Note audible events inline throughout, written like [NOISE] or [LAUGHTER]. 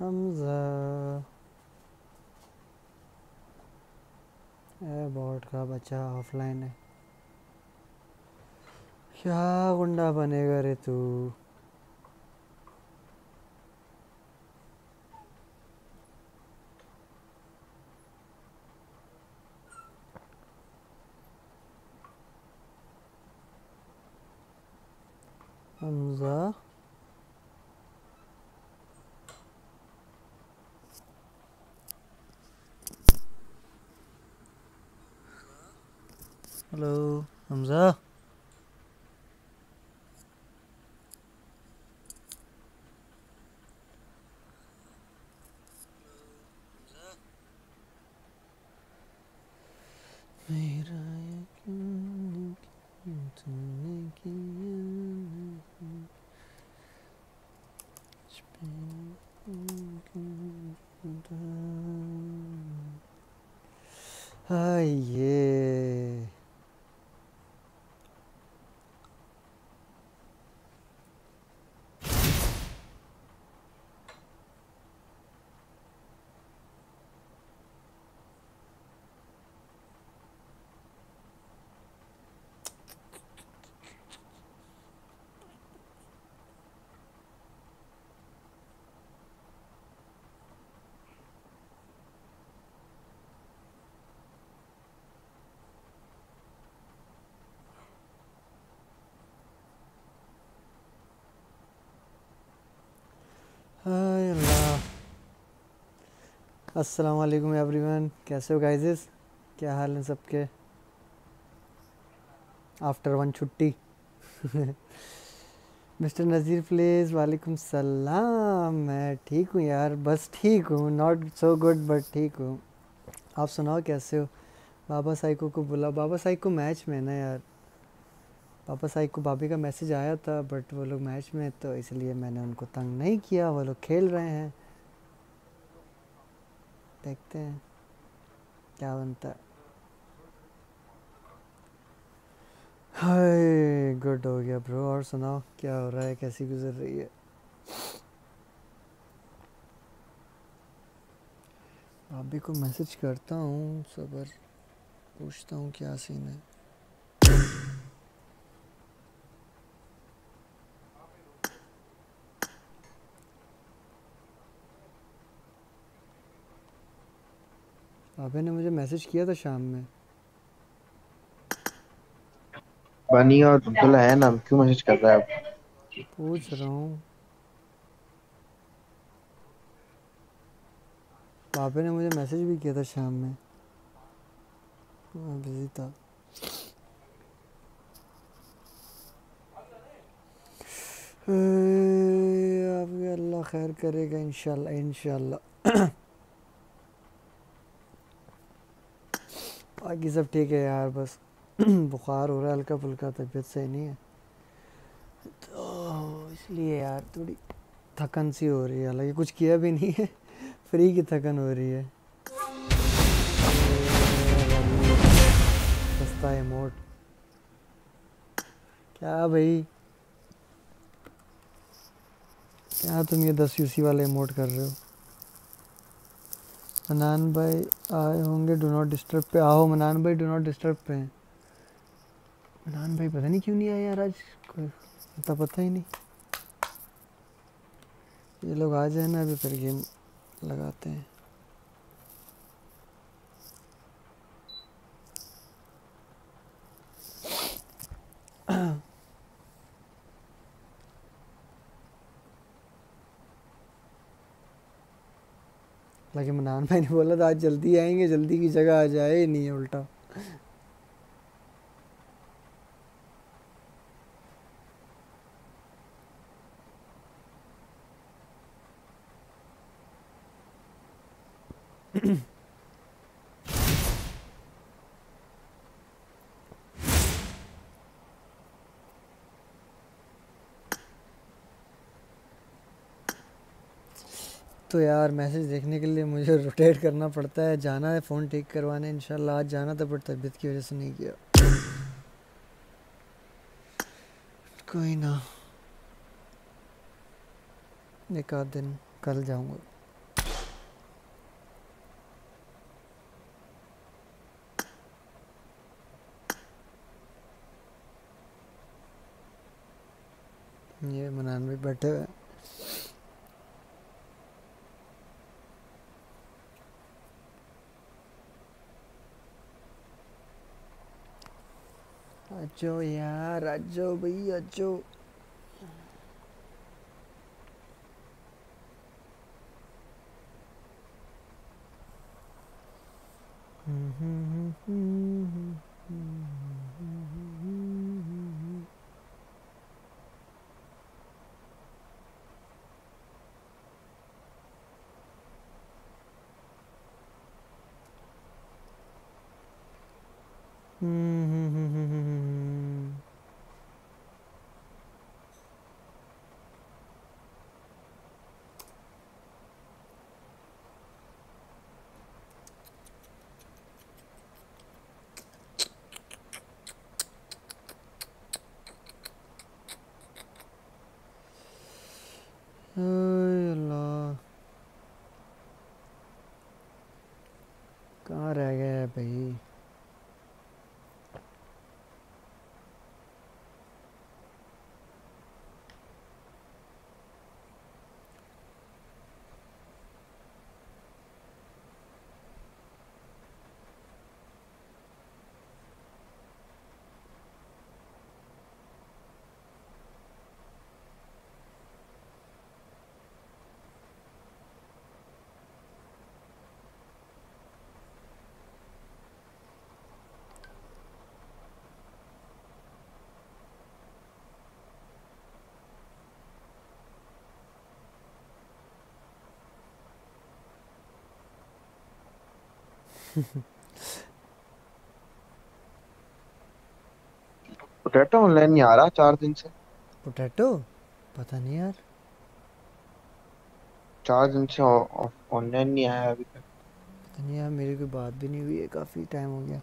हमजा। ए bot का बच्चा offline है। क्या गुंडा बनेगा रे तू हमजा हेलो हमजा मेरा यकीन कि तूने किया नहीं, मुझ पे खुदा। हाय ये हाय अल्लाह अस्सलाम वालेकुम एवरीवन कैसे हो गाइजेस क्या हाल है सबके? आफ्टर वन छुट्टी। मिस्टर नज़ीर प्लीज़ वालेकुम सलाम। मैं ठीक हूँ यार। बस ठीक हूँ। नॉट सो गुड बट ठीक हूँ। आप सुनाओ, कैसे हो? बाबा साइको को बुला। बाबा साइको मैच में ना यार। पापा साई को भाभी का मैसेज आया था बट वो लोग मैच में तो इसलिए मैंने उनको तंग नहीं किया। वो लोग खेल रहे हैं। देखते हैं क्या बनता है। हाय गुड हो गया ब्रो और सुनाओ, क्या हो रहा है? कैसी गुजर रही है? भाभी को मैसेज करता हूँ सबर पूछता हूँ क्या सीन है। भाभी ने मुझे मैसेज किया था शाम में। बनी और अब्दुल्ला है ना क्यों मैसेज कर रहा है अब पूछ रहा हूँ। पापे ने मुझे मैसेज भी किया था शाम में। मैं बिज़ी था। अब अल्लाह खैर करेगा इंशाल्लाह इंशाल्लाह। बाकी सब ठीक है यार, बस [CLEARS THROAT] बुखार हो रहा है हल्का फुल्का तबीयत सही नहीं है। तो इसलिए यार थोड़ी थकन सी हो रही है, हालाँकि कुछ किया भी नहीं है, फ्री की थकन हो रही है। सस्ता इमोट। क्या भाई? क्या तुम ये दस यूसी वाले इमोट कर रहे हो? मनान भाई आए होंगे डो नॉट डिस्टर्ब पे आओ। मनान भाई डो नॉट डिस्टर्ब पे हैं। मनान भाई पता नहीं क्यों नहीं आए यार आज? कोई पता पता ही नहीं। ये लोग आ जाए ना अभी फिर गेम लगाते हैं। हालाँकि मनान भाई ने बोला था, आज जल्दी आएँगे, जल्दी की जगह आ जाए, नहीं उल्टा। तो यार मैसेज देखने के लिए मुझे रोटेट करना पड़ता है। जाना है फ़ोन ठीक करवाने, इंशाल्लाह आज जाना तो था पर तबीयत की वजह से नहीं गया कोई ना। एक आध दिन कल जाऊँगा। ये मनान भी बैठे हुए हैं। अजो यार अजो भाई अजो ओए अल्लाह कहाँ रह गया है भाई पोटैटो ऑनलाइन नहीं आ रहा चार दिन से। पोटैटो पता नहीं यार। चार दिन से ऑनलाइन नहीं आया अभी तक। पता नहीं यार मेरी कोई बात भी नहीं हुई है काफ़ी टाइम हो गया।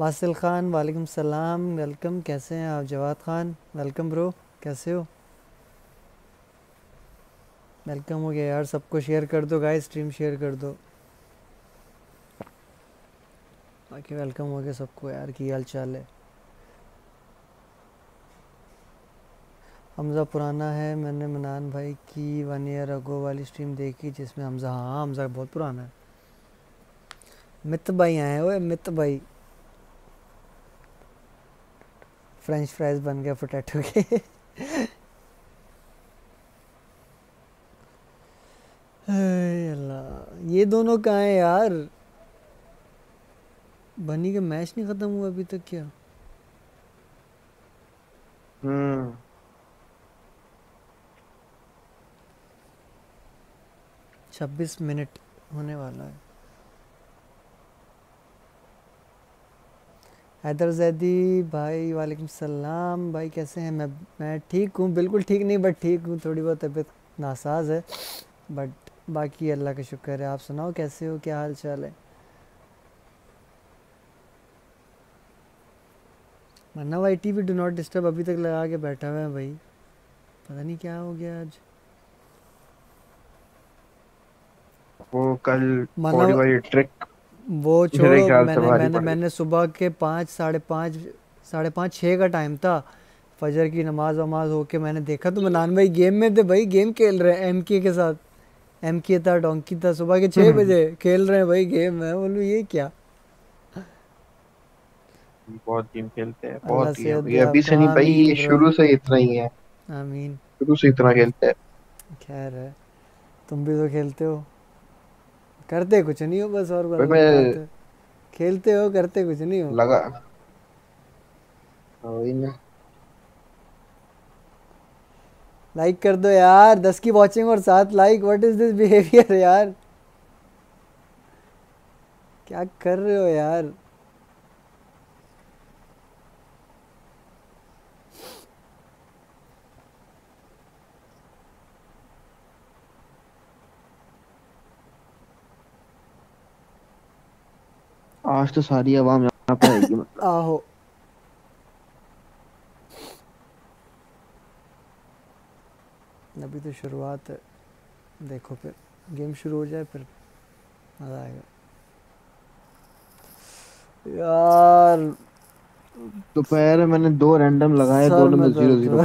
वासिल ख़ान वालेकुम सलाम वेलकम कैसे हैं आप? जवाद ख़ान वेलकम ब्रो कैसे हो? वेलकम हो गया यार सबको शेयर कर दो गाइस स्ट्रीम शेयर कर दो। बाकी वेलकम हो गया सबको यार, की हाल चाल है? हमज़ा पुराना है, मैंने मनान भाई की वन ईयर अगो वाली स्ट्रीम देखी, जिसमें हमज़ा हाँ हमज़ा बहुत पुराना है। मित भाई आए ओए मित भाई। फ्रेंच फ्राइज बन गया पोटैटो के। [LAUGHS] अल्लाह, ये दोनों कहाँ हैं यार? बनी का मैच नहीं ख़त्म हुआ अभी तक क्या? हम्म। छब्बीस मिनट होने वाला है। हैदर जैदी भाई वालेकुम सलाम। भाई कैसे हैं? मैं मैं ठीक हूँ। बिल्कुल ठीक नहीं बट ठीक हूँ। थोड़ी बहुत तबीयत नासाज है बट बाकी अल्लाह का शुक्र है। आप सुनाओ कैसे हो? क्या हाल चाल है? मन्ना भाई T V do not disturb अभी तक लगा के बैठा हुआ है भाई। पता नहीं क्या हो गया आज। वो कल बॉडी वाली ट्रिक वो छोड़ो मैंने मैंने मैंने सुबह के पाँच साढ़े पाँच साढ़े पाँच छः का टाइम था। फजर की नमाज़ वमाज होके मैंने देखा तो मनान भाई गेम में थे भाई गेम खेल रहे हैं एम के साथ। एम के था डोंकी था सुबह के छः [LAUGHS] बजे खेल रहे हैं भाई गेम मैं बोलूँ ये क्या? बहुत गेम खेलते हैं बहुत ये अभी से नहीं भाई ये शुरू से इतना ही है। आमीन। शुरू से इतना खेलते हैं। खैर है। तुम भी तो खेलते हो। करते कुछ नहीं हो बस और बात मैं- खेलते हो। करते कुछ नहीं हो। लगा। हाँ, वही ना। लाइक कर दो यार दस की वॉचिंग और सात like what is this behaviour यार? क्या कर रहे हो यार? आज तो सारी आवाम यहाँ पे आएगी मतलब। [LAUGHS] आहो। अभी तो शुरुआत है। देखो फिर गेम शुरू हो जाए फिर मज़ा आएगा। यार दोपहर में मैंने दो रैंडम लगाए दोनों में ज़ीरो ज़ीरो।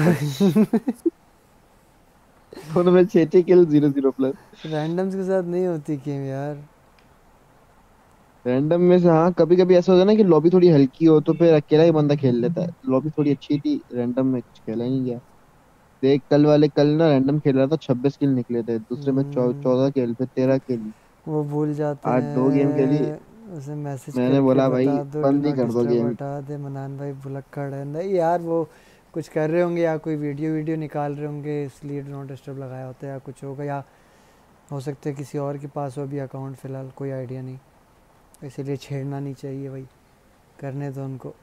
दोनों में छह छह kill zero zero plus randoms के साथ नहीं होती गेम यार। रैंडम में से हाँ कभी कभी ऐसा होता है ना कि लॉबी थोड़ी हल्की हो तो फिर अकेला ही बंदा खेल लेता है। लॉबी थोड़ी अच्छी थी रैंडम में कुछ खेला ही नहीं गया। देख कल वाले कल ना रैंडम खेल रहा था छब्बीस किल निकले थे। दूसरे में हम्म, चौदह किल फिर तेरह किल वो भूल जाते आज दो गेम खेली। हैं उसे मैसेज मैंने बोला भाई बंद ही कर दो गेम हटा दे मनान भाई भुलक्कड़ है। नहीं यार वो कुछ कर रहे होंगे या कोई वीडियो वीडियो निकाल रहे होंगे इसलिए डू नॉट डिस्टर्ब लगाया होता है या कुछ होगा या हो सकता है किसी और के पास हो भी अकाउंट फ़िलहाल कोई आइडिया नहीं। इसीलिए छेड़ना नहीं चाहिए भाई। करने दो उनको।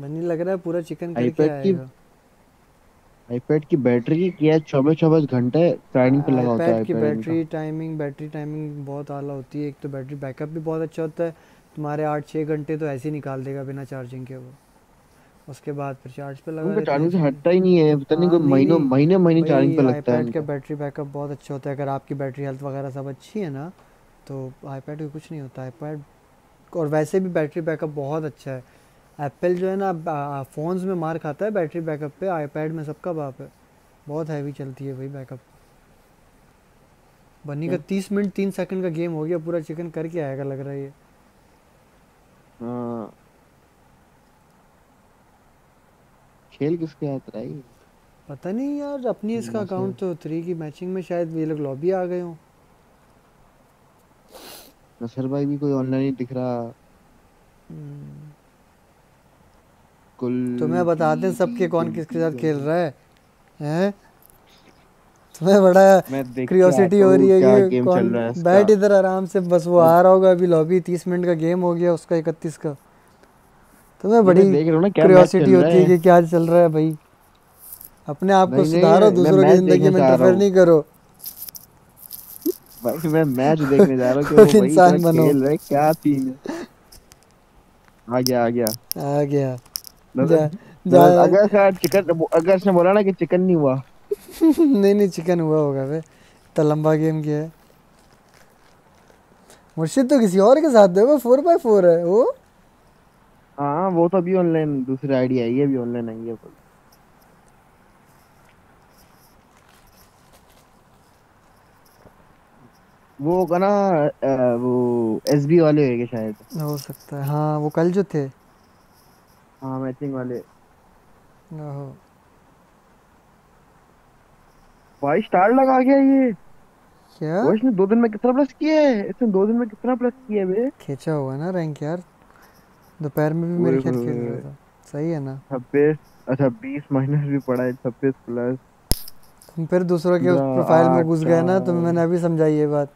बनी लग रहा है पूरा चिकन आईपैड की आईपैड की बैटरी की है? चौबीस चौबीस घंटे चार्जिंग पे लगा होता है आईपैड की बैटरी टाइमिंग बैटरी टाइमिंग बहुत आला होती है। एक तो बैटरी बैकअप भी बहुत अच्छा होता है। तुम्हारे आठ छः घंटे तो ऐसे ही निकाल देगा बिना चार्जिंग के वो। उसके बाद फिर चार्ज पे लगा चार्जिंग से हटता ही नहीं है पता नहीं हाँ कोई महीनों महीने महीने चार्जिंग पे लगता है का बैटरी बैकअप बहुत अच्छा होता है। अगर आपकी बैटरी हेल्थ वगैरह सब अच्छी है ना तो आईपैड को कुछ नहीं होता। आईपैड और वैसे भी बैटरी बैकअप बहुत अच्छा है। एप्पल जो है ना फ़ोन्स में मार खाता है बैटरी बैकअप पे आईपैड में सबका बाप है। बहुत हैवी चलती है भाई बैकअप बनी का हम्म। तीस मिनट तीन सेकंड का गेम हो गया पूरा चिकन करके आएगा लग रहा है ये। हाँ। खेल किसके हाथ रहा है पता नहीं यार अपनी इसका अकाउंट तो थ्री की मैचिंग में शायद ये लोग लॉबी आ गए हों। नसर भाई भी कोई ऑनलाइन नहीं दिख रहा। हम्म, कुल तुम्हें बताते हैं सबके कौन किसके साथ खेल रहा है। हैं? तुम्हें बड़ा मैं देख के क्यूरियोसिटी हो रही है कौन इसका। बैठ इधर आराम से बस वो आ रहा होगा अभी लॉबी तीस मिनट का गेम हो गया उसका इकतीस का। तुम्हें बड़ी ना क्या मैच क्यूरियोसिटी होती है कि क्या चल रहा है भाई। अपने आप को सुधारो दूसरों की ज़िंदगी में इंटरफेयर नहीं करो। भाई मैं मैच देखने जा रहा हूँ [LAUGHS] इंसान बनो। क्या सीन है? आ गया आ गया। आ गया। जा नज़र अगर अगर इसने बोला ना कि चिकन नहीं हुआ [LAUGHS] नहीं नहीं चिकन हुआ होगा वे। इतना लंबा गेम किया है। मुर्शिद तो किसी और के साथ है वो फोर बाय फोर है वो। हाँ वो तो अभी ऑनलाइन दूसरी आईडी आई है अभी ऑनलाइन आई है वो। वो होगा ना वो एसबी वाले होंगे शायद। हो सकता है हाँ वो कल जो थे। हाँ मैचिंग वाले। ओहो। भाई स्टार लगा गया ये। क्या? वो इसने दो दिन में कितना प्लस किया है? इसने दो दिन में कितना प्लस किया है बे? खींचा हुआ ना रैंक यार। दोपहर में भी मेरे ख्याल खेल रहा था। सही है ना? छब्बीस अच्छा बीस माइनस भी पड़ा है छब्बीस प्लस तुम फिर दूसरों के प्रोफ़ाइल में घुस गए ना तो मैंने अभी समझाई ये बात।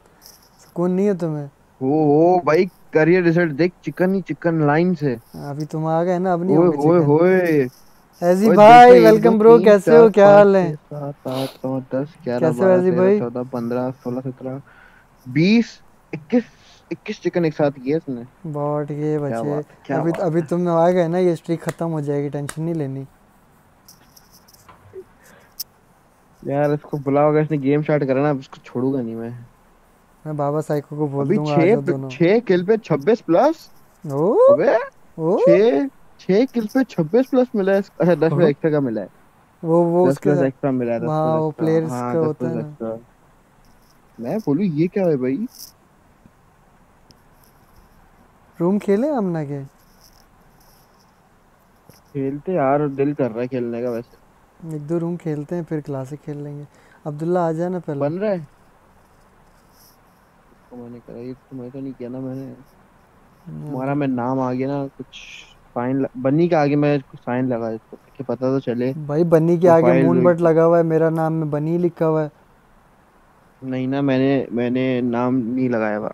सुकून नहीं है तुम्हें? हो हो भाई करियर रिज़ल्ट देख चिकन ही चिकन लाइन से अभी तुम आ गए ना अब नहीं होए होए। ऐसी भाई वेलकम ब्रो कैसे हो क्या हाल है? सात आठ दस ग्यारह बारह चौदह पंद्रह सोलह सत्रह बीस इक्कीस इक्कीस चिकन एक साथ किए इसने। बॉट ये बचे अभी अभी तुम आ गए ना ये स्ट्रीक खत्म हो जाएगी टेंशन नहीं लेनी। यार इसको बुलाओगे इसने गेम स्टार्ट करा ना इसको छोड़ूँगा नहीं मैं। मैं बाबा साइको को बोल अभी दूँगा पे- दोनों। छह किल पे छब्बीस प्लस ओ अबे ओ। छह किल पे छब्बीस प्लस मिला है अच्छा दस ओ, प्लस एक्स्ट्रा का मिला है। वो वो उसके प्लस एक्स्ट्रा मिला है दस वहाँ प्लस वो प्लेयर्स हाँ का होता है ना। मैं बोलूँ ये क्या है भाई? रूम खेले हमना के खेलते यार दिल कर रहा है खेलने का वैसे। एक दो रूम खेलते हैं फिर क्लासिक खेल लेंगे। अब्दुल्ला आ जाए ना पहले। बन रहा है? तो मैंने करा ये तो मैं तो नहीं किया ना मैंने। हम्म, तुम्हारा मैं नाम आ गया ना कुछ साइन बन्नी का आगे मैं साइन लगा इसको कि पता तो चले। भाई बन्नी के आगे मून बट लगा हुआ है मेरा नाम में बनी लिखा हुआ है। नहीं ना मैंने मैंने नाम नहीं लगाया हुआ।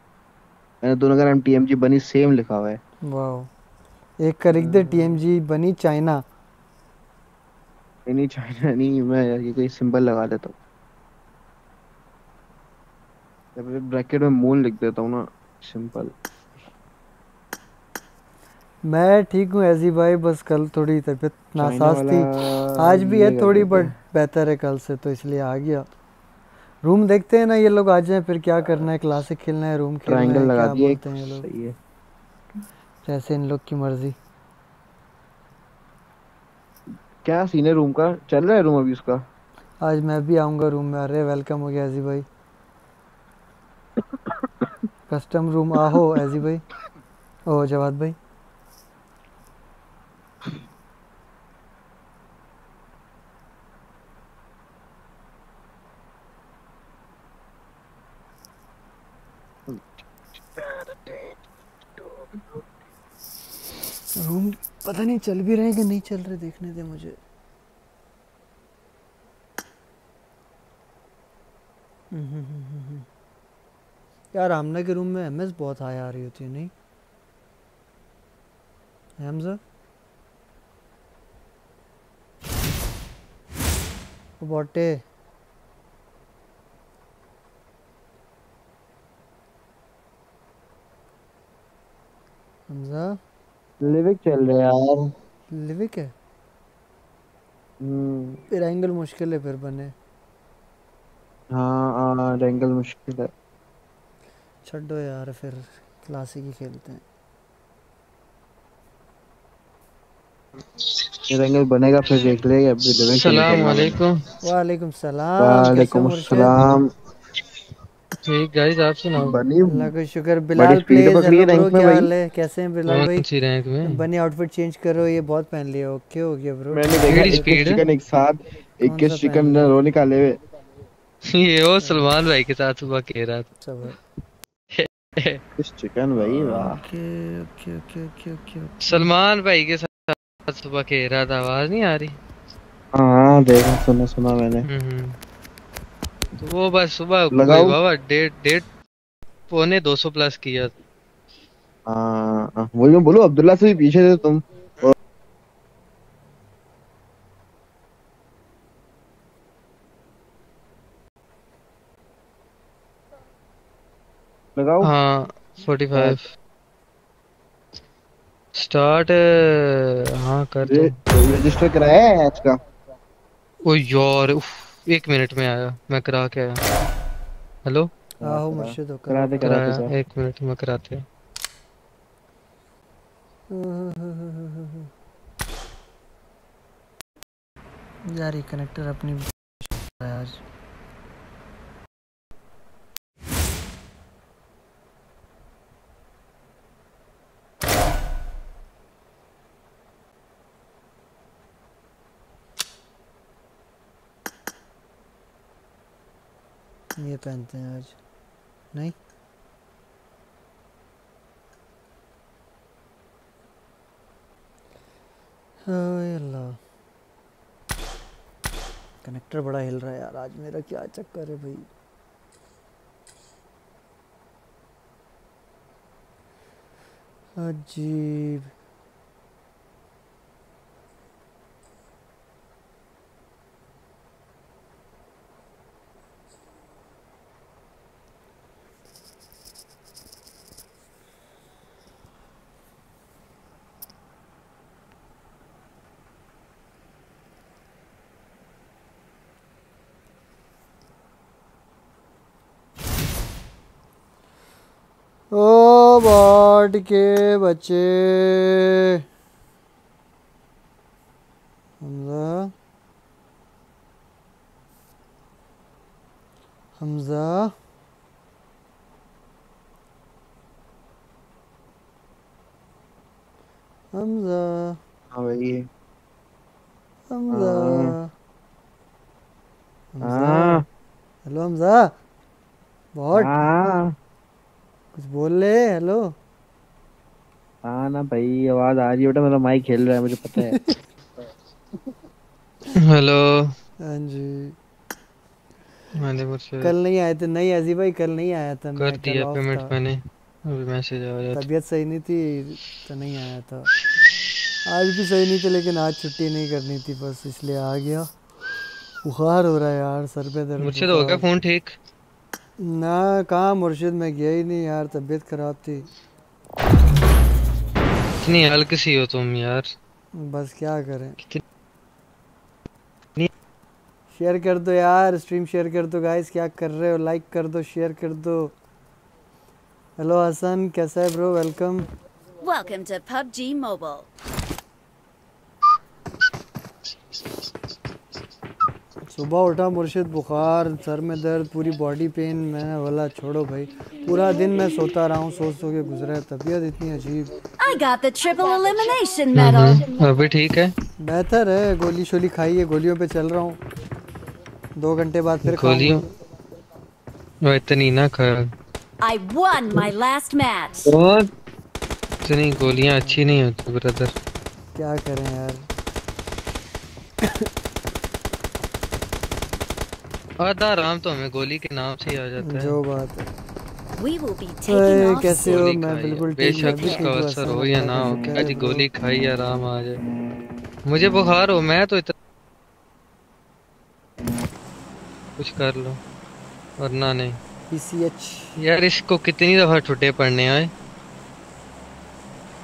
मैंने दोनों का नाम टीएमजी बनी सेम लिखा हुआ है। वाह एक का लिख दे टीएमजी बनी चाइना नहीं नहीं चाइना नहीं मैं ये कोई सिंबल लगा देता हूँ। ब्रैकेट में मून लिख देता हूँ ना सिंपल मैं ठीक हूँ ऐसी भाई बस कल थोड़ी तबीयत नासाज थी। आज भी है थोड़ी बट बेहतर है। कल से तो इसलिए आ गया। रूम देखते हैं ना ये लोग आ जाएँ फिर क्या करना है? क्लासिक खेलना है रूम खेलना है लगा क्या बोलते हैं ये लोग? जैसे इन लोग की मर्ज़ी। क्या सीन है रूम का? चल रहा है रूम अभी उसका? आज मैं भी आऊँगा रूम में अरे वेलकम हो गया एजी भाई कस्टम रूम आहो एजी भाई ओ जवाद भाई। रूम पता नहीं चल भी रहे कि नहीं चल रहे देखने दे मुझे। हम्म, हम्म, हम्म। यार आमना के रूम में एमएस बहुत हाई आ रही होती है नहीं? हमजा बॉटे। हमजा लिविक चल रहा है यार लिविक है हम्म फिर एंगल मुश्किल है फिर बने हाँ हाँ एंगल मुश्किल है छड्डो यार फिर क्लासिक ही खेलते हैं एंगल बनेगा फिर देख लेंगे अभी लिविक सलाम वालेकुम वालेकुम सलाम वालेकुम अस्सलाम ठीक गाइस आप सुनाओ। बनी अल्लाह का शुक्र बिलाल प्लीज़ है रैंक में क्या भाई। हाल है? कैसे हैं बिलाल भाई? सी रैंक में। बनी आउटफिट चेंज करो ये बहुत पहन लिया ओके हो गया ब्रो मैंने देखा स्पीड चिकन एक साथ कौन इक्कीस सा चिकन पहन रो निकाले हुए। [LAUGHS] ये वो सलमान भाई के साथ सुबह कह रहा था इक्कीस चिकन भाई वाह। Okay okay okay okay okay Salman भाई के साथ सुबह कह रहा था आवाज़ नहीं आ रही? हाँ देखा सुना सुना मैंने। हम्म तो वो बस सुबह लगाओ। बाबा डेढ़ डेढ़ पौने दो सौ प्लस किया। हाँ वही मैं बोलूँ अब्दुल्ला से भी पीछे थे तुम। लगाओ। हाँ फोर्टी फाइव स्टार्ट हाँ कर दो। रजिस्टर कराया है आज का? ओ यार उफ, एक मिनट में आया मैं करा के आया। हेलो? आओ मुर्शिद हो करा दे करा दे एक मिनट में कराते हैं। यार ये कनेक्टर अपनी आज ये पहनते हैं आज। नहीं? अल्लाह कनेक्टर बड़ा हिल रहा है यार आज, मेरा क्या चक्कर है भाई? अजीब ओ बॉट के बच्चे हमजा हमजा हमजा हाँ भाई हमजा हाँ हमजा हाँ हेलो हमजा बॉट हाँ कुछ बोल ले हेलो हाँ ना आ है बेटा मेरा माइक खेल रहा है मुझे पता है। हेलो। हाँ जी। मैंने मुझसे कल नहीं आए थे। नहीं अजी भाई कल नहीं आया था। कर दिया पेमेंट मैंने। अभी मैसेज आ रहा था। तबीयत सही नहीं थी तो नहीं आया था। आज भी सही नहीं थी लेकिन आज छुट्टी नहीं करनी थी बस इसलिए आ गया। बुखार हो रहा है यार सर पे दर्द मुझसे तो हो गया फ़ोन ठीक? ना कहाँ मुर्शिद? में गया ही नहीं यार तबीयत खराब थी। इतनी हल्की सी हो तुम यार। बस क्या करें? कितनी शेयर कर दो यार स्ट्रीम शेयर कर दो गाइस क्या कर रहे हो? लाइक कर दो शेयर कर दो। हेलो हसन कैसा है bro welcome welcome to PUBG Mobile. सुबह उठा मुर्शिद बुखार सर में दर्द पूरी बॉडी पेन मैंने बोला छोड़ो भाई पूरा दिन मैं सोता रहा हूँ सोच सो के गुजरा तबीयत इतनी अजीब। I got the triple elimination medal. हम्म, अभी ठीक है? बेहतर है गोली शोली खाई है गोलियों पे चल रहा हूँ। दो घंटे बाद फिर गोलियों? वो इतनी ना खा। I won my last match. और इतनी गोलियाँ अच्छी नहीं होती ब्रदर क्या करें यार? आधा आराम तो हमें गोली के नाम से ही आ जाता है। जो बात है। We will be taking off कैसे हो? मैं बिल्कुल बेशक उसका असर हो या ना हो आज गोली खाई या आराम आ जाए मुझे बुखार हो मैं तो इतना कुछ कर लो वरना नहीं। PCH यार इसको कितनी दफ़ा छुट्टे पड़ने आए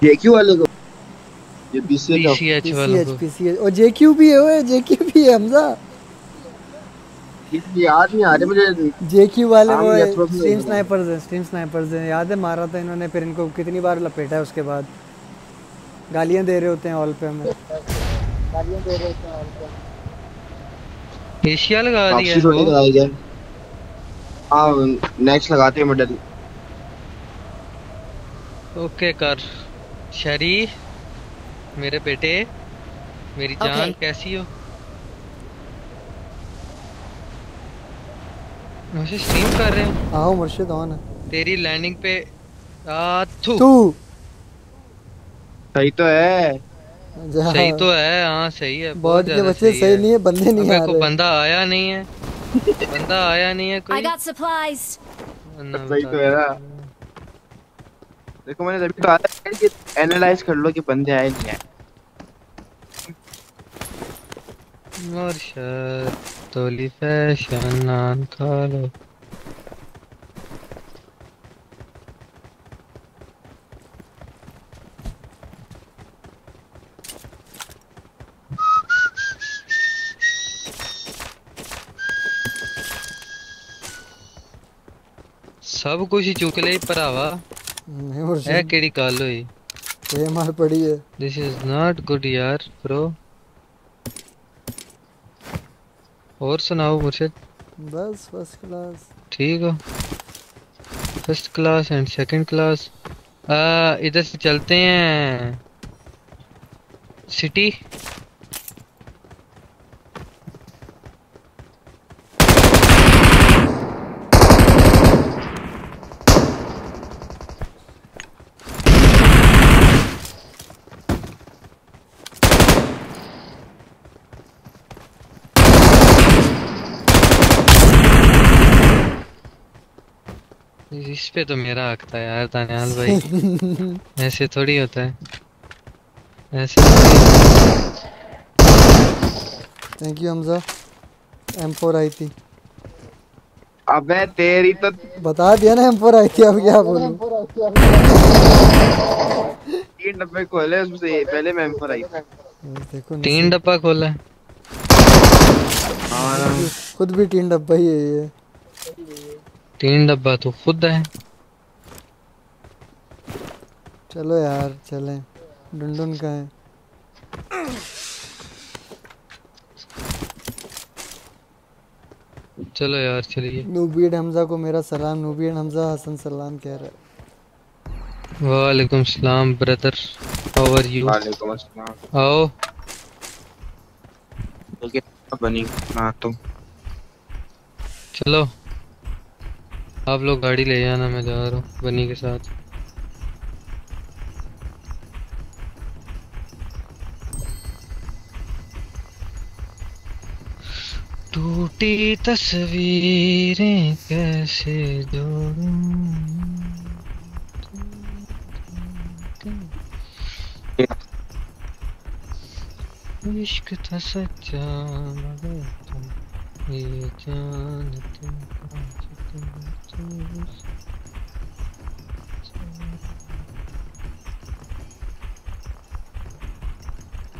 जेक्यू वाले को। ये पीसीएच वालों को। PCH और JQ भी है ओए JQ भी है हमजा। याद नहीं आ रहा मुझे। JQ वाले वो स्ट्रीम स्नाइपर्स हैं स्ट्रीम स्नाइपर्स हैं याद है मारा था इन्होंने फिर इनको कितनी बार लपेटा है उसके बाद? गालियाँ दे रहे होते हैं ऑल पे हमें। एशिया लगा दिया वापसी है थोड़ी वो लगाई गया हाँ नेक्स्ट लगाते हैं मेडल ओके कर। शरी मेरे बेटे मेरी जान Okay. कैसी हो? मुझे स्ट्रीम कर रहे हैं। आओ मुर्शिद ऑन है। तेरी लैंडिंग पे आ थू तू। सही तो है। सही तो है हाँ सही है बहुत के बच्चे सही नहीं है बंदे नहीं आ को रहे। बंदा आया नहीं है। बंदा आया नहीं है I कोई got supplies. सही तो है ना। देखो मैंने तभी कहा था कि एनालाइज कर लो कि बंदे आए नहीं आए। मुर्शद। नान खा लो सब कुछ ही चुक ले भरावा। नहीं है मुर्शिद केड़ी गल होई? ये मार पड़ी है। दिस इज़ नॉट गुड यार ब्रो और सुनाओ मुर्शिद बस फ़र्स्ट क्लास ठीक हो। First class and second class इधर से चलते हैं। सिटी इस पे तो मेरा हक था यार दानियाल भाई। [LAUGHS] ऐसे थोड़ी होता है। ऐसे थैंक यू हमजा M4 आई थी। अबे तेरी तो बता दिया ना M4 आई थी अब क्या बोलूँ? तीन डब्बे खोले उसमें पहले मैं एम आई देखो तीन डब्बा खोला। हाँ। खुद भी तीन डब्बा ही है ये। तीन डब्बा तो खुद है। चलो यार चलें। डुनडुन का है चलो यार चलिए। नूबीड हमजा को मेरा सलाम नूबीड हमजा हसन सलाम कह रहा है। वालेकुम सलाम ब्रदर। हाउ आर यू वालेकुम अस्सलाम आओ। ओके बनी? हाँ तुम चलो। आप लोग गाड़ी ले जाना मैं जा रहा हूँ, बनी के साथ। टूटी तस्वीरें कैसे इश्क था सच्चा, मगर तुम ये जानते आज तो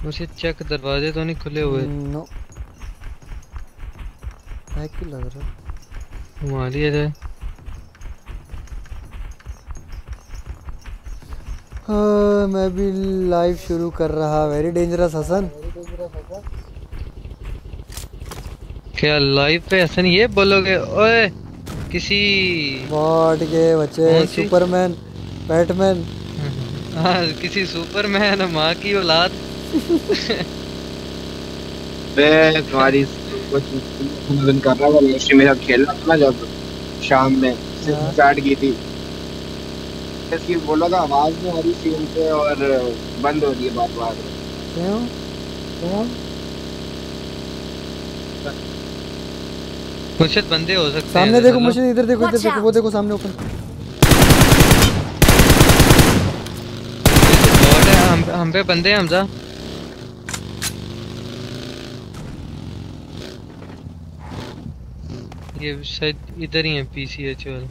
मुझे चेक दरवाजे तो नहीं खुले हुए। नो है क्यों लग रहा है? घुमा लिया जाए हाँ, मैं भी लाइव शुरू कर रहा वेरी डेंजरस हसन। क्या लाइव पे हसन ये बोलोगे? ओए! किसी बॉट के बच्चे सुपरमैन बैटमैन [LAUGHS] हाँ किसी सुपरमैन माँ की औलाद। [LAUGHS] मैं तुम्हारी कर रहा मेरे खेल रहा था ना जब शाम में। हाँ। स्टार्ट की थी। इसकी बोला था आवाज़ नहीं आ रही सीन पे और बंद हो रही है बार बार क्यों कुछ बंदे हो सकते सामने देखो मुर्शिद इधर देखो इधर देखो वो देखो सामने ओपन हम हम पे बंदे हैं हमजा। ये शायद इधर ही है पीसीएच वाला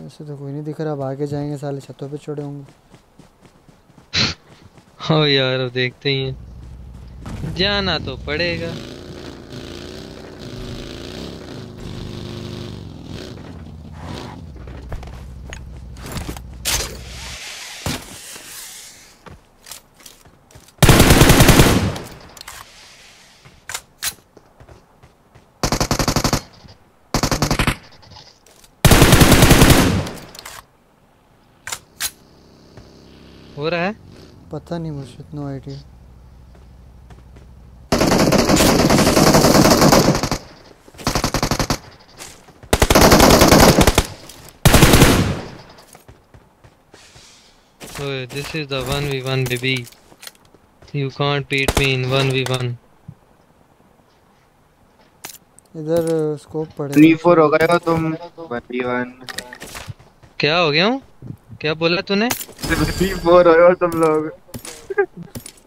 ऐसे तो कोई नहीं, दिख रहा आगे जाएँगे, साले छतों पे चढ़े होंगे। [LAUGHS] हाँ यार, अब देखते ही हैं। जाना तो पड़ेगा। रहा है? पता नहीं मुझे no idea Oh, this is the 1v1 baby. You can't beat me in 1v1. इधर स्कोप पड़े थ्री फोर हो गए हो तुम वन वी वन क्या हो गया हूँ? क्या बोला तूने? थ्री फोर हो गए हो तुम लोग।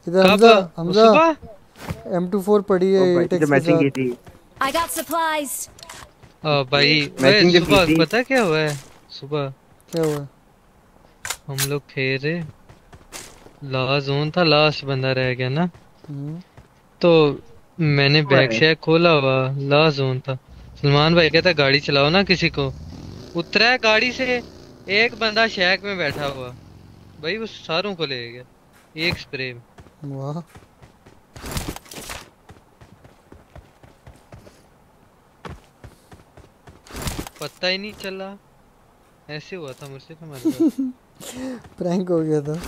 इधर कब? हमजा हमजा सुबह? M24 पड़ी है ओ भाई, एटेक्स के मैचिंग की साथ। थी। I got supplies. आ, भाई ओए जब सुबह। पता क्या हुआ है? सुबह। क्या हुआ? हम लोग खेल रहे ला जोन था लास्ट बंदा रह गया ना। हम्म, तो मैंने बैग है। शैग खोला हुआ लास्ट जोन था। सलमान भाई कहता गाड़ी चलाओ ना किसी को। उतरा है गाड़ी से एक बंदा शैक में बैठा हुआ। भाई वो सारों को ले गया। एक स्प्रे वाह। पता ही नहीं चला। ऐसे हुआ था मुझसे तो हमारे प्रैंक हो गया था।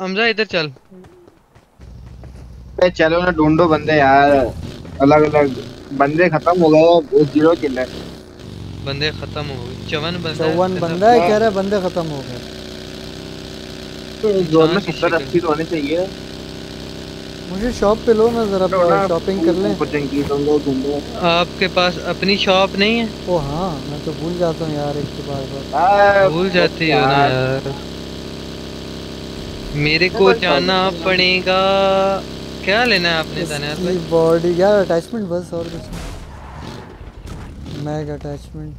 हमजा इधर चल। अरे चलो ना ढूंढो बंदे यार। अलग अलग बंदे खत्म हो गए वो ज़ीरो किल है बंदे खत्म हो गए। चौवन बंदा चौवन बंदा है कह रहा है बंदे खत्म हो गए। जोन में की सत्तर अस्सी तो होने चाहिए? मुझे शॉप पे लो ना जरा शॉपिंग कर लें। आपके पास अपनी शॉप नहीं है? ओ हाँ मैं तो भूल जाता हूँ यार एक बार बार। भूल जाती हो ना यार। मेरे को जाना पड़ेगा। क्या लेना है आपने दानियाल बॉडी यार अटैचमेंट बस और कुछ mag attachment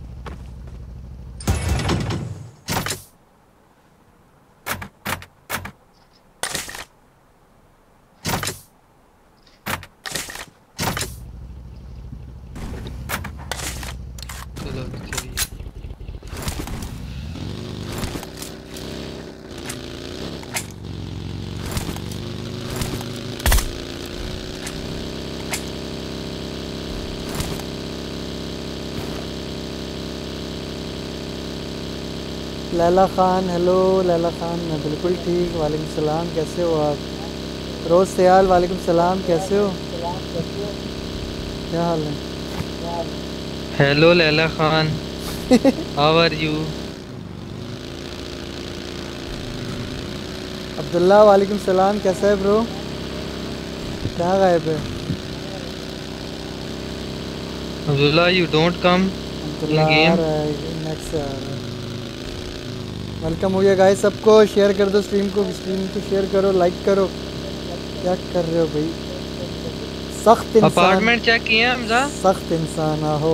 Laila Khan hello Laila Khan मैं बिल्कुल ठीक वालेकुम सलाम कैसे हो आप? रोज़ सयाल वालेकुम सलाम कैसे हो? क्या हाल है? Hello Laila Khan how are you Abdullah वालेकुम सलाम कैसा है ब्रो क्या गायब है? Abdullah you don't come next welcome हो गया गाइस सबको शेयर कर दो स्ट्रीम को स्ट्रीम को शेयर करो लाइक करो. क्या कर रहे हो भाई? सख्त इंसान। अपार्टमेंट चेक किए हैं हमजा? सख्त इंसान हो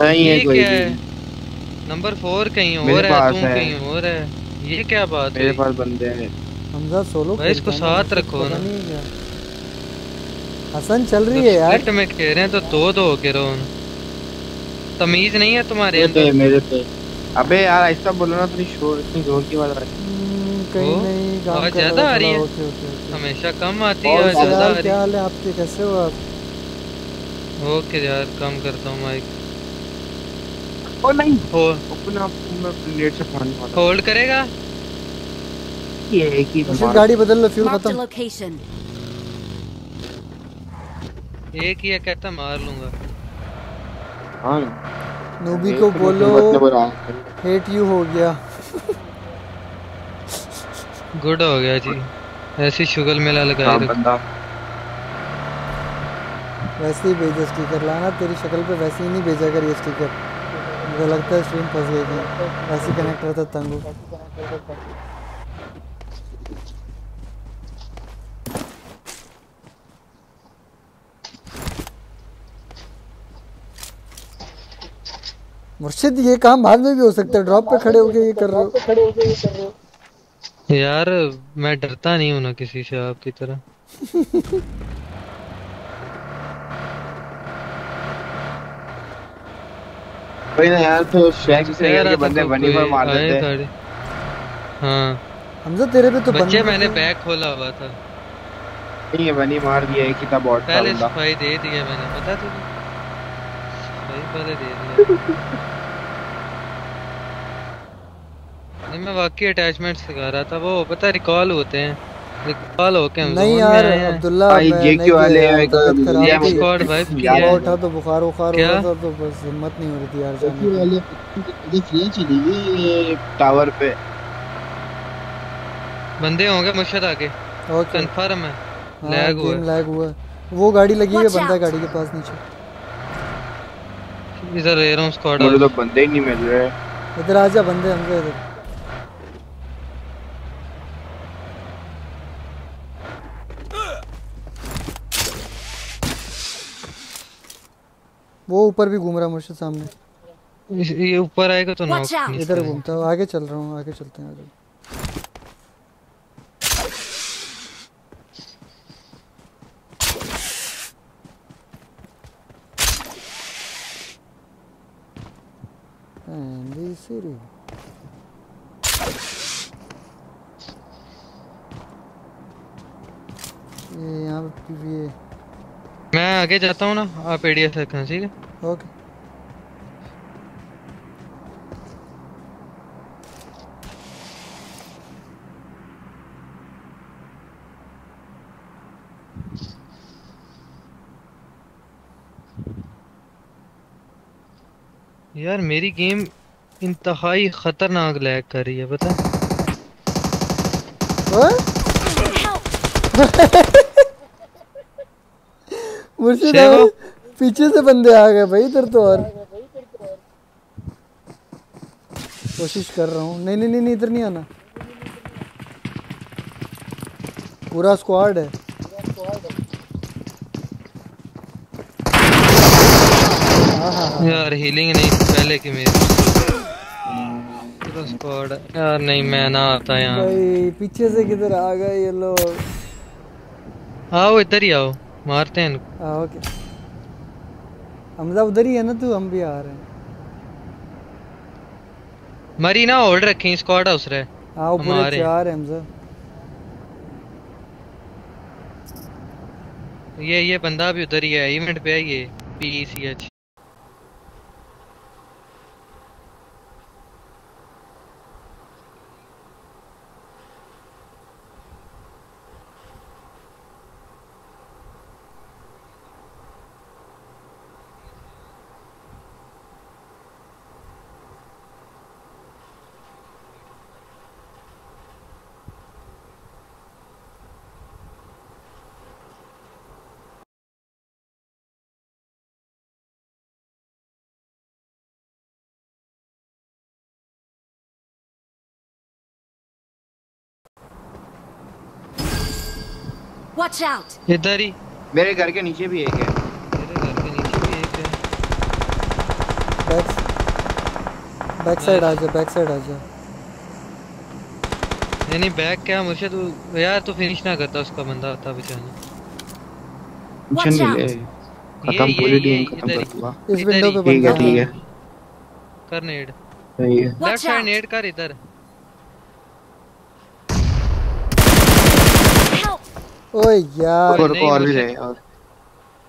नहीं है कोई भी। नंबर फोर कहीं और है तुम है। कहीं और है। ये क्या बात है? मेरे पास बंदे हैं। हमजा सोलो भाई, इसको है साथ रखो ना। नहीं क्या। हसन चल रही है यार। स्प्लिट में खेल रहे हैं तो दो दो होके रहो। तमीज नहीं है तुम्हारे अंदर? मेरे पे अबे यार ऐसा बोलो ना थोड़ी शोर इतनी ज़ोर की आवाज़ आ रही कहीं नहीं काम आवाज़ कर ज़्यादा आ रही है? हमेशा कम आती है ज़्यादा आ रही क्या हाल है आपके? कैसे हो आप? ओके यार कम करता हूँ माइक ओ नहीं। हो। अपना मैं प्लेट से पानी वाला होल्ड करेगा? ये एक ही मुर्शिद मार- गाड़ी बदल लो फ्यूल खत्म। एक ही है कहता मार लूँगा। हाँ। नूबी को तो बोलो। हेट यू हो गया। गुड हो गया जी। ऐसी शुगर मेला लगाए हाँ, रखो बंदा। वैसे ही भेजा स्टिकर लाना तेरी शक्ल पे वैसे ही नहीं भेजा कर ये स्टिकर मुझे लगता है स्ट्रीम फंस गई थी। वैसे कनेक्ट रहता तंगू। मुर्शिद ये काम बाद में भी हो सकता है? ड्रॉप पे खड़े होके ये कर रहे हो। यार मैं डरता नहीं हूँ ना किसी से आपकी तरह। [LAUGHS] कोई ना यार तो शैक से कह रहा ये बंदे बनी पर मार देते हैं। हाँ। हमजा तेरे पे तो बच्चे मैंने बैग खोला हुआ था। नहीं ये बनी मार दिया एक ही था बॉट था पहले सफ़ाई दे दिया मैंने पता तुझे? सफ़ाई पहले दे दिया नहीं मैं वाकई अटैचमेंट सिखा रहा था वो पता रिकॉल होते हैं। रिकॉल होके हम नहीं यार अब्दुल्ला भाई, ये क्यों वाले ये स्क्वाड भाई क्या है। उठा तो बुखार बुखार हो रहा था तो बस हिम्मत नहीं हो रही थी यार जाने की। वाले इधर फ्री चली गई ये टावर पे। बंदे होंगे मुर्शद आगे। ओके कंफर्म है। हाँ लैग हुआ गेम लैग हुआ है। वो गाड़ी लगी है बंदा गाड़ी के पास नीचे। इधर ले रहा हूँ स्क्वाड मुझे तो बंदे ही नहीं मिल रहे। इधर आ जा बंदे हमसे इधर। वो ऊपर भी घूम रहा है मुझसे सामने ये ऊपर आएगा तो. नहीं इधर घूमता हूँ आगे चल रहा हूँ आगे चलते हैं आगे Andy City. ये यहाँ पे भी ये मैं आगे जाता हूँ ना आप एडीएस रखें ठीक है? ओके यार मेरी गेम इंतहाई खतरनाक लैग कर रही है पता है? [LAUGHS] मुर्शिद पीछे से बंदे आ गए भाई इधर तो और। कोशिश कर रहा हूँ। नहीं नहीं नहीं इधर नहीं आना। पूरा स्क्वाड हाँ। यार हीलिंग नहीं पहले की मेरी। पूरा स्क्वाड यार नहीं मैं ना आता यहाँ। पीछे से किधर आ गए ये लोग? आओ इधर ही आओ। मारते हैं हाँ ओके। हमजा उधर ही है ना तू? हम भी आ रहे हैं। मरी ना होल्ड रखें स्क्वाड हाउस रहे। आओ ऊपर हैं। चार हैं हमजा ये ये बंदा भी उधर ही है इवेंट पे है ये पीसीएच Watch out! इधर ही। मेरे घर के नीचे भी एक है। तेरे घर के नीचे भी एक है। बैक बैक साइड आ जा बैक साइड आ जा। नहीं नहीं बैग क्या? मुर्शिद तू यार तू फिनिश ना करता उसका बंदा था बेचारा। टेंशन नहीं ले खत्म पूरी टीम खत्म कर दूँगा इस विंडो। पे ठीक है बंदा ठीक है। कर नेड सही है। लेफ़्ट साइड नेड कर इधर Help! ओए यार और को और भी रहे और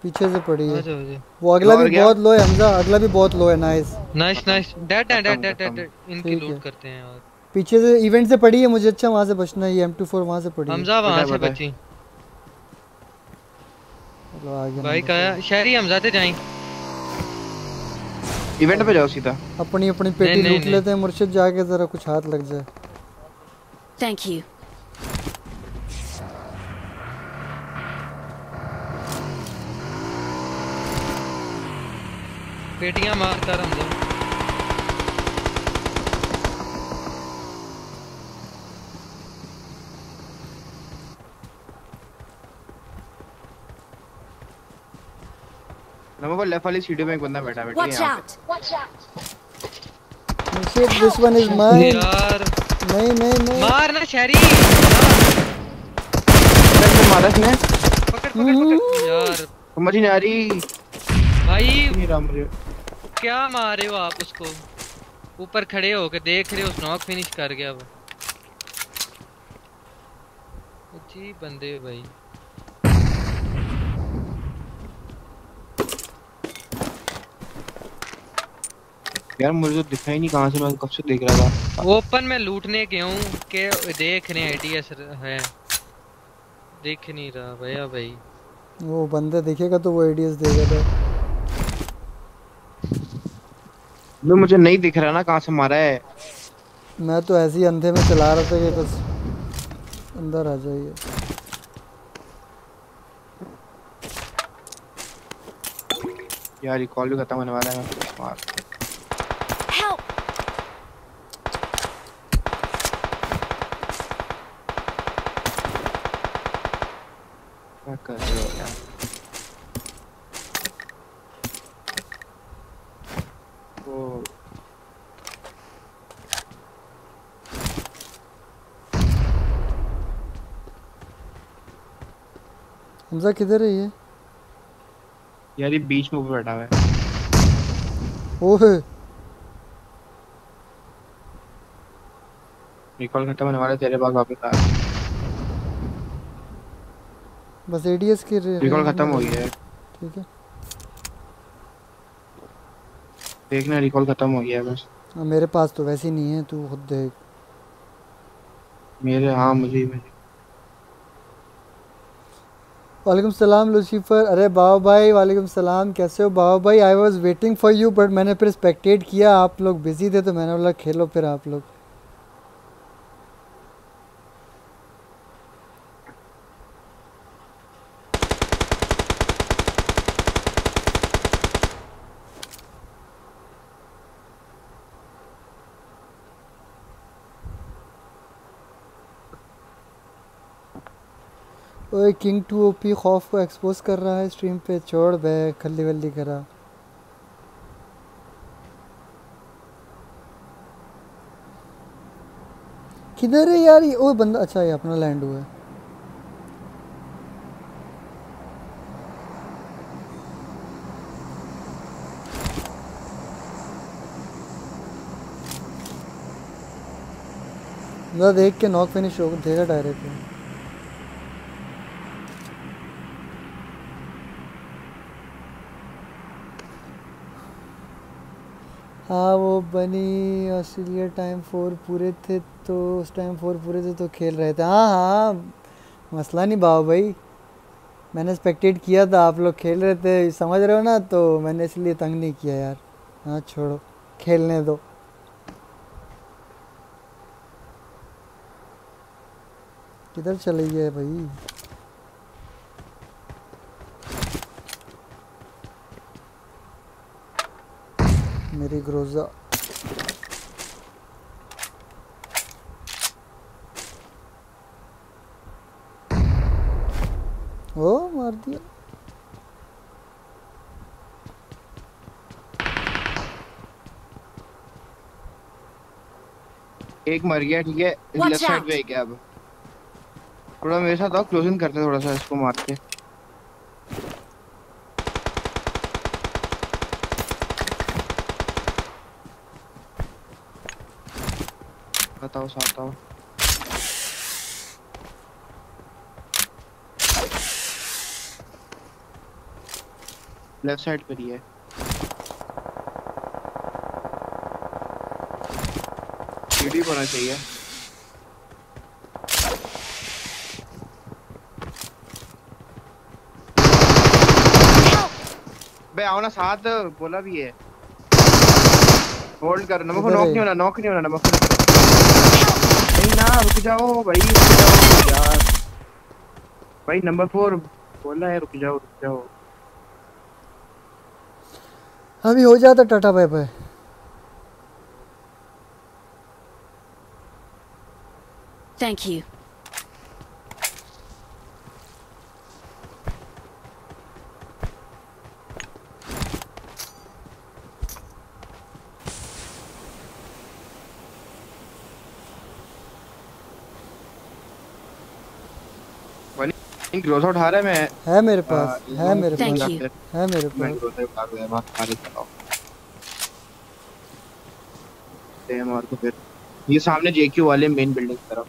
पीछे से पड़ी है। वो अगला भी बहुत लो है हमजा अगला भी बहुत लो है nice nice nice dead dead dead dead dead इनकी लूट करते हैं और पीछे से इवेंट से पड़ी है मुझे अच्छा वहाँ से बचना है ये M24 वहाँ से पड़ी है। हमजा वहाँ से बची। चलो आगे भाई नंबर का शहरी हमजा ते जाएँ इवेंट पे जाओ सीधा। अपनी अपनी पेटी लूट लेते हैं मुर्शिद जाके जरा कुछ हाथ लग जाए। Thank you. पेटियाँ मार कर हमजा नंबर लेफ़्ट वाली सीढ़ी में एक बंदा बैठा बैठा है Watch यहाँ दिस वन इज़ माइन यार। नहीं नहीं नहीं। मार ना शहरी। पे कैसे मारा इसने। पकड़ पकड़ पकड़। यार। समझ नहीं आ रही। भाई। मुझे। क्या मार रहे हो आप उसको? ऊपर खड़े होके देख रहे हो स्नॉक फिनिश कर गया वो। जी बंदे भाई। यार मुझे तो दिखा ही नहीं कहाँ से मैं कब से देख रहा था। ओपन में लूटने गया हूँ के देख रहे हैं आईडीएस है। दिख नहीं रहा भैया भाई। वो बंदा देखेगा तो वो एडीएस देगा तो। मैं मुझे नहीं दिख रहा ना कहाँ से मारा है। मैं तो ऐसे ही अंधे में चला रहा था कि बस अंदर आ जाइए। यार रिकॉल भी खत्म होने वाला है मैं मार Help! क्या कर रहे हो यार ओ हमजा किधर है ये? यार ये बीच में ऊपर बैठा हुआ है। ओहे। रिकॉल खत्म होने वाला तेरे पास वापस आ बस एडीएस की रिकॉल खत्म हो गया है। ठीक है। देखना रिकॉल खत्म हो गया है बस। हाँ, मेरे पास तो वैसे ही नहीं है तू खुद देख। मेरे हाँ मुझे मुझे। वालेकुम सलाम, लुसीफर। अरे बाबा भाई, वालेकुम सलाम। कैसे हो? बाबा भाई I was waiting for you but मैंने फिर स्पेक्टेट किया। आप लोग बिज़ी थे तो मैंने बोला, खेलो फिर आप लोग। ओए किंग टू ओपी खौफ को एक्सपोज कर रहा है स्ट्रीम पे, छोड़ बे, खल्ली वल्ली करा। किधर है यार ये? ओ, बंदा अच्छा ये अपना लैंड हुआ है। देख के नॉक फिनिश हो, देगा डायरेक्ट हाँ वो बनी ऑस्ट्रेलिया टाइम फोर पूरे थे तो उस टाइम फोर पूरे थे तो खेल रहे थे। हाँ हाँ मसला नहीं बाबा भाई। मैंने एक्सपेक्टेड किया था, आप लोग खेल रहे थे, समझ रहे हो ना? तो मैंने इसलिए तंग नहीं किया यार। हाँ छोड़ो, खेलने दो। किधर चली गए भाई? मेरी ग्रोजा ओ मार दिया। एक मर गया ठीक है। लेफ़्ट साइड पे गया अब? थोड़ा मेरे साथ आओ क्लोजिंग करते हैं थोड़ा सा इसको मार के। बताओ साथ आओ लेफ़्ट साइड पर ही है सीढ़ी होना चाहिए बे आओ ना साथ बोला भी है होल्ड कर नमक नॉक नहीं होना नॉक नहीं होना नमक रुक जाओ भाई रुक जाओ यार। भाई नंबर फोर बोला है रुक जाओ रुक जाओ। अभी हो जाता tata bye bye. Thank you. Growth सौ अठारह है है मेरे पास आ, है मेरे पास. है मेरे पास। है। ते मार फिर। ये सामने जेक्यू वाले मेन बिल्डिंग की तरफ़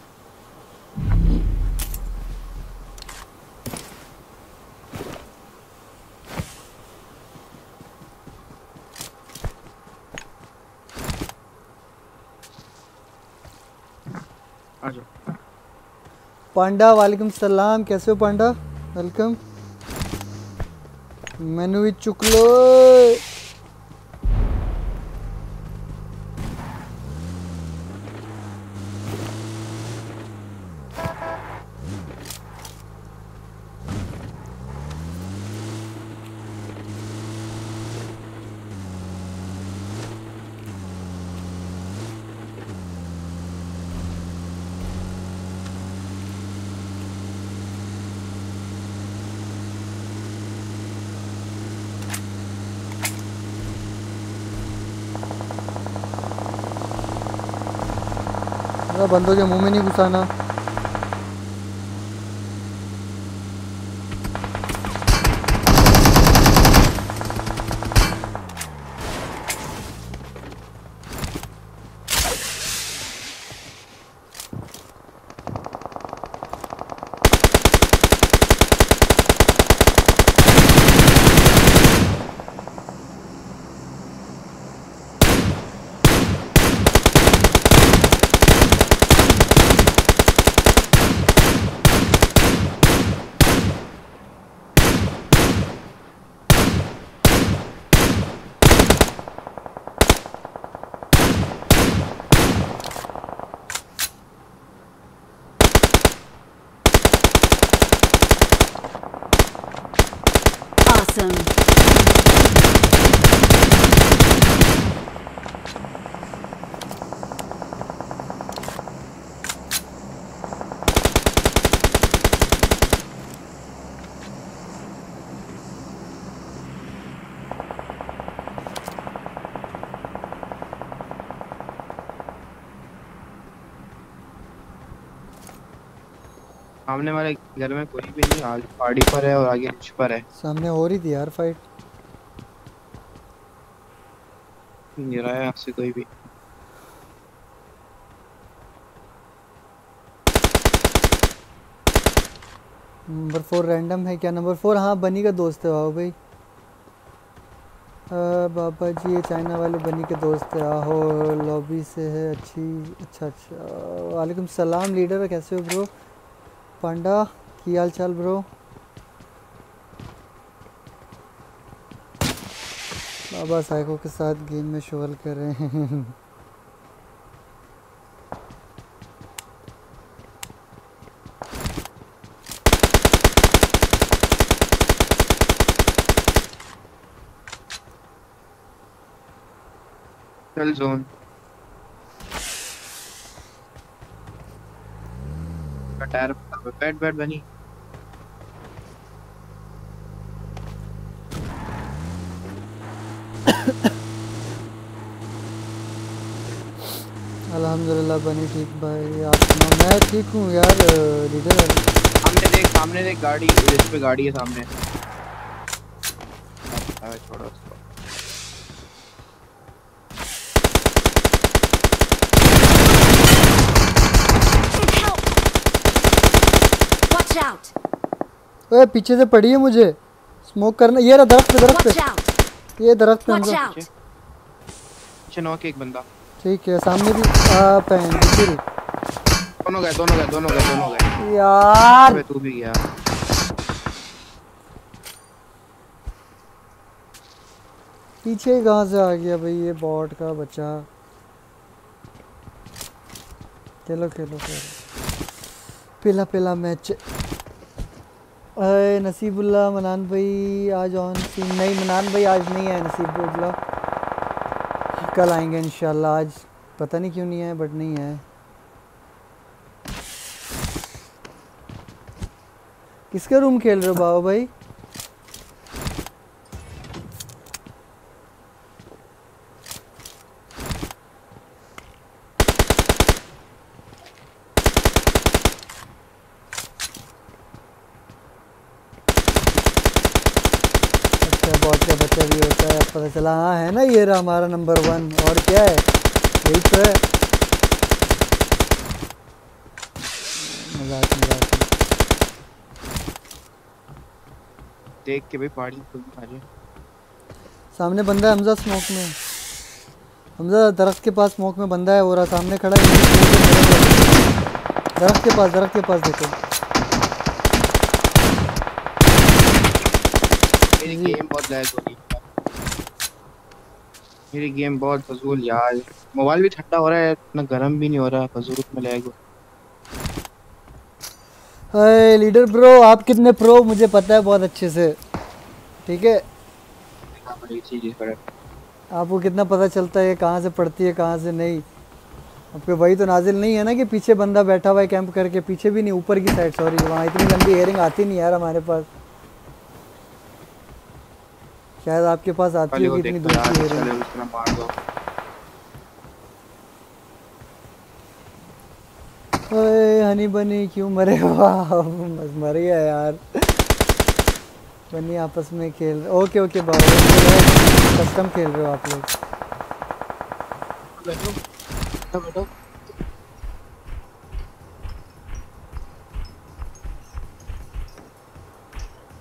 आ जाओ पांडा वालेकुम सलाम कैसे हो पांडा? वेलकम मैनू भी चुक लो। बंदों के मुँह में नहीं घुसाना। सामने वाले घर में कोई भी नहीं आगे पहाड़ी पर है और आगे कुछ पर है। सामने हो रही थी यार फाइट गिरा है आपसे कोई भी। नंबर फोर रैंडम है क्या? नंबर फोर हाँ बनी का दोस्त है वाह भाई। आ, बाबा जी ये चाइना वाले बनी के दोस्त है आहो लॉबी से है अच्छी अच्छा अच्छा। वालेकुम सलाम लीडर कैसे हो ब्रो पांडा, की हाल चाल ब्रो? बाबा साइको के साथ गेम में शोल कर रहे हैं। चल जोन। टायर बैट बैट बनी। अल्हम्दुलिल्लाह बनी ठीक भाई। आप मैं ठीक हूँ यार लीडर सामने देख सामने देख गाड़ी इस पे गाड़ी है सामने। छोड़ो उसको Help! Watch out! ओए पीछे से पड़ी है मुझे। स्मोक करना ये रहा दरख्त पे। दरख्त पे ये दरख्त पे out! पीछे नॉक एक बंदा। ठीक है सामने भी आ पैन दूसरी दोनों गए दोनों गए दोनों गए दोनों गए। यार। अबे तू भी गया। पीछे ही कहाँ से आ गया भाई ये बॉट का बच्चा? खेलो खेलो खेलो। पहला पहला मैच अरे नसीबुल्ला मनान भाई, आज ऑन सीन नहीं, मनान भाई आज नहीं है नसीबुल्ला कल आएँगे इंशाल्लाह आज। पता नहीं क्यों नहीं है बट नहीं है किसका रूम खेल रहे हो बाबा भाई अच्छा बहुत का बच्चा भी होता है अब पता चला हाँ है ना ये रहा हमारा नंबर वन और क्या है? यही तो है। मज़ाक मज़ाक। देख के भाई पहाड़ी खुद आ रही है। सामने बंदा है हमजा स्मोक में। हमजा दरख्त के पास स्मोक में बंदा है वो रहा सामने खड़ा है। मेरे। दरख्त के पास दरख्त के पास देखो। मेरी गेम बहुत लैग हो रही है। मेरी गेम बहुत फजूल यार। मोबाइल भी ठंडा हो रहा है इतना गर्म भी नहीं हो रहा फजूल में लैग हाय लीडर ब्रो आप कितने प्रो मुझे पता है बहुत अच्छे से। ठीक है? है आपको कितना पता चलता है कहाँ से पड़ती है कहाँ से नहीं। आपके वही तो नाजिल नहीं है ना कि पीछे बंदा बैठा हुआ है कैंप करके पीछे भी नहीं ऊपर की साइड सॉरी वहाँ इतनी लंबी हेयरिंग आती नहीं यार हमारे पास। शायद आपके पास आती होगी इतनी दूर मार दो। हनी बनी क्यों मरे? [LAUGHS] हो बस मर गया यार। बनी आपस में खेल रहे ओके ओके बाबा कस्टम खेल रहे हो आप लोग। बैठो बैठो।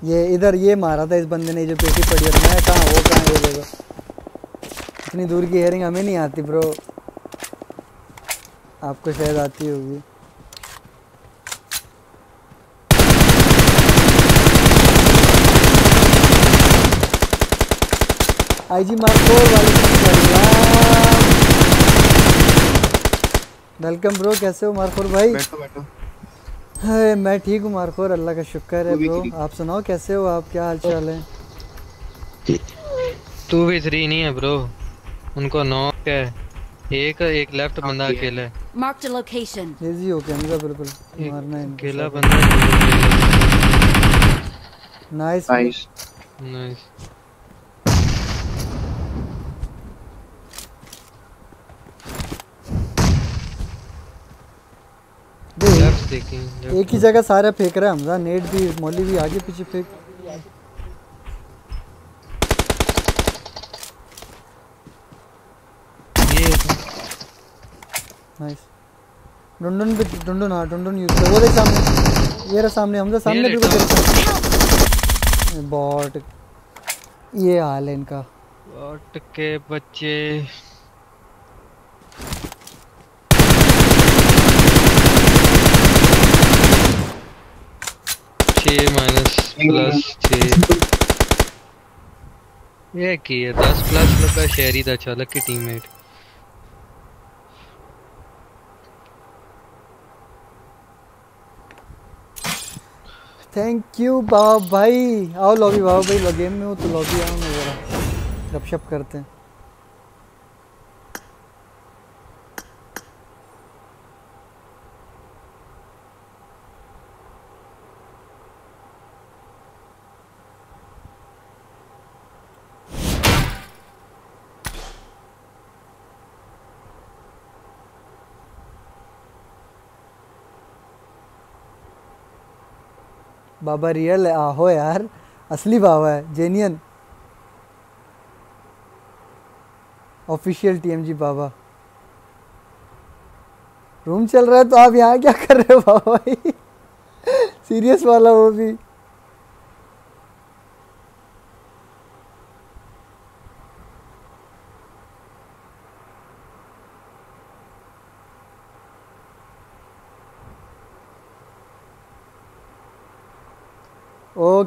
ये इधर ये मारा था इस बंदे ने जो पेटी पड़ी है। मैं कहाँ, वो कहाँ, ये देखो। इतनी दूर की हेयरिंग हमें नहीं आती ब्रो आपको शायद आती होगी। आई जी मार्को वेलकम ब्रो कैसे हो मार्कोर भाई? बैठो बैठो। हाय मैं ठीक हूँ मार्कोर अल्लाह का शुक्र है ब्रो। आप सुनाओ कैसे हो? आप क्या हाल चाल है? टू वी थ्री नहीं है ब्रो। उनको नॉक है। एक एक लेफ़्ट बंदा अकेला है। Marked a location. इजी हो गया हमजा बिल्कुल मारना है अकेला बंदा। नाइस नाइस नाइस लेफ़्ट देखें एक ही जगह सारे फेंक रहे हैं हमजा। नेट भी मौली भी आगे पीछे फेंक। ये नाइस डुंडुन भी डुंडुन हाँ डुंडुन यूज़ कर। वो देख सामने। ये रहा सामने हमजा सामने बॉट ये हाल है इनका। बॉट के बच्चे। छः माइनस प्लस छः ये की है दस प्लस लगा शहरी था चालक की टीममेट थैंक यू बाबा भाई। आओ लॉबी बाबा भाई गेम में हो तो लॉबी आओ ना जरा। गपशप करते हैं। बाबा रियल है आहो यार, असली बाबा है जेनियन ऑफिशियल टीएमजी बाबा। रूम चल रहा है तो आप यहाँ क्या कर रहे हो बाबा भाई? [LAUGHS] सीरियस वाला वो भी।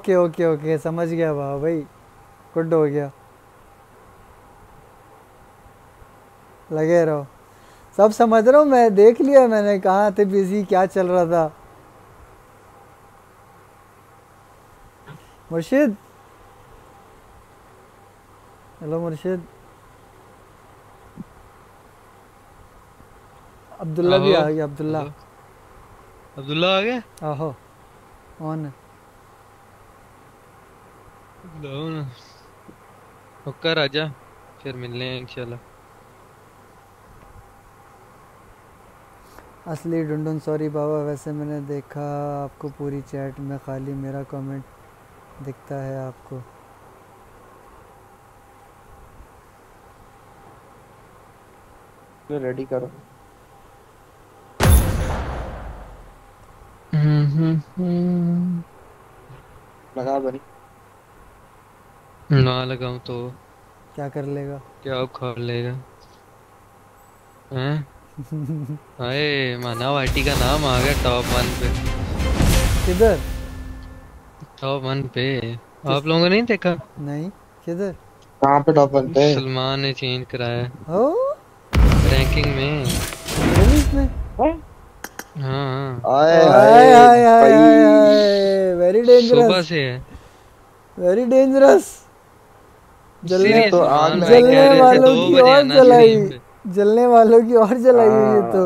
ओके ओके ओके समझ गया बाबा भाई गुड हो गया। लगे रहो। सब समझ रहा हूँ? मैं देख लिया मैंने कहाँ थे बिज़ी क्या चल रहा था? मुर्शिद? हेलो मुर्शिद। अब्दुल्ला भी आ गया अब्दुल्ला। अब्दुल्ला आ गया? आहो ऑन है? लो ना होकर आजा फिर मिलने हैं इंशाल्लाह। असली डुंडुन सॉरी बाबा वैसे मैंने देखा आपको पूरी चैट में खाली मेरा कमेंट दिखता है आपको। रेडी करो। लगा बनी। ना लगाऊँ तो। क्या कर लेगा? क्या उखाड़ लेगा? हैं? [LAUGHS] अरे माना वाटी का नाम आ गया टॉप वन पे। किधर? टॉप वन पे। आप लोगों ने नहीं देखा? नहीं किधर? कहाँ पे टॉप बनते हैं सलमान ने चेंज कराया। ओ? रैंकिंग में। रिलीज़ में? हाँ। हाँ। आए हाय हाय भाई। वेरी सुबह से है। वेरी डेंजरस जलने तो आग जलने कह रहे थे वालों की और जलाई जलने वालों की और जलाई हुई है तो।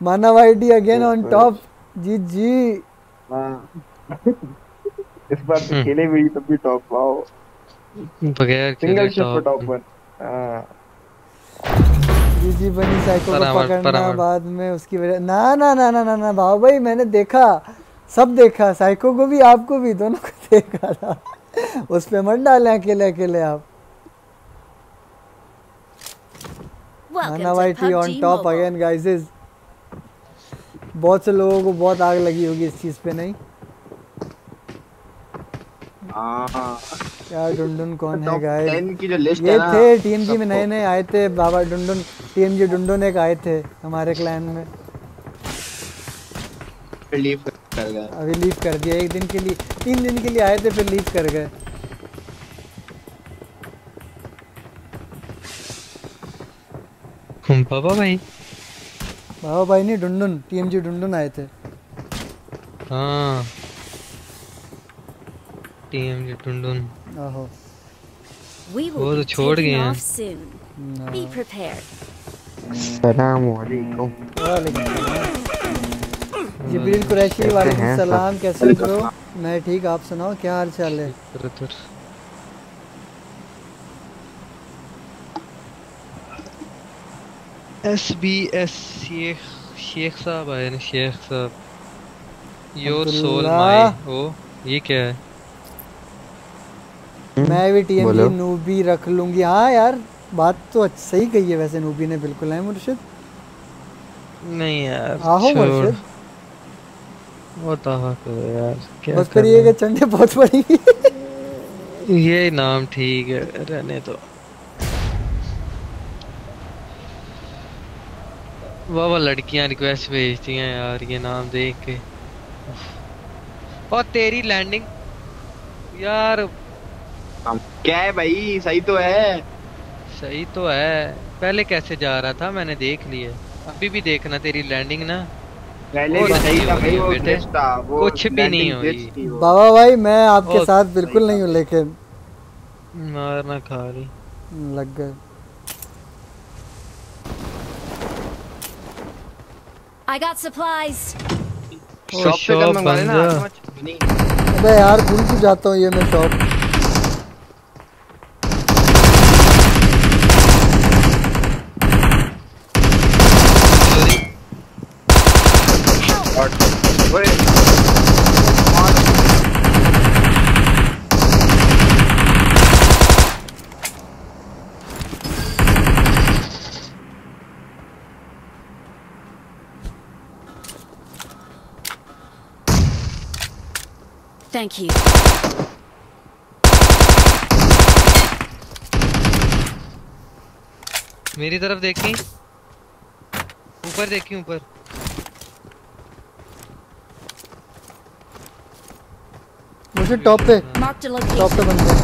Manav ID again on top जी जी। हाँ। इस बार तो खेले भी तब भी टॉप पाओ बगैर सिंगल खेले शिप पे टॉप वन हाँ। जी जी बनी साइको को पकड़ना बाद में उसकी वजह ना ना ना ना ना ना बाबू भाई मैंने देखा सब देखा साइको को भी आपको भी दोनों को देखा था। उस पे मत डालें अकेले अकेले आप। IT on top again guys बहुत से लोगों को बहुत आग लगी होगी इस चीज़ पे नहीं? हाँ। यार डुंडुन कौन है गाइस 10 की जो लिस्ट ये है थे टीएमजी में नए नए आए थे बाबा डुंडुन टीएमजी डुंडुन एक आए थे हमारे क्लैन में। कर गया। अभी लीव कर दिया एक दिन के लिए तीन दिन के लिए आए थे फिर लीव कर गए। हम पापा भाई? बाबा भाई नहीं डुंडुन टीएमजी डुंडुन आए थे। हाँ। टीएम टुंडुन आहो। वो तो छोड़ गए हैं। सलाम वालेकुम। वालेकुम। जिब्रील कुरैशी वालेकुम सलाम कैसे हो? मैं ठीक आप सुनाओ क्या हाल चाल है? S B S Sheikh Sheikh साहब आए ना शेख साहब। योर सोल माय ओ ये क्या है? मैं भी टीएमजी। नूबी रख लूँगी। हाँ यार बात तो अच्छ- सही कही है वैसे नूबी ने बिल्कुल है मुर्शिद? नहीं यार आहो मुर्शिद। वो तो यार? क्या बस चंडे बहुत पड़ी [LAUGHS] ये नाम ठीक है रहने तो वाह वाह लड़कियाँ रिक्वेस्ट भेजती हैं यार ये नाम देख के। और तेरी लैंडिंग यार। क्या है भाई सही तो है। सही तो है। पहले कैसे जा रहा था? मैंने देख लिया। अभी भी देखना तेरी लैंडिंग ना। पहले भी सही था भाई वो बेटे। था वो कुछ भी नहीं हुई। बाबा भाई मैं आपके साथ बिल्कुल नहीं हूँ लेकिन मारना खा रही लग गए I got supplies. शॉप पे कल मंगवा लेना नहीं अबे यार भूल क्यों जाता हूँ ये मैं शॉप सॉरी और ओए Thank you. मेरी तरफ़ देखी। ऊपर देखी ऊपर। मुझे टॉप पे टॉप पे बंदे।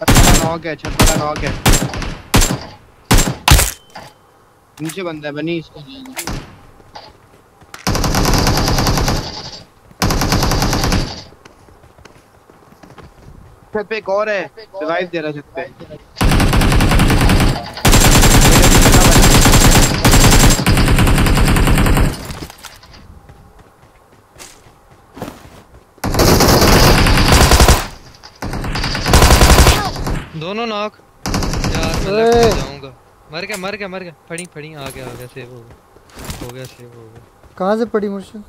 छत वाला नॉक है छत वाला नॉक है। नीचे बंदा है बनी इसको। छत पे एक और है रिवाइव दे रहा है छत पे। दोनों नॉक यार मैं जाऊँगा। मर गया मर गया मर गया। फड़ी फड़ी आ गया आ गया सेव हो गया। हो गया सेव हो गया। कहाँ से पड़ी मुर्शिद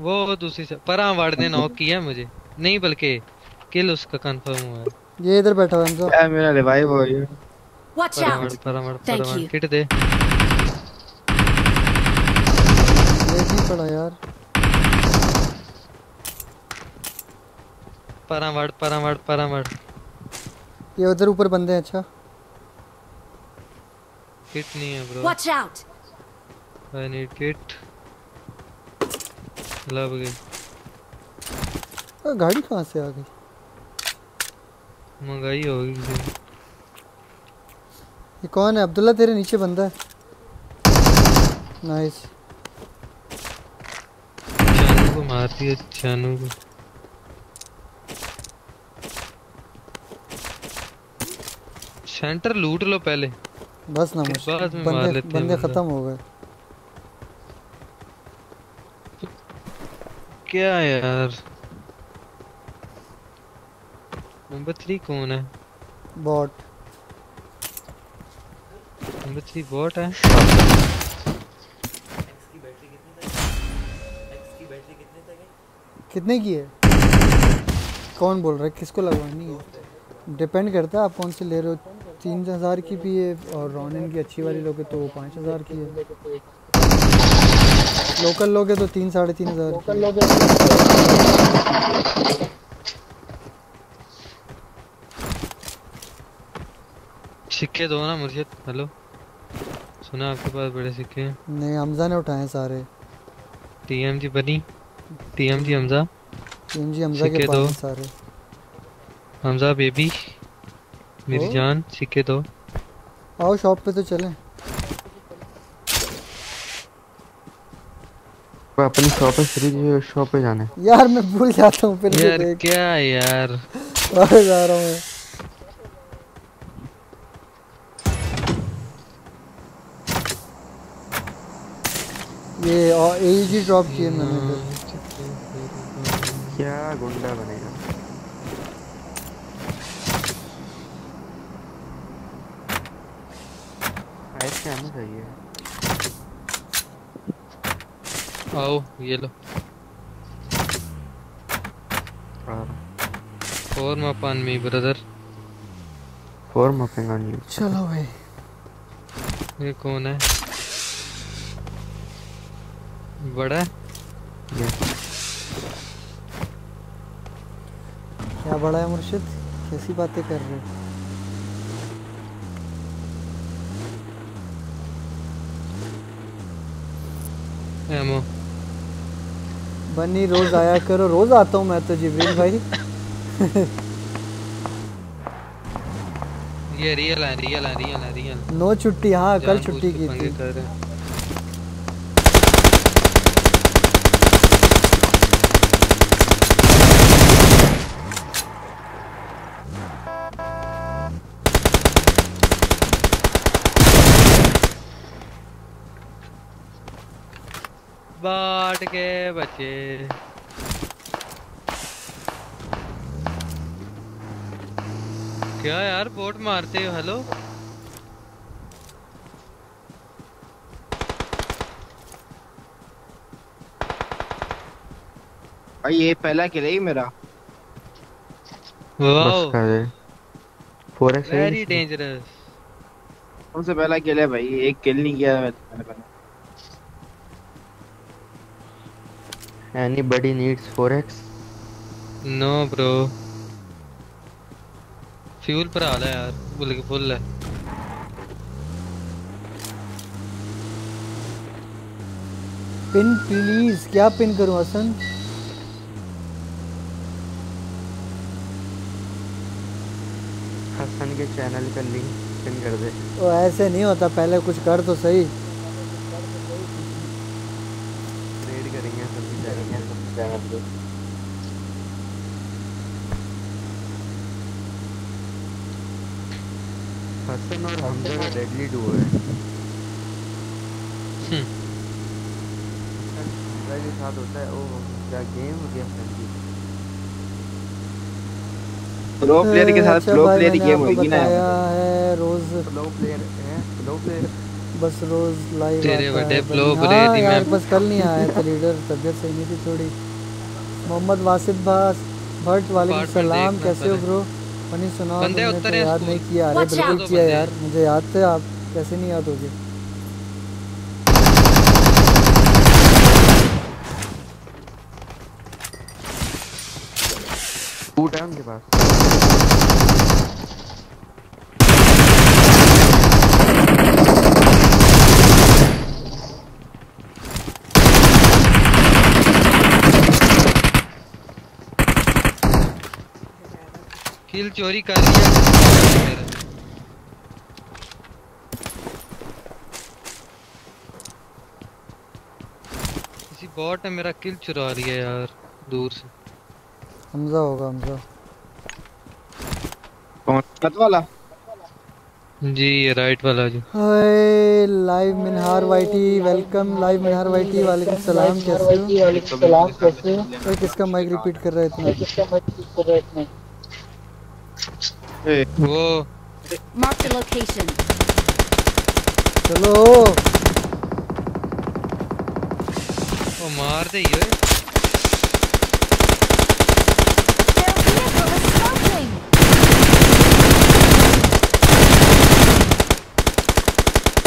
वो दूसरी से परावाड़ ने नॉक किया मुझे। नहीं बल्कि किल उसका कंफर्म हुआ है। ये इधर बैठा हुआ है मेरा रिवाइव हो गया Watch out. Thank you. Kit दे ये नहीं पड़ा यार परावाड़ परावाड़ परावाड़ ये उधर ऊपर बंदे हैं अच्छा किट नहीं है bro Watch out. I need kit love गई गाड़ी कहाँ से आ गई मंगाई होगी किसी ने। ये कौन है? अब्दुल्ला तेरे नीचे बंदा है। नाइस जानू को मार दिया जानू को। सेंटर लूट लो पहले। बस ना फिर मुर्शिद बाद में मार बंदे बंदे खत्म हो गए। क्या यार? नंबर थ्री कौन है? बॉट थ्री बॉट है। कितने की है? कौन बोल रहा है? किसको लगवानी है? डिपेंड करता है आप कौन से ले रहे हो। तीन हज़ार की भी है और रॉनिन की अच्छी वाली लोगे तो पाँच हज़ार की है। लोकल लोगे तो तीन साढ़े तीन हज़ार की है। सिक्के दो ना मुझे हेलो। सुना आपके पास बड़े सिक्के? हैं नहीं हमजा ने उठाए सारे। टीएमजी बनी? टीएमजी हमजा? तीन जी हमजा के पास सारे। हमजा बेबी मेरी जान सिक्के दो। आओ शॉप पे तो चलें। अपनी शॉप पे फ्री शॉप पे जाना। यार मैं भूल जाता हूँ फिर यार क्या यार? [LAUGHS] वापस आ रहा हूँ ये एजी ड्रॉप किए मैंने क्या गुंडा बनेगा? आइस क्या हमें चाहिए आओ ये लो। और और मापान me brother four on you चलो भाई। ये कौन है? बड़ा है? क्या बड़ा है मुर्शिद? कैसी बातें कर रहे हो? एमो बनी रोज आया करो। रोज आता हूँ मैं तो जिब्रील भाई। ये रियल है रियल है रियल है रियल नो छुट्टी हाँ कल छुट्टी के थी। बाट के बच्चे क्या यार बोट मारते हो? हेलो? भाई ये पहला किल है मेरा। वाओ। बस कर दे 4x वेरी डेंजरस सबसे पहला किल है भाई एक किल नहीं किया मैंने anybody needs 4x no bro fuel पर आला यार फुल फुल है। पिन प्लीज़ क्या पिन करूँ हसन? हसन के चैनल का लिंक पिन कर दे। तो ऐसे नहीं होता पहले कुछ कर तो सही ट्रेड करेंगे सभी चैनल चैनल हसन और हमजा का डेडली डुओ है। हम्म। हमजा के साथ होता है ओ क्या गेम हो गया फ्रेंडली प्रो प्लेयर के साथ प्रो प्लेयर गेम होगी ना। है रोज फ्लो प्लेयर है फ्लो प्लेयर बस रोज लाइव तेरे आता बड़े है blow भाई। बड़े हाँ दी यार मैं- बस कल नहीं आया था लीडर तबीयत सही नहीं थी थोड़ी। मोहम्मद वासिफ भास भट्ट वालेकुम सलाम कैसे हो। ब्रो? फनी सुनाओ बंदे तुमने तो याद नहीं किया। अरे बिल्कुल किया यार मुझे याद थे आप कैसे नहीं याद होगे? टू टाइम के पास। किल चोरी कर लिया। किसी बॉट ने मेरा किल चुरा लिया यार दूर से। हमजा होगा हमजा। कौन? कत वाला? जी ये राइट वाला जो। Hi live Minhar YT welcome live Minhar YT वालेकुम सलाम कैसे हो? सलाम कैसे ओए किसका माइक रिपीट कर रहा है इतना वो Mark the location. चलो वो मार दे ये.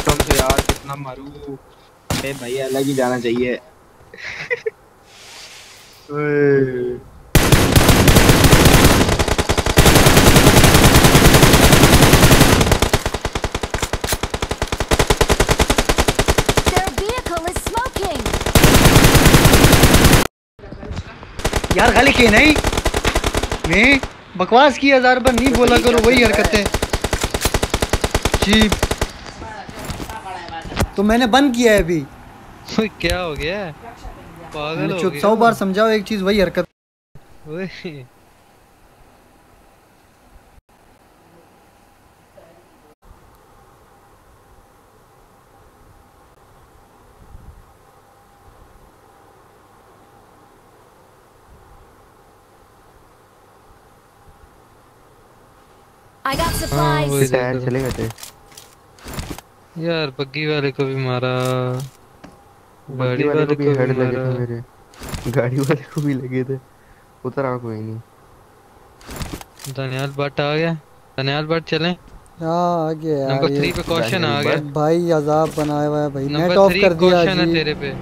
तुमसे यार कितना मारू भाई अलग ही जाना चाहिए ओए Their vehicle is smoking. यार खाली के नहीं? मैं बकवास की हज़ार बार नहीं बोला करो वही हरकतें। जी तो मैंने बंद किया है अभी। क्या हो गया? पागल हो गया। सौ बार समझाओ एक चीज़ वही हरकत। I got हाँ supplies. टायर चले गए थे। यार बग्गी वाले को भी मारा। बग्गी गाड़ी वाले को भी हेड लगे थे मेरे। गाड़ी वाले को भी लगे थे। उतरा कोई नहीं। दनियाल बट आ गया। दनियाल बट चलें। हाँ आ गया यार नंबर थ्री पे क्वेश्चन आ गया। भाई अजाब बनाया हुआ है भाई। नेट नंबर ऑफ़ थ्री कर दिया क्वेश्चन है तेरे पे।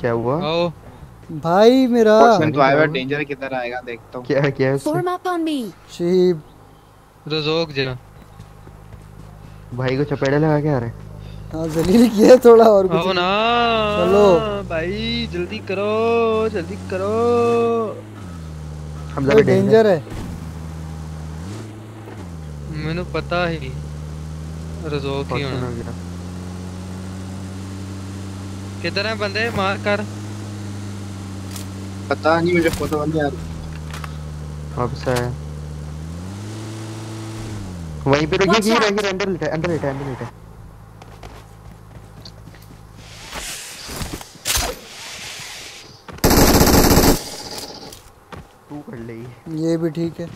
क्या हुआ? आओ। भाई मेरा। तो हुआ डेंजर किधर आएगा देखता हूँ। क्या क्या Form up on me. शीब रजोक जरा। भाई को चपेड़े लगा के आ रहे हाँ। जलील किया थोड़ा और कुछ। ना। चलो। भाई जल्दी करो जल्दी करो। हम ज़्यादा डेंजर है। मैंने पता ही रजोक ही होना। किधर है बंदे? मार कर। पता नहीं मुझे फ़ोटो नहीं आ रही। अब से। वहीं पे देखिए गिर गिर अंदर लेटा अंदर लेटा अंदर लेटा। तू कर ले ये। भी ठीक है।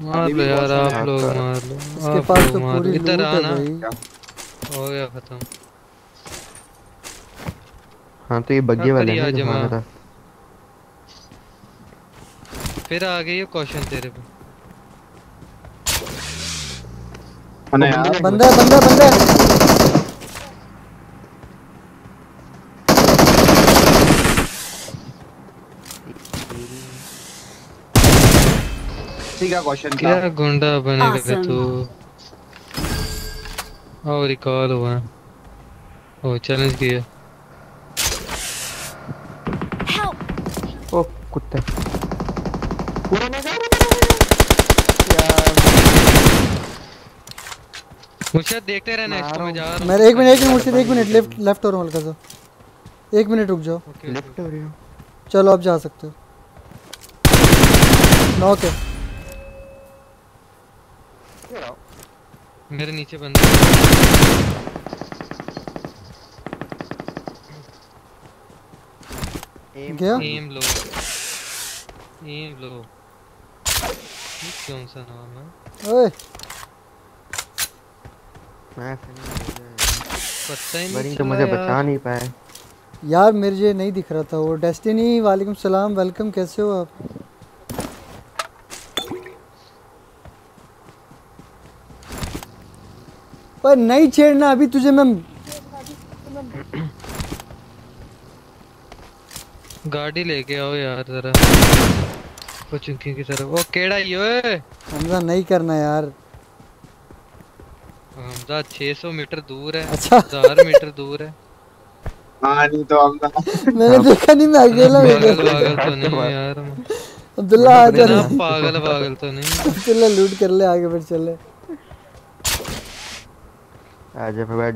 मार लो यार आप लोग हाँ, मार लो इसके पास तो पूरी इधर आना। हो गया खत्म। हाँ तो ये बग्गे हाँ, वाला है जो मारा। था फिर आ गई ये क्वेश्चन तेरे पे। है यार। बंदा है बंदा है, बंदा। है। ठीक है क्वेश्चन क्या गुंडा बनेगा Awesome. तू और रिकॉल हुआ। ओ चैलेंज किया Help! ओ कुत्ता। मुझे देखते रहना इसको मैं जा रहा हूँ। मेरे एक मिनट एक मिनट मुर्शिद एक मिनट लेफ़्ट लेफ़्ट और हल्का सा। एक मिनट रुक जाओ। लेफ़्ट हो रही हो चलो आप जा सकते हो। नॉक है। मेरे नीचे बंदा गया? एम लो। एम लो। ये कौन सा नाम है? ओए। मैं पता ही नहीं तो मुझे यार। बचा नहीं पाए यार मेरे ये नहीं दिख रहा था वो। डेस्टिनी वालेकुम सलाम वेलकम कैसे हो आप? पर नहीं छेड़ना अभी तुझे मैं गाड़ी लेके आओ यार जरा। कोचिंग की तरफ़। ओ केड़ा ही ओए? हमजा नहीं करना यार। हमजा 600 मीटर दूर है। अच्छा। 1000 मीटर दूर है। हाँ नहीं तो हमजा मैंने देखा नहीं मैं अकेला हूँ पागल पागल तो नहीं यार। अब्दुल्ला आ जा पागल पागल तो नहीं। अब्दुल्ला लूट कर ले आगे फिर चले आज मैं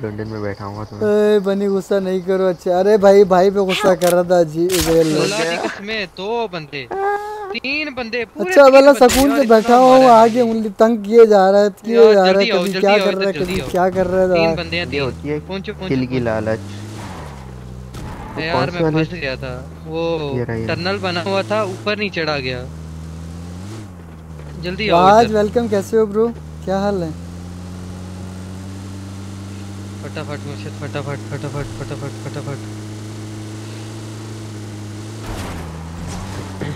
डंडन में बैठ हूँ ए, बनी गुस्सा नहीं करो अच्छा। अरे भाई भाई पे गुस्सा कर रहा था जी दो बंदे। तीन बंदे पूरे अच्छा वाला सुकून से बैठा हूँ आगे उंगली तंग किए जा रहा है किए जा रहा है कभी क्या कर रहा है कभी क्या कर रहा तीन बंदे हैं होती है पहुंचो पहुंचो। की लालच। यार मैं फंस गया था। वो। टनल बना हुआ था ऊपर नहीं चढ़ा गया। जल्दी आओ इधर। वेलकम कैसे हो ब्रो क्या हाल है? फटाफट मुझे फटाफट फटाफट फटाफट फटाफट।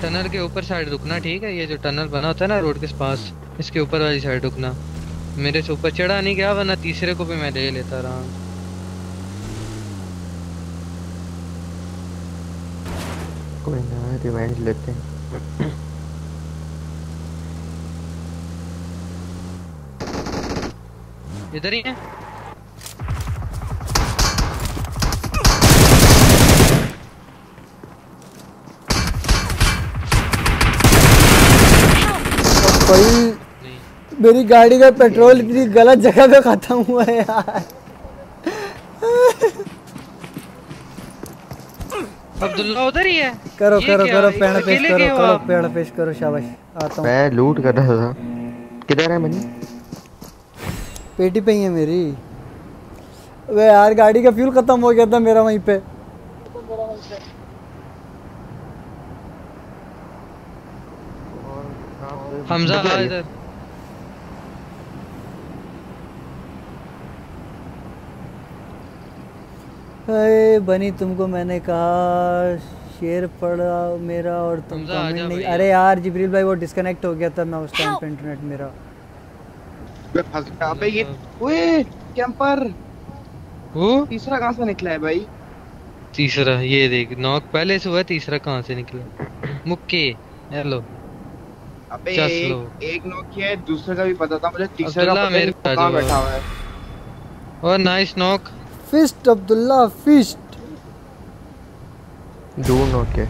टनल के ऊपर साइड रुकना ठीक है ये जो टनल बना होता है ना रोड के पास इसके ऊपर वाली साइड रुकना। मेरे से ऊपर चढ़ा नहीं गया वरना तीसरे को भी मैं ले लेता रहा। कोई ना रिवेंज लेते हैं। इधर ही है? भाई मेरी गाड़ी का पेट्रोल इतनी गलत जगह पे खत्म हुआ है यार। अब्दुल्ला उधर ही है। करो करो करो पेड़ पेश करो करो पेड़ पेश करो शाबाश आता हूँ। मैं लूट कर रहा था। किधर है मनी? पेटी पे ही है मेरी। वे यार गाड़ी का फ्यूल खत्म हो गया था मेरा वहीं पे। हमजा आ इधर। अरे बनी तुमको मैंने कहा शेर पड़ा मेरा और तुम कमेंट नहीं अरे यार जिब्रील भाई वो डिस्कनेक्ट हो गया था मैं उस टाइम पे इंटरनेट मेरा। मैं फंस गया। अबे ये ओए कैंपर! वो तीसरा कहाँ से निकला है भाई? तीसरा ये देख नॉक पहले से हुआ तीसरा कहाँ से निकला? मुक्के हेलो अबे एक, एक नॉक किया है दूसरे का भी पता था मुझे तीसरे का पता नहीं मेरे पास कहाँ बैठा हुआ है। और nice knock fist Abdullah fist okay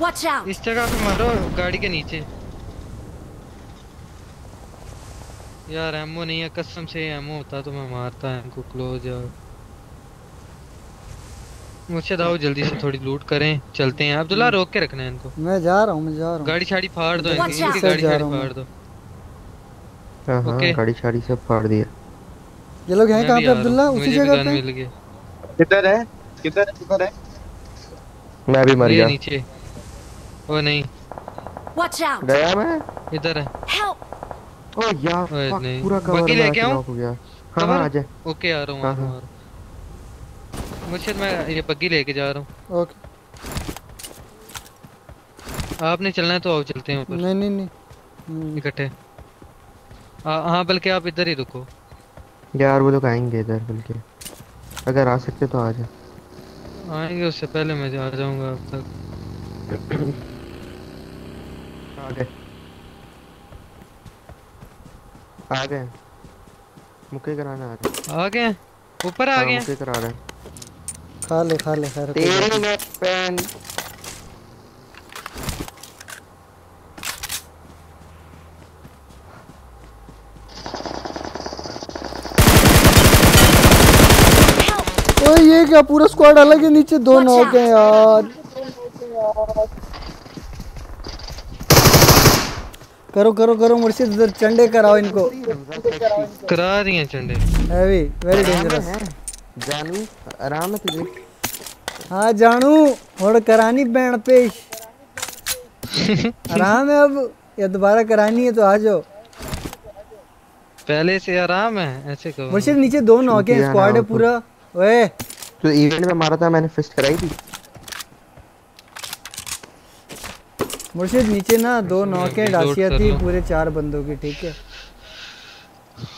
Watch out! इस जगह पे मारो गाड़ी के नीचे। यार एमओ नहीं है कसम से एमओ होता तो मैं मारता है इनको क्लोज यार। मुझसे दाओ जल्दी से थोड़ी लूट करें चलते हैं। अब्दुल्ला रोक के रखना है इनको। मैं जा रहा हूँ मैं जा रहा हूँ। गाड़ी छाड़ी फाड़ दो इनकी गाड़ी छाड़ी फाड़ दो। हाँ। हाँ ओके। गाड़ी शाड़ी सब फाड़ दिया। ये लोग हैं कहाँ पे अब्दुल्ला? उसी जगह पे? मिल गया। किधर है? किधर किधर है? मैं भी मर गया। नीचे। ओ नहीं। Watch out! गया मैं? इधर है। Help! ओ यार। पूरा कवर बग्गी लेके आऊँ? हो गया। हाँ? हाँ आ जाए ओके आ रहा हूँ आ हाँ, रहा हूँ आ रहा। मुझे मैं ये बग्गी लेके जा रहा हूँ। ओके। आपने चलना है तो आओ चलते हैं ऊपर। नहीं नहीं नहीं। हम्म, इकट्ठे। हाँ हाँ बल्कि आप इधर ही रुको। यार वो लोग आएँगे इधर बल्कि। अगर आ सकते तो आ जाए आएँगे उससे पहले मैं जा जाऊँगा अब तक। [CLEARS THROAT] आ गए। आ गए मुक्के कराने आ रहे आ गए ऊपर आ हाँ, गए? मुक्के करा रहे खा ले खा ले बात तेरी मैं पेन ओए ये क्या पूरा स्क्वाड अलग है नीचे? दो नॉक हैं यार। करो करो करो मुर्शिद इधर चंडे कराओ इनको। करा रही हैं चंडे। हैवी वेरी डेंजरस जानू आराम है तुझे? हाँ जानू और करानी बैंड पेश। [LAUGHS] आराम है अब या दोबारा करानी है तो आ जाओ। पहले से आराम है ऐसे कहो मुर्शिद नीचे दो नॉक हैं स्क्वाड है तो। पूरा। ओए। तो इवेंट में मारा था मैंने फिस्ट कराई थी? मुर्शिद नीचे ना दो नॉक डासिया थी पूरे चार बंदों की ठीक है?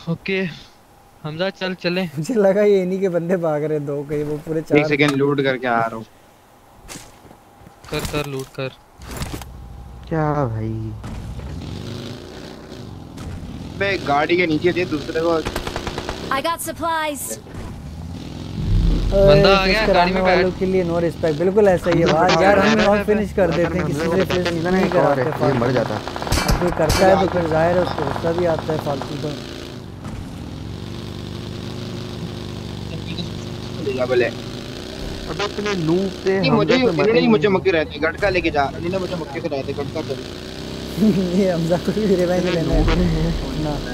ओके हमजा चल चले। मुझे लगा ये इन्हीं के बंदे भाग रहे दो कहीं वो पूरे चार एक सेकंड लूट करके आ रहा हूँ। कर कर लूट कर। क्या भाई? बे गाड़ी के नीचे थे दूसरे को I got supplies. बंदा आ गया, गाड़ी में बैठ। के लिए नो रिस्पेक्ट बिल्कुल ऐसा ही है। भाई यार हम नॉक फिनिश कर देते हैं किसी से फिनिश नहीं कराते ये मर जाता। अब कोई करता है तो फिर ज़ाहिर है उसको गुस्सा भी आता है फालतू का। चलेगा बोले अबे तूने नूब से नहीं हमजा मुझे इन्होंने मुझे मक्के रहते गटका लेके जा इन्होंने मुझे मक्के से रहते गटका कर। [LAUGHS] ये हमजा को भी रिवेंज लेना है। ना। था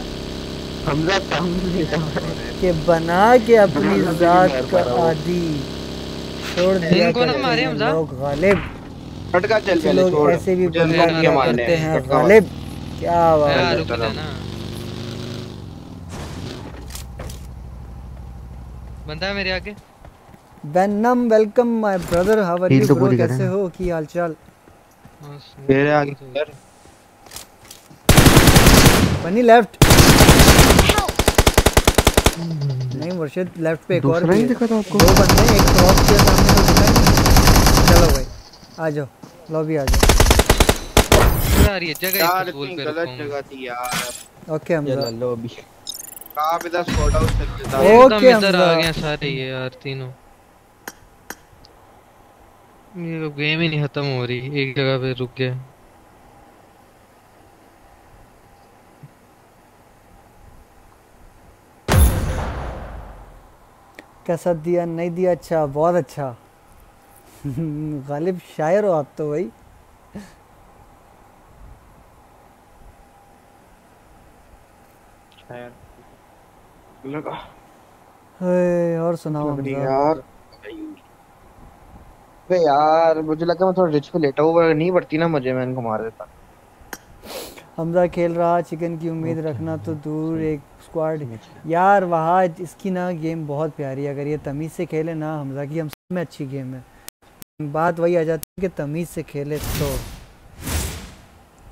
कि बना के अपनी जात का आदि छोड़ दिया इनको ना करते मारे हैं। हमजा। लोग गालिब। गटका चल पहले लोग छोड़। ऐसे भी बंदा करते हैं, गालिब। क्या बात है? रुक जा ना बंदा मेरे आगे? Venom welcome my brother. How are you तो ब्रो? कैसे हो। की हालचाल? मेरे आगे यार बनी लेफ़्ट! नहीं मुर्शिद लेफ़्ट पे एक और भी ही। है। आपको? दो बंदे एक क्रॉस के सामने तो दिखा नहीं। चलो भाई आ जाओ लॉबी आ जाओ। यार ये जगह यार पुल पे गलत जगह थी यार। ओके हमजा लो अभी कहाँ पे था हाउस ओके, इधर आ। गए सारे ये यार तीनों। ये गेम ही नहीं खत्म हो रही। एक जगह पे रुक गया कैसा दिया नहीं दिया अच्छा बहुत अच्छा। गालिब शायर हो आप तो भाई। लगा। और सुनाओ यार। बे यार मुझे लगा मैं थोड़ा रिच पे लेटा हुआ नहीं बढ़ती ना मुझे मैं इनको मार देता। हमजा खेल रहा चिकन की उम्मीद रखना तो दूर एक स्क्वाड यार वहाँ इसकी ना गेम बहुत प्यारी है। अगर ये तमीज़ से खेले ना हमजा की हम सब में अच्छी गेम है। बात वही आ जाती है कि तमीज़ से खेले तो।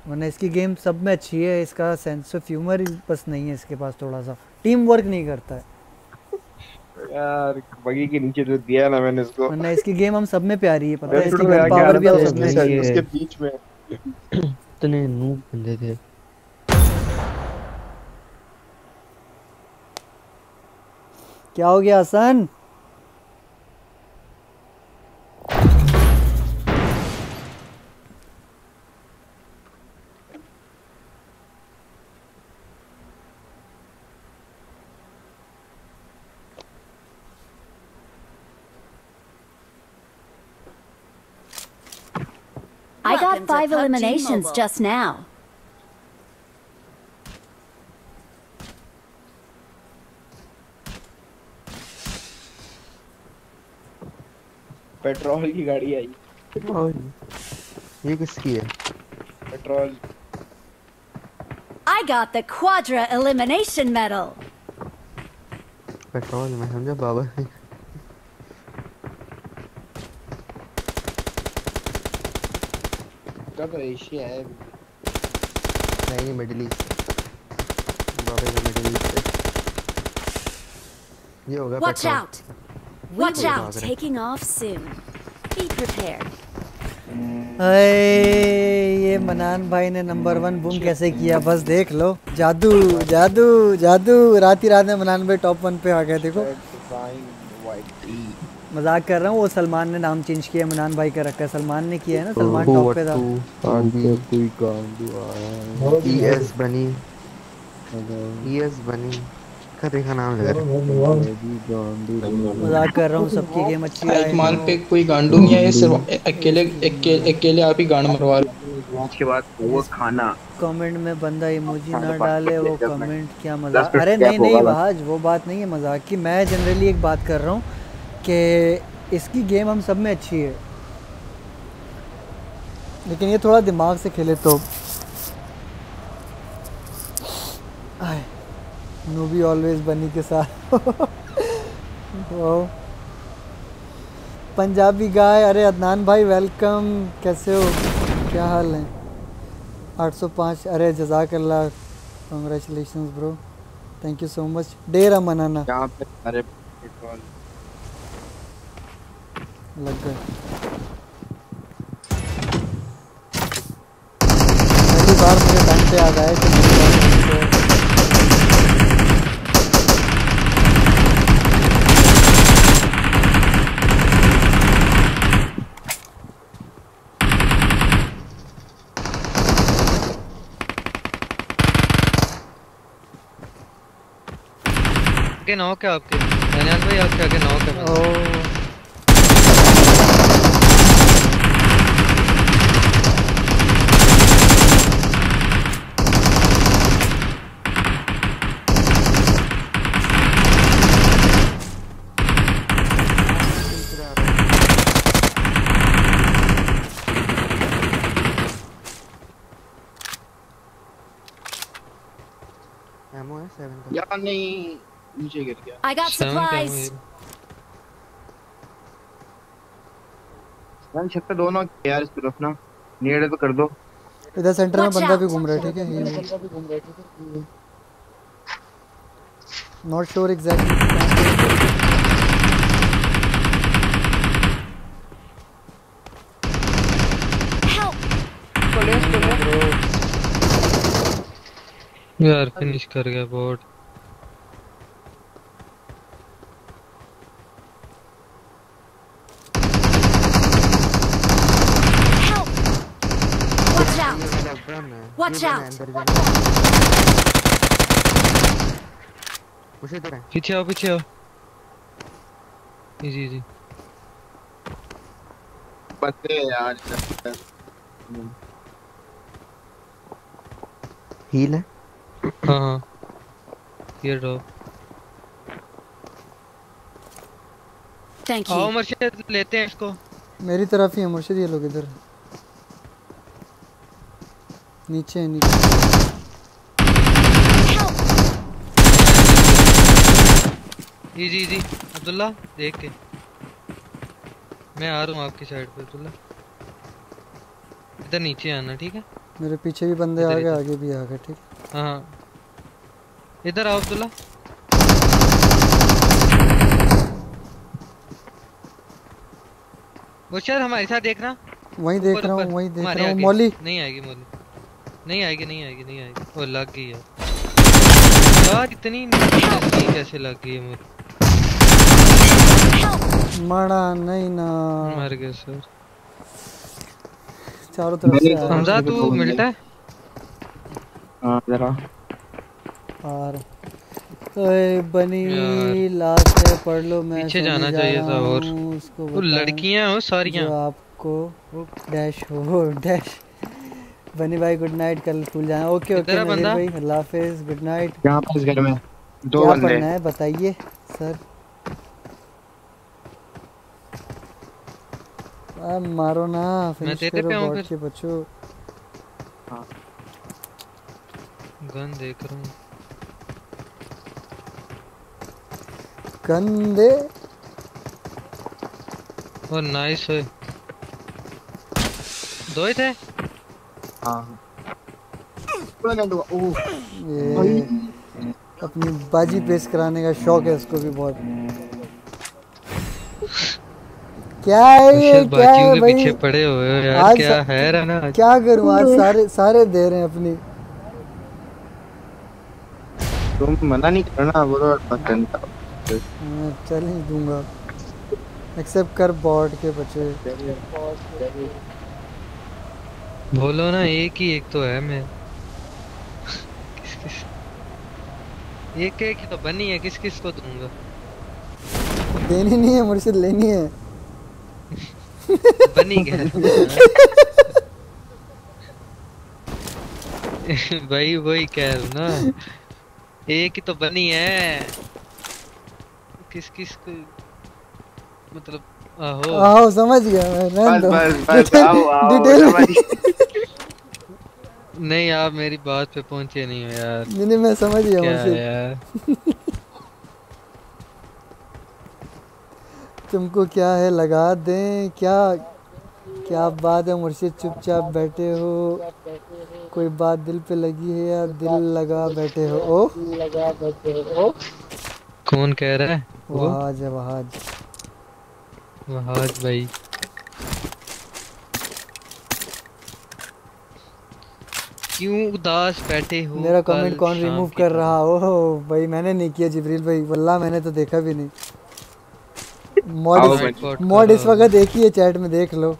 वरना इसकी गेम सब में अच्छी है इसका सेंस ऑफ़ ह्यूमर बस नहीं है इसके पास थोड़ा सा। टीम वर्क नहीं करता है। यार बगी के नीचे जो दिया ना मैंने इसको। वरना इसकी गेम हम सब में प्यारी है पता है? इसकी गन पावर भी हम सब में है। उसके बीच में। इतने नूब बंदे थे। क्या हो गया Hasan I got Welcome to five PUBG eliminations Mobile. just now. Petrol की गाड़ी आई। ये किसकी है? Petrol. I got the Quadra Elimination Medal. Petrol में समझा बाबा। का तो एशिया है नहीं मिडिल ईस्ट। बाबा का मिडिल ईस्ट ये होगा Watch petrol. out. Watch out. Taking off soon. Be prepared. अरे ये मनान भाई ने नंबर वन बूम कैसे किया बस देख लो जादू जादू जादू रात ही रात में मनान भाई टॉप वन पे आ गए देखो मज़ाक कर रहा हूँ वो सलमान ने नाम चेंज किया मनान भाई का रखा सलमान ने किया है ना सलमान टॉप पे था कोई आया ईएस बनी बनी का नाम है। मज़ाक कर रहा हूँ सबकी गेम अच्छी एक मान पे कोई गांडू नहीं है सिर्फ़ अकेले अकेले अकेले आप ही गांड मरवा रहे उसके बाद वो खाना। कमेंट में बंदा इमोजी ना डाले वो कमेंट क्या मज़ाक? अरे नहीं नहीं भाज वो बात नहीं है मज़ाक की। मैं जनरली एक बात कर रहा हूँ कि इसकी गेम हम सब में अच्छी है। लेकिन ये थोड़ा दिमाग से खेले तो। आए। नूबी ऑलवेज बनी के साथ। पंजाबी गाय अरे अदनान भाई वेलकम कैसे हो? क्या हाल है? 805 अरे जजाक अल्लाह congratulation bro thank you so much डेरा मनाना। यहाँ पे सारे लग गए। पहली बार मुझे टाइम पे याद आया के नौ क्या आपके? दनियाल भाई आपके आगे नौ क्या? ओ। एमओ है 7 का? यार नहीं। नीचे गिर गया। I got supplies. यार छत पे दोनों यार इस तरफ़ ना। नेड़े तो कर दो। इधर सेंटर में बंदा out. भी घूम रहा है ठीक है? Not sure exactly Help. यार फिनिश कर गया बोर्ड Help. Watch out. ये वाला ड्रम है Watch out. अंदर इधर है पीछे आओ पीछे आओ इजी इजी बंदे यार हील है हाँ हाँ ये ड्रॉप Thank आओ you. लेते हैं इसको मेरी तरफ़ ही है मुर्शिद ये लोग इधर। नीचे नीचे। Help. इजी इजी अब्दुल्ला देख के। मैं आ रहा हूँ आपकी साइड पे अब्दुल्ला। इधर नीचे आना ठीक है? मेरे पीछे भी बंदे आ गए आगे भी आ गए ठीक हाँ? हाँ इधर आओ अब्दुल्ला। वो शायद हमारे साथ देखना वहीं देख रहा हूँ वहीं देख रहा हूँ। मौली। नहीं आएगी मौली। नहीं आएगी नहीं आएगी नहीं आएगी। वो लग गई यार। यार इतनी जल्दी कैसे लग गई है मुझे मड़ा नहीं ना। मर गए सर। चारों तरफ़ से तो- हमजा तो तू मिलता है? हाँ जरा। और ओए बनी लास्ट है पढ़ लो मैं पीछे जाना जा चाहिए था और। वो लड़कियाँ हो सारियाँ। जो आपको डैश हो डैश बनी भाई गुड नाइट कल स्कूल जाना। ओके ओके नजीर भाई अल्लाह हाफिज गुड नाइट यहाँ पर इस घर में? दो क्या बंदे। पढ़ना है बताइए सर। आ, मारो ना मैं फिनिश तेरे करो पे हूँ बॉट फिर। के बच्चों गन देख रहा हूँ। कंधे और नाइस है। दो ही थे? ये अपनी बाजी पेश कराने का शौक है उसको भी बहुत। क्या है ये? क्या है भाई? पीछे पड़े हुए हो यार आज क्या है रहना क्या करूँ? आज सारे सारे दे रहे हैं अपनी। तुम मना नहीं करना बोलो पसंद मैं चल ही दूँगा। एक्सेप्ट कर बॉट के बच्चे। बोलो ना एक ही एक तो है मैं। किस किस एक एक ही तो बनी है किस किस को दूँगा? देनी नहीं है मुर्शिद लेनी है। बनी क्या? भाई वही कह रहा ना। एक ही तो बनी है। किस किस को मतलब आहो। आओ समझ गया मैं रहने बस दो बस बस डिटेल नहीं आप मेरी बात पे पहुँचे नहीं हो यार। नहीं नहीं मैं समझ गया यार? [LAUGHS] तुमको क्या है लगा दें? क्या क्या बात है मुर्शिद चुपचाप बैठे हो? कोई बात दिल पे लगी है या दिल लगा बैठे हो? ओ कौन कह रहा है? वो? वहाज है वहाज वहाज भाई। क्यों उदास बैठे हो मेरा कमेंट कौन रिमूव कर रहा? ओह भाई मैंने नहीं किया जिब्रील भाई। वल्लाह मैंने तो देखा भी नहीं। मॉड इस, मॉड इस वक्त एक ही है चैट में देख लो।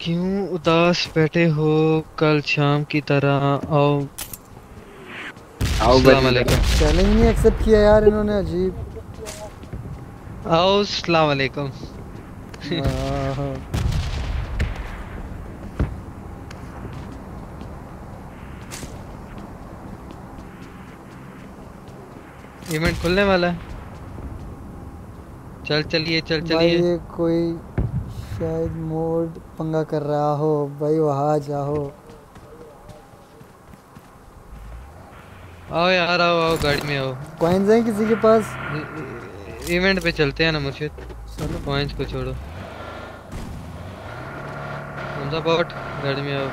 क्यों उदास बैठे हो कल शाम की तरह? आओ। आओ चैलेंज नहीं एक्सेप्ट किया यार इन्होंने अजीब। आओ अस्सलाम वालेकुम। [LAUGHS] इवेंट खुलने वाला है। चल चलिए चल चलिए। ये कोई शायद मोड पंगा कर रहा हो। भाई वहाँ जाओ। आओ यार आओ आओ गाड़ी में आओ। कॉइन्स हैं किसी के पास? इवेंट पे चलते हैं ना मुर्शिद चलो। पॉइंट्स को छोड़ो। हमजा बॉट गाड़ी में आओ।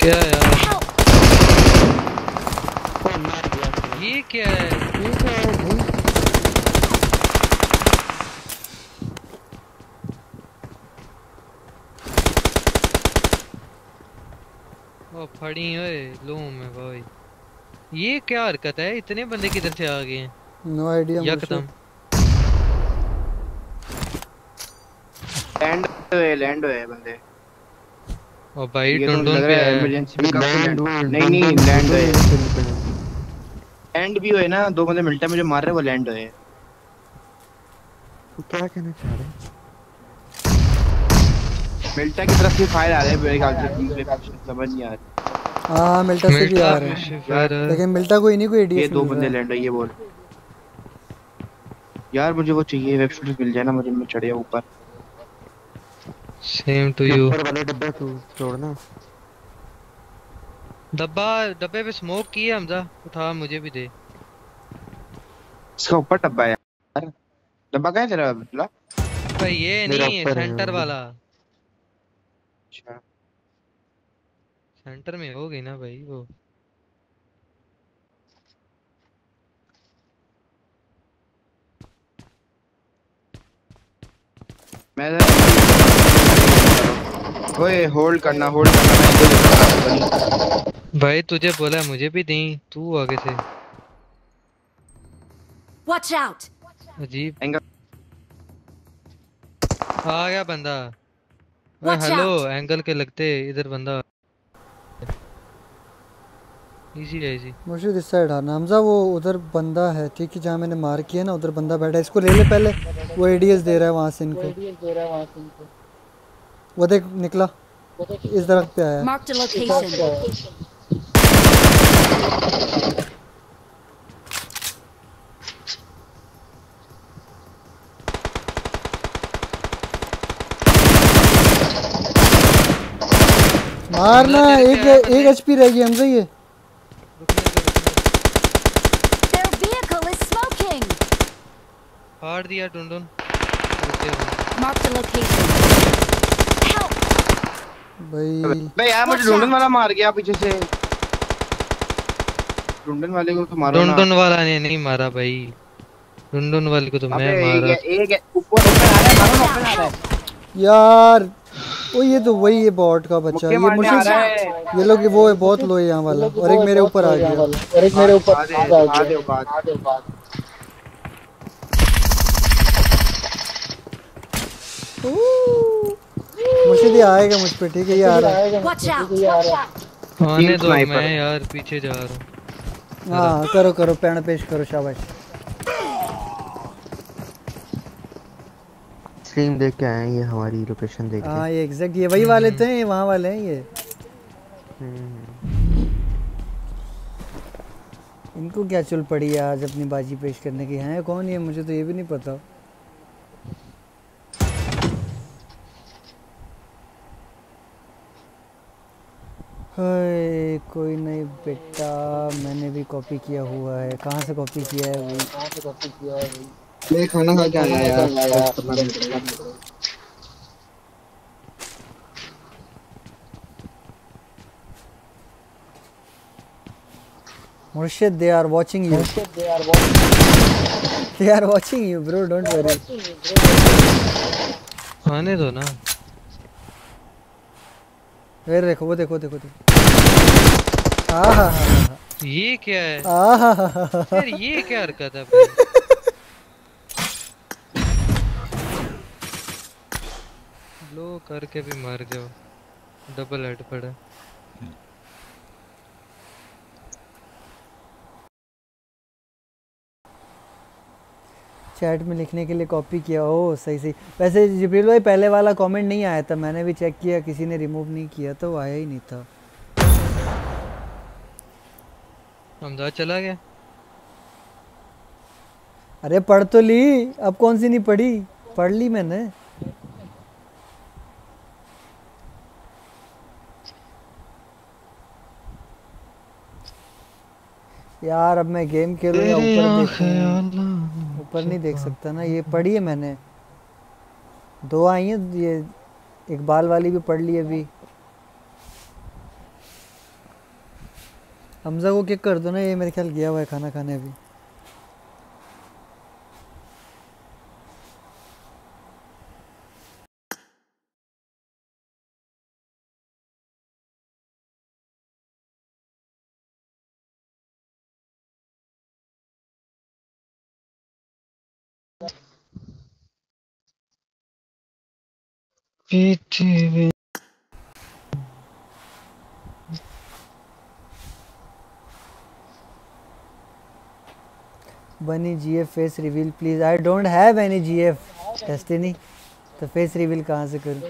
क्या यार? ये क्या है। ठीक है भाई ओ फड़ी ओए लो मैं भाई। ये क्या हरकत है? इतने बंदे किधर से आ गए हैं? नो आइडिया यकदम लैंड हुए लैंड हुए बंदे। ओ भाई ये तो पे है इमरजेंसी में काफ़ी लैंड हुए नहीं नहीं लैंड हुए। लैंड भी हुए ना दो बंदे मिलते हैं मुझे मार रहे वो लैंड हुए। तू क्या कहना चाह रहा है? मिल्टा की तरफ़ से फायर आ रहे हैं मेरे ख्याल से दूसरे faction, समझ नहीं आ रहा। हाँ हाँ। मिल्टा से भी आ रहे हैं। लेकिन मिल्टा कोई नहीं कोई ये दो बंदे है। लैंड हुए ये बोल। यार मुझे वो चाहिए वेब शूटर मिल जाए ना मुझे मैं चढ़े ऊपर। सेम टू यू ऊपर वाला डब्बा तू छोड़ना डब्बा डब्बे पे स्मोक की है हमजा उठा मुझे भी दे। इसका ऊपर डब्बा है यार। डब्बा कहाँ तेरा अब्दुल्ला भाई ये नहीं है। सेंटर वाला। अच्छा। सेंटर में हो गई ना भाई वो। मैं ओए होल्ड करना होल्ड करना मैं इधर उधर भाई तुझे बोला है, मुझे भी दी। तू आगे से। Watch out! अजीब। एंगल आ गया बंदा। हेलो एंगल के लगते इधर बंदा। इजी है इजी मुर्शिद इस साइड आना हमजा वो उधर बंदा है ठीक है जहाँ मैंने मार किया ना उधर बंदा बैठा है। इसको ले ले पहले। वो एडीएस दे रहा है वहाँ से इनको। वो देख निकला इस दरख्त पे आया. मारना एक एक एचपी रह गई हमजा ये. फाड़ दिया टुनटुन रुके हुए। Marked a location. Help! भाई बे यार मुझे ढूंढन वाला मार गया पीछे से ढूंढन वाले को तो मारो ना टुनटुन वाला ने नहीं मारा भाई टुनटुन वाले को तो मैं मारा एक ऊपर ऊपर आ रहा है मारो ऊपर आ रहा है यार ओ ये तो वही है बॉट का बच्चा ये है ये लोग वो है बहुत लो है यहाँ वाला और एक मेरे ऊपर आ गया और एक मेरे ऊपर आ दे आ मुर्शिद ये आएगा मुझ पे ठीक है ये आ रहा है! आने दो मैं यार पीछे जा रहा हूँ। हाँ करो करो पैण पेश करो शाबाश। स्ट्रीम देख के आए हैं ये हमारी लोकेशन देख के। हाँ ये एग्जैक्ट ये वही वाले थे ये वहाँ वाले हैं ये। हम्म। इनको क्या चुल पड़ी है आज अपनी बाजी पेश करने की? है कौन ये? मुझे तो ये भी नहीं पता। है कोई नहीं बेटा मैंने भी कॉपी किया हुआ है। कहाँ से कॉपी किया है भाई? कहाँ से कॉपी किया है भाई Murshid they are watching you they are watching you bro don't worry आने दो ना। वेर देखो वो देखो देखो देखो। हाँ हाँ हाँ ये क्या है? यार ये क्या हरकत है लो करके भी मर जाओ। डबल हेड पड़ा। चैट में लिखने के लिए कॉपी किया। ओ सही सही। वैसे जिब्रील भाई पहले वाला कमेंट नहीं आया था। मैंने भी चेक किया किसी ने रिमूव नहीं किया तो आया ही नहीं था। हमजा चला गया? अरे पढ़ तो ली। अब कौन सी नहीं पढ़ी? पढ़ ली मैंने। यार अब मैं गेम खेलूं या ऊपर देखूँ। ऊपर नहीं देख सकता ना ये पढ़ी है मैंने। दो आई है ये इकबाल वाली भी पढ़ ली अभी। हमजा को किक कर दो ना ये मेरे ख्याल गया हुआ है खाना खाने अभी। पीछे Bunny GF face reveal please I don't have any G GF Destiny तो फेस रिवील कहाँ से करूँ?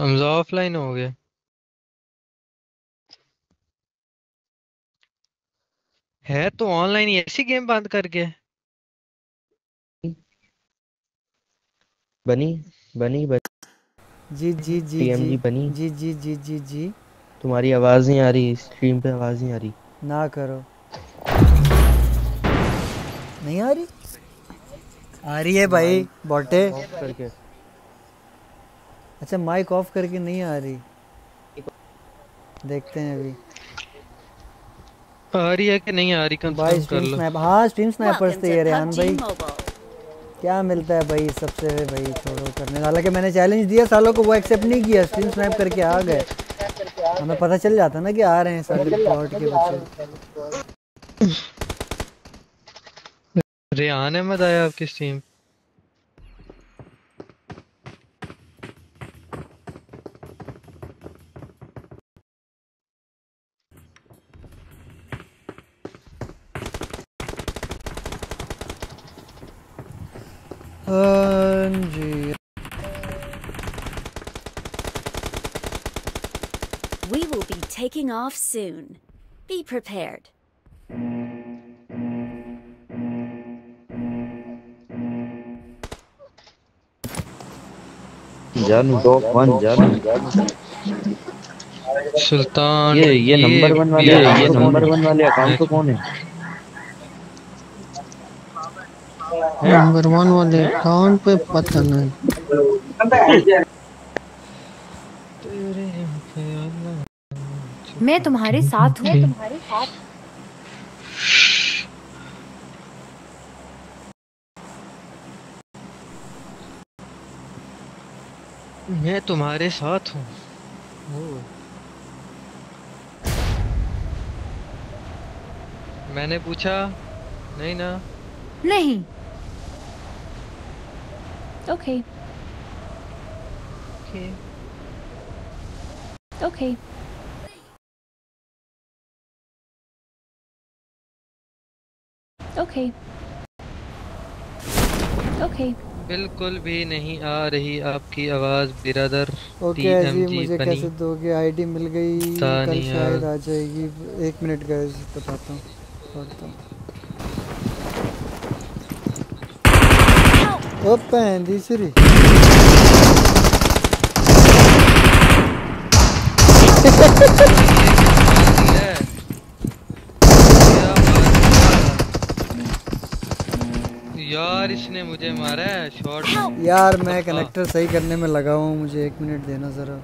हमजा ऑफलाइन हो गए। है तो ऑनलाइन ऐसी गेम बंद कर गया बनी बनी बनी। जी जी जी TMG जी बनी। जी जी जी जी जी। तुम्हारी आवाज़ नहीं आ रही स्ट्रीम पे आवाज़ नहीं आ रही। ना करो। नहीं आ रही? आ रही है भाई बोटे। ऑफ़ करके। अच्छा माइक ऑफ़ करके नहीं आ रही। देखते हैं अभी। आ रही है कि नहीं आ रही? कंफर्म कर लो। स्नैप हाँ स्ट्रीम स्नैपर्स Welcome थे ये रेहान भाई। क्या मिलता है भाई सबसे भाई छोड़ो करने हालाँकि मैंने चैलेंज दिया सालों को वो एक्सेप्ट नहीं किया स्ट्रीम स्नैप करके आ गए। हमें पता चल जाता ना कि आ रहे हैं सारे बॉट के बच्चे। रेहान अहमद आया आपकी stream taking off soon. Be prepared. Janu top one Janu Sultan ये ये नंबर वन वाले ये नंबर वन वाले अकाउंट तो कौन है नंबर वन वाले अकाउंट पे पता नहीं मैं तुम्हारे साथ हूँ। मैं तुम्हारे साथ हूँ। मैंने पूछा नहीं ना? नहीं। ओके ओके ओके ओके बिल्कुल भी नहीं आ रही आपकी आवाज़ बिरादर। ओके जी मुझे बनी। कैसे दोगे आईडी मिल गई। कल शायद आ जाएगी। एक मिनट गाइस बताता हूँ। पढ़ता हूँ। ओ भैन दी सिरी। [LAUGHS] यार इसने मुझे मारा है शॉट यार मैं कनेक्टर सही करने में लगा हूँ मुझे एक मिनट देना ज़रा।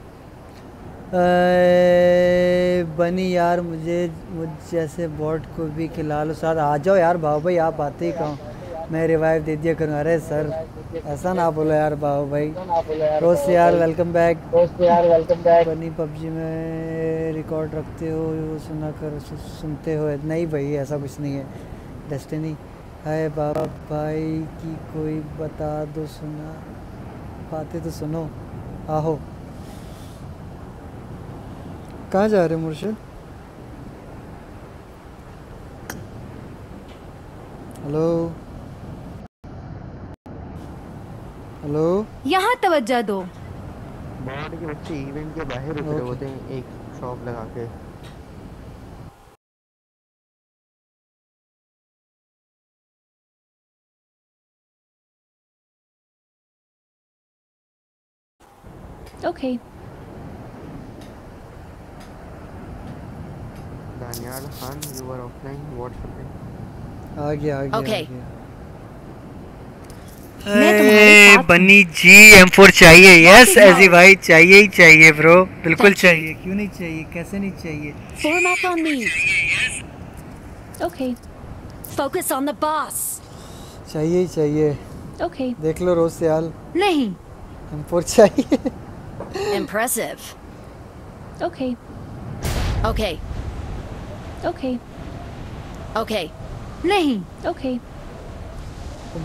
बनी यार मुझे मुझ जैसे बॉट को भी खिला लो। साथ आ जाओ यार भाव भाई आप आते ही कहो? मैं रिवाइव दे दिया करूँ। अरे सर ऐसा ना बोलो यार भाव भाई। रोज यार वेलकम बैक यार वेलकम बैक बनी पबजी में रिकॉर्ड रखते हो सुना कर सुनते हो। नहीं भाई ऐसा कुछ नहीं है। डेस्टिनी हाय बाबा भाई की कोई बता दो सुना बातें तो सुनो। आहो। कहाँ जा रहे मुर्शिद? हेलो? हेलो? यहाँ तवज्जो दो। बॉट के बच्चे इवेंट के बाहर उतरे ओके। होते हैं एक शॉप लगा के। Okay Danyal Khan you are offline WhatsApp पे आ गया आ गया Okay. आ गया। मैं हूँ। बनी जी M4 चाहिए। यस। ऐसी भाई चाहिए ही चाहिए ब्रो बिल्कुल चाहिए। क्यों नहीं चाहिए? कैसे नहीं चाहिए? Form up on okay Focus on the boss. चाहिए ही चाहिए। ओके देख लो रोज से हाल। नहीं। M4 चाहिए। Impressive. Okay Okay. Okay Okay. नहीं ओके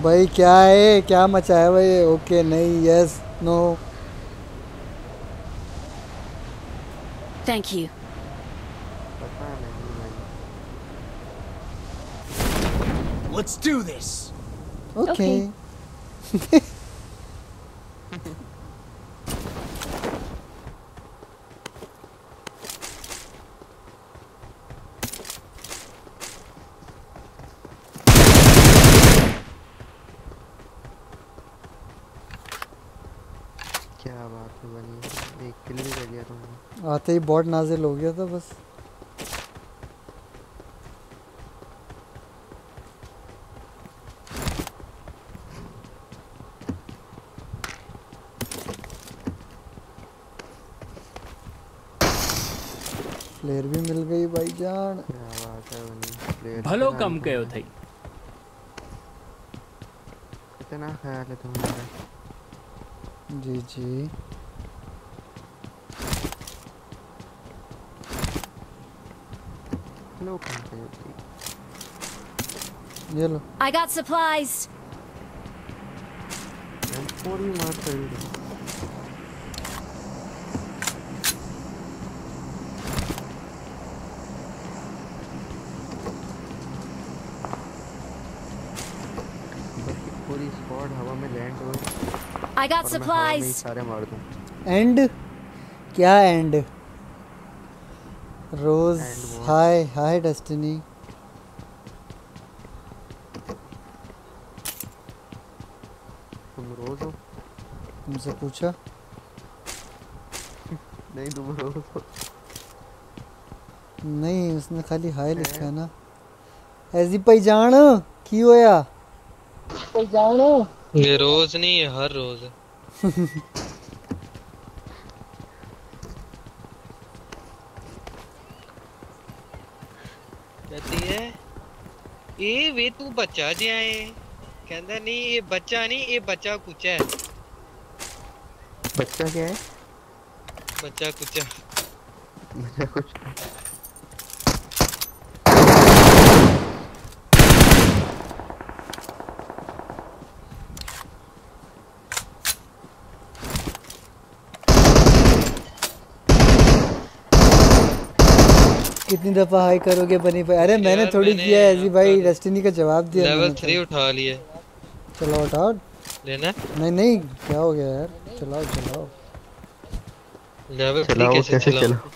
भाई क्या है क्या मचाया भाई ओके नहीं यस नो Thank you. पता नहीं भाई Let's do this. ओके क्या [LAUGHS] एक किल भी कर लिया तुमने आते ही बॉट नाजिल हो गया था बस। प्लेयर भी मिल गई भाई जान भलो कम कयो थई। कितना ख्याल है तुम्हारा। जी जी। No comparative. Yellow. I got supplies. 40. I got supplies. And क्या and Rose hi hi Destiny तुम रोज हो? तुमसे पूछा? नहीं तुम रोज हो। नहीं उसने खाली हाय लिखा है ना। ऐसी पहचान की होया ये? रोज नहीं है हर रोज [LAUGHS] है ए वे तू बच्चा जहा है कहंदा नहीं ये बच्चा नहीं ये बच्चा कुछ है बच्चा क्या है बच्चा कुचा बच्चा कुचा कितनी दफ़ा हाई करोगे बनी भाई? अरे मैंने थोड़ी मैंने किया है ऐसी भाई डेस्टिनी का जवाब दिया लेवल मैंने थ्री तो। उठा लिए चलो हटाओ लेना? नहीं नहीं क्या हो गया यार? चलाओ चलाओ। लेवल थ्री चलाओ कैसे कैसे चलाओ।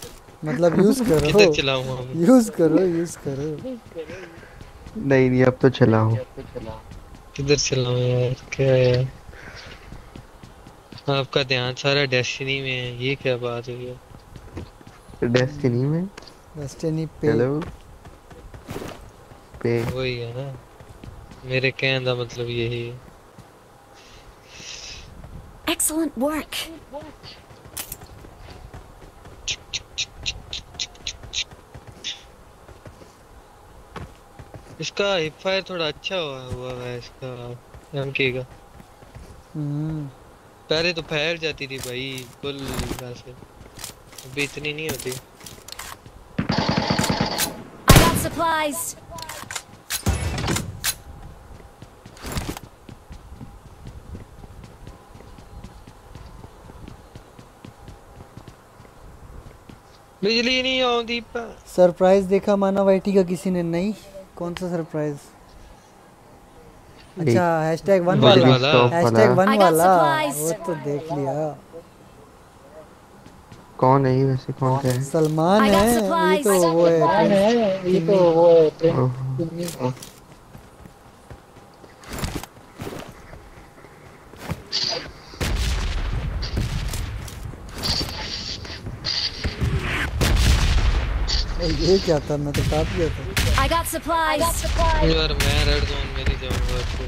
मतलब यूज़ [LAUGHS] करो। चलाऊं हम यूज़ करो यूज़ करो। नहीं नहीं अब तो चलाओ किधर चलाऊं यार? क्या है आपका ध्यान सारा डेस्टिनी में है। ये क्या बात हुई है? डेस्टिनी में? डेस्टिनी पे हेलो पे वही है ना। मेरे कहने का मतलब यही है। Excellent work. इसका हिप फायर थोड़ा अच्छा हुआ हुआ है इसका एमके का। हम्म। पहले तो फैल जाती थी भाई फुल वैसे अभी इतनी नहीं होती। Supplies. बिजली नहीं पा। सरप्राइज़ देखा माना वाइटी का किसी ने? नहीं। कौन सा सरप्राइज़? अच्छा हैशटैग वन वाला। हैशटैग वन वाला। वो तो देख लिया। कौन है ये वैसे? कौन है? सलमान है? ये तो वो है ये तो वो है ये क्या था? मैं तो काट गया था। I got supplies. यार मैं रेड जोन में नहीं जाऊँगा तो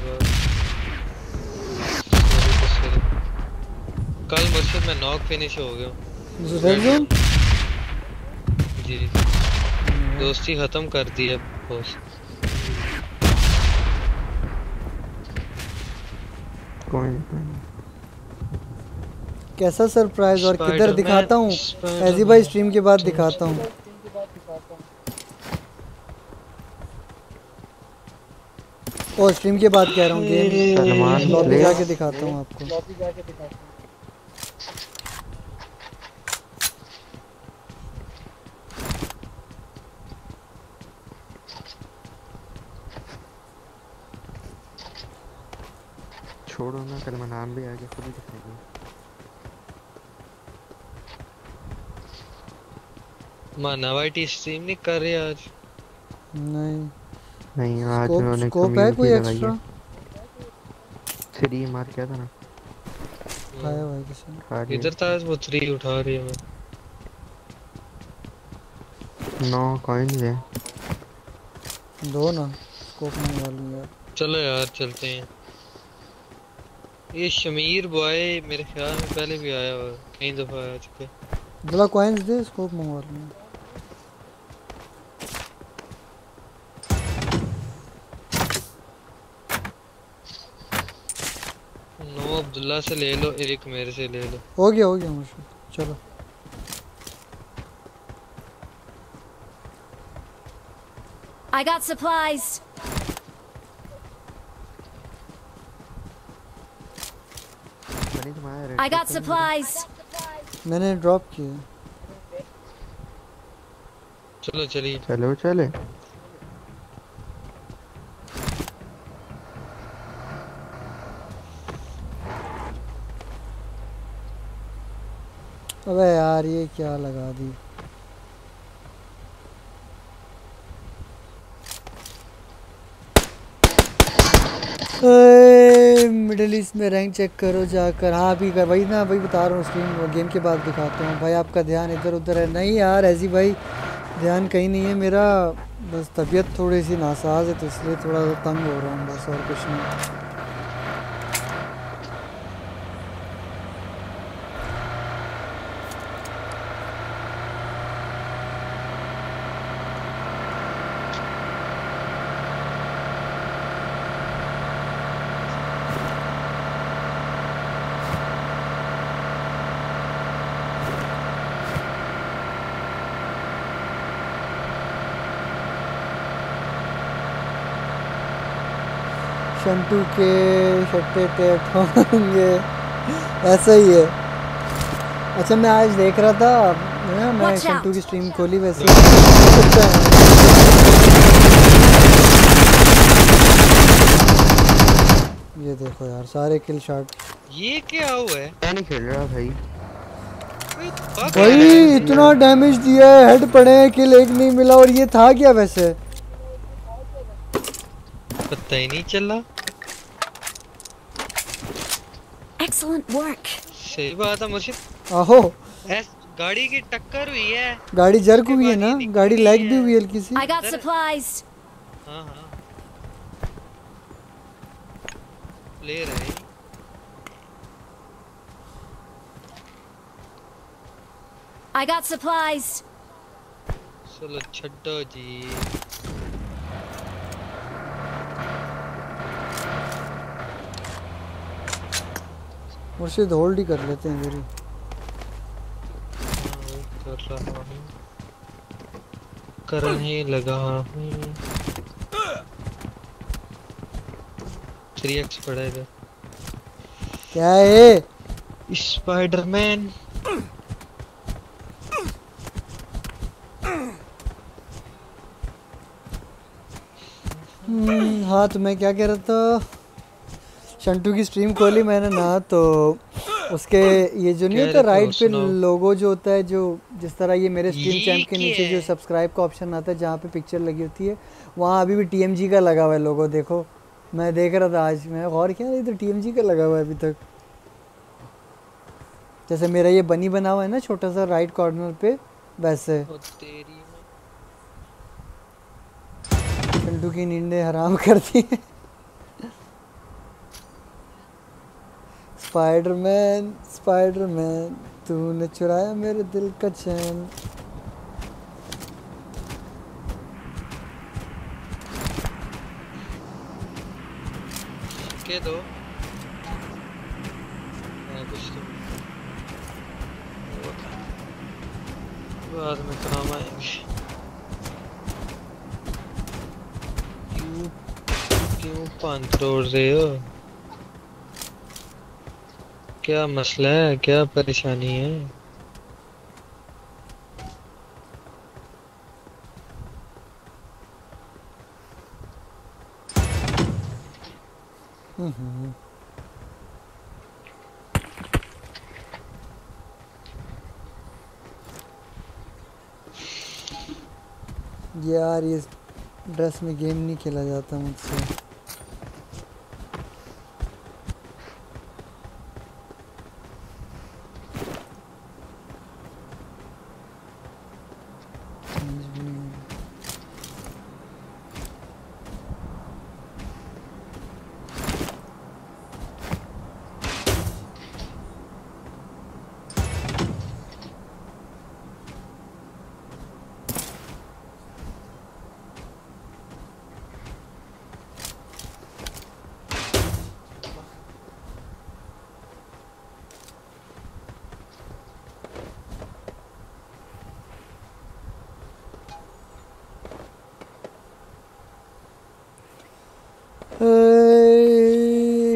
कल मुझसे मैं नॉक फिनिश हो गया जी दोस्ती खत्म कर दी है बॉस कोई नहीं। कैसा सरप्राइज़ और किधर दिखाता हूँ? ऐसी भाई स्ट्रीम के बाद दिखाता हूँ। ओ स्ट्रीम के बाद कह रहा हूँ गेम लॉबी जाके दिखाता हूँ आपको। छोड़ो ना कल मैं नाम भी आगे खुद ही दिखाएँगे। माना वाइटी स्ट्रीम नहीं कर रहे आज। नहीं। नहीं आज उन्होंने स्कोप है कोई एक्स्ट्रा थ्री मार किया था ना। खाया भाई किसी ने? इधर था वो थ्री उठा रही है। मैं नौ कॉइन्स है। दो ना स्कोप मंगवा लूँ यार चलो यार चलते हैं। ये शमीर बॉय मेरे ख्याल में पहले भी आया हुआ कई दफ़ा आ चुका है। भला कॉइंस दे स्कोप मंगवा लूँ नो अब्दुल्ला से ले लो एक मेरे से ले लो। हो गया हो गया मुझे। चलो। I got supplies. I got supplies. मैंने ड्रॉप किए। चलो चलिए। चलो चले। अबे यार ये क्या लगा दी? मिडिल ईस्ट में रैंक चेक करो जाकर। हाँ अभी कर, वही ना भाई बता रहा हूँ स्ट्रीम गेम के बाद दिखाता हूँ। भाई, आपका ध्यान इधर उधर है। नहीं यार, ऐसी भाई, ध्यान कहीं नहीं है मेरा। बस तबीयत थोड़ी सी नासाज है तो इसलिए थोड़ा तंग हो रहा हूँ, बस और कुछ नहीं। शंटू के शट्टे टेट होंगे ऐसा ही है। अच्छा मैं आज देख रहा था ना मैं शंटू की स्ट्रीम खोली वैसे ये देखो यार सारे किल शॉट ये क्या हुआ है? मैं नहीं खेल रहा भाई। भाई इतना डैमेज दिया है हेड पड़े हैं किल एक नहीं मिला और ये था क्या वैसे? पता ही नहीं चला। Excellent work. सही बात है मुर्शिद आहो ऐस गाड़ी की टक्कर हुई है गाड़ी जर्क हुई है ना गाड़ी लैग भी हुई है हल्की सी I got supplies. हाँ हाँ ले रहे हैं। I got supplies. चलो छड्डो जी मुर्शिद होल्ड ही कर लेते हैं मेरी कर रहा हूँ करने लगा हूँ। थ्री एक्स पड़ा है। क्या है? स्पाइडरमैन हम्म, हाँ तो मैं क्या कह रहा था? शंटू की स्ट्रीम खोली मैंने ना तो उसके ये जो नहीं होता राइट पे लोगो जो होता है जो जिस तरह ये मेरे स्ट्रीम चैम्प के नीचे जो सब्सक्राइब का ऑप्शन आता है जहाँ पे पिक्चर लगी होती है वहाँ अभी भी टीएमजी का लगा हुआ है लोगो देखो। मैं देख रहा था आज मैं गौर क्या ये तो टीएमजी का लगा हुआ है अभी तक। जैसे मेरा ये बनी बना हुआ है ना छोटा सा राइट कॉर्नर पे वैसे। शंटू की नींदें हराम करती दी स्पाइडरमैन स्पाइडरमैन तूने चुराया मेरे दिल का चैन। के दो? तो। बाद में काम आएँगे? क्यों क्यों पान तोड़ रहे हो? क्या मसला है? क्या परेशानी है? हम्म। यार ये ड्रेस में गेम नहीं खेला जाता मुझसे समझ भी नहीं आ रहा।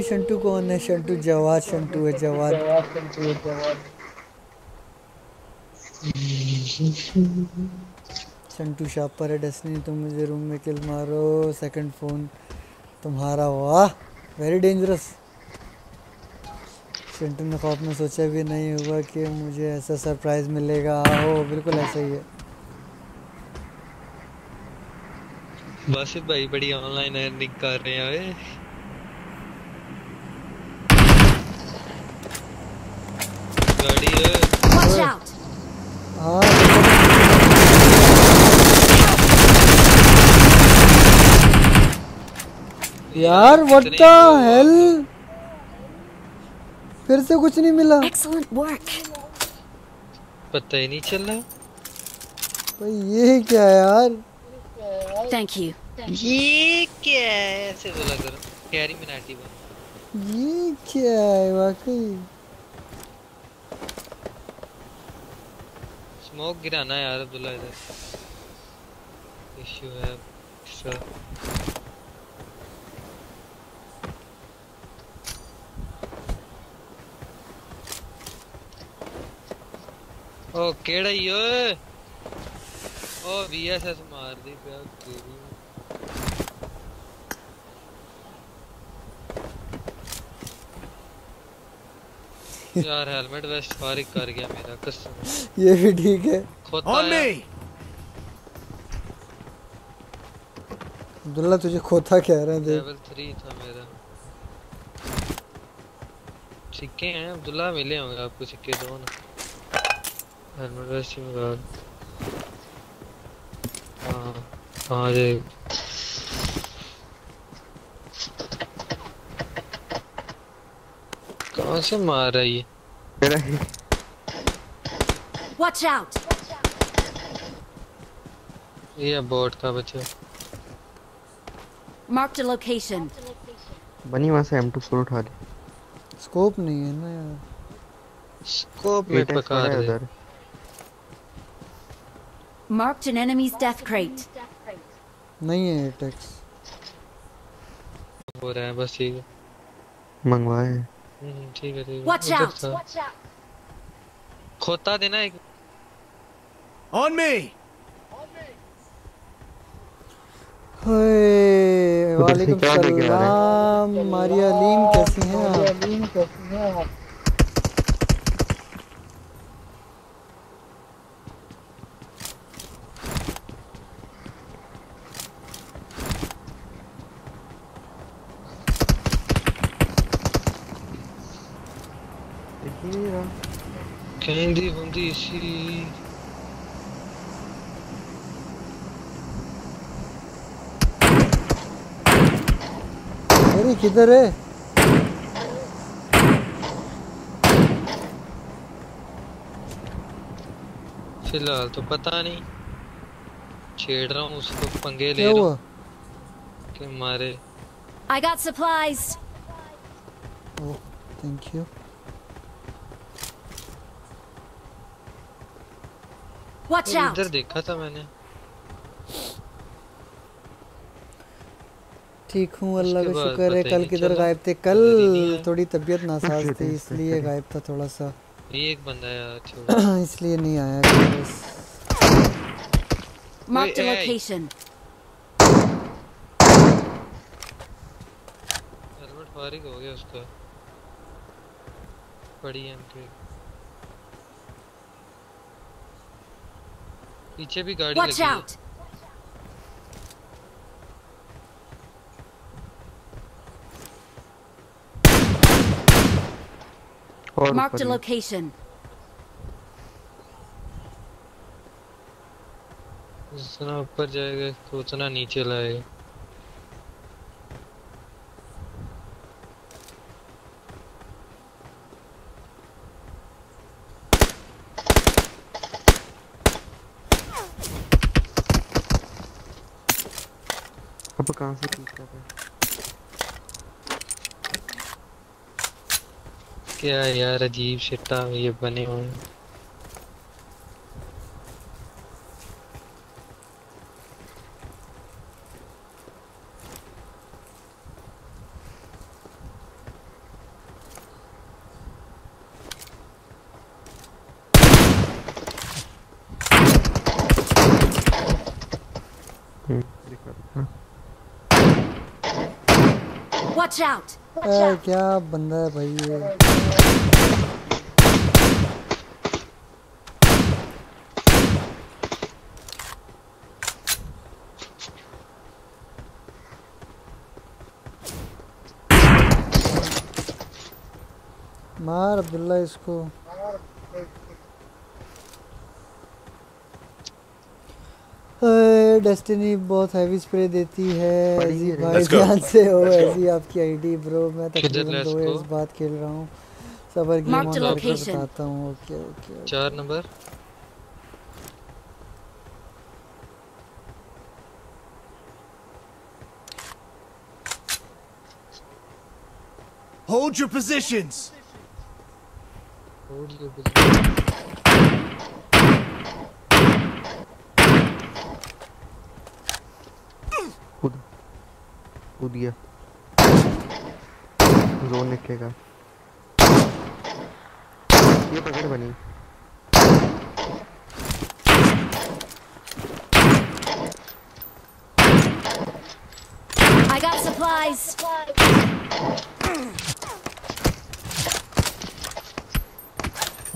शंटू कौन है शंटू जवाद शंटू है जवाद। शंटू शापर है डेस्टिनी तुम मुझे रूम में किल मारो। सेकंड फ़ोन तुम्हारा वाह वेरी डेंजरस शंटू ने खौफ में सोचा भी नहीं होगा कि मुझे ऐसा सरप्राइज़ मिलेगा। हो बिल्कुल ऐसा ही है। बासित भाई बड़ी ऑनलाइन अर्निंग कर रहे हैं। गाड़ी है। Watch out! हाँ यार व्हाट द हेल फिर से कुछ नहीं मिला। Excellent work. पता ही नहीं चल रहा। भाई ये क्या है यार? Thank you. ये क्या है? ऐसे बोला करो। कैरी मिनाटी बन ये क्या है वाकई? स्मोक गिराना यार अब्दुल्ला इधर। इशू है ओ, केड़ा ही ओ वीएसएस मार दी पिया तेरी यार हेलमेट वेस्ट फारिग कर गया मेरा कसम। ये भी ठीक है। खोता है। अब्दुल्ला तुझे खोता कह रहे हैं लेवल थ्री था मेरा। सिक्के हैं अब्दुल्ला मिले होंगे आपको सिक्के दो ना। हेलमेट वेस्ट ही। हाँ हाँ कहाँ से मार रहा है? ये मेरा ही Watch out! ये बोट का बच्चा। Marked a location. बनी वहाँ से M2 स्कोर उठा ले स्कोप नहीं है ना यार। स्कोप में पका है दे। उधर। Marked an enemy's death crate. नहीं है एटेक्स हो रहा है बस है। मंगवाए ठीक है ठीक है Watch out! था। खोता देना एक On me! से वालेकुम सलाम मारिया लीम कैसी हैं? आप? मारिया लीम कैसी हैं आप कहंदी बुंदी सी अरे किधर है फ़िलहाल तो पता नहीं। छेड़ रहा हूँ उसको पंगे ले रहा हूँ। कि मारे। I got supplies. Oh thank you Watch out! इधर देखा था मैंने ठीक हूँ अल्लाह का शुक्र है कल किधर गायब थे कल। थोड़ी तबीयत नासाज [LAUGHS] थी इसलिए गायब था थोड़ा सा ये एक बंदा यार छोड़ [CLEARS THROAT] इसलिए नहीं आया a hey. location. हेलमेट फारिग हो गया उसका बड़ी एम पीछे भी गाड़ी Watch लगी है out! ऊपर a location. जितना ऊपर जाएगा तो उतना नीचे लाएगा अब कहाँ से पीक कर रहे क्या यार अजीब शिट्टा ये बने हुए हैं। हम्म, Watch out! ए, क्या बंदा है भाई ये? मार अब्दुल्ला इसको। डेस्टिनी बहुत हैवी स्प्रे देती है ऐसी भाई ध्यान से हो ऐसी आपकी आईडी ब्रो मैं तकरीबन दो? इयर्स बाद खेल रहा हूँ। सबर गेम ऑन करके. बताता हूँ। ओके ओके चार नंबर Hold your positions. कूद कूद गया जोन निकलेगा ये पकड़ बनी। I got supplies.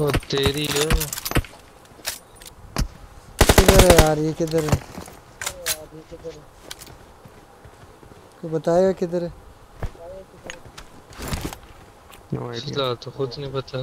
ओ तेरी है किधर है? यार ये किधर है? कोई बताएगा किधर है? फ़िलहाल तो खुद नहीं पता।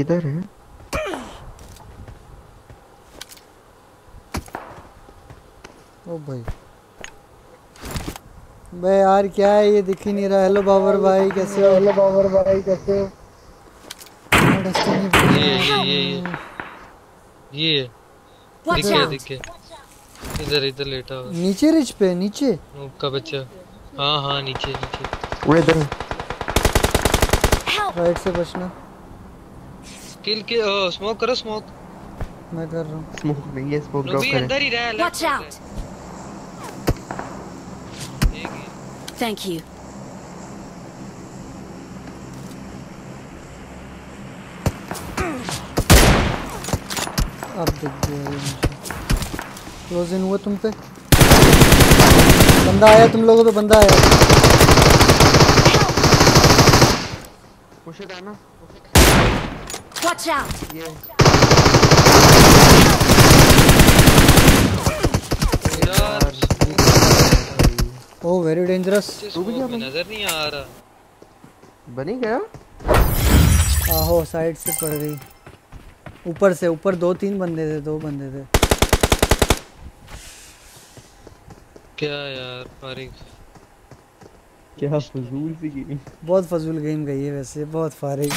किधर है? ओ भाई। बे यार क्या है? ये दिख ही नहीं रहा। हेलो बाबर भाई कैसे हो? हेलो बाबर भाई कैसे हो? ये ये ये ये। दिख. दिख? इधर इधर लेटा हुआ। नीचे रिच पे नीचे। का बच्चा। हाँ हाँ नीचे नीचे। वो इधर राइट से बचना। किल के स्मोक करो स्मोक मैं कर रहा हूँ। स्मोक नहीं है स्मोक ड्रॉप करे। अंदर ही रहा है Watch out. Thank you. अब दिख गया क्लोज इन हुआ तुम पे? बंदा आया तुम लोगों पे बंदा आया। पुश इट आना Watch out. Yeah. Oh very dangerous smoke में नज़र नहीं आ रहा। बनी गया? आहो साइड से पड़ गई। ऊपर से ऊपर दो तीन बंदे थे दो बंदे थे। क्या यार फारिग क्या फजूल सी गेम बहुत फजूल गेम गई है वैसे बहुत फारिग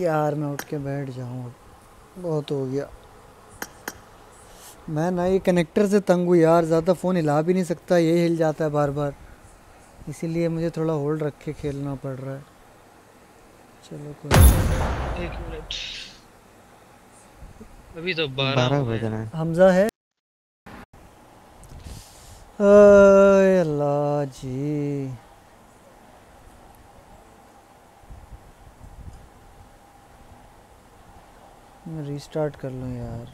यार मैं उठ के बैठ जाऊँ। बहुत हो गया। मैं ना ये कनेक्टर से तंग हूँ यार ज़्यादा फ़ोन हिला भी नहीं सकता ये हिल जाता है बार बार इसीलिए मुझे थोड़ा होल्ड रख के खेलना पड़ रहा है। चलो कोई एक मिनट। अभी तो बारह बारह बज रहा है। हमजा है। अल्लाह जी। मैं रीस्टार्ट कर लूँ यार।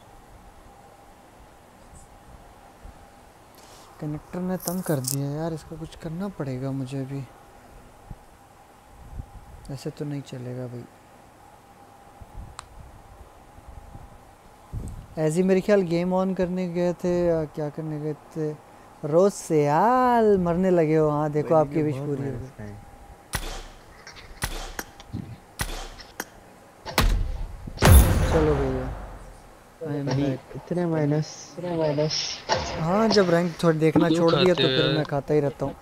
कनेक्टर ने तंग कर दिया यार इसका कुछ करना पड़ेगा मुझे भी ऐसे तो नहीं चलेगा भाई। ऐसे मेरे ख्याल गेम ऑन करने गए थे या क्या करने गए थे? रोज से यार मरने लगे हो। हाँ देखो आपकी विश पूरी हो गई। चलो भैया। इतने माइनस इतने माइनस हाँ जब रैंक छोड़ देखना छोड़ दिया तो फिर मैं खाता ही रहता हूँ।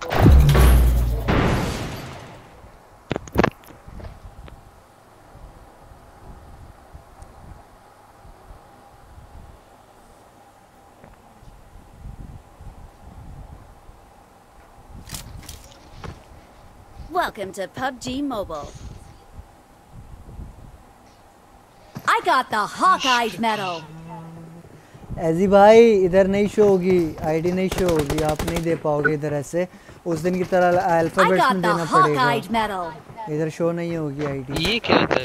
Welcome to PUBG Mobile. I got the Hawkeye medal. ऐजी भाई इधर नहीं शो होगी आईडी नहीं शो होगी आप नहीं दे पाओगे इधर ऐसे। उस दिन की तरह got में देना पड़ेगा। इधर शो नहीं होगी आईडी ये क्या था?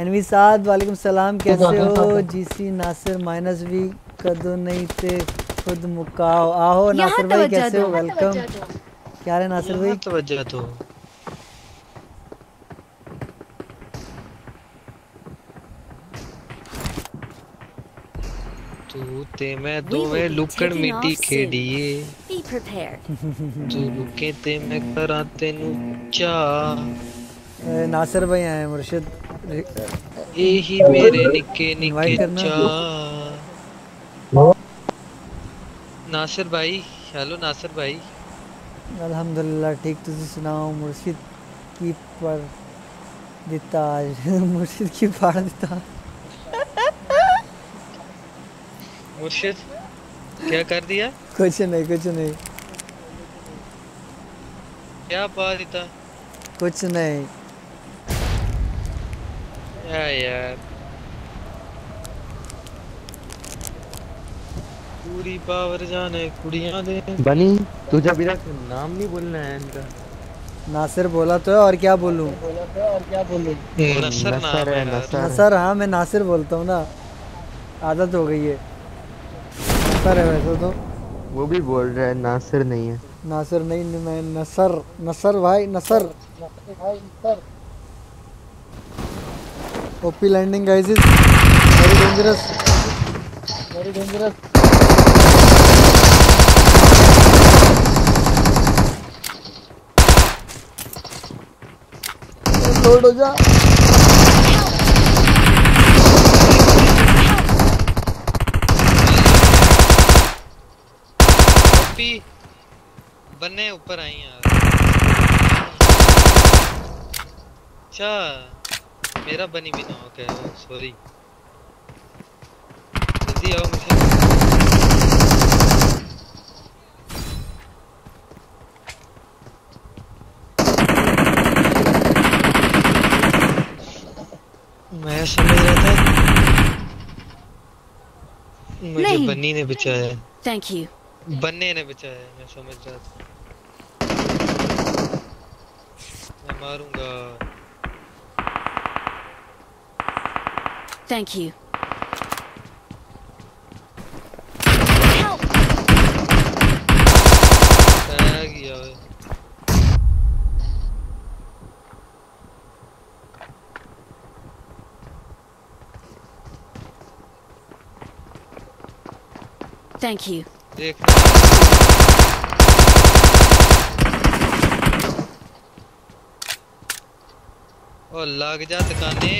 एनवी साद वालेकुम सलाम कैसे हो? जीसी नासिर माइनस वी कदो नहीं थे खुद मुकाओ। आहो नासिर भाई कैसे हो? वेलकम क्या रे नासिर भाई? यहाँ तवज्जो भूते मैं दो वे लुकड़ मिट्टी खेड़िए। तू लुके ते मैं करा तेनु चा। नासर भाई आए मुर्शिद। यही मेरे निके निके चा। नासर भाई हेलो नासर भाई। अल्हम्दुलिल्लाह ठीक तुझे सुनाओ मुर्शिद की पर दिता [LAUGHS] मुर्शिद की पाड़ दिता। [LAUGHS] मुर्शिद क्या कर दिया? कुछ नहीं कुछ नहीं। क्या पा देता कुछ नहीं। या यार। पूरी पावर जाने कुड़ियाँ दे। बनी तुझे अभी तक नाम नहीं बोलना है इनका। नासिर बोला तो है और क्या बोलूँ? नसर नाम नसर है है यार। नसर। है नसर हाँ मैं नासिर बोलता हूँ ना। आदत हो गई है। नसर है वैसे तो। वो भी बोल रहा है नासिर नहीं है। नासिर नहीं मैं नसर नसर भाई Nasar. OP landing guys is very dangerous very dangerous हो जा। ओपी बन्ने ऊपर आई यार। अच्छा मेरा बनी भी ना हो क्या सॉरी जल्दी आओ मुझे। मैं समझ रहा था। मुझे नहीं। बन्नी ने बचाया। Thank you. बनने ने बचाया मैं समझ रहा था मैं मारूँगा हुआ है। Thank you. देख। ओ लग जा दुकाने।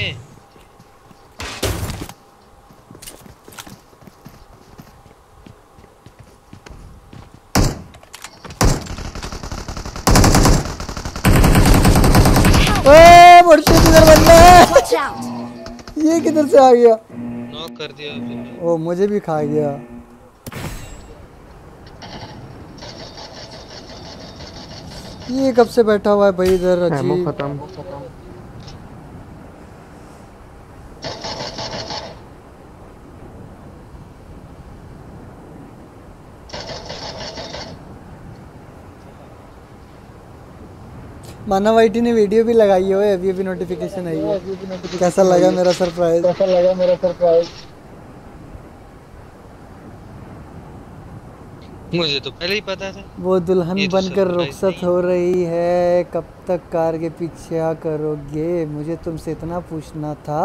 बंदा है। ये किधर से आ गया? नॉक कर दिया ओ मुझे भी खा गया। ये कब से बैठा हुआ है भाई इधर अजीब। खत्म। मानव आईटी ने वीडियो भी लगाई है अभी अभी नोटिफिकेशन आई है। कैसा लगा मेरा सरप्राइज़ कैसा लगा मेरा सरप्राइज़ मुझे तो पहले ही पता था। वो दुल्हन तो बनकर रुखसत हो रही है कब तक कार के पीछे करोगे? मुझे तुमसे इतना पूछना था।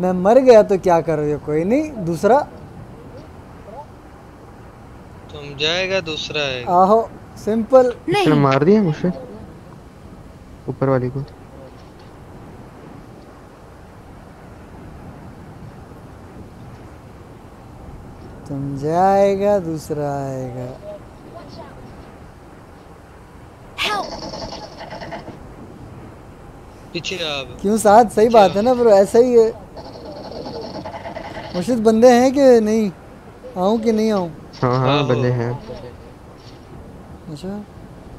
मैं मर गया तो क्या करोगे? कोई नहीं दूसरा? तुम जाएगा दूसरा है आहो सिंपल इसने मार दिया मुझे ऊपर वाली को। तुम जाएगा दूसरा आएगा। क्यों साथ? सही बात है ना ब्रो ऐसा ही है। मुर्शिद बंदे हैं कि नहीं? आऊँ कि नहीं आऊँ? हाँ हाँ बंदे हैं। अच्छा।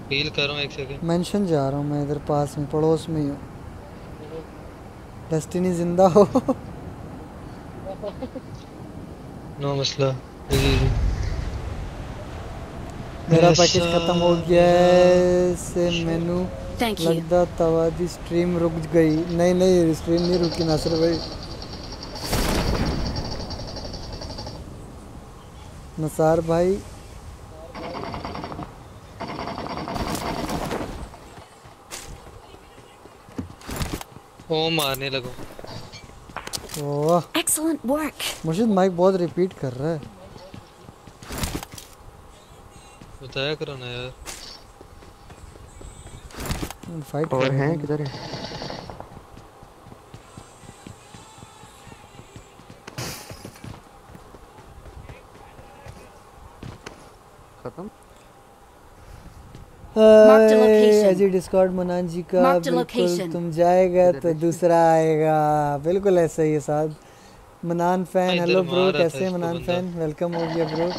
फील कर रहा एक सेकंड मेंशन जा रहा हूँ मैं इधर पास में पड़ोस में ही हूँ। डेस्टिनी ज़िंदा हो। नो मसला। मेरा पैकेज खत्म हो गया है से मेनू लगता तवा दी स्ट्रीम रुक गई। नहीं नहीं स्ट्रीम नहीं रुकी नासर भाई। नसार भाई। ओ मारने लगो। Oh. Excellent work. Murshid mic बहुत रिपीट कर रहा है। बताया करो ना यार। फाइट और हैं। किधर है? खत्म? डिस्कॉर्ड मनान जी का बिल्कुल तुम जाएगा तो दूसरा आएगा। बिल्कुल ऐसा ही है साहब। मनान फ़ैन हेलो ब्रो कैसे हैं मनान फ़ैन वेलकम हो गया ब्रो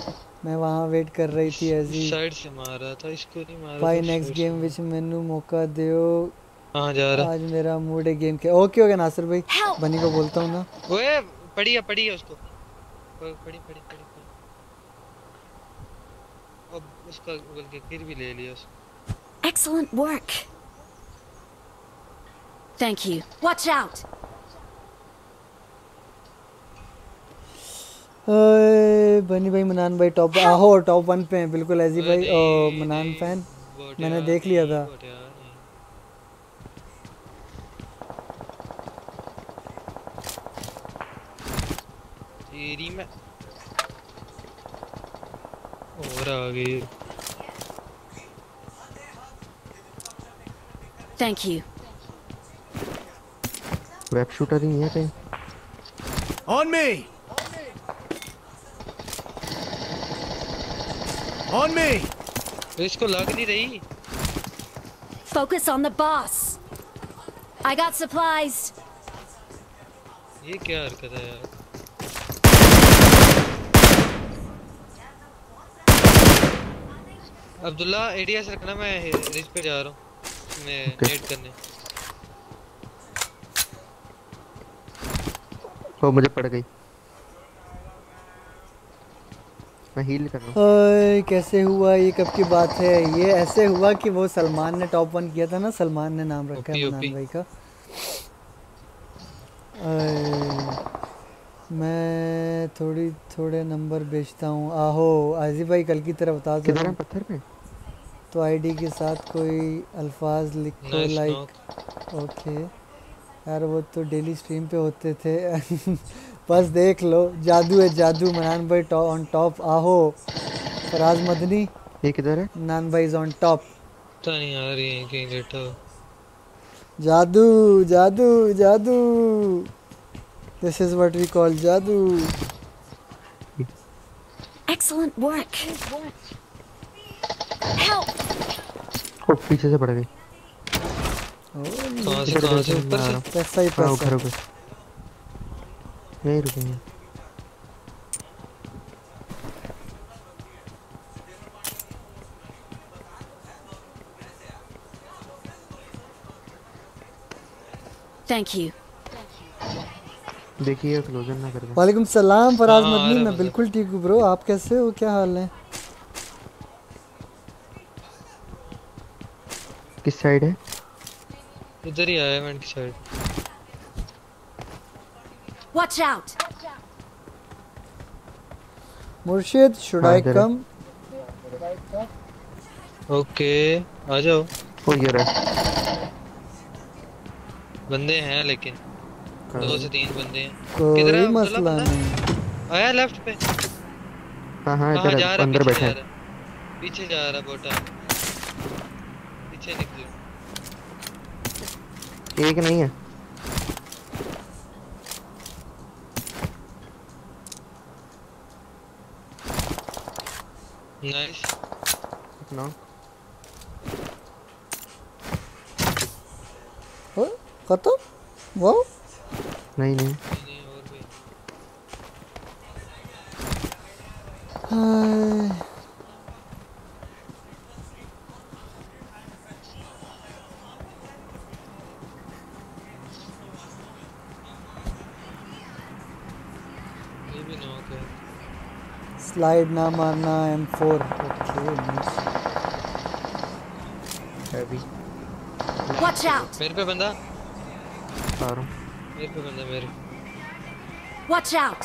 मैं वहाँ वेट कर रही थी ऐसी। साइड से मार रहा था इसको नहीं मार भाई नेक्स्ट गेम विच मेनू मौका दियो। कहाँ जा रहा? आज मेरा मूड है गेम के। ओके ओके नासिर भाई। बनी को बोलता हूँ ना। ओए पड़ी है पड़ी है उसको पड़ी पड़ी पड़ी पड़ी अब उसका बल्कि फिर भी ले लिया उसने Excellent work. Thank you. Watch out. बनी भाई मनान भाई टॉप आहो टॉप वन पे हैं बिल्कुल ऐसी भाई ओ मनान फ़ैन मैंने देख लिया था तेरी मैं और आ गई Thank you. वेब शूटर ही है कहीं On me! On me! तो इसको लग नहीं रही Focus on the boss. I got supplies. ये क्या हरकत है यार अब्दुल्ला एडीएस रखना मैं रिज पे जा रहा हूँ मैं Okay. नेट करने। ओ मुझे पड़ गई। मैं हील कर रहा हूँ। ओए कैसे हुआ? ये कब की बात है? ये ऐसे हुआ कि वो सलमान ने टॉप वन किया था ना? सलमान ने नाम रखा है मनान भाई का। ओए, मैं थोड़ी थोड़े नंबर बेचता हूँ। आहो आजी भाई कल की तरह बता किधर दो है? पत्थर पे? तो आईडी के साथ कोई अल्फाज लिखो लाइक ओके यार वो तो डेली स्ट्रीम पे होते थे। [LAUGHS] बस देख लो जादू है जादू मनान भाई ऑन टॉप आहो। फराज मदनी ये किधर है? नान भाई इज़ ऑन टॉप पता नहीं यार ये कहीं लेटा जादू जादू जादू। This is what we call जादू। Excellent work. ओ पीछे से पड़ गई। कहाँ से इधर से ऊपर से। पैसा ही पैसा। उधर उधर यहीं रुकेंगे Thank you. देखिए क्लोजर ना कर दे। वालेकुम सलाम फराज हाँ, मदनी मैं बिल्कुल ठीक हूँ ब्रो आप कैसे हो? क्या हाल है? किस साइड है? इधर ही आया मैं की side Watch out. Murshid should हाँ, आई कम ओके आ जाओ। ओ ये रहा बंदे हैं लेकिन। हाँ। दो से तीन बंदे हैं। किधर कोई है मसला नहीं। आया लेफ़्ट पे। हाँ हाँ इधर जा रहा अंदर बैठा है। पीछे जा रहा बोटा। पीछे निकलो एक नहीं है। नाइस नो ओ खत्म वाओ नहीं नहीं। हाय। स्लाइड ना मारना एम फोर ओके नाइस अभी Watch मेरे पे बंदा? आ रहा हूँ मेरे पे बंदा मेरे। Watch out!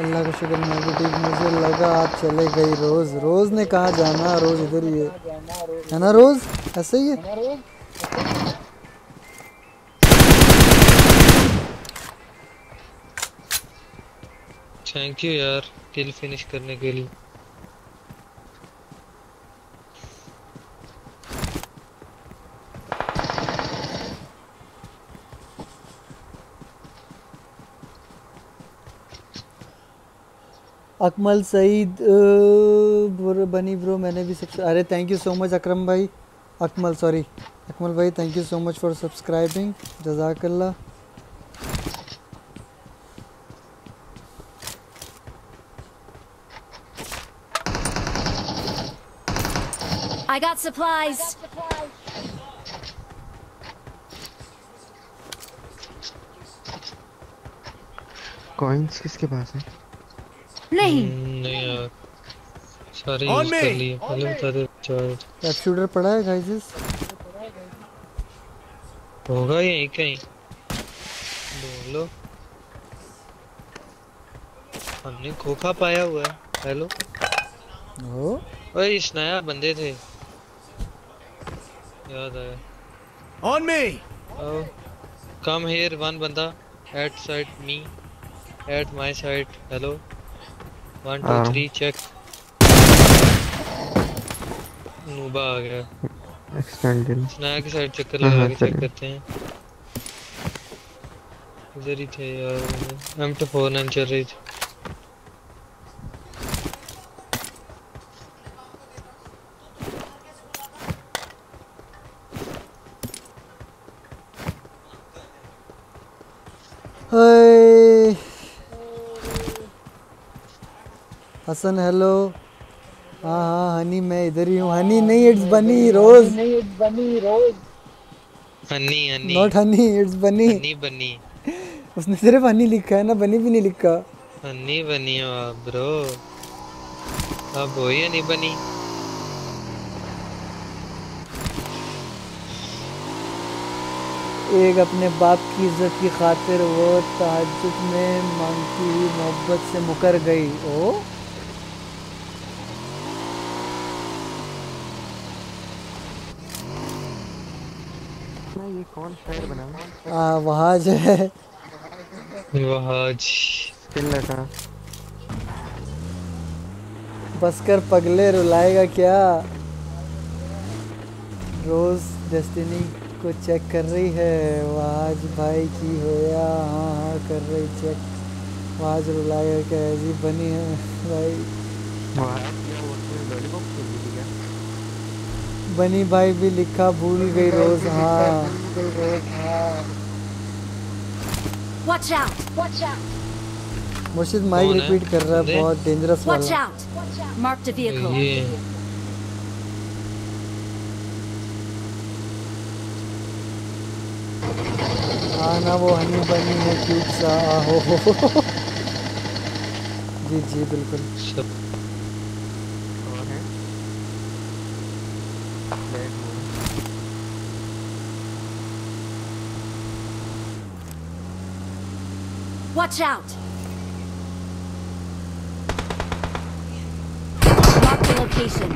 अल्लाह का शुक्र मैं भी ठीक मुझे लगा आप चले गई रोज। रोज ने कहा जाना रोज इधर ही है। है ना रोज? ऐसे ही है? थैंक यू यार. किल फिनिश करने के लिए. अकमल सईद बनी ब्रो, मैंने भी अरे thank you so much Akram भाई. अकमल सॉरी अकमल भाई thank you so much for subscribing जजाकल्ला. I got supplies. कॉइंस किसके पास है? नहीं। हम्म, नहीं यार। सारे On यूज़ कर me! लिए। पहले बता दे चार टैप शूटर पड़ा है गाइस होगा यहीं कहीं। ढूंढ लो हमने खोखा पाया हुआ है। हेलो ओ ओए इस नया बंदे थे। याद आया। On me! Come here one बंदा at side me at my side hello one two हाँ। थ्री चेक नूबा आ गया। एक्सटेंडेड स्नैक की साइड चक्कर हाँ, लगा हाँ, के चेक करते हैं। इधर ही थे यार। एम टू फोर नाइन चल रही थी हसन हेलो हाँ हाँ हनी मैं इधर ही हूँ। हनी नहीं it's Bunny Rose. Honey Honey not Honey it's Bunny. Honey Bunny. उसने सिर्फ़ हनी लिखा है ना बनी भी नहीं लिखा। हनी बनी हो आप ब्रो। अब वही हनी बनी। एक अपने बाप की इज़्ज़त की खातिर वो तहज्जुद में मांगती हुई मोहब्बत से मुकर गई। ओ ना ये कौन शायर बना आ, वहाँ जो है। वहाज स्किल लगा बस कर पगले रुलाएगा क्या? रोज डेस्टिनी को चेक कर रही है। वहाज भाई की होया हाँ हाँ कर रही चेक वहाज रुलाएगा क्या? ऐसी बनी है भाई वाह क्या वो लॉलीपॉप खेल रही थी क्या बनी भाई भी लिखा भूल गई रोज हाँ। Watch out! Watch out! Murshid mic repeat कर रहा है बहुत डेंजरस वाला। A vehicle. ये। हाँ ना वो हनी बनी है क्यूट सा। आहो। [LAUGHS] जी जी बिल्कुल। Black Moon। Watch out! Mark the location.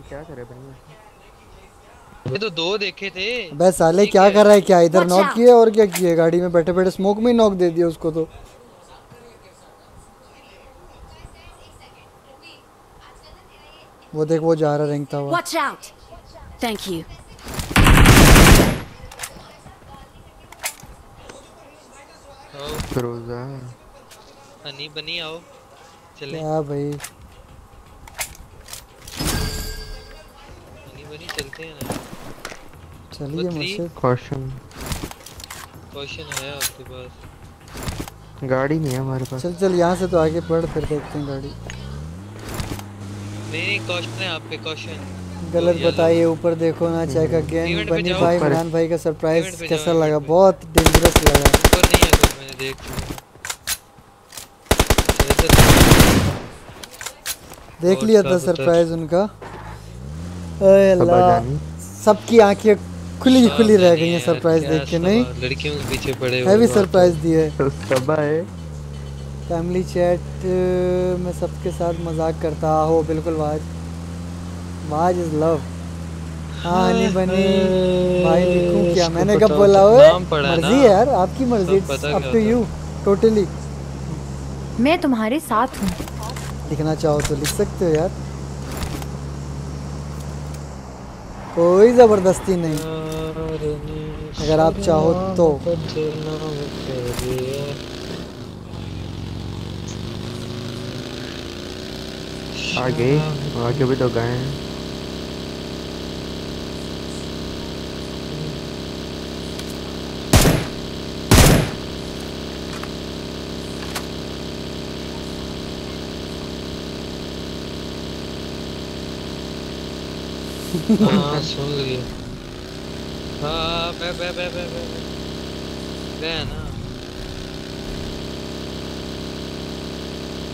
ये क्या करे बनी ये तो दो देखे थे। अबे साले क्या कर रहा है? क्या इधर नॉक. किया और क्या किए गाड़ी में बैठे बैठे स्मोक में नॉक दे दिया उसको तो। वो देख वो जा रहा रेंगता हुआ। Watch out! Thank you. आओ फिरोजा। हनी बनी आओ। चले। क्या भाई? हनी बनी चलते हैं। ना चलिए मुझसे कॉशन क्वेश्चन है आपके पास। गाड़ी नहीं है हमारे पास। चल चल यहाँ से तो आगे बढ़ फिर देखते हैं गाड़ी। नहीं क्वेश्चन है आप पे क्वेश्चन गलत बताइए ऊपर देखो ना चेक अगेन बनी भाई। इमरान भाई का सरप्राइज़ कैसा लगा? बहुत डेंजरस लगा। ऊपर नहीं है कुछ मैंने देख देख लिया था सरप्राइज़ उनका। अल्लाह सबकी आँखें खुली खुली रह गई हैं सरप्राइज़ देख के नहीं? लड़कियों के पीछे पड़े हुए हैवी हो। सरप्राइज़ दिए। सबा है फैमिली चैट में सबके साथ मज़ाक करता हो बिल्कुल वाज। Was is love. हाँ हनी बनी। भाई लिखूं क्या? मैंने कब बोला सब ओए नाम पढ़ा है मर्ज़ी है यार आपकी मर्ज़ी। अप टू यू टोटली मैं तुम्हारे साथ हूँ। लिखना चाहो तो लिख सकते हो यार। कोई ज़बरदस्ती नहीं। अगर आप चाहो तो। आगे आगे भी तो गए हैं। हाँ सुन लिया हाँ। बे बे बे बे बे बे ना।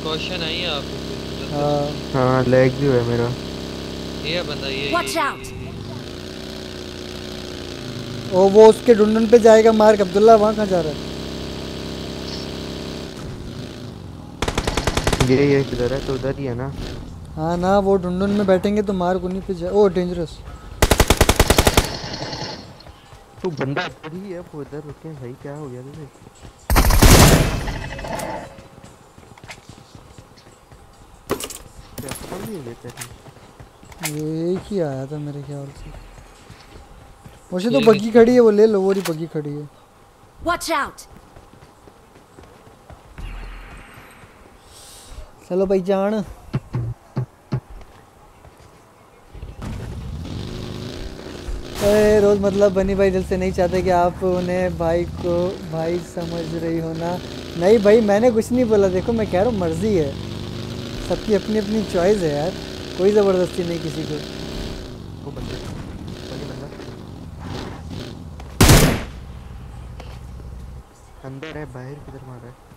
क्वेश्चन आई है आपको हाँ। हाँ लैग भी है मेरा। ये बंदा ये Watch out! ओ वो उसके ढूंढन पे जाएगा मार्क अब्दुल्ला वहाँ कहाँ जा रहा है? ये ये किधर है तो उधर ही है ना। हाँ ना वो ढूंढन में बैठेंगे तो मार्क उन्हीं पे जाए ओ डेंजरस तू बंदा इधर ही है वो उधर रुके भाई क्या हो गया तुझे? ये एक ही आया था मेरे ख्याल से। मुझे तो बग्गी खड़ी है वो ले लो वो रही बग्गी खड़ी है। Watch out! चलो भाई जान। रोज मतलब बनी भाई दिल से नहीं चाहते कि आप उन्हें भाई को भाई समझ रही हो ना। नहीं भाई, मैंने कुछ नहीं बोला। देखो, मैं कह रहा हूँ, मर्ज़ी है। सबकी अपनी अपनी चॉइस है यार। कोई ज़बरदस्ती नहीं किसी को। अंदर है, बाहर किधर मार रहा है?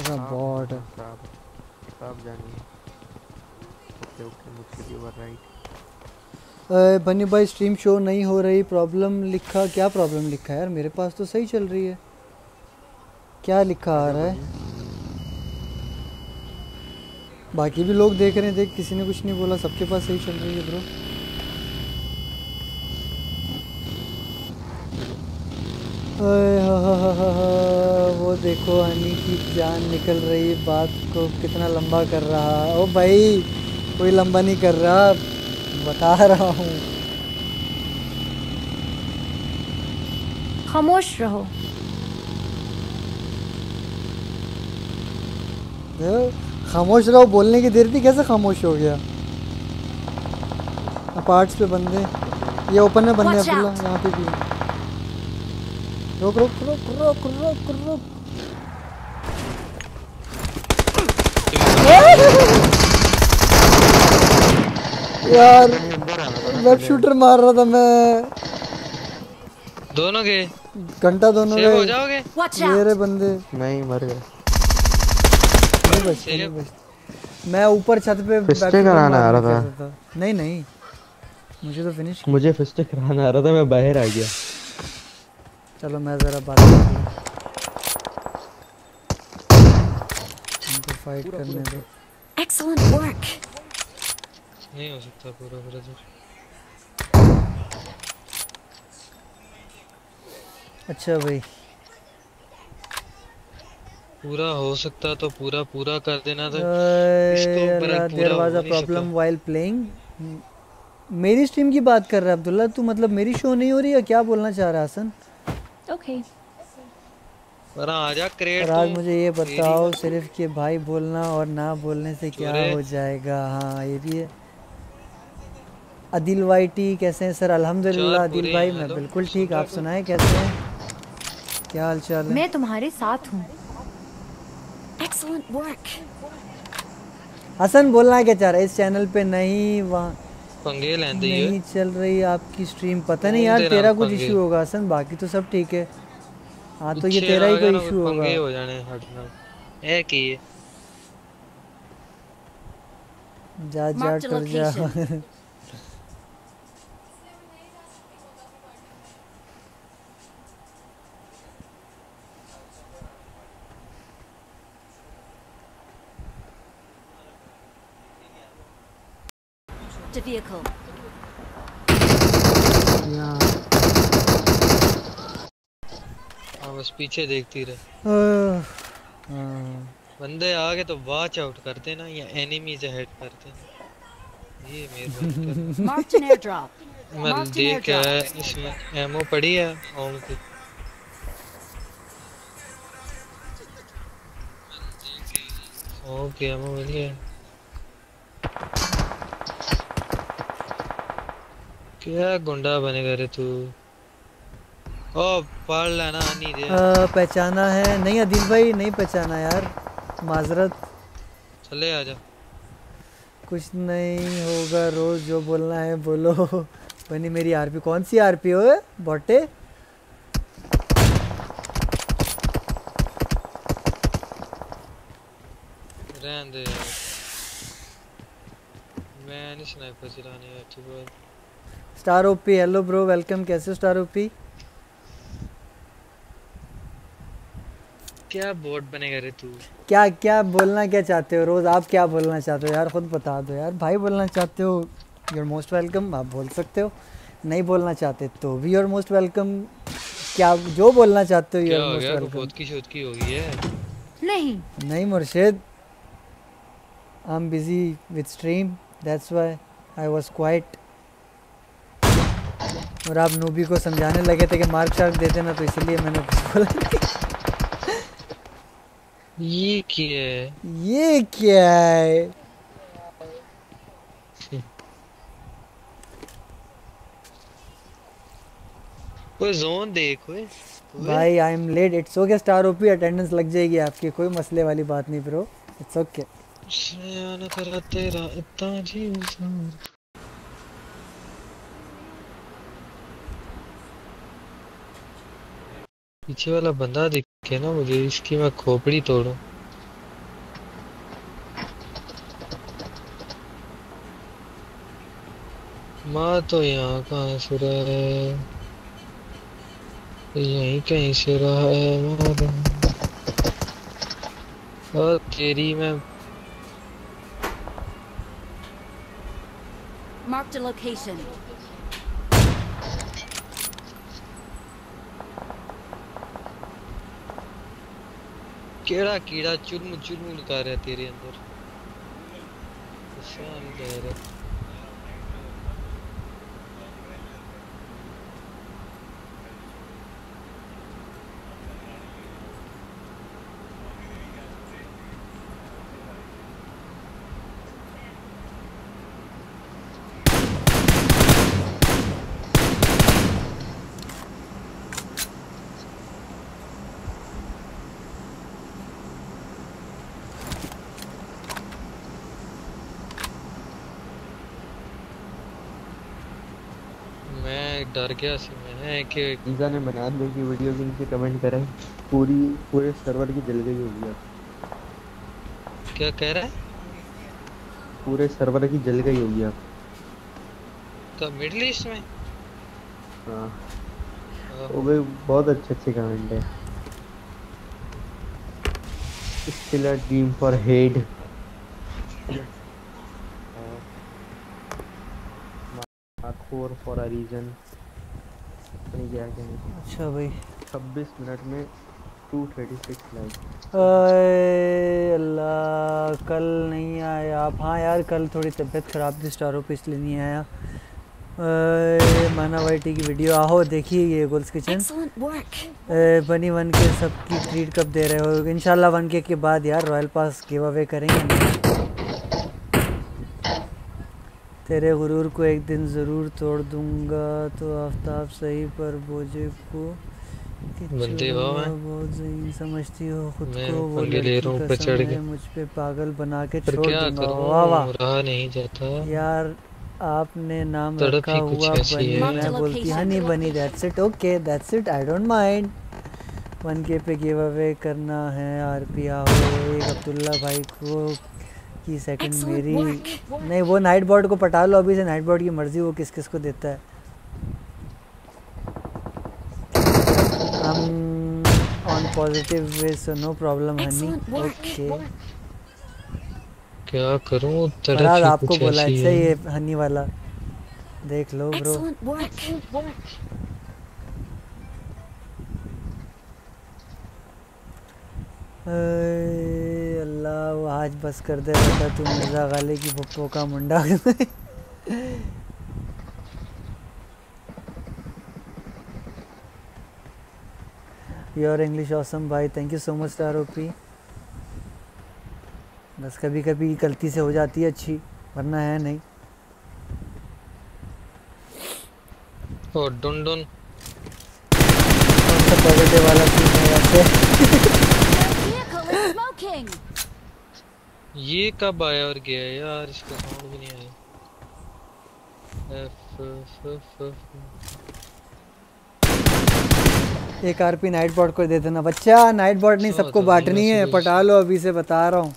ऐसा बॉट है साहब साहब जानिए ओके ओके मुझके ऊपर राइट बनी भाई स्ट्रीम शो नहीं हो रही प्रॉब्लम लिखा क्या प्रॉब्लम लिखा है यार? मेरे पास तो सही चल रही है। क्या लिखा आ रहा है? बाकी भी लोग देख रहे हैं देख किसी ने कुछ नहीं बोला सबके पास सही चल रही है ब्रो अरे हा हा हा हा हा, वो देखो हनी की जान निकल रही है बात को कितना लंबा कर रहा ओ भाई कोई लंबा नहीं कर रहा बता रहा हूँ। खामोश रहो। देखो, खामोश रहो बोलने की देर थी कैसे खामोश हो गया? पार्ट्स पे बंदे ये ओपन में बंदे अब्दुल्ला यहाँ पे भी। रुक रुक रुक रुक रुक रुक यार वेब शूटर मार रहा था मैं। दोनों के? घंटा दोनों सेव हो जाओगे? Watch ये out! रे बंदे। नहीं मर गए मैं ऊपर छत पे फिस्टे कराना आ रहा था। नहीं नहीं। मुझे तो फिनिश मुझे फिस्ट कराना आ रहा था मैं बाहर आ गया। चलो मैं ज़रा बात उनको फाइट करने दो। एक्सीलेंट वर्क नहीं हो सकता पूरा पूरा तो। अच्छा भाई। पूरा हो सकता तो पूरा पूरा कर देना था। There was a problem while playing मेरी स्ट्रीम की बात कर रहा है अब्दुल्ला तू मतलब मेरी शो नहीं हो रही है क्या बोलना चाह रहा है हसन? Okay. पर आजा क्रेट तो मुझे ये बताओ सिर्फ़ कि भाई बोलना और ना बोलने से क्या हो जाएगा? हाँ ये भी है। अदिल वाईटी कैसे हैं सर? अल्हम्दुलिल्लाह अदिल भाई मैं बिल्कुल ठीक आप सुनाए कैसे हैं? क्या हाल चाल है? मैं तुम्हारे साथ हूँ। Excellent work. हसन बोलना क्या चाह रहा है? इस चैनल पे नहीं वहाँ पंगे लेंदे ही नहीं चल रही आपकी स्ट्रीम पता नहीं यार तेरा कुछ इशू होगा हसन बाकी तो सब ठीक है। हाँ तो ये तेरा ही कोई इशू होगा। पंगे हो जाने हटना ए की है जा जा कर जा। Location. To vehicle. हाँ बस पीछे देखती रहे हाँ। बंदे आ गए तो वॉच आउट कर देना या एनिमीज हेड कर देना ये मेरे [LAUGHS] मैं देख के आया airdrop. इसमें एमओ पड़ी है होम की ओके एमओ मिल गया क्या गुंडा बनेगा रे तू? ओ पढ़ लेना नहीं दे। आ, पहचाना है। नहीं अदिल भाई नहीं पहचाना यार। माजरत। चले आजा कुछ नहीं होगा रोज जो बोलना है बोलो। बनी मेरी आरपी। कौन सी आरपी हो? बोटे? रहने दे मैं नहीं स्नाइपर चलाने आती बात star OP hello bro welcome कैसे हो स्टार ओपी? क्या बोट बनेगा रे तू? क्या क्या बोलना क्या चाहते हो? रोज आप क्या बोलना चाहते हो? यार खुद बता दो यार। भाई बोलना चाहते हो यूर मोस्ट वेलकम आप बोल सकते हो। नहीं बोलना चाहते तो भी यूर मोस्ट वेलकम क्या जो बोलना चाहते हो यूर मोस्ट वेलकम खुद की शोध की हो गई है। नहीं। नहीं Murshid. I am busy with stream that's why I was quite और आप नूबी को समझाने लगे थे कि मार्क शार्क देते ना तो इसलिए मैंने कुछ बोला। ये क्या है? ये क्या है? कोई जोन देख ओए भाई I am late it's okay star OP attendance लग जाएगी आपकी। कोई मसले वाली बात नहीं ब्रो इट्स ओके सयाना करा तेरा इतना जी इंसान पीछे वाला बंदा दिखे ना मुझे, इसकी मैं खोपड़ी तोड़ू। माँ तो यहाँ कहाँ से रहा यहीं कहीं से रहा है मारा और तेरी मैं Marked a location. केड़ा कीड़ा चुलम चुलम लगा रहा है तेरे अंदर? डर गया सी मैं कि ईजा ने बना दी कि वीडियो के नीचे कमेंट करें। पूरी पूरे सर्वर की जल गई होगी अब क्या कह रहा है? पूरे सर्वर की जल गई होगी अब कब मिडिल ईस्ट में? हाँ। वो भी बहुत अच्छे अच्छे कमेंट है। Still a dream for head खोर फॉर अ रीजन नहीं क्या कहने अच्छा भाई। छब्बीस मिनट में टू थर्टी सिक्स लाइक अल्लाह कल नहीं आया। आप हाँ यार कल थोड़ी तबीयत ख़राब थी स्टारों पे इसलिए नहीं आया। माना वाइटी की वीडियो आहो देखिए ये गोल्स किचन बनी वन के सबकी ट्रीट कब दे रहे हो? इंशाल्लाह वन के के बाद यार रॉयल पास गिव अवे करेंगे। तेरे गुरूर को एक दिन ज़रूर तोड़ दूँगा। तो आफ्ताब सही पर बोझे को हैं। बहुत सही समझती हो खुद को वो लड़की हूँ है मुझ पे पागल बना के छोड़ दूँगा। वाह वाह। नहीं जाता। यार आपने नाम रखा हुआ बनी है। मैं बोलती Honey Bunny that's it okay that's it I don't mind one K पे गिव अवे करना है आर पी हो एक अब्दुल्ला भाई को की सेकंड मेरी नहीं वो नाइट बोर्ड को पटा लो अभी से नाइट बोर्ड की मर्ज़ी वो किस किस को देता है। हम on positive way so no problem Honey okay क्या करूँ? तड़प आपको बोला ऐसी अच्छा ये हनी वाला। देख लो ब्रो अल्लाह वो आज बस कर दे बेटा तू मिर्ज़ा गाले की पप्पो का मुंडा योर इंग्लिश ऑसम भाई thank you so much star OP बस कभी कभी गलती से हो जाती है अच्छी वरना है नहीं। और डुन डुन कौन सा पॉजिटिव वाला सीन है यहाँ पे? [LAUGHS] Smoking. ये कब आया और गया यार? इसका साउंड भी नहीं आया। F F F, F. एक आरपी नाइट बॉट को दे देना। बच्चा नाइट बॉट नहीं अच्छा, सबको तो बांटनी है। पटा लो अभी से बता रहा हूँ।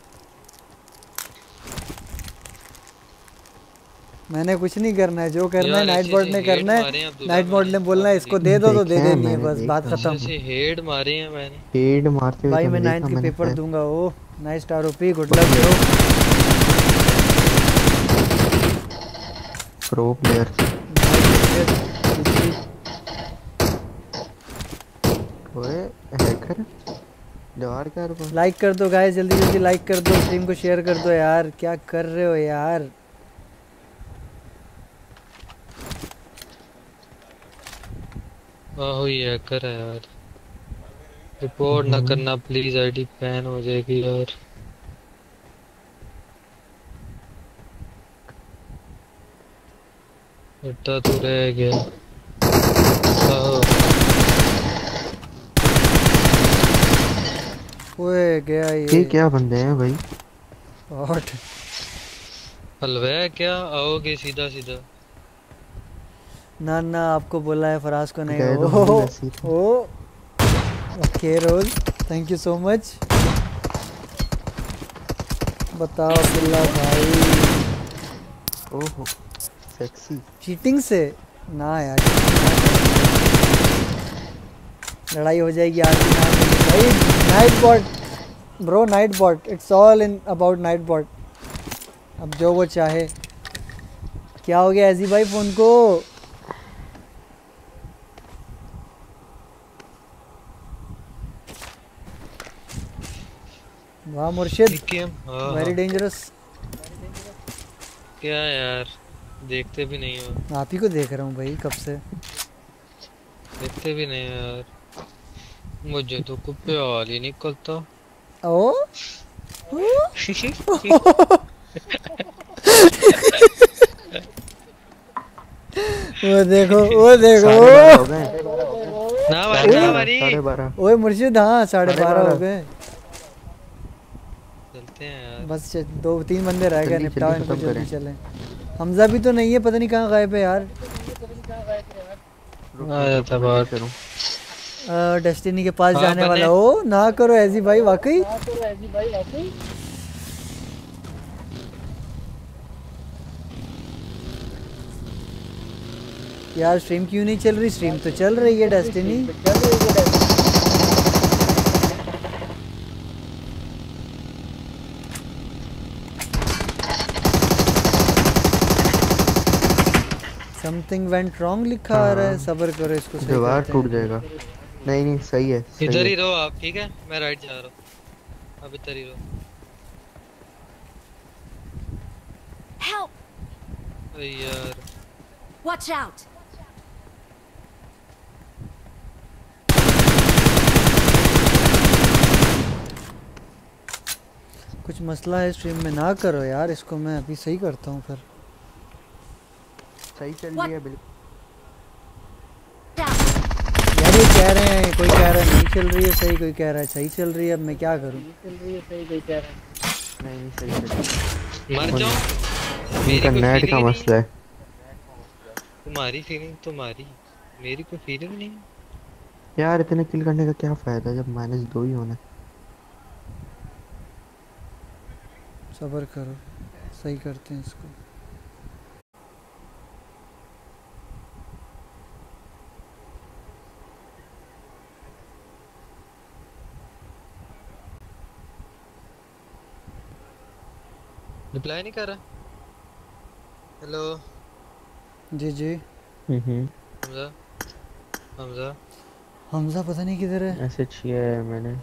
मैंने कुछ नहीं करना है जो करना है नाइट बोर्ड ने करना है नाइट बोर्ड ने बोलना है इसको दे दो तो दे देनी है बस बात खत्म। हेड मारे हैं मैंने। हेड मारते भाई मैं नाइन्थ के पेपर दूँगा ओ nice star OP good luck bro pro player ओए हैकर जवार क्या रुको लाइक कर दो गाइस जल्दी जल्दी लाइक कर दो स्ट्रीम को शेयर कर दो यार क्या कर रहे हो यार? आहो ये हैकर है यार। रिपोर्ट ना करना प्लीज़ आईडी बैन हो जाएगी यार। बेटा तू रह गया। आहो ओए गया ये। ये क्या बंदे हैं भाई? और हलवा क्या? आओगे सीधा सीधा ना ना आपको बोला है फराज को नहीं। गए तो oh. O okay Rose thank you so much बताओ अब्दुल्ला भाई। ओहो सेक्सी चीटिंग से? ना यार लड़ाई हो जाएगी आज की भाई Nightbot bro Nightbot it's all in about Nightbot अब जो वो चाहे। क्या हो गया ऐसी भाई फ़ोन को? वाह मुर्शिद। ठीक है हाँ वेरी हाँ डेंजरस क्या यार देखते भी नहीं हो। आप ही को देख रहा हूँ भाई कब से। देखते भी नहीं हो यार। मुझे तो कुछ प्यार ही निकलता ओ? [LAUGHS] वो देखो वो देखो। साढ़े बारह ना भाई ना भाई। ओए मुर्शिद हाँ साढ़े बारह हो। गए। चलते हैं यार। बस दो तीन बंदे रह गए निपटाओ इनको जल्दी। चलें। हमजा भी तो नहीं है पता नहीं कहाँ गायब है यार। डेस्टिनी के पास हाँ, जाने वाला हो। ना करो ऐसी भाई वाकई। यार स्ट्रीम क्यों नहीं चल रही? स्ट्रीम तो चल रही है डेस्टिनी समथिंग वेंट रॉन्ग लिखा आ रहा है हाँ। सबर करो इसको सही दीवार टूट जाएगा। नहीं नहीं सही है सही इधर ही। रहो आप ठीक है? मैं राइट जा रहा हूँ। अब इधर ही रहो। Help! अरे यार। Watch out! कुछ मसला है स्ट्रीम में ना करो यार इसको मैं अभी सही करता हूँ फिर। सही चल रही है बिल्कुल। यार ये कह रहे हैं कोई कह रहा है नहीं चल रही है सही कोई कह रहा है सही चल रही है अब मैं क्या करूँ? चल रही है सही कोई कह रहा है। नहीं सही चल रही मर जाओ। मेरी नेट का मसला है। तुम्हारी फीलिंग तुम्हारी। मेरी कोई फीलिंग नहीं। यार इतने किल करने का क्या फ़ायदा जब माइनस दो ही होना सब्र करो सही करते हैं इसको। रिप्लाई नहीं कर रहा। हेलो जी जी। हम्म हमजा। हमजा। हमजा पता नहीं किधर है। मैसेज किया है मैंने।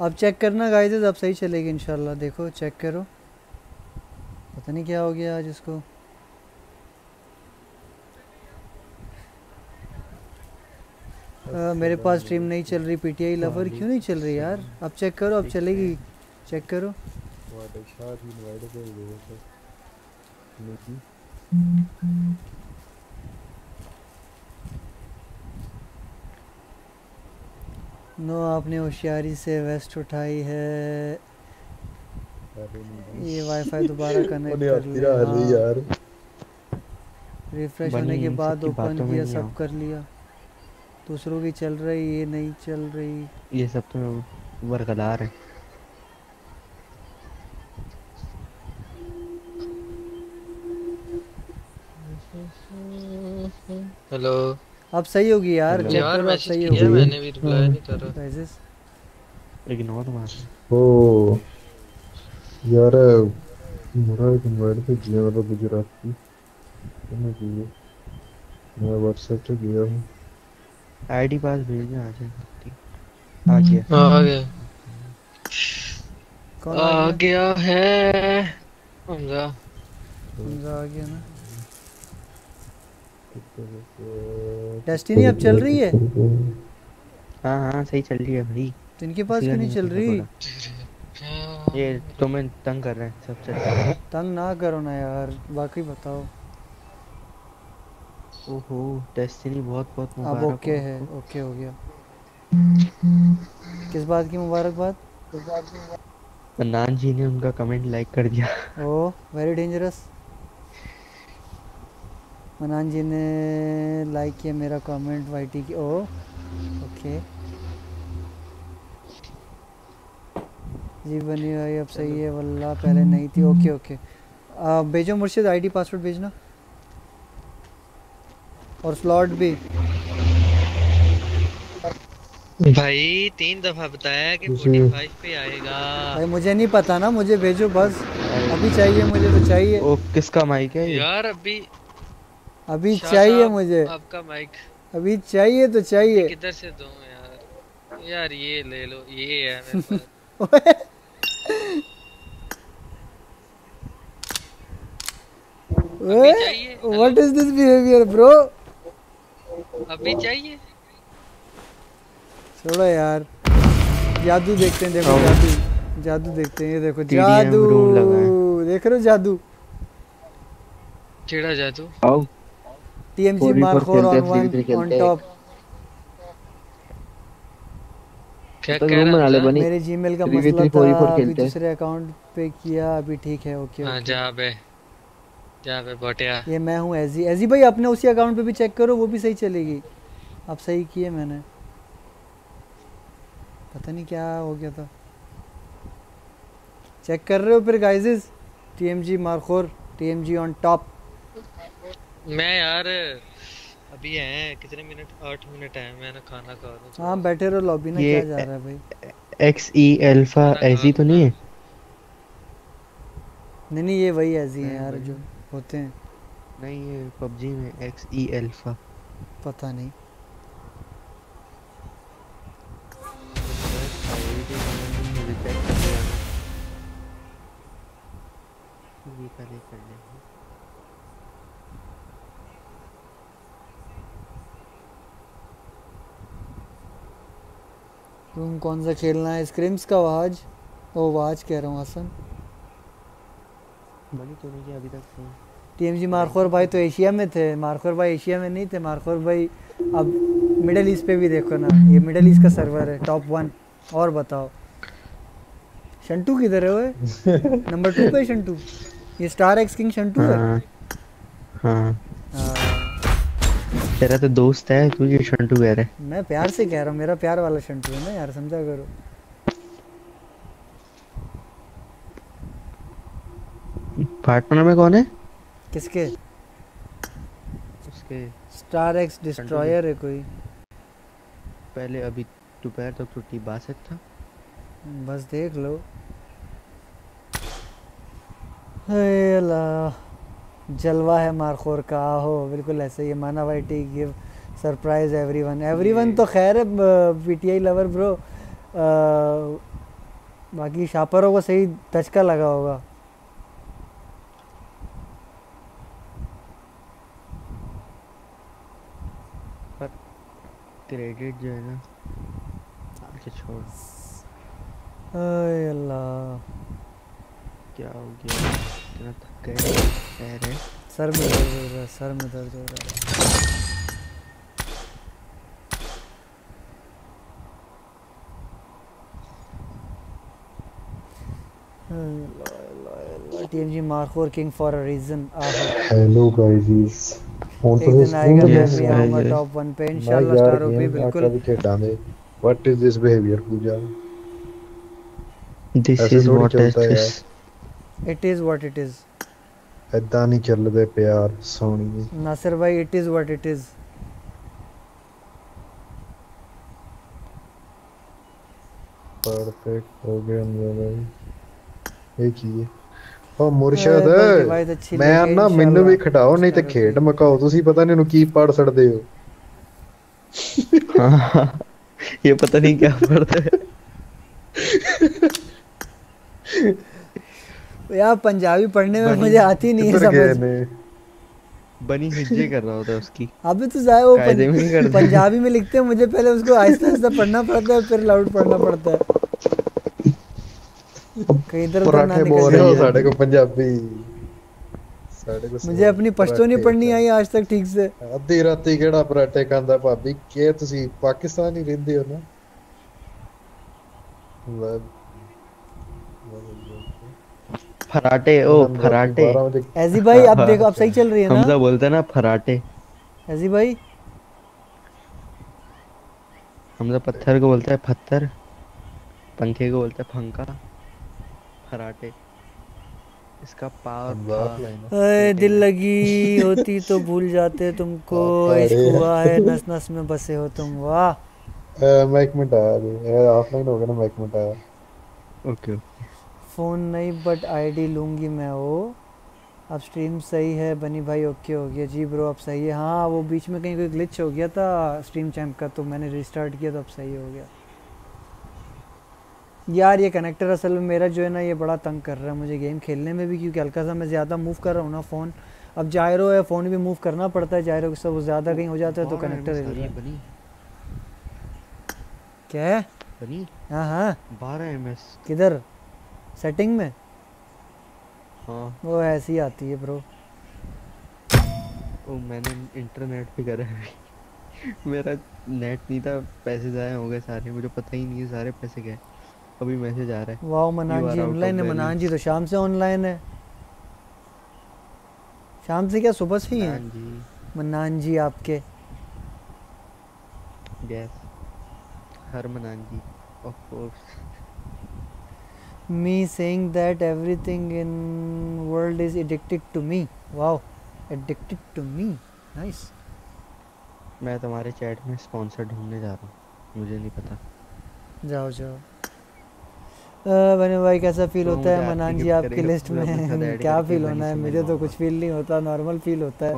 आप चेक करना गाइस अब सही चलेगी इंशाल्लाह। देखो चेक करो। पता नहीं क्या हो गया आज इसको। मेरे पास स्ट्रीम नहीं चल रही पीटीआई लवर क्यों नहीं चल रही यार? अब चेक करो अब चलेगी। चेक करो। नो आपने होशियारी से वेस्ट उठाई है। ये वाईफाई दोबारा [LAUGHS] कनेक्ट कर लिया। यार। रिफ्रेश होने के बाद ओपन किया सब कर लिया। दूसरों की चल रही ये नहीं चल रही। ये सब तो बरकरार है। हेलो। अब सही होगी यार चेक यार मैसेज सही किया मैंने भी रिप्लाई नहीं कर। रहा Guys, इग्नोर मार। ओ यार मेरा एक इनवाइट पे जिया वाला गुजरात। की मैं चाहिए मैं व्हाट्सएप पे गया हूँ। आईडी पास भेज आ जाएगा आ गया। हाँ, आ गया। कौन आ गया? है। हमजा हमजा आ गया ना। डेस्टिनी अब चल रही है? हाँ हाँ सही चल रही है भाई। तो इनके पास क्यों नहीं चल रही? ये तुम्हें तंग कर रहे हैं सब चल तंग ना करो ना यार बाकी बताओ। ओहो डेस्टिनी बहुत बहुत मुबारक अब ओके है। ओके हो गया। किस बात की मुबारकबाद? अदनान जी ने उनका कमेंट लाइक कर दिया। ओ वेरी डेंजरस मनान जी ने लाइक किया मेरा कमेंट वाईटी की। ओ ओके। जी बनी हुई अब सही है वल्ला पहले नहीं थी। Okay okay. आ, भेजो मुर्शिद आईडी पासवर्ड भेजना। और स्लॉट भी। भाई तीन दफ़ा बताया कि 45 पे आएगा। भाई मुझे नहीं पता ना मुझे भेजो बस। अभी चाहिए मुझे तो चाहिए। ओ किसका माइक है ये? यार अभी अभी चाहिए मुझे। आपका माइक अभी चाहिए तो चाहिए। किधर से दूँ यार? यार ये ले लो ये है मेरे पास। [LAUGHS] चाहिए? What is this behaviour bro अभी चाहिए? छोड़ो यार जादू देखते हैं देखो जादू जादू देखते हैं ये देखो जादू। देख रहे हो जादू? चिड़ा जादू। आओ। टीएमजी 4v4 मार्कोर ऑन हैं, वन ऑन टॉप क्या तो कह रहा बनी मेरे जीमेल का 3v3 मसला था अभी दूसरे अकाउंट पे किया अभी ठीक है ओके हाँ ओके। जा बे जा बे बोटिया ये मैं हूँ एजी एजी भाई अपने उसी अकाउंट पे भी चेक करो वो भी सही चलेगी। अब सही किए मैंने। पता नहीं क्या हो गया था। चेक कर रहे हो फिर guys TMG Markhor TMG on top मैं यार अभी हैं कितने मिनट आठ मिनट है मैंने खाना खा रहा हूँ। हाँ बैठे रहो लॉबी में क्या जा रहा है भाई? एक्स ई अल्फ़ा एजी तो नहीं है? नहीं नहीं ये वही एजी हैं यार जो। होते हैं। नहीं ये पबजी में एक्स ई अल्फ़ा पता नहीं। तुम कौन सा खेलना है? स्क्रिम्स का आज? ओ आज कह रहा हूँ हसन बनी तो नहीं अभी तक फ़ोन टीएमजी मारखोर भाई तो एशिया में थे मारखोर भाई एशिया में नहीं थे मारखोर भाई अब मिडल ईस्ट पे भी देखो ना ये मिडल ईस्ट का सर्वर है टॉप वन और बताओ शंटू किधर है ओए नंबर टू पे शंटू ये स्टार एक्स किंग शंटू है हाँ हाँ। हाँ, तेरा तो दोस्त है तू ये शंटू कह रहा है? मैं प्यार से कह रहा हूँ मेरा प्यार वाला शंटू है ना यार समझा करो? पार्टनर में कौन है? किसके? उसके। स्टार एक्स डिस्ट्रॉयर है कोई। पहले अभी दोपहर तक तो टी बासठ था। बस देख लो। जलवा है मारखोर का हो बिल्कुल ऐसे ही माना भाई to give surprise everyone. Everyone तो खैर है पीटीआई लवर ब्रो। आ, बाकी शापरों को सही धचका लगा होगा। क्रेडिट जो है ना। अच्छा छोड़। अल्लाह। क्या हो गया? इतना थक गए पैर है। सर में दर्द हो रहा है सर में दर्द हो रहा है। TMG Markhor king for a reason आहो। हेलो गाइस फोन एक तो दिन आएगा मैं Yes, भी yes, आऊंगा yes. टॉप वन पे भाई इंशाल्लाह यार स्टार ओपी गेम बिल्कुल आके भी खेडांगे what is this behaviour Pooja this ऐसे इज थोड़ी व्हाट इज चलता है this it is what it is ਐਦਾਂ ਨਹੀਂ ਚੱਲਦੇ ਪਿਆਰ ਸੋਹਣੀ नासिर भाई it is what it is perfect हो गया मेरा भाई ਇਹ ਕੀ ਹੈ ਉਹ ਮੁਰਸ਼ਦ ਬਲਕਿ ਭਾਈ ਤਾਂ ਅੱਛੀ ਮੈਂ ਲੱਗੀ ਨਾ ਮੈਨੂੰ ਇੰਸ਼ਾਅੱਲਾ। ਵੀ ਖਟਾਓ ਨਹੀਂ ਤੇ ਚਲੋ ਖੇਡ ਮਕਾਓ ਤੁਸੀਂ ਪਤਾ ਨਹੀਂ ਉਹਨੂੰ ਕੀ ਪੜ ਛੱਡਦੇ ਹੋ हाँ ये पता नहीं क्या पढ़ता है यार पंजाबी पढ़ने में बनी- मुझे आती नहीं है किधर गए समझ ने बनी हिज्जे कर रहा होता है उसकी अबे तो जाए वो कायदे में नहीं पं, करते। पंजाबी में लिखते हैं मुझे पहले उसको आहिस्ता आहिस्ता पढ़ना पड़ता है फिर लाउड पढ़ना पड़ता है कहीं इधर उधर ना ਪਰਾਠੇ निकल ਬੋਲ ਰਹੇ ਹੋ जाए ਸਾਡੇ ਕੋ ਪੰਜਾਬੀ ਸਾਡੇ ਕੋ मुझे अपनी पश्तो नहीं पढ़नी आई आज तक ठीक से ਅੱਧੀ ਰਾਤੀ ਕਿਹੜਾ ਪਰਾਠੇ ਖਾਂਦਾ ਭਾਬੀ ਕੀ ਤੁਸੀਂ ਪਾਕਿਸਤਾਨ ਹੀ ਰਹਿੰਦੇ ਹੋ ਨਾ ਲੈ फराटे ओ फराटे बारह बजे ऐसी भाई अब देखो अब सही चल रही है हमजा ना बोलते हैं ना फराटे ऐसी भाई हमजा पत्थर को बोलता है पत्थर पंखे को बोलता है पंखा फराटे इसका पावर अरे दिल लगी होती तो भूल जाते तुमको। [LAUGHS] इश्क हुआ है [LAUGHS] नस नस में बसे हो तुम वाह। अ, मैं एक मिनट आया अभी। ऑफलाइन हो गया ना मैं एक मिनट आया। ओके फ़ोन नहीं बट आईडी लूँगी मैं वो अब स्ट्रीम सही है बनी भाई ओके हो गया। जी ब्रो अब सही है। हाँ वो बीच में कहीं कोई ग्लिच हो गया था स्ट्रीम चैम्प का तो मैंने रिस्टार्ट किया तो अब सही हो गया। यार ये कनेक्टर असल में मेरा जो है ना ये बड़ा तंग कर रहा है मुझे गेम खेलने में भी क्योंकि हल्का सा मैं ज़्यादा मूव कर रहा हूँ ना फ़ोन अब जायरो है फ़ोन भी मूव करना पड़ता है जायरो के सब ज़्यादा कहीं हो जाता है तो कनेक्टर हिल रहा है क्या है। बनी। हाँ हाँ। बारह एम एस किधर? सेटिंग में? हाँ। वो ऐसी आती है ब्रो ओ मैंने इंटरनेट पे करा है [LAUGHS] मेरा नेट नहीं था पैसे जाए हो गए सारे मुझे पता ही नहीं है सारे पैसे गए। अभी मैसेज आ रहा है। वाह मनान जी ऑनलाइन है मनान जी तो शाम से ऑनलाइन है। शाम से क्या सुबह से ही हाँ? मनान जी। आपके। Guess Harmanan ji of course me saying that everything in world is addicted to me wow addicted to me nice मैं तुम्हारे चैट में स्पॉन्सर ढूँढने जा रहा हूँ। मुझे नहीं पता। जाओ जाओ। बने भाई कैसा फील तो होता है? मनान जी आपकी लिस्ट में [LAUGHS] क्या फील होना है? मुझे तो कुछ फील नहीं होता नॉर्मल फील होता है।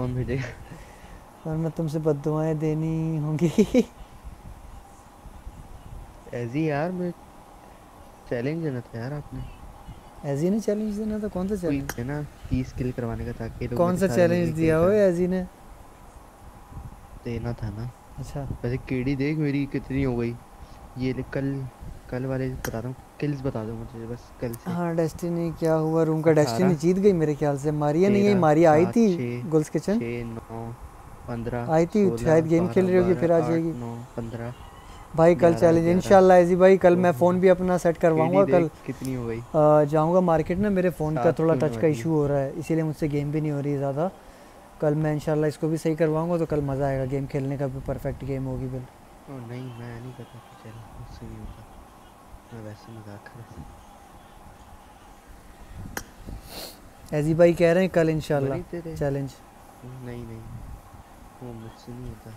और मैं तुमसे बददुआएँ देनी होंगी। [LAUGHS] ऐसी यार मैं चैलेंज देना था यार आपने। ऐजी ने चैलेंज देना था? कौन सा चैलेंज है ना 30 किल करवाने का ताकि लोग कौन सा चैलेंज दिया हो। ऐजी ने? देना था ना। अच्छा। वैसे केडी देख मेरी कितनी हो गई। ये कल कल वाले बता रहा हूँ किल्स बता दो मुझे बस कल से। हाँ डेस्टिनी क्या हुआ? रूम का डेस्टिनी जीत गई मेरे ख्याल से। मारिया नहीं? तेरह, मारिया आई थी गुल्स किचन नौ पंद्रह आई थी शायद गेम खेल रही होगी फिर आ जाएगी। नौ पंद्रह भाई कल चैलेंज इंशाल्लाह ऐसी भाई कल मैं फ़ोन भी अपना सेट करवाऊँगा कल कितनी हो गई? जाऊँगा मार्केट में मेरे फ़ोन का थोड़ा टच का इशू हो रहा है इसीलिए मुझसे गेम भी नहीं हो रही ज़्यादा। कल मैं इंशाल्लाह इसको भी सही करवाऊँगा तो कल मज़ा आएगा गेम खेलने का भी परफेक्ट गेम होगी बिल नहीं मैं नहीं करता चैलेंज मुझसे नहीं होता मैं वैसे मज़ाक कर रहा ऐजी भाई कह रहे हैं कल इंशाल्लाह। चैलेंज नहीं नहीं। वो मुझसे नहीं होता।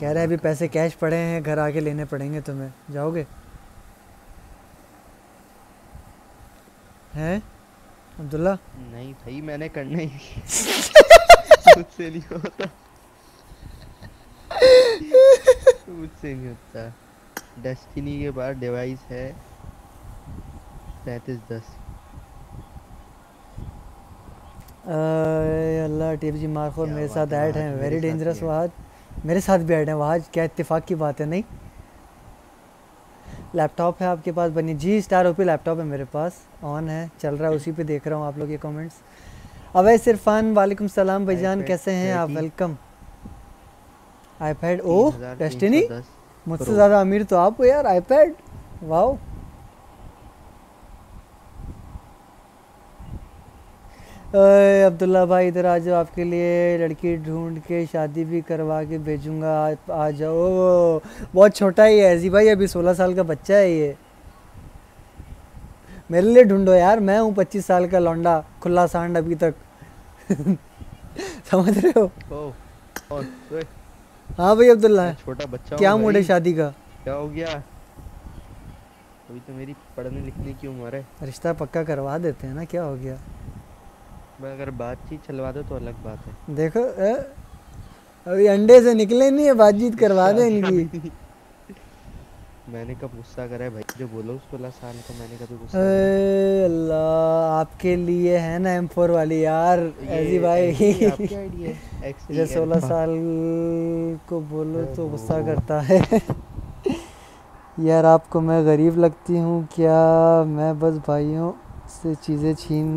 कह रहे हैं अभी पैसे कैश पड़े हैं घर आके लेने पड़ेंगे तुम्हें। जाओगे? हैं? अब्दुल्ला? नहीं भाई मैंने करना ही [LAUGHS] मुझसे नहीं होता। मुझसे नहीं होता। डेस्टिनी के बाद डिवाइस है। पैंतीस दस। अल्लाह टीप जी क्या मेरे साथ ऐड हैं। Very dangerous Wahaj. मेरे साथ भी ऐड हैं वहाज। क्या इत्तेफाक की बात है नहीं? लैपटॉप है आपके पास बनी जी स्टार ओपी लैपटॉप है मेरे पास। ऑन है चल रहा है उसी पे देख रहा हूँ आप लोग के कमेंट्स अवैस इरफान वालेकुम सलाम भाईजान कैसे हैं आप? Welcome iPad 3310 Destiny? मुझसे ज़्यादा अमीर तो आप हो यार आईपैड वाओ। अब्दुल्ला भाई इधर आ जाओ आपके लिए लड़की ढूंढ के शादी भी करवा के भेजूँगा आ, आ जाओ। बहुत छोटा ही है ऐसी भाई अभी सोलह साल का बच्चा है ये। मेरे लिए ढूंढो यार मैं हूँ पच्चीस साल का लौंडा खुला सांड अभी तक। [LAUGHS] समझ रहे हो? और ओए, हाँ भाई अब्दुल्ला छोटा बच्चा क्या मूड है शादी का? क्या हो गया? अभी तो मेरी पढ़ने लिखने की उम्र है। रिश्ता पक्का करवा देते हैं ना क्या हो गया? मैं अगर बातचीत चलवा दो तो अलग बात है। देखो अ, अभी अंडे से निकले नहीं है बातचीत करवा दे इनकी। [LAUGHS] मैंने कब गुस्सा करा है भाई? जो बोलो सोलह साल का मैंने कभी गुस्सा अल्लाह आपके लिए है ना एम फोर वाली यार ऐसी भाई। आपकी आईडी है। XE सोलह साल को बोलो तो गुस्सा करता है यार आपको मैं गरीब लगती हूँ क्या मैं बस भाइयों से चीज़ें छीन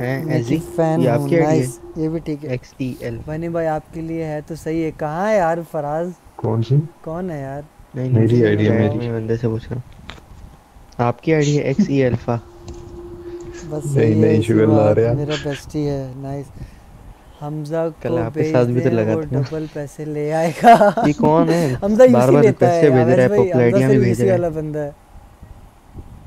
हैं फ़ैन ये नाइस ये भी ठीक है XTL बनी भाई आपके लिए है तो सही है कहाँ है यार फराज कौन सी? कौन है यार? नहीं मेरी आईडी है, मेरी। मैं बंदे से पूछ रहा हूँ। आपकी आईडी है XE अल्फ़ा बस नहीं, नहीं, शुगर ला रहे हैं। मेरा बेस्टी है नाइस हमजा कल आपके साथ भी तो लगा था डबल पैसे ले आएगा। ये कौन है? [LAUGHS] हमजा यूसी लेता है पैसे भेज रहा है पॉपुलैरिटी सिर्फ़ भेज रहा है। वाला बंदा है।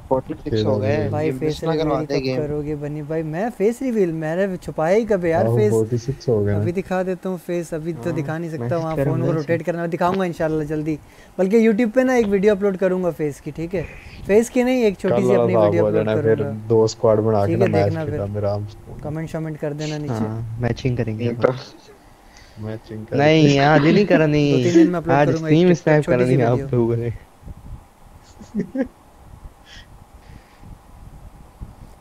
46 हो गए। भाई फेस मिस ना करवा रिवील दे कब गेम करोगे बनी? भाई मैं फेस रिवील मैंने छुपाया ही कब यार फेस 46 हो गए अभी दिखा देता हूँ फेस अभी तो हाँ, दिखा नहीं सकता वहाँ फ़ोन को रोटेट करना। दिखाऊँगा इंशाल्लाह जल्दी। बल्कि यूट्यूब पे ना एक वीडियो अपलोड करूँगा फेस की ठीक है? फेस की नहीं एक छोटी सी अपनी वीडियो अपलोड करूँगा। दो स्क्वाड बना के ना मैच देखना फिर। खेला मेरा। आराम से कमेंट शमेंट कर देना नीचे। हाँ मैचिंग करेंगे। मैचिंग नहीं आज नहीं। करनी दिन में अपलोड आज स्ट्रीम स्नैप करनी आप लोगों ने।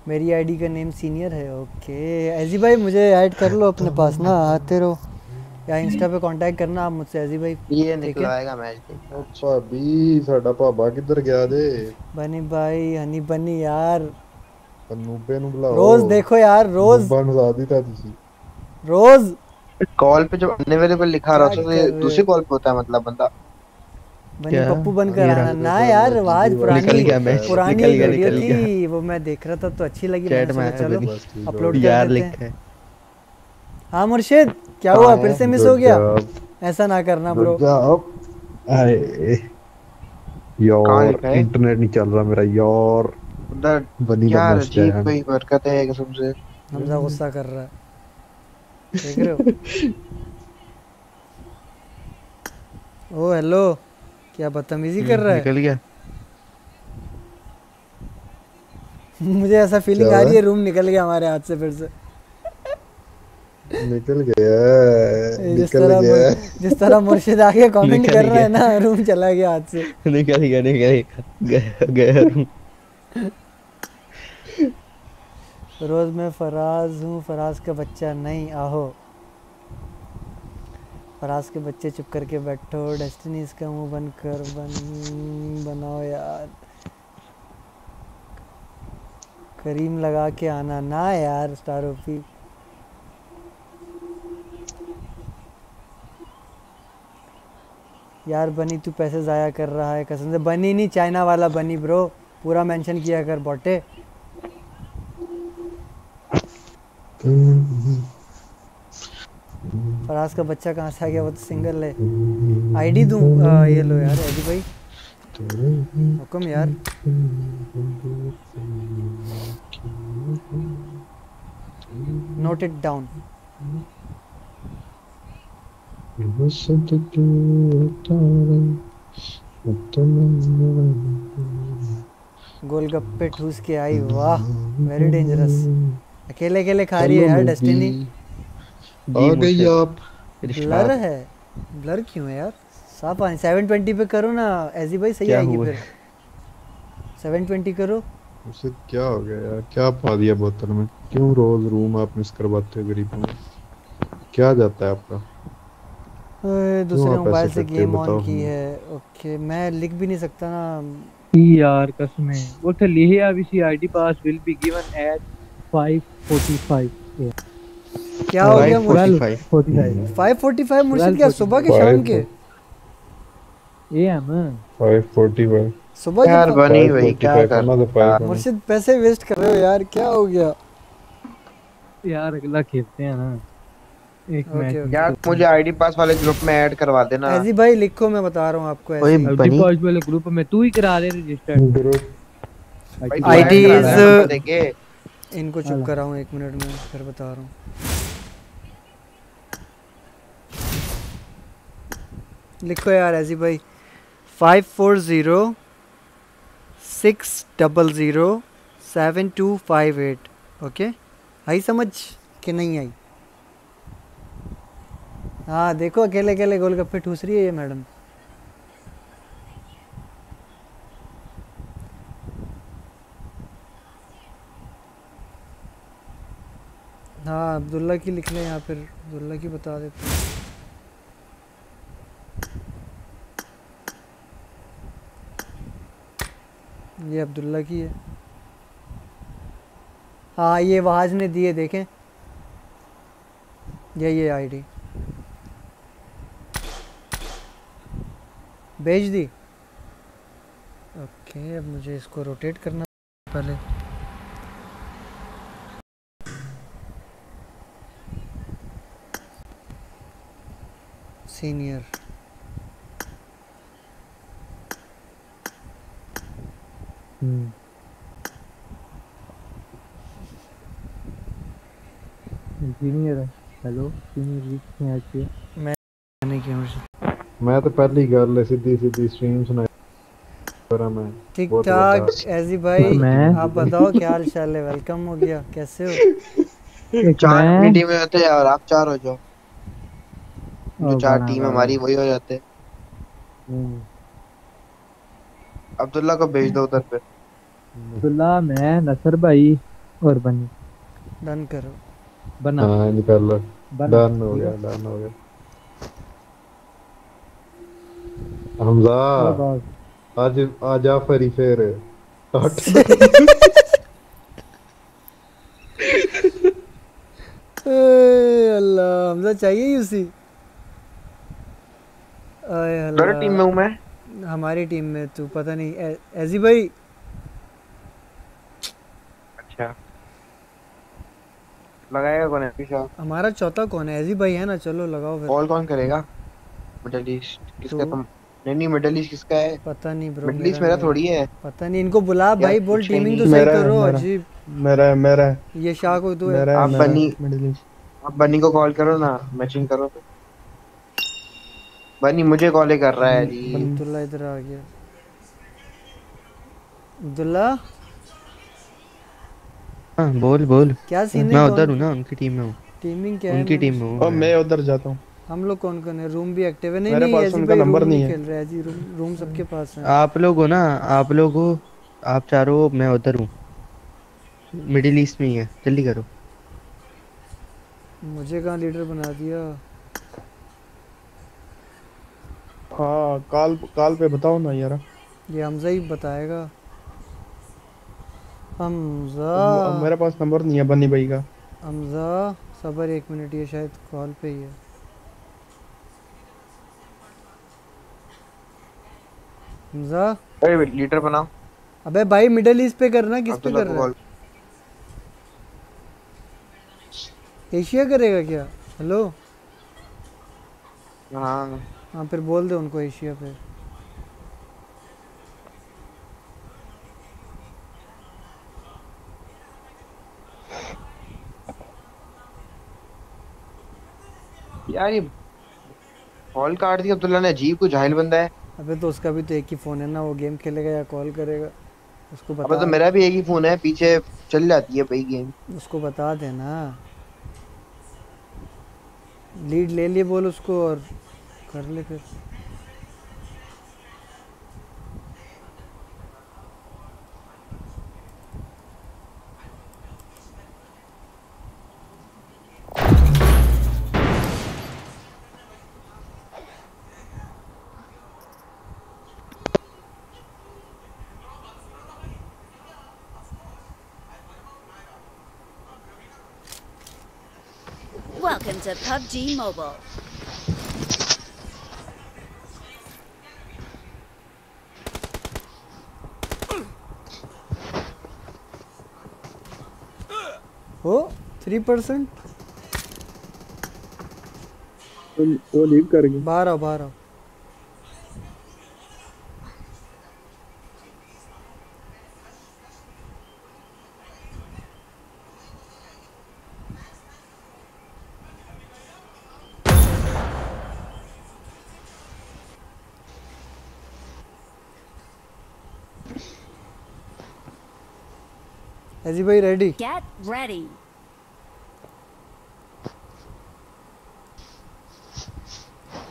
मेरी आईडी का नेम सीनियर है ओके ऐजी भाई मुझे ऐड कर लो अपने पास ना आते रहो या इंस्टा पे कांटेक्ट करना आप मुझसे ऐजी भाई ये ठीक है निकलवाएगा मैच देख ਉਹ ਭਾਬੀ ਸਾਡਾ ਭਾਬਾ ਕਿੱਧਰ ਗਿਆ ਜੇ बनी भाई हनी बनी यार ਨੂਬੇ ਨੂੰ ਬੁਲਾਓ रोज देखो यार रोज ਨੂਬਾ ਨੂੰ ਸਾਥ ਦਿੱਤਾ ਤੁਸੀਂ रोज कॉल पे जब अनअवेलेबल लिखा रहा क्या था तो ये कर रहे दूसरी कॉल पे होता है मतलब बंदा बनी पप्पू बन कर ये आना। ना यार निकल पुरानी पुरानी वीडियो थी वो मैं देख रहा था तो अच्छी लगी मैंने चलो अपलोड कर देते हैं। हाँ मुर्शिद क्या हाँ हुआ फिर से मिस हो गया? ऐसा ना करना ब्रो कहाँ यार इंटरनेट नहीं चल रहा मेरा यार। बनी है। अजीब कोई बरकत है कसम से हमजा गुस्सा कर रहा है। देख रहे हो? [LAUGHS] ओ हेलो क्या बदतमीजी कर रहा है? निकल गया। [LAUGHS] मुझे ऐसा फीलिंग आ रही है रूम निकल गया हमारे हाथ से फिर से। निकल गया जिस निकल तरह गया। जिस तरह मुर्शिद आके [LAUGHS] कमेंट कर रहा है ना रूम चला गया हाथ से। [LAUGHS] निकल गया निकल गया गया गया। रूम रोज मैं फराज हूँ फराज का बच्चा नहीं आहो। फराज के बच्चे चुप करके बैठो डेस्टिनी इसका मुँह बंद कर, बन, बनाओ यार। करीम लगा के आना ना यार, स्टार ओपी। यार, बनी, तू पैसे ज़ाया कर रहा है, कसम से। बनी नहीं, चाइना वाला बनी, ब्रो। पूरा मेंशन किया कर, बोटे। फराज का बच्चा कहाँ से आ गया? वो तो सिंगल है। आईडी दूँ? ये लो यार एडी भाई। हुक्म यार। नोट इट डाउन गोलगप्पे ठूस के आई, वाह वेरी डेंजरस अकेले अकेले खा रही है यार डेस्टिनी आ गई आप। ब्लर है। ब्लर क्यों है यार? साफ़ आने 720 पे करो ना ऐसी भाई सही आएगी फिर। 720 करो। उसे क्या हो गया यार? क्या पा दिया बोतल में? क्यों रोज रूम आप मिस करवाते हो गरीबों में क्या जाता है आपका? दूसरे मोबाइल से गेम ऑन की है। ओके मैं लिख भी नहीं सकता ना। यार कसम है। वो तो लिखे अभी see ID pass will be given at 545 yeah. क्या हो गया मुर्शिद 45 545 मुर्शिद क्या? सुबह के शाम के? एएम 545 सुबह यार बनी भाई क्या 545 कर 545 मुर्शिद पैसे वेस्ट कर रहे हो यार क्या हो गया? यार अगला खेलते हैं ना। एक मैच ओके। यार मुझे आईडी पास वाले ग्रुप में ऐड करवा देना। ऐसी भाई लिखो मैं बता रहा हूँ आपको आईडी पास वाले ग्रुप में तू ही करा दे रजिस्टर भाई, तू ID इनको चुप कराऊँ एक मिनट में फिर बता रहा हूँ। लिखो यार ऐसी भाई। Five four zero six double zero seven two five eight okay? आई समझ कि नहीं आई? हाँ देखो अकेले अकेले गोलगप्पे ठूस रही है ये मैडम। हाँ अब्दुल्ला की लिख लें या फिर अब्दुल्ला की बता देते हैं ये अब्दुल्ला की है। हाँ ये वहाज ने दिए देखें। ये ये आईडी भेज दी। ओके, अब मुझे इसको रोटेट करना पहले। सीनियर हम्म हेलो सीनियर जी कितने आती है? मैं नहीं किया मुझे। मैं तो पहली गल सीधी सीधी स्ट्रीम सुनाई। ठीक ठाक। ऐसी भाई मैं- आप बताओ क्या हाल चाल है? वेलकम हो गया कैसे हो? [LAUGHS] चार मैं अपनी टीम में होते हैं और आप चार हो जाओ। जो चार टीम हमारी वही हो जाते हैं। हम्म, अब्दुल्ला को भेज दो उधर पे। अब्दुल्ला मैं नसर भाई और बनी। डन करो। बना। हाँ निकाल लो। डन हो गया डन हो गया। हमजा आज आज आफरी फिर हट। [LAUGHS] ए, अल्लाह हमजा चाहिए ही उसी टीम में हूँ मैं? हमारी टीम में तू पता नहीं ए- ऐसी भाई। अच्छा। लगाएगा कौन है? पीछा हमारा चौथा कौन है? ऐसी भाई है ना चलो लगाओ फिर। कॉल कौन करेगा? मिडिल ईस्ट किसका तुम नहीं नहीं मिडिल ईस्ट किसका है? पता नहीं ब्रो मिडिल ईस्ट मेरा थोड़ी है। पता नहीं इनको बुला भाई बोल टीमिंग तो सही करो। अजीब। मेरा मेरा ये शाह को तो आप बनी- मिडिल ईस्ट आप बनी को कॉल करो ना मैचिंग करो। बनी मुझे कॉल कर रहा है जी। अब्दुल्ला इधर आ गया। अब्दुल्ला? हाँ बोल बोल। क्या सीन है मैं उधर हूँ ना उनकी टीम में हूँ। टीमिंग क्या है उनकी टीम में हूँ। और मैं उधर जाता हूँ। हम लोग कौन कौन है? रूम भी एक्टिव है? नहीं मेरे नहीं पास ऐसी उनका नंबर नहीं है। खेल रहे ऐसी रूम रूम सबके पास है। आप लोग हो ना आप लोग हो आप चारों मैं उधर हूँ। मिडिल ईस्ट में ही है। जल्दी करो। मुझे कहाँ लीडर बना दिया? हाँ काल काल पे बताओ ना यार। ये हमजा ही बताएगा। हमजा म- मेरे पास नंबर नहीं है बन्नी भाई का। हमजा सबर एक मिनट ये शायद कॉल पे ही है। हमजा? अरे लीडर बनाओ अबे भाई मिडिल ईस्ट पे करना किस पे कर रहा है एशिया करेगा क्या? हेलो? हाँ। हाँ फिर बोल दे उनको एशिया पे। यार ये कॉल काट दिया अब्दुल्ला ने अजीब को जाहिल बंदा है। अबे तो उसका भी तो एक ही फ़ोन है ना वो गेम खेलेगा या कॉल करेगा। उसको बता अबे तो मेरा भी एक ही फ़ोन है पीछे चल जाती है भाई गेम। उसको बता देना। लीड ले लिए बोल उसको और कर ले फिर Welcome to PUBG Mobile. हो थ्री परसेंट वो लीव कर गई बारह आओ ऐसी भाई ready get ready.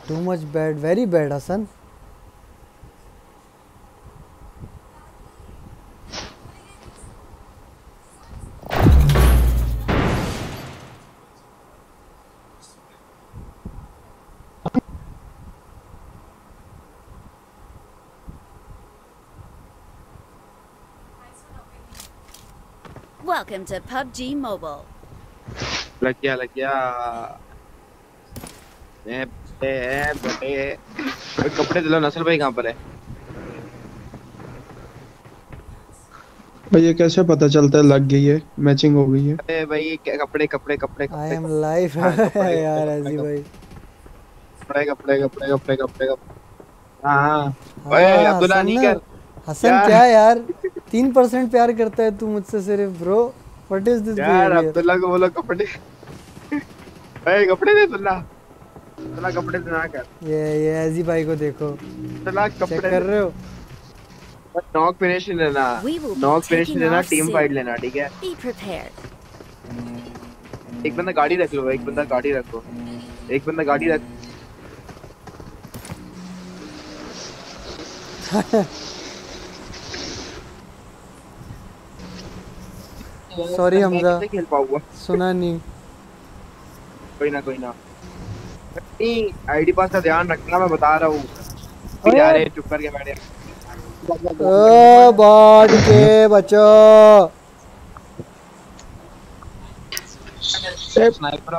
Too much bad very bad Hasan Welcome to PUBG Mobile. लग गया लग गया ए, बटे ए, बटे ओए, कपड़े दिलो नसल भाई कहाँ पर है भाई ये कैसे पता चलता है लग गई है मैचिंग हो गई है अरे भाई क्या- कपड़े कपड़े कपड़े आई कपड़े एम लाइव हाँ, कपड़े, यार ऐसी भाई कपड़े कपड़े कपड़े कपड़े कपड़े कपड़े हाँ, ओए अब्दुल्ला नहीं कर हसन। क्या यार? तीन परसेंट प्यार करता है तू मुझसे सिर्फ़ ब्रो व्हाट इज़ दिस यार अब्दुल्ला को बोलो कपड़े। ओए कपड़े दे अब्दुल्ला। अब्दुल्ला कपड़े देना कर ये ये ऐसी भाई को देखो। अब्दुल्ला कपड़े कर रहे हो? नॉक फिनिश लेना। नॉक फिनिश लेना टीम फाइट लेना ठीक है? Be prepared. एक बंदा गाड़ी रख लो एक बंदा गाड़ी रखो। एक बंदा गाड़ी रख [LAUGHS] सॉरी हमजा। खेल पाऊँगा? सुना नहीं। कोई ना कोई ना। नहीं आईडी पास का ध्यान रखना मैं बता रहा हूँ। यार चुप करके बैठे ओ बाढ़ के बचो स्नाइपर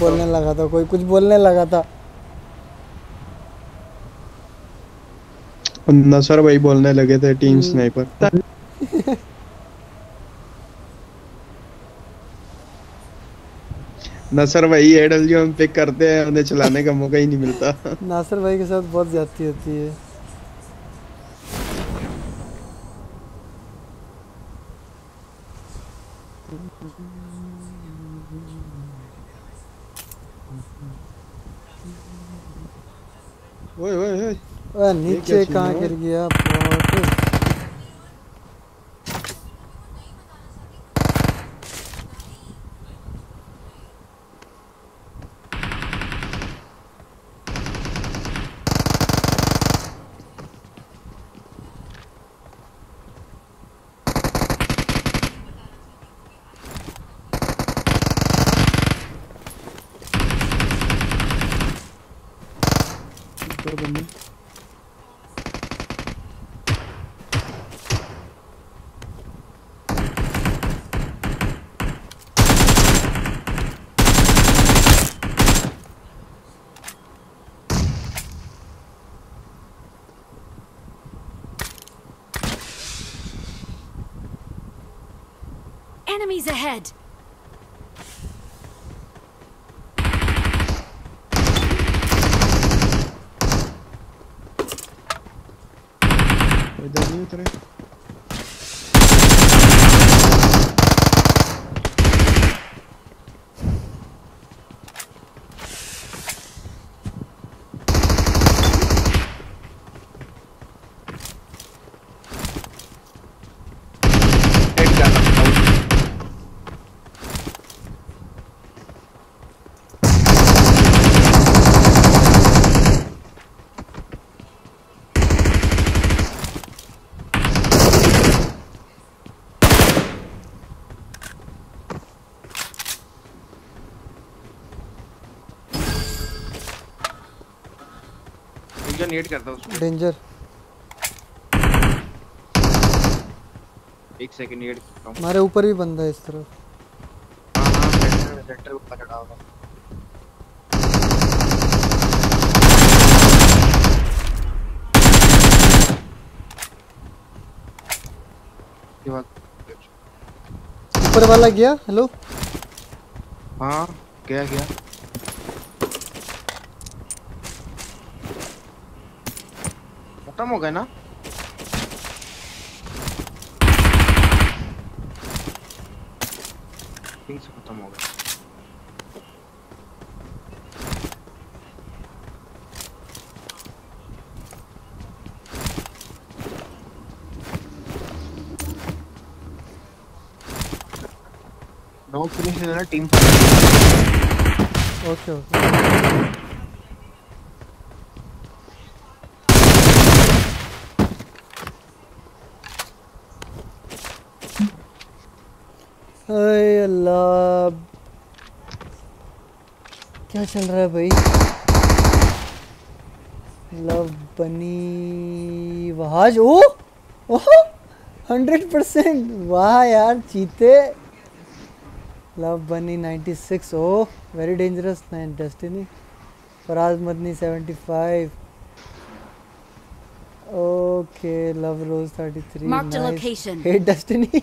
बोलने लगा था कोई कुछ बोलने लगा था। नसर भाई बोलने लगे थे टीम स्नाइपर [LAUGHS] नसर भाई एडल जो हम पिक करते हैं उन्हें चलाने का मौका ही नहीं मिलता। [LAUGHS] नासिर भाई के साथ बहुत ज्यादती होती है। ओए ओए ओए। नीचे कहाँ गिर गया बहुत और बंदे Enemies ahead! इधर नहीं उतरे हेड जाना नीड करता हूँ डेंजर एक सेकंड करता हूँ। हमारे ऊपर भी बंदा है इस तरफ़। हाँ हाँ सेक्टर सेक्टर ऊपर चढ़ा होगा। ऊपर वाला गया? हेलो हाँ गया गया। खत्म हो गए ना? से खत्म हो गए। नौ टीम ओके ओके अल्लाह। क्या चल रहा है भाई? Love Bunny Wahaj. Oh oh hundred percent वाह यार चीते love Bunny 96 oh very dangerous Destiny Faraz Madani 75 okay love Rose 33 Marked a location. Hate Destiny [LAUGHS]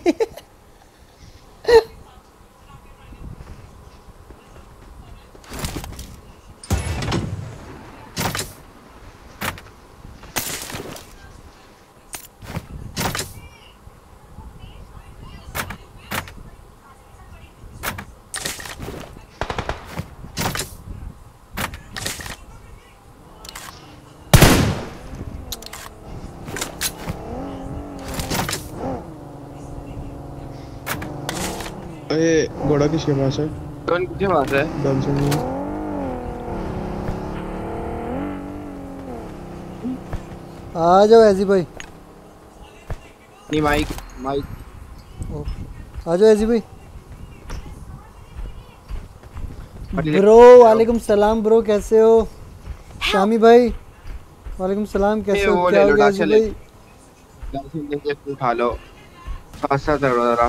अरे घोड़ा किसके पास है? कौन किसके पास है? डॉल्सन में आ जाओ ऐसी भाई। नहीं माइक माइक। आ जाओ ऐसी भाई। ब्रो वालेकुम सलाम। ब्रो कैसे हो? शामी भाई वालेकुम सलाम। कैसे हो? क्या हो गया ले भाई? उठा लो फास्ट करो जरा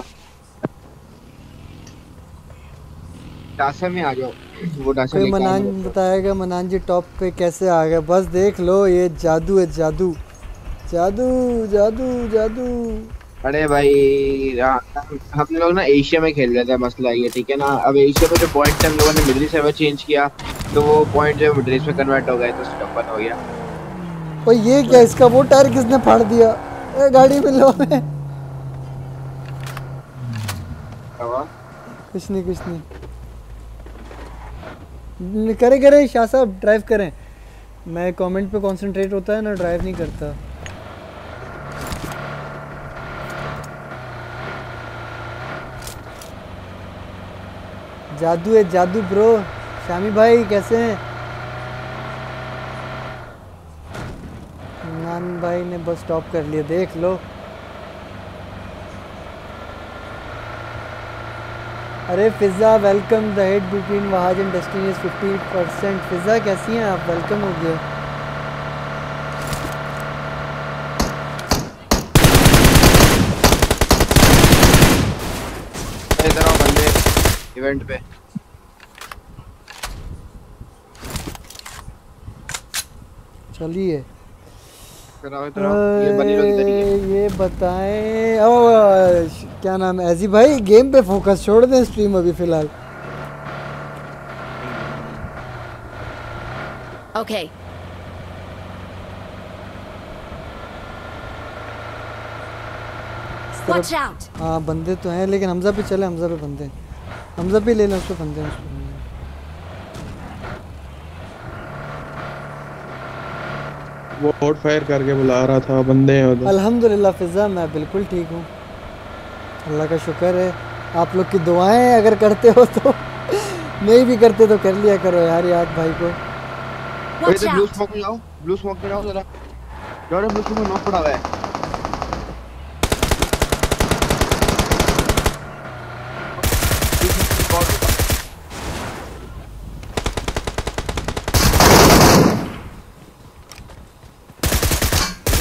डांसर में आ जाओ। वो डांसर कोई मनान बताएगा मनान जी टॉप पे कैसे आ गए? बस देख लो ये जादू है जादू। जादू जादू जादू। अरे भाई हम लोग ना एशिया में खेल रहे थे मसला ये ठीक है ना? अब एशिया में जो पॉइंट हम लोगों ने मिडिल से चेंज किया तो वो पॉइंट जो मिडिल में कन्वर्ट हो गए तो स्टम्पन हो गया। ओए ये क्या इसका वो टायर किसने फाड़ दिया? ए गाड़ी में लो। में कुछ नहीं कुछ नहीं। करे करे, शाह साहब ड्राइव करें। मैं कमेंट पे कंसंट्रेट होता है, ना ड्राइव नहीं करता। जादू है, जादू ब्रो शामी भाई, कैसे हैं? नान भाई ने बस स्टॉप कर लिया, देख लो। अरे Fiza welcome the head between Wahaj and Destiny fifty percent Fiza कैसी हैं आप? वेलकम हो गए इवेंट पे। चलिए। ये, ये बताएँ। ओ क्या नाम है ऐसी भाई गेम पे फोकस छोड़ दें स्ट्रीम अभी फ़िलहाल Okay. out! हाँ बंदे तो हैं लेकिन हमजा पे चले हमजा पे बंदे हमजा पे ले लें उस पे बंदे उस पे बंदे हैं। वो हॉट फायर करके बुला रहा था बंदे हैं उधर अल्हम्दुलिल्लाह फिज़ा मैं बिल्कुल ठीक हूँ अल्लाह का शुक्र है। आप लोग की दुआएँ अगर करते हो तो [LAUGHS] नहीं भी करते तो कर लिया करो यार याद भाई को। ब्लू स्मोक में जाओ ब्लू स्मोक में जाओ जरा। यार ब्लू स्मोक में नॉक पड़ा हुआ है।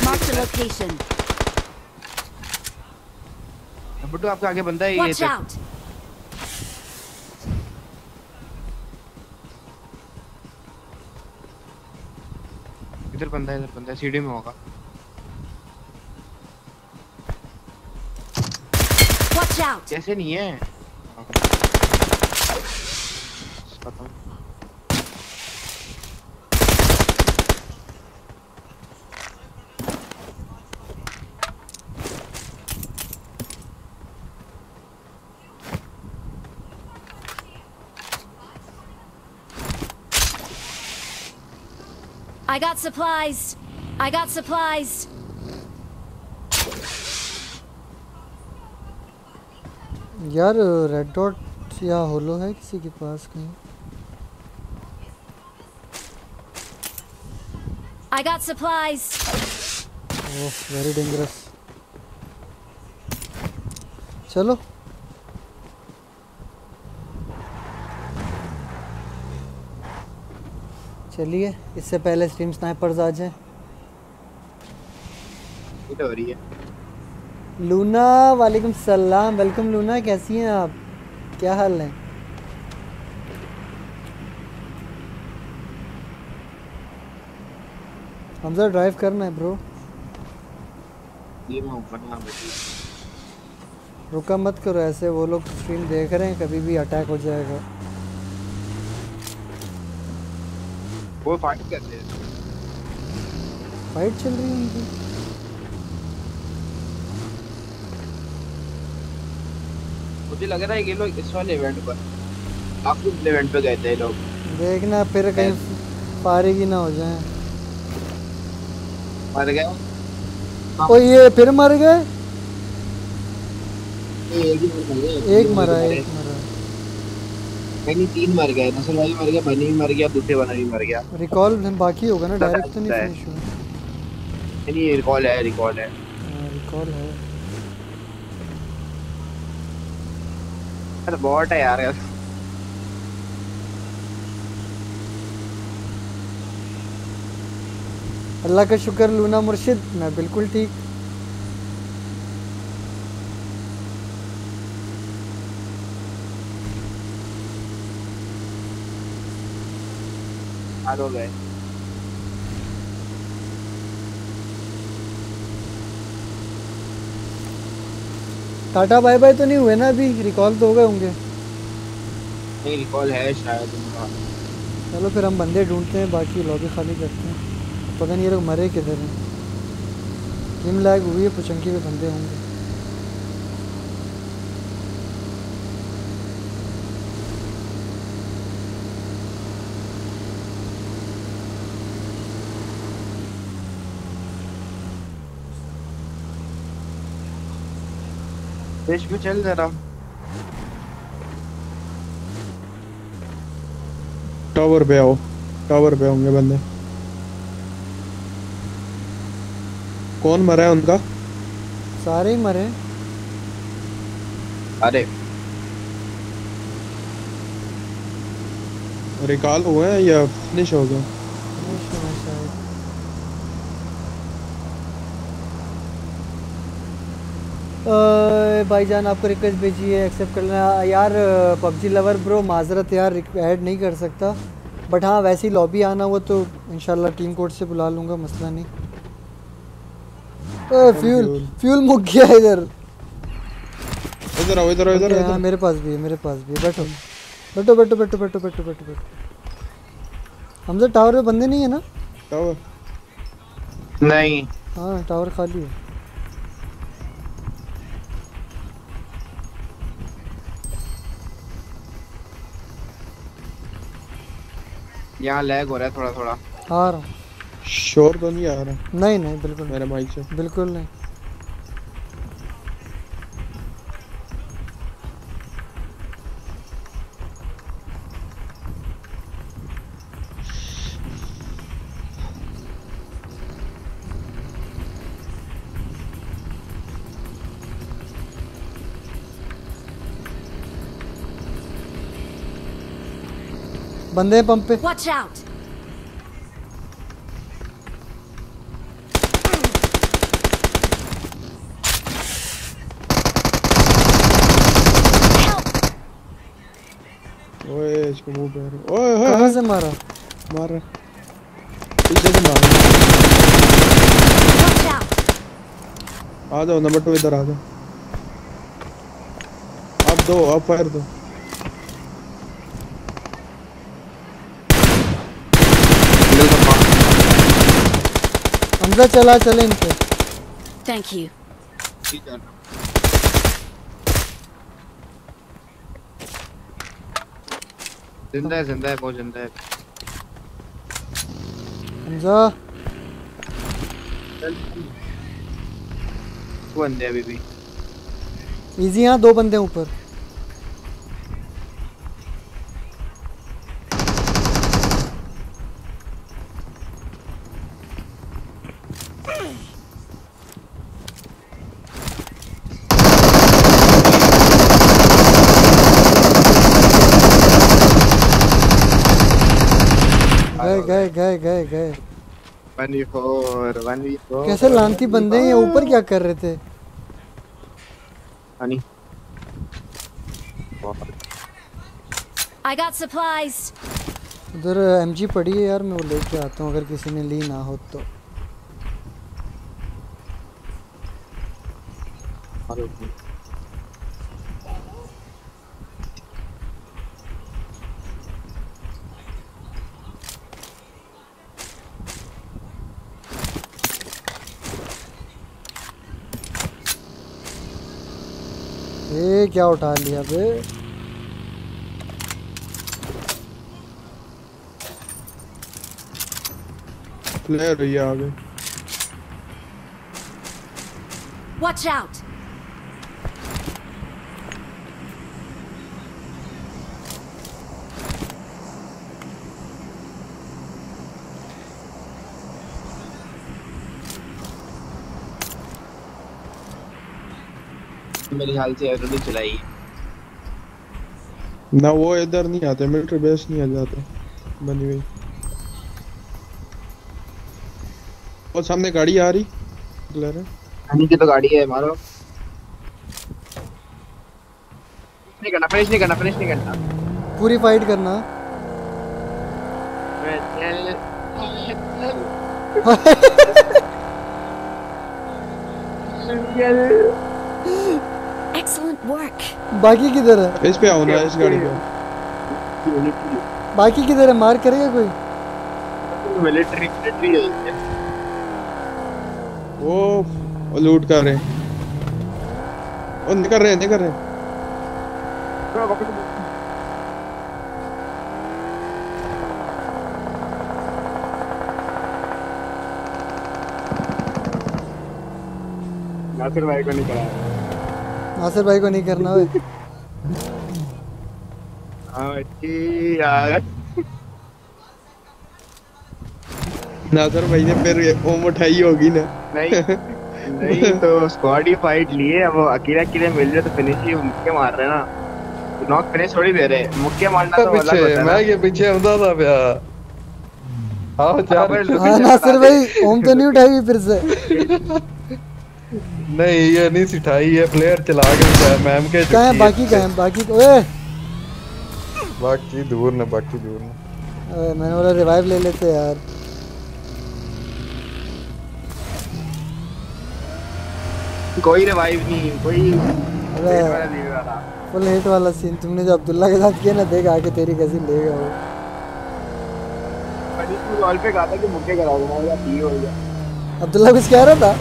Mark the location. बट्टू आपके आगे बंदा है ये इधर बंदा है इधर बंदा है सीढ़ी में होगा। कैसे नहीं है? खत्म I got supplies. I got supplies. यार रेड डॉट या होलो है किसी के पास कहीं I got supplies. Oh very dangerous चलो चलिए इससे पहले स्ट्रीम स्नाइपर्स आ जाए तो हो रही है। लूना वालेकुम सलाम। वेलकम लूना कैसी हैं आप? क्या हाल है? हमजा ड्राइव करना है ब्रो रुका मत करो ऐसे वो लोग स्ट्रीम देख रहे हैं कभी भी अटैक हो जाएगा। वो फाइट कर रहे फाइट चल रही है उनकी। मुझे लग रहा है ये लोग इस वाले इवेंट पर इवेंट पे गए थे ये लोग। देखना फिर कहीं फारिग ही ना हो जाए। मर गए ओ ये फिर मर गए? एक मर गए। एक मरा एक मरा। नहीं तीन मर गए भाई मर गया बनी भी मर गया दूसरे बना भी मर गया। रिकॉल बाकी होगा ना डायरेक्ट तो नहीं फिनिश हुआ। नहीं ये रिकॉल है रिकॉल है। रिकॉल है। अरे बॉट है यार। अल्लाह का शुक्र लूना मुर्शिद मैं बिल्कुल ठीक। हाल हो गए। टाटा बाय बाय तो नहीं हुए ना अभी? रिकॉल तो हो गए होंगे। नहीं रिकॉल है शायद उनका। चलो फिर हम बंदे ढूंढते हैं बाकी लॉबी खाली करते हैं। पता नहीं ये लोग मरे किधर हैं। गेम लैग हुई है पुचंकी पे बंदे होंगे। देश में चल जरा टावर पे आओ। टावर पे होंगे बंदे। कौन मरा है उनका? सारे ही मरे अरे। रिकॉल हुए हैं या फिनिश हो गए Finish हुए शायद अ, भाईजान आपको रिक्वेस्ट भेजी है एक्सेप्ट कर लेना। यार पबजी लवर ब्रो माजरत यार ऐड नहीं कर सकता। बट हाँ वैसे ही लॉबी आना हुआ तो इन टीम कोर्ट से बुला लूँगा मसला नहीं। ओए फ्यूल फ्यूल मुक गया इधर। इधर आओ इधर आओ इधर हाँ मेरे पास भी है मेरे पास भी है। बैठो। बैठो बैठो बैठो बैठो बैठो बैठो बैठो। हमसे टावर पे बंदे नहीं है ना? टावर नहीं। हाँ टावर खाली है। यहाँ लैग हो रहा है थोड़ा थोड़ा आ रहा हूँ शोर तो नहीं आ रहा। नहीं नहीं बिल्कुल मेरे माइक से। बिल्कुल नहीं। बंदे हैं पंप पे। Watch out! ओए इसको मुँह पे ओए ओए कहाँ से मारा? मार पीछे से मार। आ जाओ नंबर टू इधर आ जाओ। आप दो आप फायर दो। हमजा चला चले इन पे Thank you. ज़िंदा है ज़िंदा है बहुत ज़िंदा है। हमजा वो बंदे अभी भी। इजी यहाँ दो बंदे ऊपर। कैसे लांती बंदे हैं? ऊपर क्या कर रहे थे? I got supplies. उधर MG पड़ी है यार मैं वो लेके आता हूँ अगर किसी ने ली ना हो तो। हेलो ये क्या उठा लिया बे प्लेयर भैया आ गए Watch out! मेरे ख्याल से एरो नहीं चलाई ना वो इधर नहीं आते मिलिट्री बेस नहीं आ जाते। बनी हुई। और सामने गाड़ी आ रही क्लियर है। की तो गाड़ी है मारो। नहीं करना फिनिश नहीं करना फिनिश नहीं करना। पूरी फाइट करना। Excellent [LAUGHS] work. बाकी किधर है? इस पे आओ ना इस गाड़ी पे। बाकी किधर है? मार करेगा कोई? मिलिट्री मिलिट्री है वो वो लूट कर रहे हैं। वो निकल रहे हैं निकल रहे हैं। नासिर भाई को नहीं करा आसर भाई को नहीं करना है हाँ नासर भाई ने फिर ओम उठाई होगी ना। नहीं नहीं तो स्क्वाड ही फाइट लिए। अब अकेला अकेले मिल जाए तो फिनिश ही मुक्के मार रहे ना। नॉक फिनिश थोड़ी दे रहे मुक्के मारना तो अलग होता है मैं ये पीछे होता था भैया आओ हाँ, हाँ, चार नासर भाई ओम तो नहीं उठाई फिर से। [LAUGHS] नहीं ये नहीं सिखाई ये प्लेयर चला के मैम के कहाँ है बाकी कहाँ है बाकी ओए। बाकी दूर ना बाकी दूर ना। ओए, मैंने बोला रिवाइव ले लेते यार। कोई रिवाइव नहीं कोई अरे वाला नहीं वाला फुल हिट वाला सीन तुमने जो अब्दुल्ला के साथ किया ना देख आके तेरी कैसी लेगा वो। तू पे कहा था कि मुक्के कराओगे मैं बोला ठीक हो गया। अब्दुल्ला कुछ कह रहा था?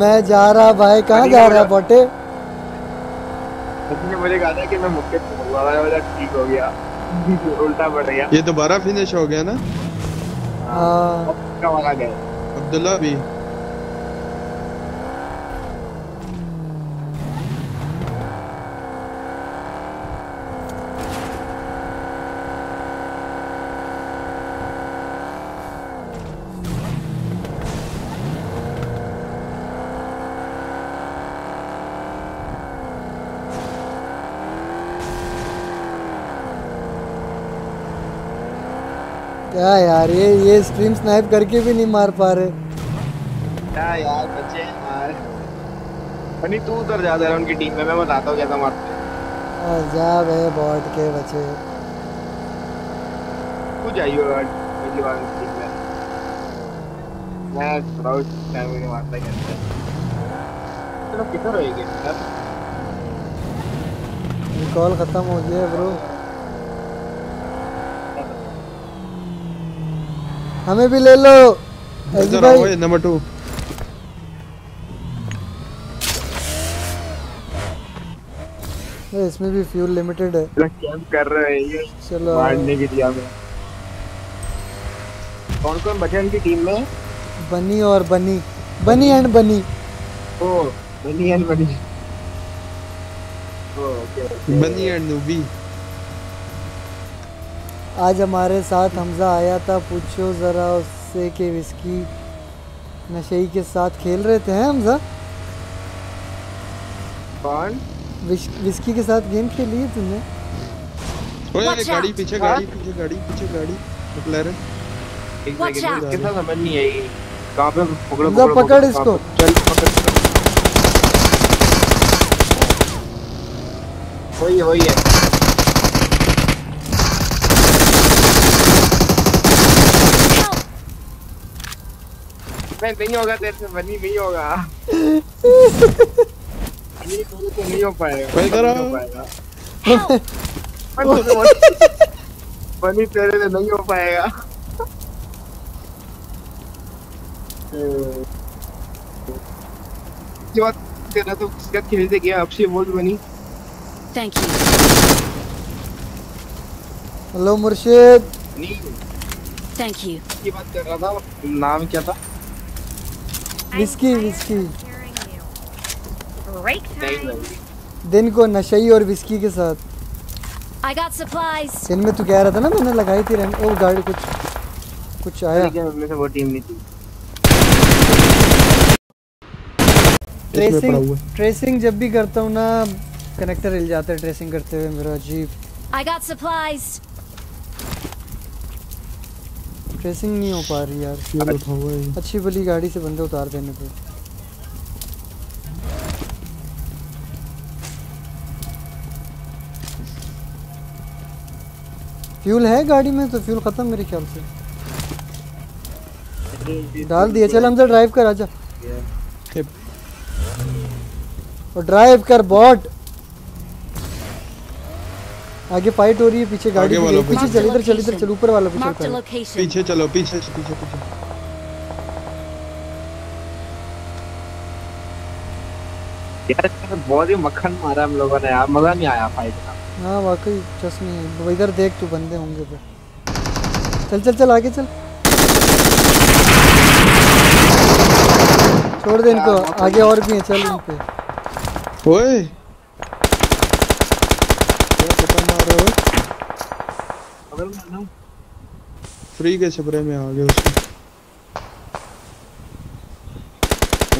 मैं जा रहा भाई कहाँ जा रहा बोटे? मुझे कहा था कि मैं मुक्के ठीक हो गया उल्टा पड़ गया। ये दोबारा फिनिश हो गया ना? हाँ। गया अब्दुल्ला भी क्या यार ये स्ट्रीम स्नाइप करके भी नहीं मार पा रहे। क्या यार बच्चे यार। फनी तू उधर जा जरा उनकी टीम में मैं बताता हूँ कैसा मारते हैं। आ, जा बे बॉट के बचे तू जाइयो यार पहली बार टीम में। मैं थोड़ा टाइम में मारता कैसे चलो किधर होएगी यार कॉल खत्म हो गया ब्रो हमें भी ले लो। Number two. इसमें भी फ्यूल लिमिटेड है। कैंप कर रहे हैं ये। चलो। मारने की दिया में कौन कौन बचे हैं इनकी टीम में? बनी और बनी। बनी and bunny. O bunny and bunny. Oh okay bunny and noobie आज हमारे साथ हमजा आया था पूछो ज़रा उससे कि विस्की नशेई के साथ खेल रहे थे हैं हमजा? कौन? विस्की के साथ गेम खेली है तुमने अरे गाड़ी पीछे गाड़ी पीछे गाड़ी पीछे गाड़ी। McLaren एक Watch सेकंड out! कितना समझ नहीं आई। कहाँ पे पकड़ो इसको। चल पकड़ वही है वही है। नहीं नहीं होगा तेरे से बनी नहीं होगा तेरे से नहीं हो पाएगा। बनी- तेरे से नहीं हो पाएगा जो कर उसका खेलते गया अब से बोल Bunny Thank you. Hello Murshid Thank you. की बात कर रहा था नाम क्या था विस्की विस्की नहीं दिन को नशई और विस्की के साथ। I got supplies. दिन में तू कह रहा था ना मैंने लगाई थी रैंक ओ गाड़ी कुछ कुछ आया। उनमें से वो टीम नहीं थी। ट्रेसिंग ट्रेसिंग जब भी करता हूँ ना कनेक्टर हिल जाता है ट्रेसिंग करते हुए मेरा अजीब I got supplies. ट्रेसिंग नहीं हो पा रही यार। उठा हुआ है अच्छी भली गाड़ी से बंदे उतार देने पे। फ्यूल है गाड़ी में? तो फ्यूल खत्म मेरे ख्याल से। डाल दिया चल हमसे ड्राइव कर आजा। और ड्राइव कर बॉट आगे फाइट हो रही है पीछे गाड़ी पीछे चल इधर चल इधर चल ऊपर वाला पीछे. पीछे चलो पीछे पीछे पीछे। यार बहुत ही मक्खन मारा हम लोगों ने यार मज़ा नहीं आया फाइट का। हाँ वाकई चश्मे हैं। वो इधर देख तू बंदे होंगे फिर। चल चल चल आगे चल। छोड़ दे इनको आगे और भी हैं चल इन पे ओए क्या पता मार रहा है अगर मैं ना फ्री के छपरे में आ गए उसमें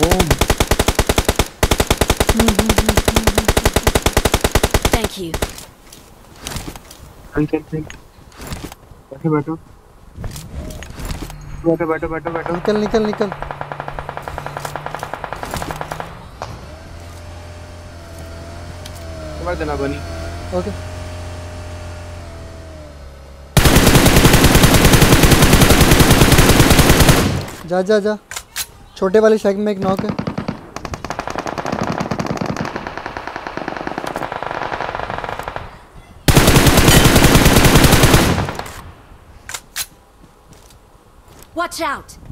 ओम। Thank you. चल चल चल बैठो बैठो। बैठो बैठो बैठो बैठो। निकल निकल निकल। तुम्हारा देना बनी। ओके। जा जा जा छोटे वाले शेक में एक नॉक है Watch out!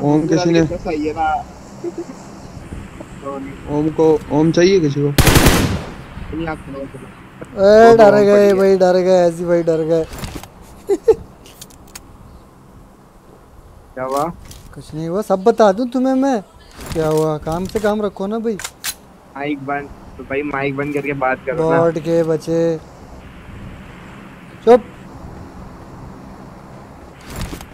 ओम किसी ने- ओम को ओम चाहिए किसी को। ए डर गए भाई डर गए ऐसी भाई डर गए। क्या हुआ? कुछ नहीं हुआ सब बता दूँ तुम्हें मैं। क्या हुआ? काम से काम रखो ना भाई। माइक बंद तो भाई माइक बंद करके बात करो ना। गॉड के बचे। चुप।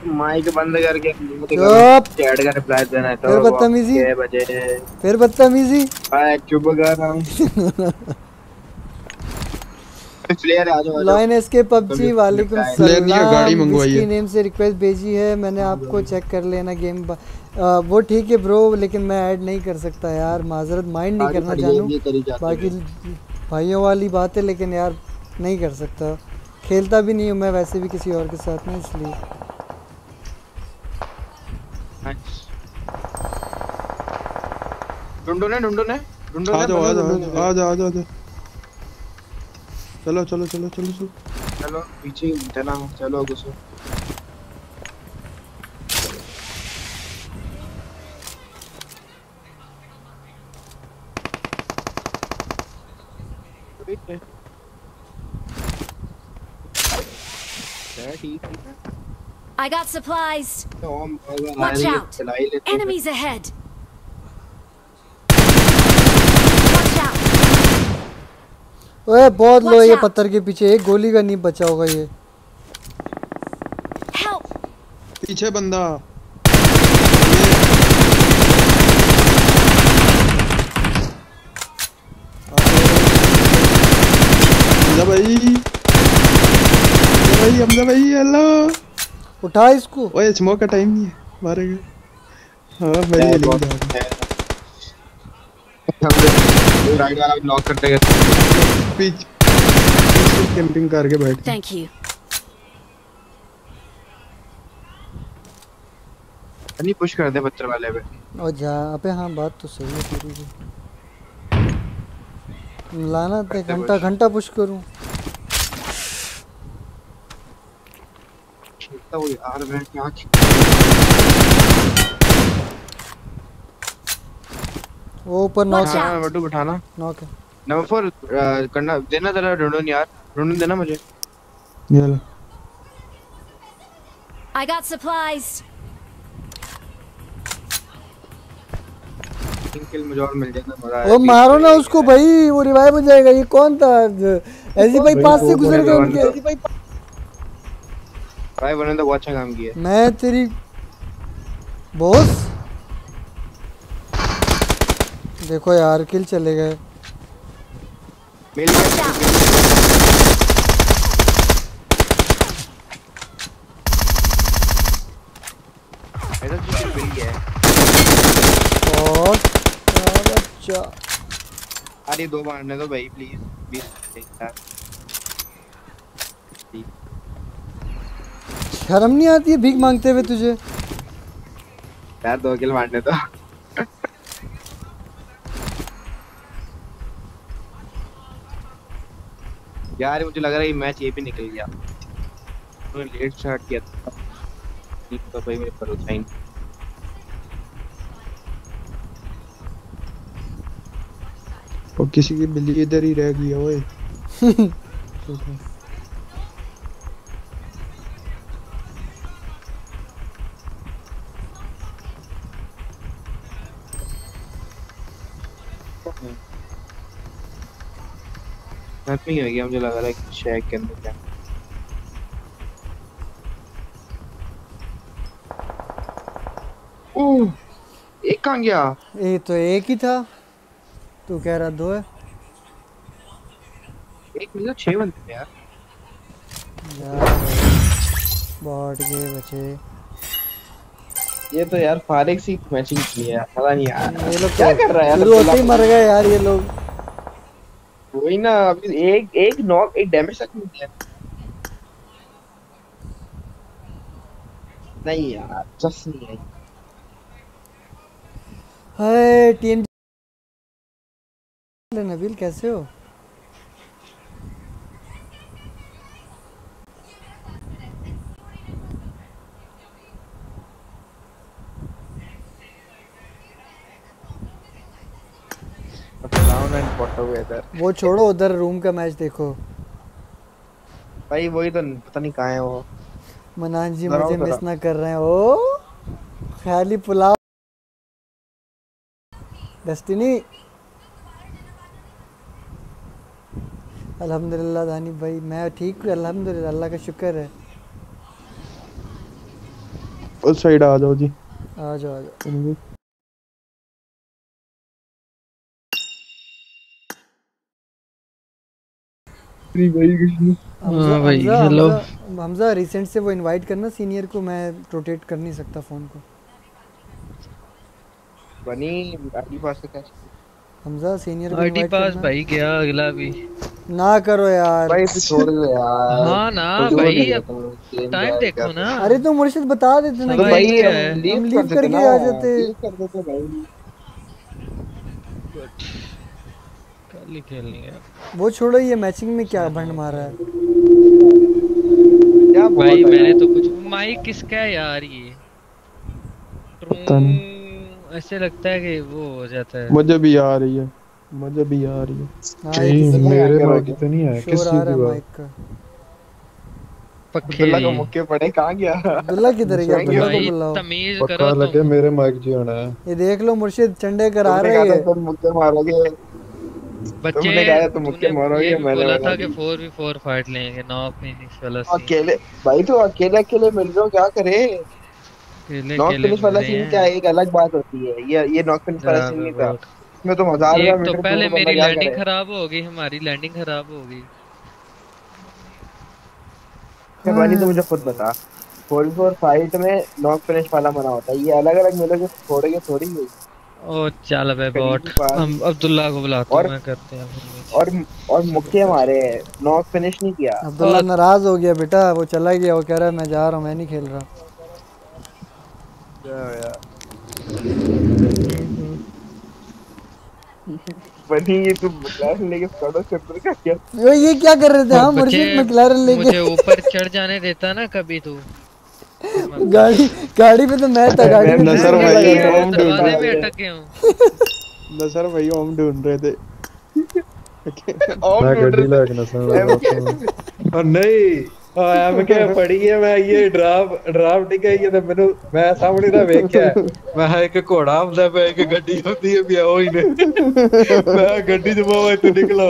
माइक बंद करके चुप। चैट का रिप्लाई देना है तो फिर बदतमीजी। छह बजे। फिर बदतमीजी। भाई चुप कर रहा हूँ प्लेयर आ जाओ लाइन एसके पबजी वालेकुम है, सलाम मंगवाई है। विस्की नेम से रिक्वेस्ट भेजी है मैंने आपको चेक कर लेना गेम आ, वो ठीक है ब्रो लेकिन मैं ऐड नहीं कर सकता यार माजरत माइंड नहीं करना जानू। ये जाती बाकी भाइयों वाली बात है लेकिन यार नहीं कर सकता। खेलता भी नहीं हूँ मैं वैसे भी किसी और के साथ ना इसलिए। ढूंढो ने ढूंढो ने ढूंढो आ जाओ आ जाओ आ जाओ आ जाओ चलो चलो चलो चलो चलो। चलो पीछे ही घूमते ना चलो घुसो है, ठीक है? I got supplies. Watch out! Enemies ahead. ओए बहुत लो ये पत्थर के पीछे। एक गोली का नहीं बचा होगा ये। पीछे बंदा। भाई। भाई हमजा भाई हेलो उठा इसको। ओए स्मोक का टाइम नहीं है मारेगा। हाँ मेरी है, ये लिंक है। हमने राइट वाला नॉक करते गए पीछ कैंपिंग करके बैठ। Thank you. नहीं पुश कर दे पत्थर वाले पे। और जा अबे हाँ बात तो सही है तेरी लाना ते घंटा push। घंटा पुश करूँ। तो यार मैं क्या वो ऊपर नॉक हाँ, है बटू बिठाना। नॉक है। नंबर फोर करना देना जरा ढूंढो यार। ढूंढो देना मुझे। ये लो। I got supplies. तीन किल मुझे और मिल जाएगा मज़ा वो मारो ना उसको भाई वो रिवाइव हो जाएगा। ये कौन था? ऐसी भाई पास से गुजर गए उनके। भाई उन्होंने तो अच्छा काम किया। मैं तेरी बॉस? देखो यार किल चले गए। मिल गया ऐसा चीज़ मिल गया और क्या अरे दो मारने दो भाई प्लीज़ प्लीज़ शर्म नहीं आती है भीख मांगते हुए तुझे? यार दो किल मारने दो यार मुझे लग रहा है ये मैच ये भी निकल गया। उन्होंने लेट स्टार्ट किया था। ठीक तो भाई मेरे पर उठाई और किसी की बिल्ली इधर ही रह गई है ओए। [LAUGHS] नथिंग हो गया मुझे लग रहा है कि शेक के अंदर क्या? ओह एक कहाँ गया? ये तो एक ही था। तू कह रहा दो है। एक मिला छह बनते थे यार। बॉट गए बचे ये तो यार फारिग सी मैचिंग की है पता नहीं यार। ये लोग क्या कर रहा है यार? शुरू होते ही मर गए यार ये लोग। वही ना, अभी एक एक नॉक एक डैमेज तक नहीं दिया नहीं यार जस्ट नहीं है। हाय टीएम नबील, कैसे हो? डाउन एंड बॉटम वेदर वो छोड़ो उधर रूम का मैच देखो। भाई वही तो पता नहीं कहाँ है वो। मनान जी मुझे मिस ना कर रहे हैं। ओ ख्याली पुलाव। डेस्टिनी अल्हम्दुलिल्लाह दानी भाई मैं ठीक हूँ अल्हम्दुलिल्लाह अल्लाह का शुक्र है। उस साइड आ जाओ जी। आ जाओ आ जाओ। हाँ भाई, हेलो। हमजा रिसेंट से वो इनवाइट करना सीनियर को मैं रोटेट कर नहीं सकता फ़ोन को। बनी आईडी पास कैसे? हमजा सीनियर को आईडी पास भाई गया अगला भी। ना करो यार। भाई तू छोड़ दे यार। हाँ ना तो भाई हूँ, टाइम देखो ना। अरे तो मुर्शिद बता देते ना तो भाई, लीव लीव कर देते करके ना, आ जाते। कर देते भाई। कल खेलनी है वो छोड़ो ये मैचिंग में क्या भंड मारा है? क्या भाई मैंने तो कुछ माइक किसका है यार ये? ऐसे लगता है कि वो हो जाता है। मुझे भी आ रही है मुझे भी आ रही है हाँ, नहीं मेरे माइक तो नहीं है किस चीज़ रहा माइक का। पक्के अब्दुल्ला को मुक्के पड़े कहाँ गया? अब्दुल्ला किधर गया अब्दुल्ला को बुलाओ। तमीज पक्का करो लगे मेरे माइक जी होना है ये देख लो मुर्शिद चंडे करा रहे हैं मुक्के मारोगे। बच्चे तुमने कहा तुम मुक्के मारोगे मैंने बोला था कि 4v4 फाइट लेंगे नॉक फिनिश वाला सीन अकेले भाई तो अकेले अकेले मिल रहे हो क्या करे? नॉक फिनिश वाला सीन क्या है। एक अलग बात होती है। ये ये नॉक फिनिश वाला सीन नहीं था। इसमें तो हज़ार एक हज़ार तो पहले मेरी लैंडिंग खराब हो गई हमारी लैंडिंग खराब हो गई। मेहरबानी तो मुझे खुद बता। फोर फोर फाइट में नॉक फिनिश वाला मना होता है। ये अलग अलग मिलोगे छोड़ोगे थोड़ी ही ओ चल बे बॉट हम अब्दुल्ला को बुलाता हूँ मैं करते हैं और और मुक्के मारे नॉक फिनिश नहीं किया। अब्दुल्ला नाराज़ हो गया बेटा वो चला गया वो कह रहा है मैं जा रहा हूँ मैं नहीं खेल रहा। बनी ये तुम क्लास लेके पढ़ो चक्कर का क्या? यो ये क्या कर रहे थे? हाँ बच्चे, मुर्शिद मैक्लारन मुझे ऊपर चढ़ जाने देता ना कभी तू। गाड़ी गाड़ी पे तो मैं था गाड़ी पे नसर मैं भाई लगा था। होम ढूंढ दरवाजे रहे में थे अटक गया हूँ नसर भाई होम ढूंढ रहे थे मैं गड्डी लेके ना समझ और नहीं ਐਮ ਕੇ ਪੜੀ ਹੈ ਮੈਂ ਇਹ ਡਰਾਫ ਡਰਾਫ ਡਿੱਗਾ ਇਹ ਤੇ ਮੈਨੂੰ ਮੈਂ ਸਾਹਮਣੇ ਦਾ ਵੇਖਿਆ ਮੈਂ ਕਿਹਾ ਇੱਕ ਘੋੜਾ ਹੁੰਦਾ ਪਿਆ ਇੱਕ ਗੱਡੀ ਹੁੰਦੀ ਹੈ ਪਿਆ ਉਹੀ ਨੇ ਮੈਂ ਗੱਡੀ ਚ ਬਾਵਾ ਇੱਥੇ ਨਿਕਲੋ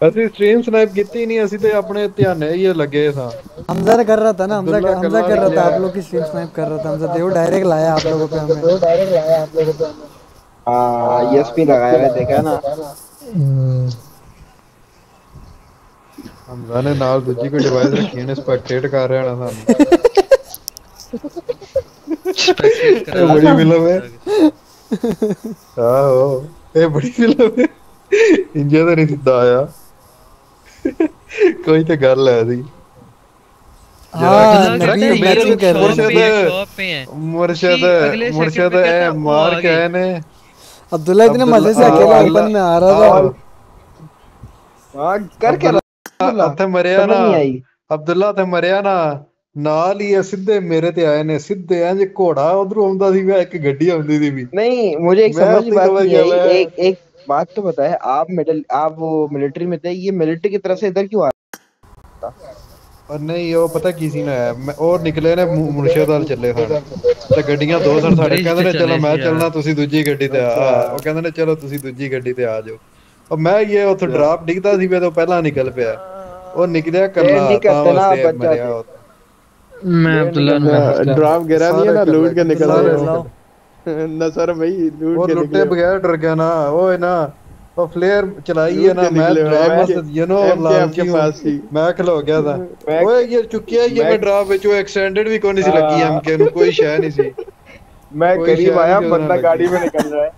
ਅਸੀਂ ਸਟ੍ਰੀਮ ਸਨਾਈਪ ਕੀਤੀ ਨਹੀਂ ਅਸੀਂ ਤੇ ਆਪਣੇ ਧਿਆਨੇ ਹੀ ਲੱਗੇ ਸਾਂ हमजा ने कर रहा था ना हमजा अब्दुल्ला हमजा कर रहा था कल्ला आप लोग की स्ट्रीम स्नाइप कर रहा था हमजा देखो डायरेक्ट लाया आप लोगों पे हमें हाँ ईएसपी लगाया है देखा ना ਹਮਜ਼ਾ ਨੇ ਨਾਲ ਦੂਜੀ ਕੋਈ ਡਿਵਾਈਸ ਰੱਖੀ ਨੇ ਸਪੈਕਟੇਟ ਕਰ ਰਿਹਾ ਨਾ ਸਾਨੂੰ ਇਹ ਬੜੀ ਫਿਲਮ ਹੈ ਆਹੋ ਇਹ ਬੜੀ ਫਿਲਮ ਹੈ ਇੰਜੇ ਤਾਂ ਨਹੀਂ ਸਿੱਧਾ ਆਇਆ ਕੋਈ ਤੇ ਗੱਲ ਹੈ ਦੀ अब्दुल्ला इतने मज़े से अकेला अकबर में आ रहा था कर क्या ਉੱਥੇ ਮਰਿਆ ਨਾ ਅਬਦੁੱਲਾ ਤੇ ਮਰਿਆ ਨਾ ਨਾਲ ਹੀ ਸਿੱਧੇ ਮੇਰੇ ਤੇ ਆਏ ਨੇ ਸਿੱਧੇ ਇੰਜ ਘੋੜਾ ਉਧਰੋਂ ਆਉਂਦਾ ਸੀ ਇੱਕ ਗੱਡੀ ਆਉਂਦੀ ਸੀ ਵੀ ਨਹੀਂ ਮੁਝੇ ਇੱਕ ਸਮਝ ਬਾਤ ਨਹੀਂ आई एक एक बात तो पता है आप मिडिल आप वो मिलिट्री में थे ये मिलिट्री की तरफ से इधर क्यों आ और नहीं ਉਹ ਪਤਾ ਕੀ ਸੀ ਨਾ ਮੈਂ ਉਹ ਨਿਕਲੇ ਨੇ ਮੁ- ਮੁਰਸ਼ਿਦਾਬਾਦ ਚੱਲੇ ਸਨ ਤੇ ਗੱਡੀਆਂ ਦੋ ਸਨ ਸਾਡੇ ਬ੍ਰਿਜ ਕਹਿੰਦੇ ਤੇ ਨੇ ਚਲੋ ਚੱਲੇ ਮੈਂ ਸੀ ਚੱਲਣਾ ਤੁਸੀਂ ਦੂਜੀ ਗੱਡੀ ਤੇ ਆ ਆ, ਉਹ ਕਹਿੰਦੇ ਨੇ ਚਲੋ ਤੁਸੀਂ ਦੂਜੀ ਗੱਡੀ ਤੇ ਆ ਜਾਓ ਉਹ ਮੈਂ ਇਹ ਉੱਥੇ ਡਰਾਪ ਡਿੱਗਦਾ ਸੀ ਵੇ ਤੋਂ ਪਹਿਲਾਂ ਨਿਕਲ ਪਿਆ ਉਹ ਨਿਕਲਿਆ ਕੱਲਾ नहीं ਤਾਂ करते ना ਵਾਸਤੇ बच ਮਰਿਆ जाते ਉਹ। मैं अब्दुल्ला ने मैसेज ड्राफ गिरा नहीं है ना नसर भाई लूट के लुटे बगैर डर गया ना ओए ना और फ्लेयर चलाई है ना मैं ड्रामा यू नो लाल के पास थी मैं खलो गया था। ओए ये चुकिया ये मैं ड्रामा विच वो एक्सटेंडेड भी कोनी सी लगी हम के नु कोई शय नहीं सी। [LAUGHS] मैं करीब आया बंदा गाड़ी में निकल रहा है।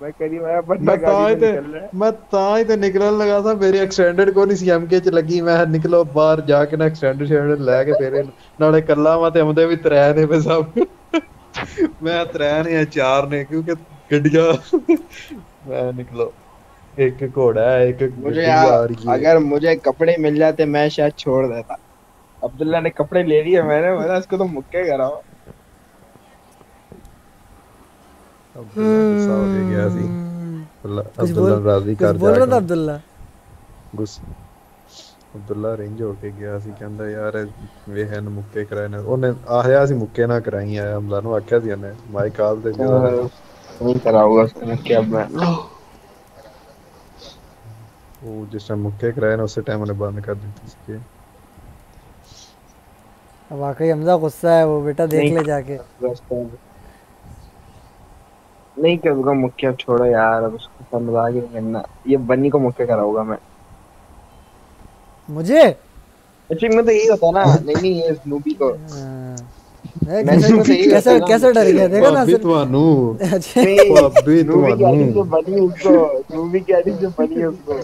मैं करीब आया बंदा गाड़ी में निकल रहा है। मैं ताई तो निकलने लगा था मेरी एक्सटेंडेड कोनी सी हम के च लगी मैं निकलो बाहर जाके ना एक्सटेंडेड शेड लेके फिर नाले कल्ला मत हमदे भी त्रै ने पे सब [LAUGHS] ਮੈਂ ਤਰੇ ਨੇ ਚਾਰ ਨੇ ਕਿਉਂਕਿ ਗੱਡੀਆਂ ਮੈਂ ਨਿਕਲੋ ਇੱਕ ਘੋੜਾ ਹੈ ਇੱਕ मुझे ਗੱਡੀ यार आ रही है अगर मुझे कपड़े मिल जाते मैं शायद छोड़ देता अब्दुल्ला ने कपड़े ले लिए मैंने बोला इसको तो मुक्के कराओ अब्दुल्ला गुस्सा हो के गया सी अब्दुल्ला कुछ अब्दुल्ला बोल राजी कुछ कर बोल रहा था जा अब्दुल्ला ਗੁੱਸ ਅਬਦੁੱਲਾ ਰੇਂਜ ਹੋ ਕੇ ਗਿਆ ਸੀ ਕਹਿੰਦਾ ਯਾਰ ਵੇਖ ਇਹਨੂੰ ਮੁੱਕੇ ਕਰਾਏ ਨੇ ਉਹਨੇ ਆਖਿਆ ਸੀ ਮੁੱਕੇ ਨਾ ਕਰਾਈ ਆ ਹਮਲਾ ਨੂੰ ਆਖਿਆ ਸੀ ਉਹਨੇ ਮਾਈ ਕਾਲ ਤੇ ਜਦੋਂ नहीं कराऊंगा उसको मुक्के अब मैं ਉਹ ਜਿਸ ਟਾਈਮ ਮੁੱਕੇ ਕਰਾਏ ਨੇ ਉਸੇ ਟਾਈਮ ਉਹਨੇ ਬੰਦ ਕਰ ਦਿੱਤੀ ਸੀ वाकई हमजा गुस्सा है वो बेटा देख नहीं। ले जाके रास्ता नहीं करूंगा मुक्के अब छोड़ो यार अब उसको सब मजाक ही नहीं करना ये बन्नी को मुक्के कराऊंगा मैं मुझे एक्चुअली में तो यही होता ना नहीं [LAUGHS] नहीं ये स्नूपी को ए, मैं कैसे तो यही कैसे होता ना कैसे डर गया देखा ना ਭਾਬੀ सिर्फ ਤੁਹਾਨੂੰ अच्छा नहीं ਭਾਬੀ स्नूपी की एडिंग जो ਤੁਹਾਨੂੰ बनी उसको स्नूपी की एडिंग जो बनी उसको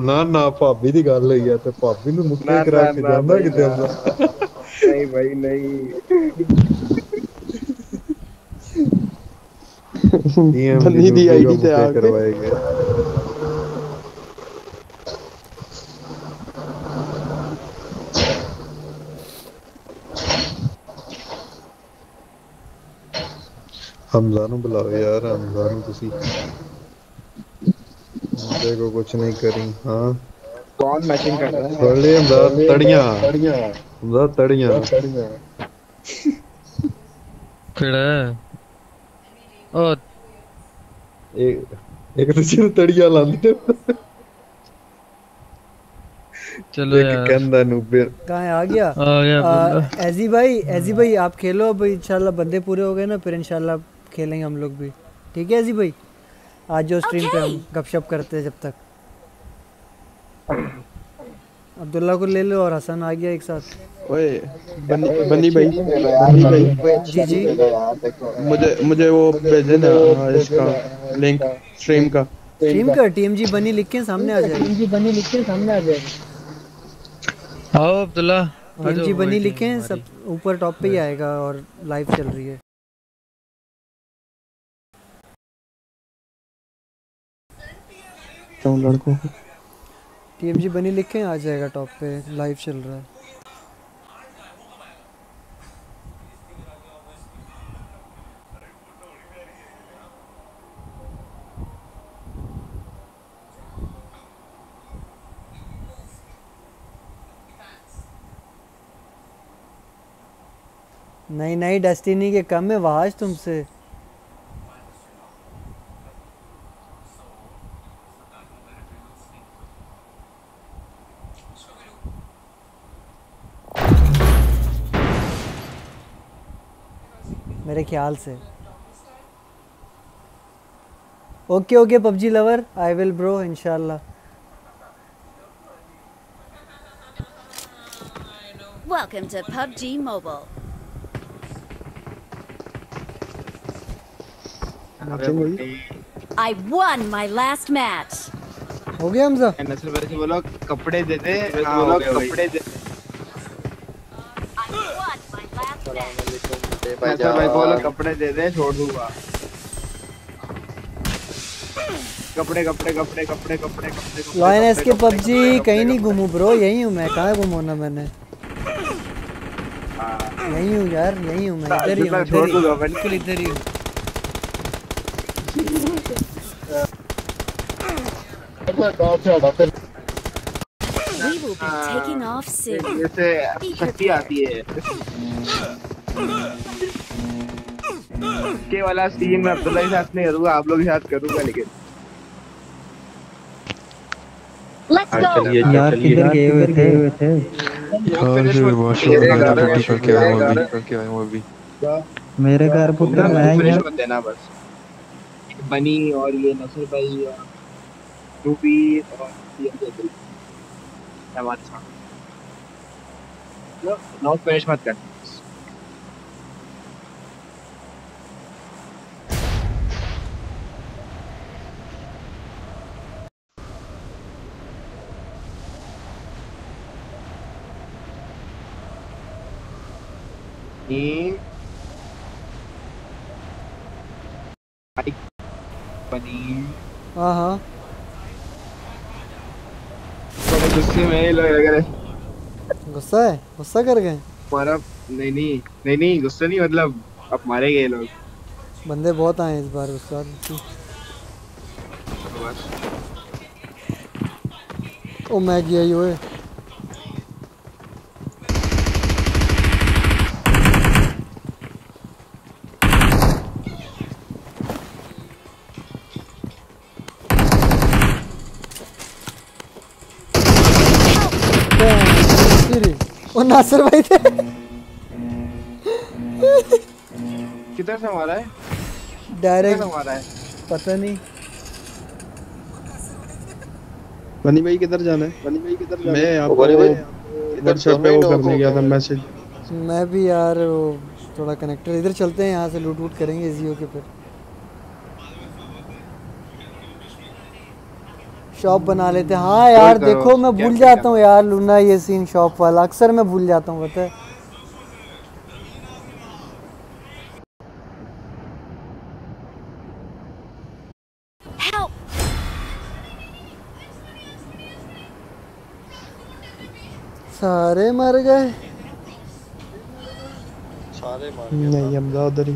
ਨਾ ਨਾ ਭਾਬੀ ਦੀ ਗੱਲ ਹੋਈ ਆ ਤੇ ਭਾਬੀ ਨੂੰ ਮੁੱਕੇ ना ਕਰਾ ना ਕੇ ना ਜਾਂਦਾ भाई ਕਿਤੇ ना ਹੁੰਦਾ नहीं भाई नहीं बन्नी दी आईडी से आके करवाए गए ਹਮਜ਼ਾ ਨੂੰ ਬੁਲਾਓ ਯਾਰ ਹਮਜ਼ਾ ਨੂੰ ਤੁਸੀਂ ਹਮਜ਼ੇ ਕੋ ਕੁਛ ਨਹੀਂ ਕਰੀ ਹਾਂ कौन मैचिंग कर रहा है ਫੜ ਲਈ ਹਮਜ਼ਾ ਤੜੀਆਂ ਹਮਜ਼ਾ ਤੜੀਆਂ ਕਿਹੜਾ ਹੈ? ਉਹ ਇੱਕ ਇੱਕ ਦੂਜੇ ਨੂੰ ਤੜੀਆਂ ਲਾਉਂਦੇ चलो ਇੱਕ यार ਕਹਿੰਦਾ ਨੂੰ ਫਿਰ कहाँ है आ गया आ गया आ, बंदा ऐजी भाई ऐजी भाई आप खेलो अब इंशाल्लाह बंदे पूरे हो गए ना फिर इंशाल्लाह खेलेंगे हम लोग भी। ठीक है ऐजी भाई? आज जो स्ट्रीम okay. पे हम गपशप करते हैं जब तक। अब्दुल्ला को ले लो और हसन आ गया एक साथ। ओए बन्नी बन्नी भाई। बन्नी भाई जी जी। मुझे मुझे वो भेजे ना हाँ, इसका लिंक स्ट्रीम का। स्ट्रीम कर टीएमजी बनी लिख के सामने आ जाएगा। टीएमजी बनी लिख के सामने आ जाएगा। आओ अब्दुल्ला टीएमजी बनी लिखे सब ऊपर टॉप पे ही आएगा और लाइव चल रही है। क्यों लड़कों को। टीएमजी बनी लिखे हैं आ जाएगा टॉप पे, लाइव चल रहा है। नहीं नहीं डेस्टिनी के कम है, वहाज तुमसे। मेरे ख्याल से। Okay okay PUBG lover I will bro इंशाल्लाह। Welcome to PUBG Mobile. I won my last match. हो गया हमजा? नसल मेरे से बोलो कपड़े दे दे। हाँ, बोलो कपड़े दे Last match. भाई बोलो कपड़े दे दे छोड़ दूँगा कपड़े कपड़े कपड़े कपड़े कपड़े कपड़े लॉयनेस के पबजी कहीं नहीं घूमू ब्रो यही हूँ मैं कहाँ घूमू ना मैंने यहीं हूँ यार यहीं हूँ मैं इधर ही हूँ ही हूँ, मिनट। बिल्कुल इधर ही हूँ soon. जैसे शक्ति आती है। के वाला सीन मैं अब्दुल्ला के साथ नहीं करूँगा आप लोग के साथ करूँगा लेकिन। Let's go. चलिए, यार किधर गए हुए थे? हाँ फिर वॉशरूम में जाके करके आया हूँ अभी करके आया हूँ अभी। मेरे घर पुत्र मैं फिनिश यार देना बस। बनी और ये नसर भाई और रूबी और ये अब्दुल हमारे साथ। नॉट फिनिश मत कर बनी हाँ हाँ। बड़े गुस्से में ही लोग गुस्सा है? गुस्सा कर गए? हमारा नहीं नहीं नहीं नहीं गुस्सा नहीं मतलब अब मारे गए लोग। बंदे बहुत आए इस बार गुस्सा बस ओ मैं गया ही ओए। ओ नासिर भाई थे। किधर से मारा है? डायरेक्ट मारा है? पता नहीं। बनी भाई किधर जाना है? बनी भाई किधर जा मैं हो? आपको बनी भाई, व्हाट्सएप पे वो करने गया था मैसेज। मैं भी यार वो थोड़ा कनेक्टर इधर चलते हैं यहाँ से लूट वूट करेंगे इजी होके फिर। शॉप बना लेते हैं। हाँ यार देखो मैं भूल जाता हूँ यार लूना ये सीन शॉप वाला अक्सर मैं भूल जाता हूँ पता है। सारे मर गए। सारे मार नहीं हमजा उधर ही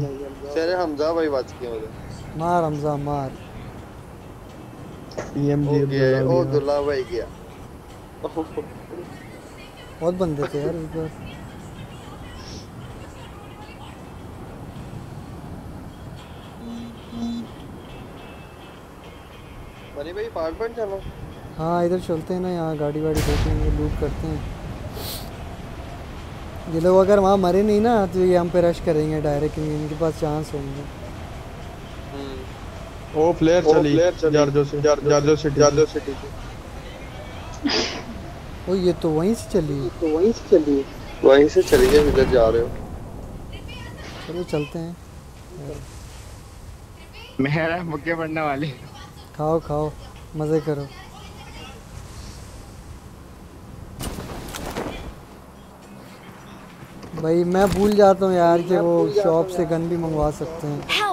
सारे हमजा भाई बच गए उधर। मार हमजा मार। पीएमजी ओ दुल्ला भाई गया बहुत बंदे थे यार इस बार। बनी भाई चलो। हाँ इधर चलते हैं ना यहाँ गाड़ी वाड़ी देखेंगे लूट करते हैं। ये लोग अगर वहाँ मरे नहीं ना तो ये हम पे रश करेंगे डायरेक्ट इनके पास चांस होंगे। ओ फ्लेयर ओ चली। जारजो से जारजो सिटी जारजो सिटी ओ ये तो वहीं से चली तो वहीं से चली वहीं से चली गए इधर जा रहे हो चलो चलते हैं मेरा मुक्के पड़ने वाले खाओ खाओ मज़े करो भाई मैं भूल जाता हूँ यार कि वो शॉप से गन भी मंगवा सकते हैं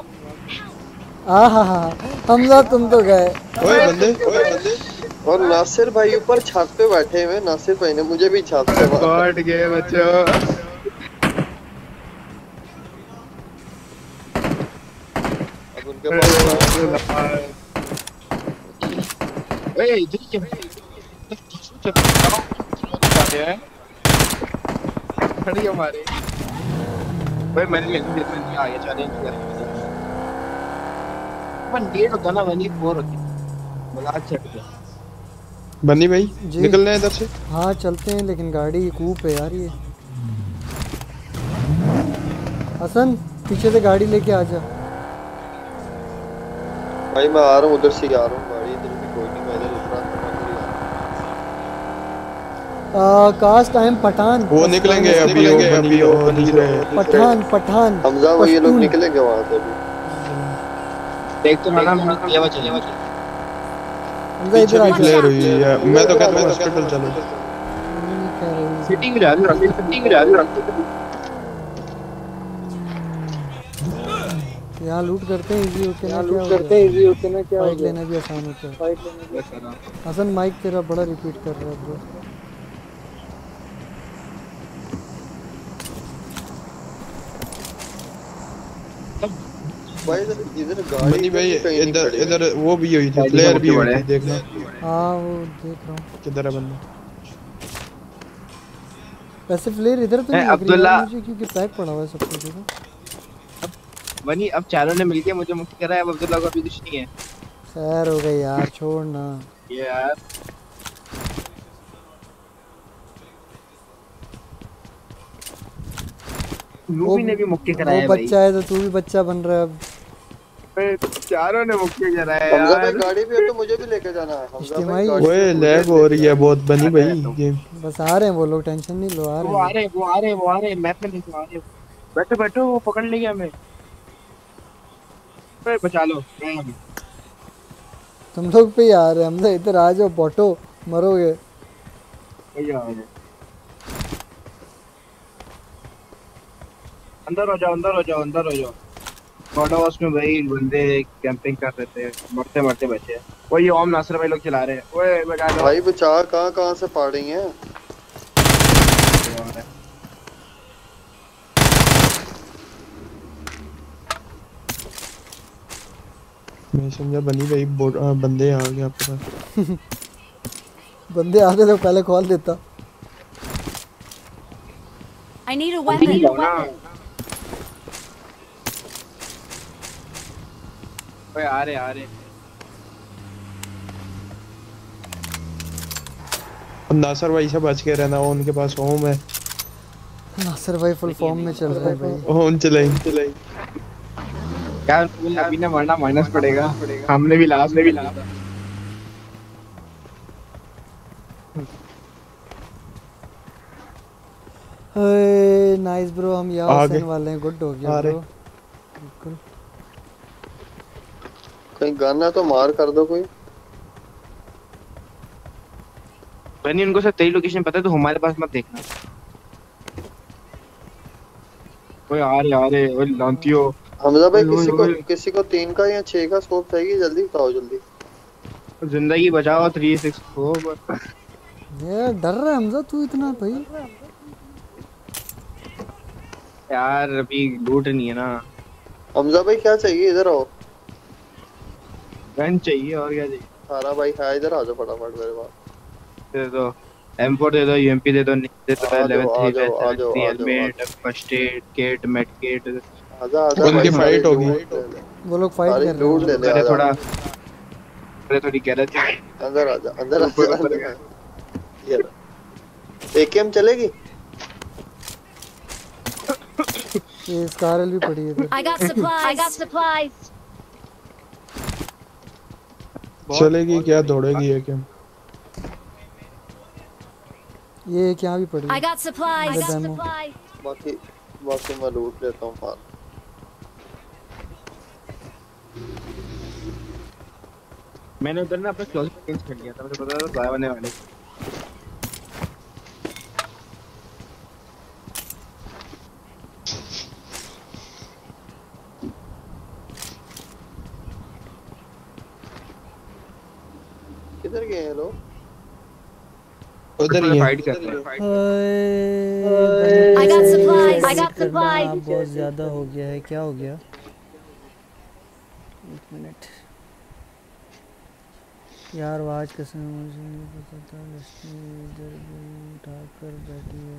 हाँ हा हमजा तुम तो गए। ओए बंदे ओए बंदे। और नासिर भाई ऊपर छत पे बैठे हुए नासिर भाई ने मुझे भी छत पे गॉड गए बच्चों। अब उनके पास ओए इधर क्या खड़ी हमारे। भाई मैंने ले लिया मैंने आगे चैलेंज कर अपन डेट होता ना वनी फोर होती बुला चढ़ गया बनी भाई निकल रहे हैं इधर से? हाँ चलते हैं लेकिन गाड़ी कूप है यार ये। हसन पीछे से गाड़ी लेके आ जा। भाई मैं आ रहा हूँ उधर से आ रहा हूँ गाड़ी इधर भी कोई नहीं मैं इधर कास्ट टाइम पठान। वो निकलेंगे अभी वो बनी पठान पठान हमजा वो ये लोग निकलेंगे वहाँ से अभी। देख तो मैडम ये बचे ये बचे हमजा इधर आ भी जा। हुई है मैं तो कहता हूँ हॉस्पिटल चलो कह रही सिटी में जा रही सिटी में जा रही यहाँ लूट करते हैं इजी होके ना क्या लूट करते हैं इजी होके ना क्या फाइट लेना भी आसान होता है। फाइट लेने हसन माइक तेरा बड़ा रिपीट कर रहा है ब्रो भाई इधर गाड़ी बनी भाई इधर इधर वो भी हुई थी प्लेयर भी हुई थी है। देखना। हाँ वो देख रहा हूँ। किधर है बंदा? वैसे फ्लेयर इधर तो नहीं अब्दुल्ला। मुझे क्योंकि पैक पड़ा हुआ है सब कुछ देखो बनी अब चारों ने मिलके मुझे मुक्त करा है अब अब्दुल्ला को अभी कुछ नहीं है। खैर हो गई यार छोड़ ना। ये यार। रूबी ने भी मुक्के कराया है भाई। बच्चा है तो तू भी बच्चा बन रहा है अब। चारों ने मुक्के कराया है हमजा भाई गाड़ी भी है तो मुझे भी लेके जाना है। हमजा भाई ओए लैग हो रही है बहुत बनी भाई गेम। बस आ रहे हैं वो लोग टेंशन नहीं लो आ वो आ रहे हैं, वो आ रहे हैं, वो आ रहे हैं, मैप में देखो आ रहे हैं। बैठो बैठो वो पकड़ लेंगे हमें। बचा लो तुम लोग पे आ रहे हैं हम तो इधर आ जाओ बोटो मरोगे। अंदर हो जाओ अंदर हो जाओ अंदर हो जाओ। में वही बंदे कैंपिंग कर रहे थे मरते मरते बचे वो ये ओम नासर भाई लोग चला रहे हैं। ओए बचा लो भाई बचा कहाँ कहाँ से पड़ रही हैं? मैं समझा बनी भाई आ, बंदे आ गए आपके पास। [LAUGHS] बंदे आते तो पहले खोल देता। I need a नहीं weapon. जाओ ना ओए आ रहे आ रहे। नासर भाई से बच के रहना वो उनके पास होम है। नासिर भाई फुल फॉर्म में चल रहा है भाई। होम चलाई चलाई यार अभी ना मरना माइनस पड़ेगा। हमने भी लास्ट में भी लास्ट नाइस ब्रो हम यहाँ हुसैन वाले हैं गुड हो गया ब्रो बिल्कुल कहीं गाना तो मार कर दो कोई। बनी उनको सब तेरी लोकेशन पता है तो हमारे पास मत देखना। ओए आ रहे आ रहे ओए लांतियो। हमजा भाई किसी को किसी को तीन का या छह का स्कोप चाहिए? जल्दी बताओ जल्दी। ज़िंदगी बचाओ 364 ये डर रहा है हमजा तू इतना भाई। यार अभी लूट नहीं है ना। हमजा भाई क्या चाहिए? इधर आओ। गन चाहिए और क्या चाहिए? सारा भाई है इधर आ जाओ फटाफट मेरे पास। दे दो। M4 दे दो UMP दे दो नहीं दे दो आ जाओ, लेवल आ 3 जाओ, आ जाओ, आ जाओ, helmet first aid kit med kit आजा आजा उनकी फाइट होगी। वो लोग फाइट कर रहे लूट ले हैं। ले अरे थोड़ा अरे थोड़ी गैरेज अंदर आजा अंदर आजा। ये लो। एकेएम चलेगी? ये स्कारल भी पड़ी है। I got supplies. I got supplies. चलेगी क्या? दौड़ेगी ये क्या? ये क्या भी पड़ी I got got supplies. I got supplies. बाकी बाकी मैं लूट लेता हूँ माल मैंने उधर ना अपना क्लोज चेंज कर लिया था मुझे पता था गायब होने वाले। किधर गए हैं लोग? उधर ही फाइट कर रहे हैं। I got supplies. I got करना बहुत ज़्यादा हो गया है। क्या हो गया? एक मिनट। यार आज कसम मुझे नहीं पता था? लक्ष्मी इधर उठाकर बैठी है।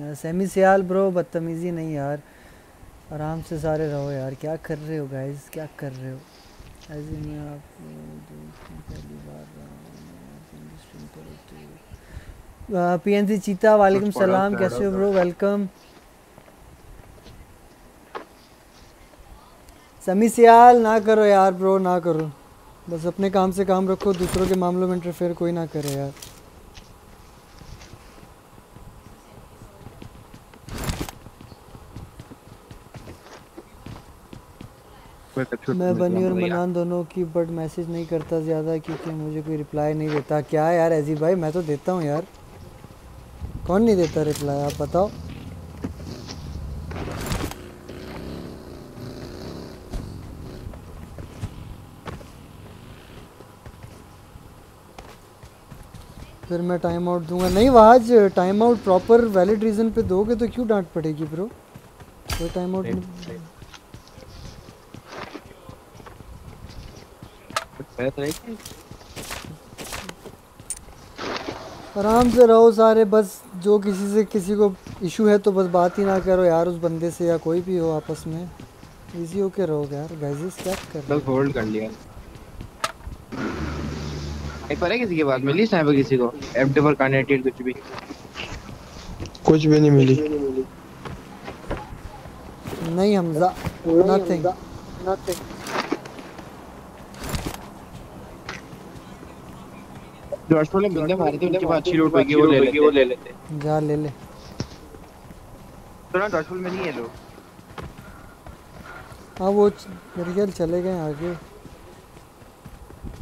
यार सेमी सियाल ब्रो बदतमीजी नहीं यार। आराम से सारे रहो यार। क्या कर रहे हो गाइस क्या कर रहे हो? ऐसे मैं आप पहली बार पीएनसी चीता वालेकुम सलाम कैसे हो ब्रो? वेलकम समी सियाल ना करो यार ब्रो ना करो। बस अपने काम से काम रखो दूसरों के मामलों में इंटरफेयर कोई ना करे यार। मैं बनी और मनान दोनों की बट मैसेज नहीं करता ज़्यादा क्योंकि मुझे कोई रिप्लाई नहीं देता। क्या यार ऐसी भाई मैं तो देता हूँ यार। कौन नहीं देता रिप्लाई आप बताओ। फिर मैं टाइम आउट दूँगा। नहीं Wahaj time out proper valid reason पे दोगे तो क्यों डांट पड़ेगी ब्रो कोई तो टाइम आउट नहीं। पैसा आराम से रहो सारे बस जो किसी से किसी को इशू है तो बस बात ही ना करो यार उस बंदे से या कोई भी हो आपस में। इजी होके रहो यार गाइस क्या कर रहे बस होल्ड कर लिया। एक बार है किसी के बाद मिली स्नाइपर किसी को? एफ़ डबल कार्नेटेड कुछ भी। कुछ भी नहीं मिली। नहीं हमजा नथिंग नथिंग अशफल में बंदे मारे थे उनके पास अच्छी लूट होगी वो ले लेते वो ले लेते जा ले ले तो ना डॉशफुल में नहीं है लोग हाँ वो मेरे ख्याल चले गए आगे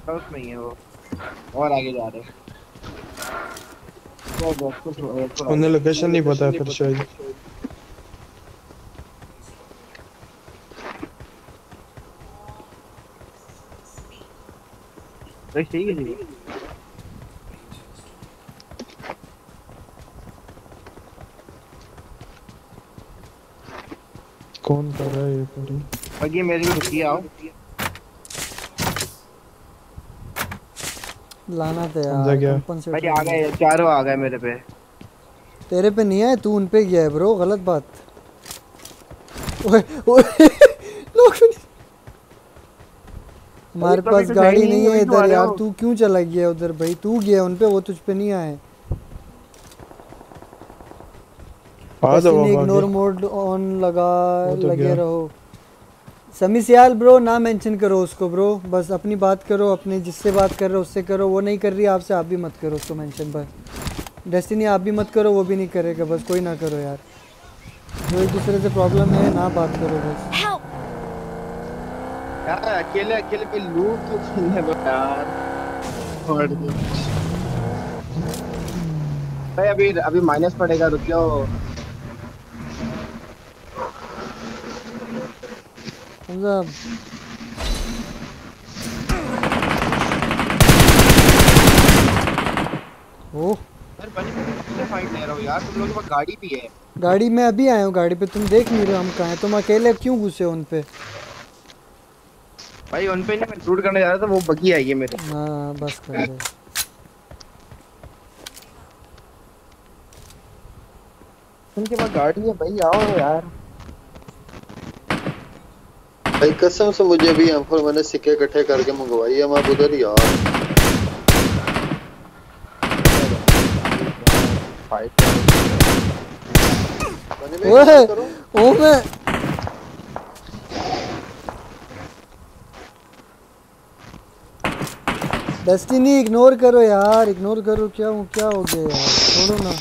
साउथ में ही है वो और आगे जा रहे हैं उन्हें लोकेशन नहीं पता है फिर शायद भाई सही है कौन कर रहा है ये पूरी? बाकी मेरे को रुकिए आओ। लाना था यार भाई आ गए चारों आ गए मेरे पे। तेरे पे नहीं है तू उन पे गया है ब्रो गलत बात। ओए ओए लोग हमारे तो पास तो गाड़ी नहीं नहीं, है तो इधर यार तू क्यों चला गया उधर भाई? तू गया उन पे वो तुझ पे नहीं आए आ जाओ अब इग्नोर मोड ऑन लगा तो लगे गया। रहो। समी सियाल ब्रो ना मेंशन करो उसको ब्रो बस अपनी बात करो अपने जिससे बात कर रहे हो उससे करो। वो नहीं कर रही आपसे आप भी मत करो उसको मेंशन पर। डेस्टिनी आप भी मत करो वो भी नहीं करेगा। बस कोई ना करो यार। जो एक दूसरे से प्रॉब्लम है ना बात करो बस। यार अकेले अकेले पे लूट तो करने दो यार। भाई अभी अभी माइनस पड़ेगा रुक जाओ। समझा ओह यार फाइट ले रहा हो यार तुम लोगों के पास गाड़ी भी है। गाड़ी में अभी आया हूँ गाड़ी पे तुम देख नहीं रहे हम कहाँ हैं। तुम अकेले क्यों घुसे हो उन पे? भाई उन पे नहीं मैं लूट करने जा रहा था वो बगी आई है मेरे। हाँ बस कर दे उनके पास गाड़ी है भाई आओ यार। भाई कसम से मुझे भी यहाँ पर मैंने सिक्के इकट्ठे करके मंगवाई है मैं उधर यार ओए डेस्टिनी इग्नोर करो यार इग्नोर करो क्या हो क्या हो गया यार? छोड़ो ना।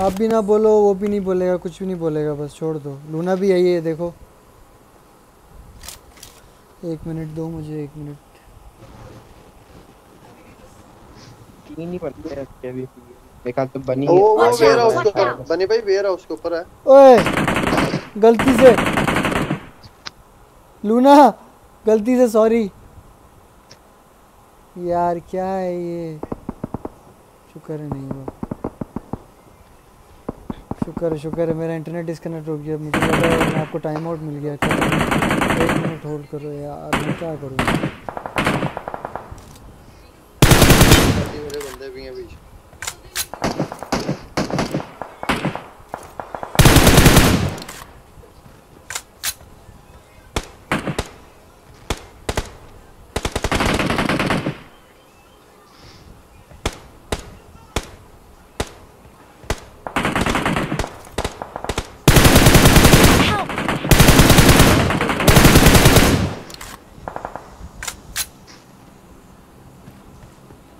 आप भी ना बोलो वो भी नहीं बोलेगा कुछ भी नहीं बोलेगा बस छोड़ दो। लूना भी यही है देखो। एक मिनट दो मुझे एक मिनट। तीन ही पड़ते हैं अभी? देखा तो बनी वो वो वेयर हाउस के ऊपर बने भाई वेयर हाउस के ऊपर है। ओए गलती से। लूना गलती से सॉरी। यार क्या है ये? शुक्र है नहीं हुआ। शुक्र शुक्र है, मेरा इंटरनेट डिस्कनेक्ट हो गया। मुझे लगा मैं आपको टाइम आउट मिल गया। क्या एक मिनट होल्ड करो यार, मैं क्या करूँ? बंदे भी हैं बीच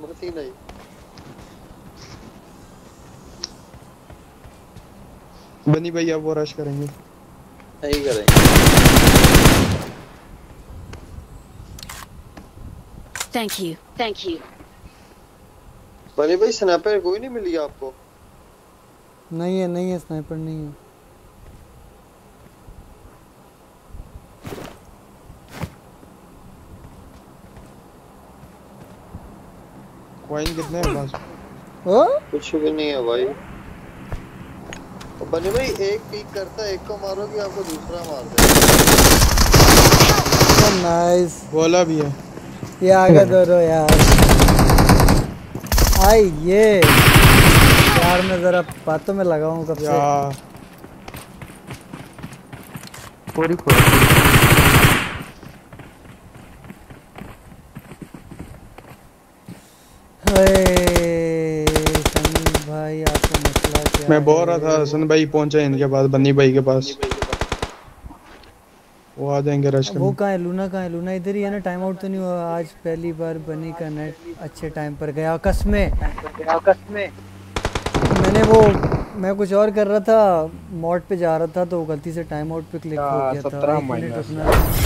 मसी नहीं बनी भाई अब वो रश करेंगे। नहीं करेंगे। Thank you. Thank you. बने भाई स्नैपर कोई नहीं मिली आपको? नहीं है नहीं है स्नाइपर नहीं है। कॉइन कितने हैं पास? ओ? कुछ भी नहीं है भाई। बनी भाई एक पीक करता है एक को मारोगे आपको दूसरा मार देगा। नाइस बोला भी है। ये आ गए यार। आई ये। यार मैं जरा बातों में लगा हूँ कब से। पूरी पूरी हे, सनी भाई आपका मसला क्या मैं बोल रहा था हसन भाई पहुँचे इनके पास बन्नी भाई के पास। वो आ जाएँगे रश वो कहाँ है? लूना कहाँ है? लूना इधर ही है ना? टाइम आउट तो नहीं हुआ। आज पहली बार बनी का नेट अच्छे टाइम पर गया। कस में। मैंने वो मैं कुछ और कर रहा था। मॉड पे जा रहा था तो गलती से टाइम आउट पे क्लिक हो गया था।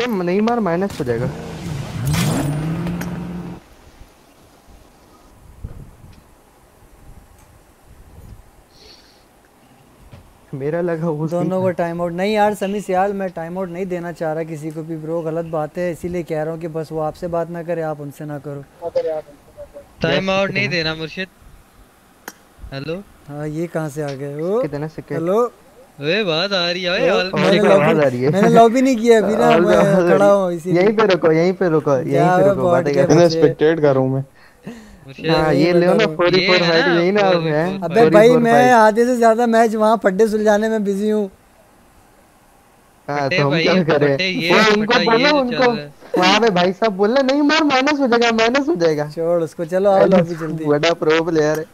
17 एक मिनट minus। रुकना बोले नहीं मार माइनस हो जाएगा। मेरा लगा वो दोनों को टाइम आउट नहीं यार समी सियाल मैं टाइम आउट नहीं देना चाह रहा किसी को भी ब्रो गलत बात है इसीलिए कह रहा हूँ कि बस वो आपसे बात ना करे आप उनसे ना करो। टाइम आउट नहीं देना मुर्शिद। हेलो हाँ ये कहाँ से आ गए ओ कितने सेकंड हेलो ओए बात आ रही है ओए मैंने और लॉबी आवाज़ आ रही है। मैंने लॉबी नहीं किया [LAUGHS] अभी ना मैं रही खड़ा है। इसीलिए यहीं पे रुको यहीं पे रुको यहीं पे रुको बातें कर इन्हें स्पेक्टेट कर रहा हूँ मैं हाँ ये ले ना फोरी फोर फाइट यही ना है अबे भाई मैं आधे से ज़्यादा मैच वहाँ पड्डे सुलझाने में बिज़ी हूँ। हाँ तो हम भाई, क्या करें? वो उनको बोलो उनको। वहाँ पे भाई साहब बोलना नहीं मार माइनस हो जाएगा माइनस हो जाएगा छोड़ उसको चलो आओ लॉबी जल्दी। बड़ा प्रो प्लेयर है।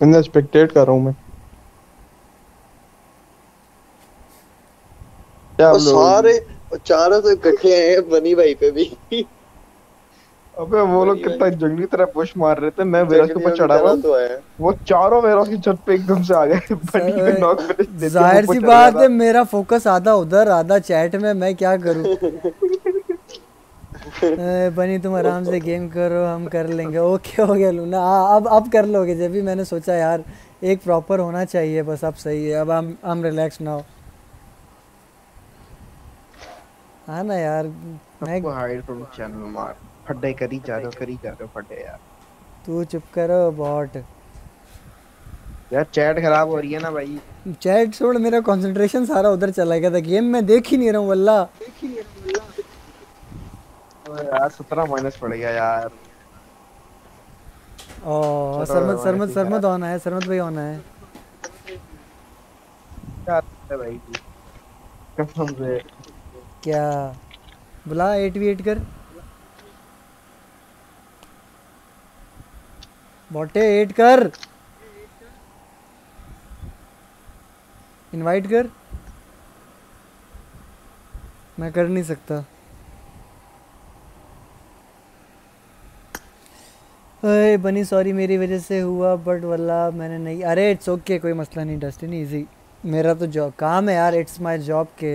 इन्हें स्पेक्टेट कर रहा हूँ मैं क्या वो लोग सारे चारों तो इकट्ठे हैं बनी भाई पे भी अबे वो लोग कितना जंगली तरह पुश मार रहे थे मैं वेरोस के ऊपर चढ़ा हुआ तो वो चारों वेरोस की छत पे एकदम से आ गए बनी पे नॉक फिनिश ज़ाहिर सी बात है मेरा फोकस आधा उधर आधा चैट में मैं क्या करूँ बनी तुम आराम से गेम करो हम कर लेंगे। ओके हो गया लूना। हाँ अब अब कर लोगे जब भी मैंने सोचा यार एक प्रॉपर होना चाहिए बस अब सही है। अब हम हम रिलैक्स ना हो। हाँ ना यार मैं हाइड फ्रॉम चैनल मार। फड्डे करी जा रहे हो करी जा रहे हो फड्डे यार। तू चुप करो बॉट यार चैट खराब हो रही है ना भाई। चैट छोड़ मेरा कंसंट्रेशन सारा उधर चला गया था। गेम में देख ही नहीं रहा हूँ वल्ला। अबे यार 17 माइनस पड़ गया यार। ओ सरमत सरमत है। सरमत है भाई होना है। क्या भाई कसम से। क्या? बुला एट वी एट कर। बॉटे एट कर। इनवाइट कर। मैं कर नहीं सकता। अरे बनी सॉरी मेरी वजह से हुआ बट वल्ला मैंने नहीं अरे इट्स ओके कोई मसला नहीं डस्टिन इजी मेरा तो जॉब काम है यार इट्स माय जॉब के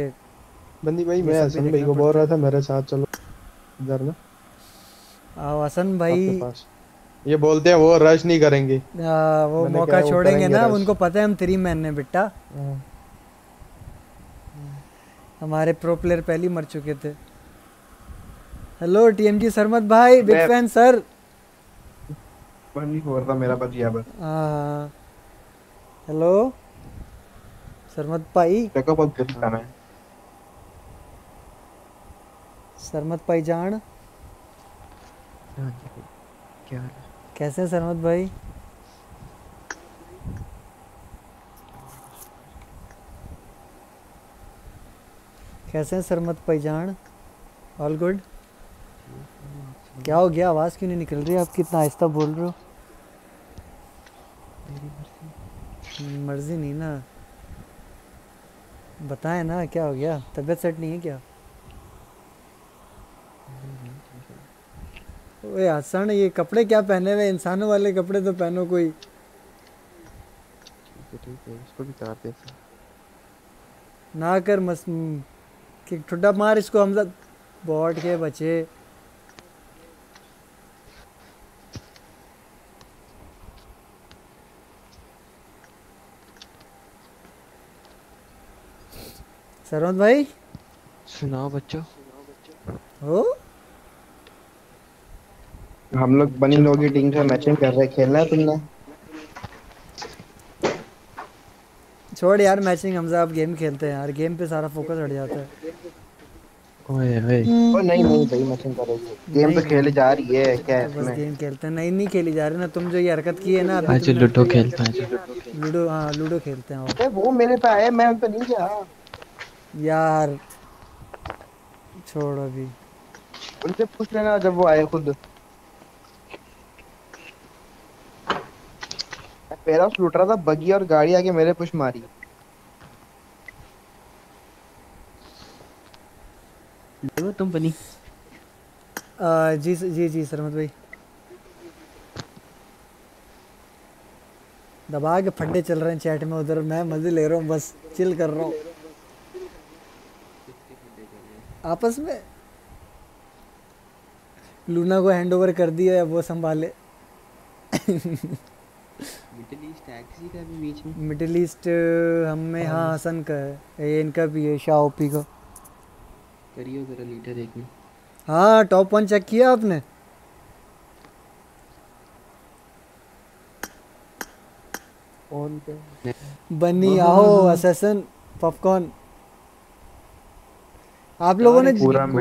बंदी भाई मैं हसन भाई को बोल रहा था मेरे साथ चलो इधर ना। आओ हसन भाई। ये बोलते हैं वो रश नहीं करेंगे। आ, वो मौका छोड़ेंगे ना उनको पता है हम थ्री मैन हैं बेटा हाँ। हमारे प्रो प्लेयर पहले मर चुके थे। हेलो टीएमजी सरमत भाई बिग फ़ैन सर बनी हो रहा था मेरा बच गया बस। हाँ हेलो सरमत भाई? देखो बहुत है। सरमत भाई जान। क्या हाल है? कैसे हैं सरमत भाई? कैसे हैं सरमत भाई जान? ऑल गुड क्या हो गया? आवाज़ क्यों नहीं निकल रही? आप कितना आहिस्ता बोल रहे हो हम्म, मर्ज़ी नहीं ना। बताएँ ना क्या हो गया? तबीयत सेट नहीं है क्या? ओए हसन ये कपड़े क्या पहने हुए? इंसानों वाले कपड़े तो पहनो कोई। इसको भी काट दे ना कर मस कि ठुड्डा मार इसको हमजा बॉट के बचे। सरवंत भाई। सुनाओ बच्चों। हो? हम लोग बनी लोग की टीम से मैचिंग कर रहे खेलना है तुमने? छोड़ यार मैचिंग हमजा आप गेम खेलते हैं यार। गेम पे सारा फोकस हट जाता है। ओए ओए। ओ नहीं नहीं भाई मैचिंग करेंगे गेम तो। खेले जा रही है क्या है बस इसमें? गेम खेलते हैं। नहीं नहीं खेली जा रही ना। तुम जो ये हरकत की है ना अभी आज लूडो खेलते हैं। लूडो हाँ लूडो खेलते हैं। वो मेरे पे आए मैं उन पे नहीं गया। यार छोड़ अभी। उनसे पूछ लेना जब वो आए खुद। मैं पैरा लूट रहा था बगी और गाड़ी आके मेरे पुश मारी। देखो तुम बनी। आ, जी जी जी सरमत भाई। दबा के फड्डे चल रहे हैं चैट में उधर मैं मज़े ले रहा हूँ बस चिल कर रहा हूँ। आपस में? लूना को हैंड ओवर कर दिया है वो संभाले। मिडिल ईस्ट टैक्सी का भी बीच में? मिडिल ईस्ट हमें हाँ। हसन का है। ये इनका भी है शाह ओपी का। करियो जरा लीडर एक में। हाँ टॉप वन चेक किया आपने? बनी हाँ, आओ हाँ, हाँ। असैसन पॉपकॉर्न आप लोगों ने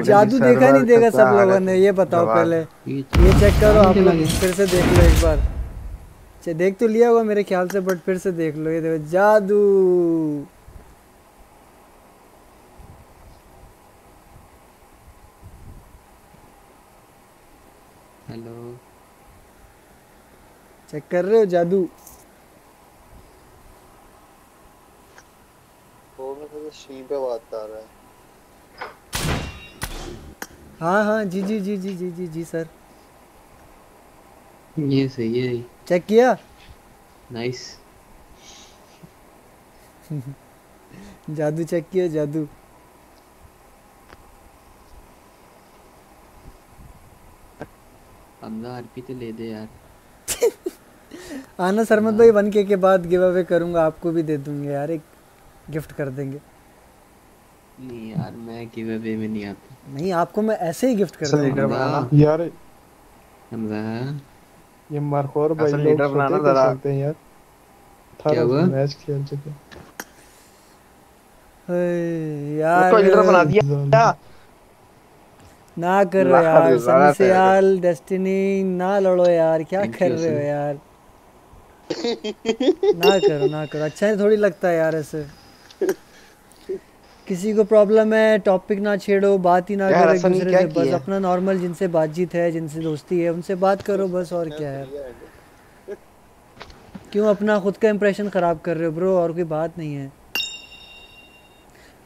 जादू देखा नहीं देखा सब लोगों ने ये बताओ पहले। ये चेक करो आप लोग फिर से देख लो एक बार। देख तो लिया होगा मेरे ख्याल से बट फिर से देख लो। ये देखो जादू। हेलो। चेक कर रहे हो जादू? वो मेरे को स्ट्रीम पे बात कर रहा है। हाँ हाँ जी जी जी जी जी जी जी सर। ये सही है। चेक किया? नाइस [LAUGHS] जादू चेक किया जादू। हमजा आरपी तो ले दे यार। [LAUGHS] आना सरमत भाई वन के के बाद गिव अवे करूँगा आपको भी दे दूँगे यार एक गिफ्ट कर देंगे। नहीं यार मैं गिव अवे में नहीं आता। नहीं आपको मैं ऐसे ही गिफ्ट कर दूँगा। लीडर बनाना यार हमजा ये मारखोर भाई लोग लीडर बनाना जरा। चलते हैं यार। क्या हुआ? मैच खेल चुके हैं। यार उसको लीडर बना दिया। ना करो ला- यार ला- यार डेस्टिनी ना लड़ो यार क्या कर रहे हो यार? ना करो ना करो। अच्छा ही थोड़ी लगता है यार ऐसे। किसी को प्रॉब्लम है टॉपिक ना छेड़ो बात ही ना करो एक दूसरे से बस अपना नॉर्मल जिनसे बातचीत है जिनसे दोस्ती है उनसे बात करो बस और क्या है। क्यों अपना खुद का इंप्रेशन खराब कर रहे हो ब्रो और कोई बात नहीं है।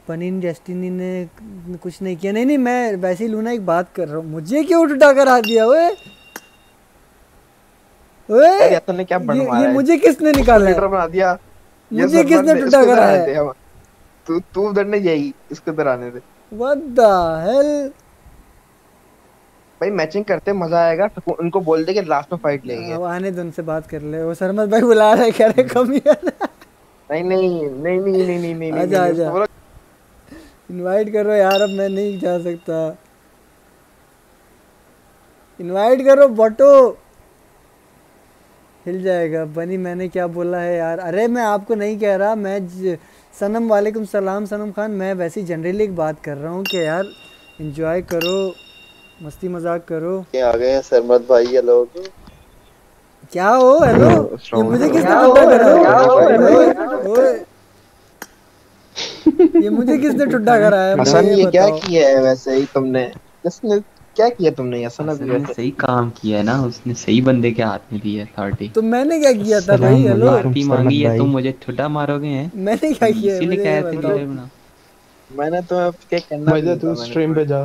पनीन डेस्टिनी ने कुछ नहीं किया। नहीं नहीं मैं वैसे ही लूना एक बात कर रहा हूँ। मुझे क्यों उठा कर दिया ओए? ओए? ये ये, ये मुझे किसने निकाला है? बना दिया। मुझे किसने टूटा करा है? तू तू उधर नहीं जाएगी इसको इधर आने दे व्हाट द हेल भाई मैचिंग करते मज़ा आएगा। तो उनको बोल दे कि लास्ट में फाइट लेंगे। अब आने दो उनसे बात कर ले। वो सरमत भाई बुला रहे कह रहे कम ही है नहीं नहीं नहीं नहीं नहीं नहीं नहीं आजा आजा। इनवाइट करो यार अब मैं नहीं जा सकता। इनवाइट करो बटो। हिल जाएगा। बनी मैंने क्या बोला है यार? अरे मैं आपको नहीं कह रहा मैं ज... सनम वालेकुम सलाम। सनम खान मैं वैसे जनरली एक बात कर रहा हूँ कि यार एंजॉय करो मस्ती मज़ाक करो। आ गए हैं सरमत भाई ये लोग क्या हो हेलो ये मुझे किसने टुड्डा हो, करा? हो, ओए, ओए। ये मुझे किसने टुड्डा करा है? हसन ये क्या किया है वैसे ही तुमने? किसने क्या किया तुमने? हसन अभी वैसे सही काम किया है ना उसने सही बंदे के हाथ में दी है अथॉरिटी तो मैंने क्या किया था भाई? हेलो माफ़ी मांगी है तुम मुझे ठुड्डा मारोगे हैं? मैंने क्या किया है? इसीलिए कहा था बताओ लीडर बना। मैंने तो अब क्या करना मज़ा तू स्ट्रीम पे जा।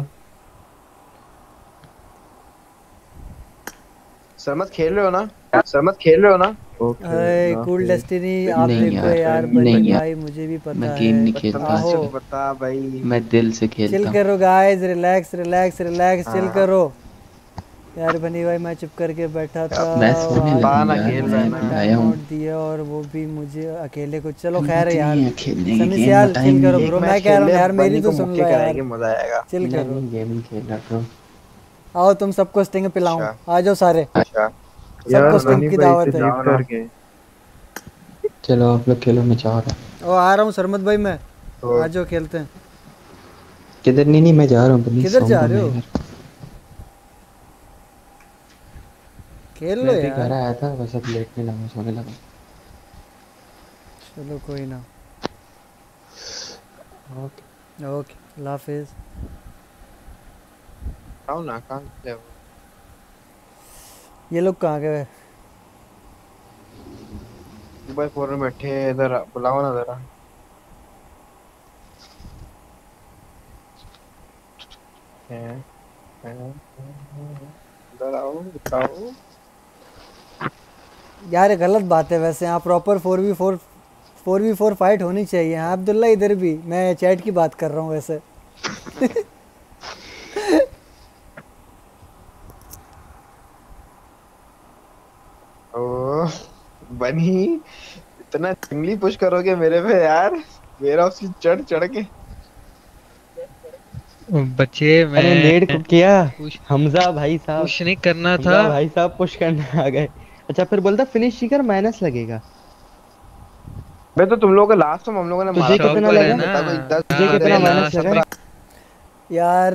सरमत खेल रहे हो ना? सरमत खेल रहे हो ना? हाय कूल डेस्टिनी आप देखो यार, यार नहीं यार। भाई मुझे भी पता मैं गेम नहीं खेलता। बता भाई। मैं दिल से खेलता चिल करो guys relax relax relax chill हाँ। करो। यार बनी भाई मैं चुप करके बैठा था। मैं सोने लगा मैंने यार मैं टाइम आया हूँ। दिया और वो भी मुझे अकेले को चलो खैर बात यार खेलने गेम सियाल चिल करो ब्रो मैं कह रहा हूँ खेल यार मेरी तो सुन लो यार। कराएँगे, मज़ा आएगा। चिल करो। नहीं, गेम ही खेल रहा था आओ तुम सबको स्टिंग पिलाऊं। अच्छा। आ जाओ सारे। अच्छा। सबको स्टिंग की दावत है। चलो आप लोग खेलो मैं चाह रहा हूँ। ओ आ रहा हूँ सरमत भाई मैं। आ जाओ खेलते हैं। किधर? नहीं नहीं मैं जा रहा हूँ किधर जा रहे हो? खेल लो यार घर आया था बस अब लेटने लगा सोने लगा। चलो कोई ना। ओके। ओके हाफिज आओ ना कहाँ गए हो? ये लोग कहाँ गए दुबई फोर में बैठे हैं, इधर बुलाओ ना जरा। इधर आओ बताओ यार गलत बात है वैसे। यहाँ proper four v four four v four fight होनी चाहिए। हाँ अब्दुल्ला इधर भी। मैं चैट की बात कर रहा हूँ वैसे। [LAUGHS] ओ बनी। इतना जंगली पुश करोगे मेरे पे यार। मेरा उसकी चढ़ चढ़ के। बच्चे मैं अरे को किया। हमजा भाई साहब। पुश नहीं करना था। भाई साहब पुश करने आ गए। अच्छा फिर बोलता फिनिश ही कर माइनस लगेगा। मैं तो तुम लोगों को लास्ट टाइम हम लोगों ने मारा था, कितना लगा? तुझे हाँ, कितना माइनस लगा? यार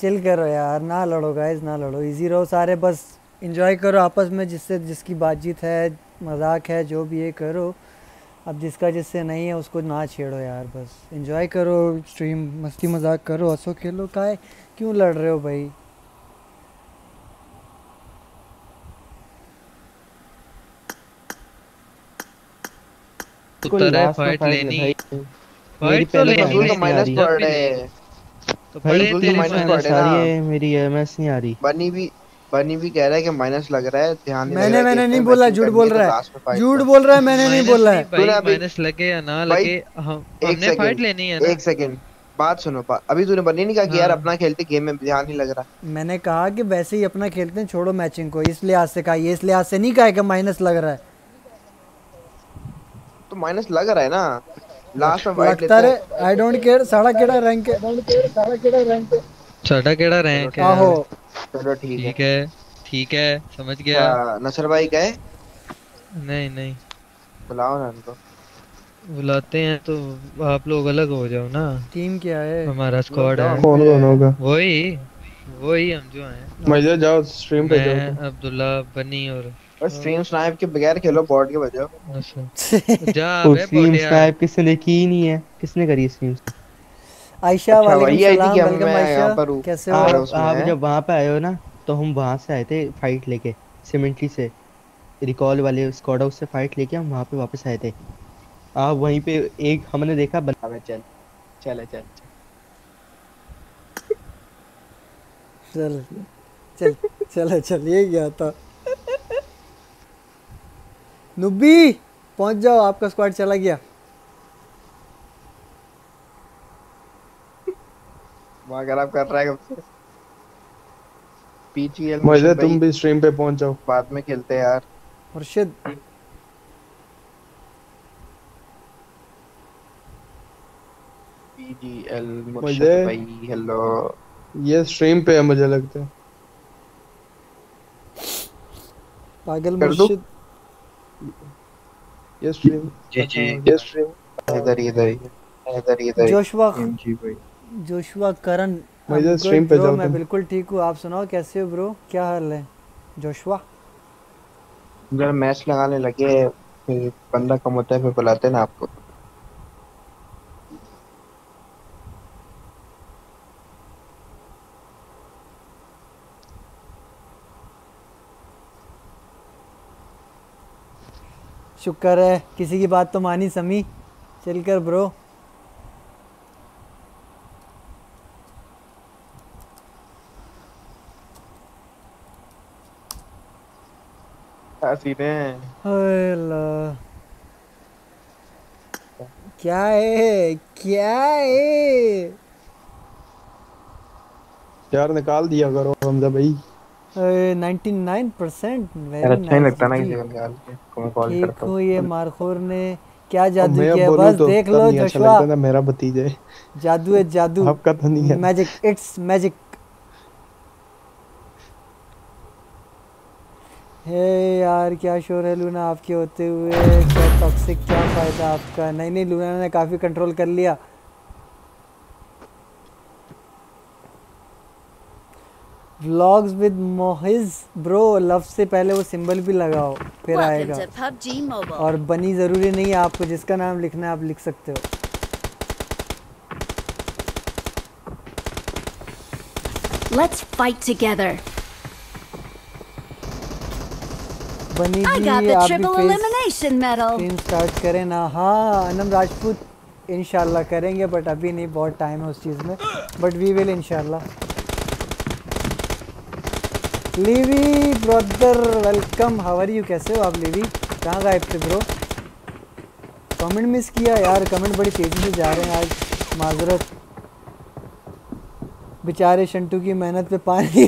चिल करो यार ना लड़ो गाइस ना लड़ो। इजी रहो सारे बस इंजॉय करो आपस में जिससे जिसकी बातचीत है मज़ाक है जो भी है करो। अब जिसका जिससे नहीं है उसको ना छेड़ो यार बस। इंजॉय करो स्ट्रीम मस्ती मज़ाक करो हंसो खेलो काहे क्यों लड़ रहे हो भाई? तो तो। तो है मेरी एमएस नहीं आ रही। बनी भी बनी भी कह रहा है कि माइनस लग रहा है ध्यान नहीं मैंने मैंने नहीं बोला झूठ बोल तो रहा है। झूठ बोल रहा है मैंने नहीं बोला। है माइनस लगे या ना लगे एक हमने फाइट सेकंड लेनी है एक सेकंड बात सुनो अभी तूने बनी नहीं कहा कि यार हाँ। अपना खेलते गेम में ध्यान नहीं लग रहा। मैंने कहा कि वैसे ही अपना खेलते हैं छोड़ो मैचिंग को इस लिहाज से कहा ये इस लिहाज से नहीं कहा कि माइनस लग रहा है। तो माइनस लग रहा है ना। लास्ट में फाइट लेते हैं। आई डोंट केयर साढ़ा केड़ा रैंक है। डोंट केयर साढ़ा केड़ा रैंक है। साडा केड़ा रैंक है आहो। चलो ठीक है। ठीक है ठीक है समझ गया। अच्छा, नसर भाई गए? नहीं नहीं। बुलाओ ना उनको। बुलाते हैं तो आप लोग अलग हो जाओ ना। टीम क्या है? हमारा स्क्वाड है। कौन कौन होगा? वही वही हम जो हैं। मज़ा जाओ स्ट्रीम पे जाओ। अब्दुल्ला बनी और और स्ट्रीम स्नाइप के बगैर खेलो बॉट के बजाओ। अच्छा। [LAUGHS] जा वो बे स्ट्रीम बोटिया स्नाइप किसने ही नहीं है? किसने करी स्ट्रीम आयशा अच्छा, वालेकुम आई थी सलाम हम- मैं आयशा पर हूँ। कैसे हो? आप आप जब वहाँ पे आए हो ना तो हम वहाँ से आए थे फाइट लेके सिमेंटली से। रिकॉल वाले स्क्वाड हाउस से फाइट लेके हम वहाँ पे वापस आए थे। आप वहीं पे एक हमने देखा अबे चल चल चल चल। चल चलो चल ये गया था। नुब्बी पहुँच जाओ आपका स्क्वाड चला गया। वहाँ खराब कर रहा है कब से? पीजीएल मज़ा तुम भी स्ट्रीम पे पहुँच जाओ। बाद में खेलते हैं यार। मुर्शिद पीजीएल मज़े? मुर्शिद भाई हेलो ये स्ट्रीम पे है मुझे लगता है। पागल मुर्शिद। ये स्ट्रीम जी जी। ये स्ट्रीम इधर ही इधर ही। इधर ही इधर ही। जोशवा जी भाई। जोशवा करण मैं इधर पे जाऊँ मैं बिल्कुल ठीक हूँ। आप सुनाओ कैसे हो ब्रो? क्या हाल है? जोशुआ? जरा मैच लगाने लगे फिर बंदा कम होता है फिर बुलाते हैं ना आपको। शुक्र है किसी की बात तो मानी समी। चल कर ब्रो। हैं अल्लाह क्या है क्या है यार निकाल दिया करो हमजा भाई। नाइन्टी नाइन परसेंट यार अच्छा नहीं लगता ना किसी को निकाल के मैं कॉल करता हूँ। हूँ ये मारखोर ने क्या जादू किया बस तो देख लो अच्छा मेरा भतीजा। है जादू है जादू। आपका तो नहीं है। मैजिक इट्स मैजिक हे यार क्या शोर है लूना आपके होते हुए? क्या टॉक्सिक क्या फ़ायदा आपका? नहीं नहीं लूना ने काफ़ी कंट्रोल कर लिया। Vlogs with Mohiz bro love से पहले वो सिंबल भी लगाओ फिर आएगा। to PUBG Mobile. और बनी ज़रूरी नहीं है आपको जिसका नाम लिखना है आप लिख सकते हो। Let's fight together. बनी जी आप भी स्टार्ट करें ना। हाँ अनम राजपूत इंशाल्लाह करेंगे बट अभी नहीं बहुत टाइम है उस चीज़ में। बट वी विल इंशाल्लाह। Levi brother welcome how are you कैसे हो आप लीवी कहाँ गायब थे ब्रो कमेंट मिस किया यार कमेंट बड़ी तेज़ी से जा रहे हैं आज माजरत। बेचारे शंटू की मेहनत पे पानी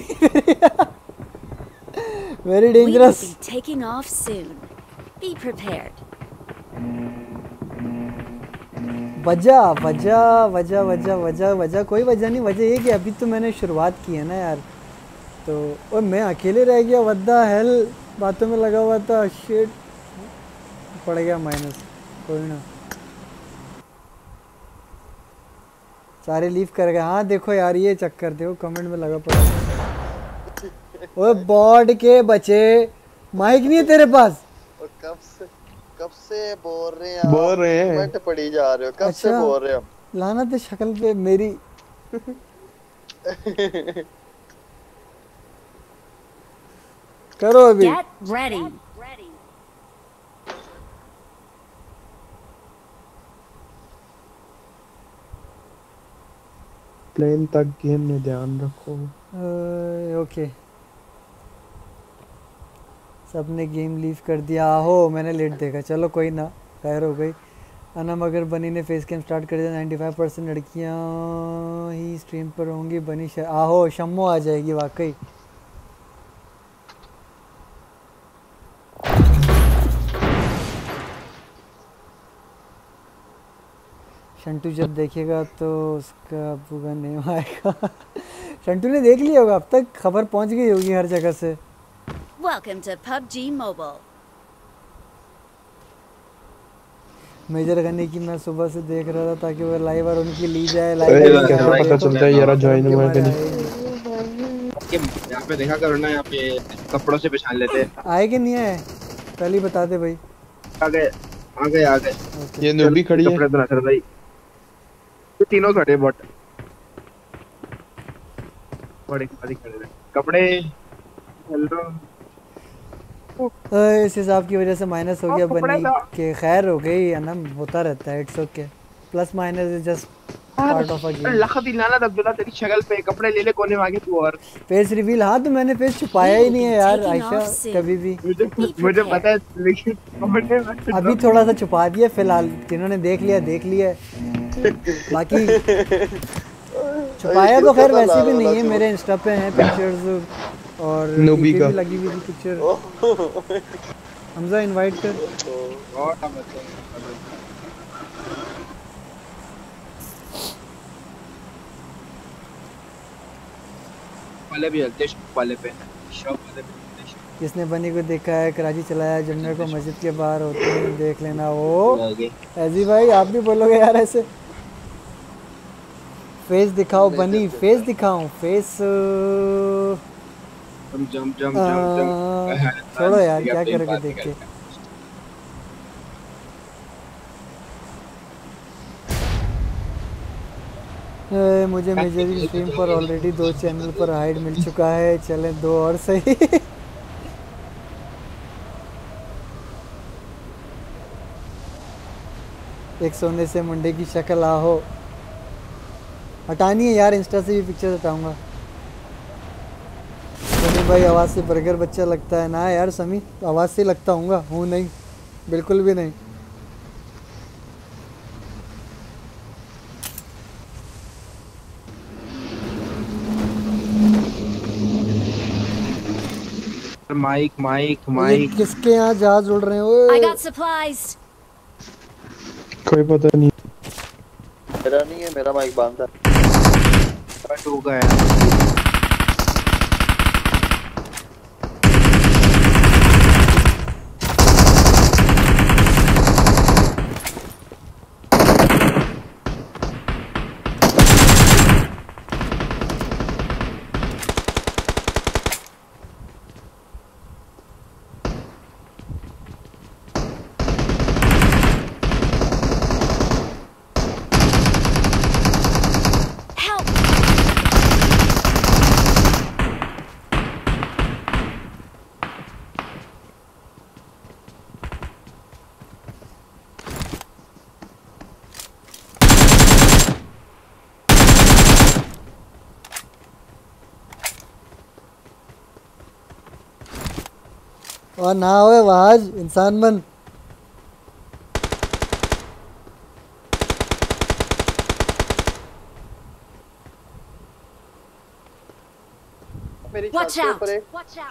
very We will be taking off soon. Be prepared. वजह वजह वजह वजह वजह वजह कोई वजह नहीं वजह ये कि अभी तो मैंने शुरुआत की है ना यार। तो और मैं अकेले रह गया वद्दा हेल बातों में लगा हुआ था शिट पड़ गया माइनस कोई ना। सारे लीव कर गए। हाँ देखो यार ये चक्कर देखो कमेंट में लगा पड़ा। ओए बॉड के बचे माइक नहीं है तेरे पास और कब से कब से बोल रहे हैं बोल रहे हैं। कमेंट पढ़ी जा रहे हो कब से अच्छा। बोल रहे हो लाना तो शक्ल पे मेरी करो अभी Get ready. प्लेन तक गेम में ध्यान रखो अ, ओके सबने गेम लीव कर दिया। हो मैंने लेट देखा। चलो, कोई ना, खैर हो गई। अनम अगर बनी ने फेस कैम स्टार्ट कर दिया नाइन्टी फाइव परसेंट लड़कियाँ ही स्ट्रीम पर होंगी, बनी. आहो, शम्मो आ जाएगी वाकई। शंटू जब देखेगा तो उसका अब्बू का नेम आएगा। [LAUGHS] शंटू ने देख लिया होगा, अब तक खबर पहुँच गई होगी हर जगह से। Welcome to PUBG Mobile. Major Ghani की मैं सुबह से देख रहा था ताकि वो लाइव और उनकी ली जाए लाइव कैसे पता चलता है यार ज्वाइन हुआ है कि नहीं यहाँ पे देखा करो ना यहाँ पे कपड़ों से पहचान लेते हैं। आए कि नहीं आए? पहले ही बता दे भाई। आ गए आ गए आ गए। ये नूबी खड़ी है। कपड़े तो ना चल भाई। ये तीनों खड़े बट। बड़े खड़े कपड़े हेलो इस हिसाब की वजह से माइनस हो गया हाँ, बनी के खैर हो गई अनम होता रहता है it's okay plus minus is just part of a game लख दिलाना अब्दुल्ला तेरी शक्ल पे कपड़े ले ले कोने में आगे तू और। फेस रिवील हाँ तो मैंने फेस छुपाया ही नहीं है यार आयशा कभी भी। मुझे मुझे पता है लेकिन कपड़े में अभी थोड़ा सा छुपा दिया फ़िलहाल जिन्होंने देख लिया देख लिया। बाकी [LAUGHS] छुपाया तो खैर वैसे भी नहीं है मेरे इंस्टा पे हैं पिक्चर्स और नूबी का। लगी हुई थी पिक्चर हमजा इनवाइट कर। वाले भी हलते शॉप वाले पे शॉप वाले पे किसने बनी को देखा है कराची चलाया जनरल को मस्जिद के बाहर होते हैं देख लेना वो। ऐजी भाई आप भी बोलोगे यार ऐसे। फेस दिखाओ बनी फेस दिखाओ फेस जम जम जम आ, जम जम छोड़ो यार क्या करोगे देख के? है। मुझे मेजरिंग स्ट्रीम पर ऑलरेडी दो चैनल पर हाइड मिल चुका है। चले दो और सही। [LAUGHS] एक सोने से मुंडे की शक्ल आहो हटानी है यार इंस्टा से भी पिक्चर हटाऊँगा। भाई आवाज़ से बर्गर बच्चा लगता है। ना यार समी आवाज़ से लगता हूँगा। हूँ नहीं बिल्कुल भी नहीं। Mic mic mic. किसके यहाँ जहाज़ उड़ रहे हो? कोई पता नहीं। मेरा नहीं है मेरा माइक बांधा कट गया। और ना होए वहाज इंसान बन। मेरी छत के ऊपर एक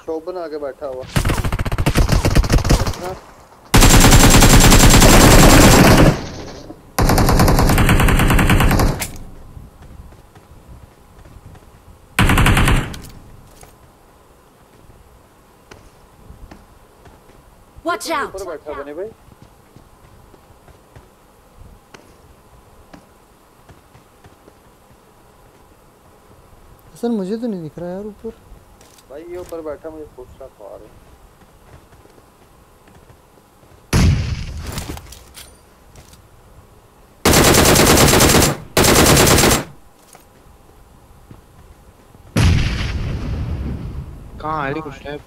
शोभन बना के बैठा हुआ। Watch out! ऊपर बैठा बने भाई हसन मुझे तो नहीं दिख रहा यार ऊपर। भाई ये ऊपर बैठा मुझे पूछ रहा था आ रहा कहाँ है? कुछ है।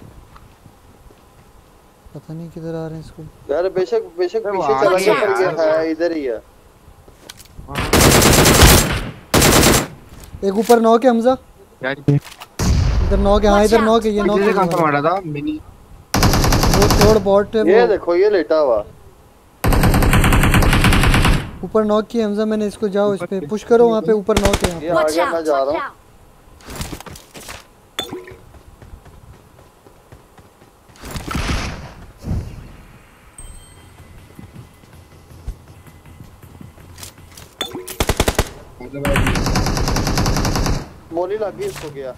पता नहीं किधर आ रहे हैं इसको। यार बेशक बेशक पीछे चला गया है पर है इधर ही है। एक ऊपर नॉक है हमजा? इधर नॉक है हाँ इधर नॉक है ये नॉक है कहाँ से मारा था? मिनी। वो थोड़ बॉट है ये देखो ये लेटा हुआ। ऊपर नॉक किया हमजा मैंने इसको जाओ इस पे पुश करो वहाँ पे ऊपर नॉक है। ये यहाँ गया मैं जा रहा हूँ। मोली लग इसको गया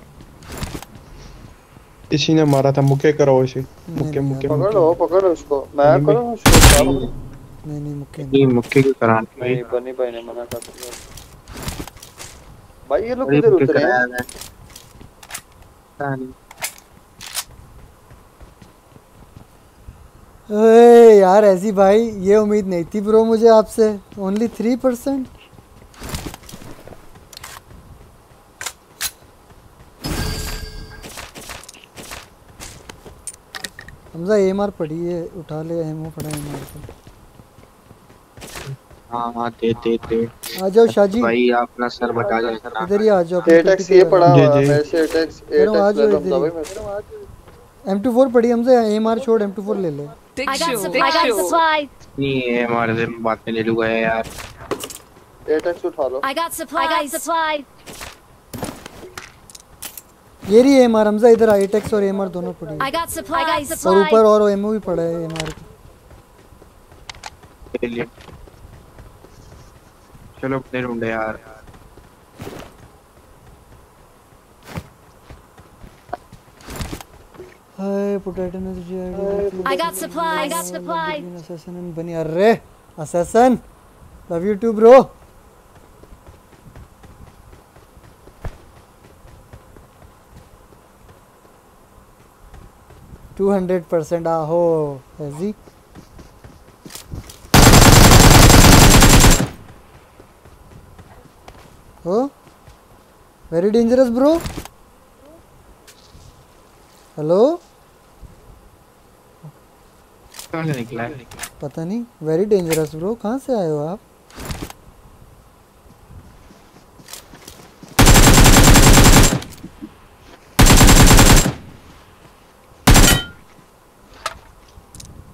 इसी ने मारा था मुके करो इसे। मुके मुके पकड़ लो पकड़ लो उसको। मैं करूँ उसको? नहीं नहीं मुक्के ये मुक्के की कराने नहीं बनी भाई ने मना कर दिया। भाई ये लोग किधर उतरे हैं? है। पता नहीं। अरे यार ऐसी भाई ये उम्मीद नहीं थी ब्रो मुझे आपसे। Only three percent Hamza M R पड़ी है उठा ले एमओ पड़ा एम आर का हाँ हाँ दे दे दे। आ जाओ शाजी। भाई अपना सर बटा जाएगा इधर ही आ जाओ एटेक्स ये पड़ा हुआ है मेरे से एटेक्स हूँ, आ ले जाओ लो इधर हमजा भाई ही एम टू पड़ी हमजा एम आर छोड़ एम टू फोर ले ले। I got, supplies. नहीं है हमारे से बात में ले लूँगा यार। एटेक्स उठा लो। I got supplies. I got supplies. ये रही एम आर हमजा इधर एटेक्स और एम आर दोनों पड़ी है। और ऊपर और एमओ भी पड़ा है एम आर ले लिए चलो अपने ढूंढे यार। हाय पोटैटो ने तुझे I got supplies. I got supplies. Assassin bunny अरे assassin love you too bro two hundred percent आहो ऐसी। हो? वेरी डेंजरस ब्रो हेलो निकला पता नहीं. वेरी डेंजरस ब्रो कहाँ से आए हो आप?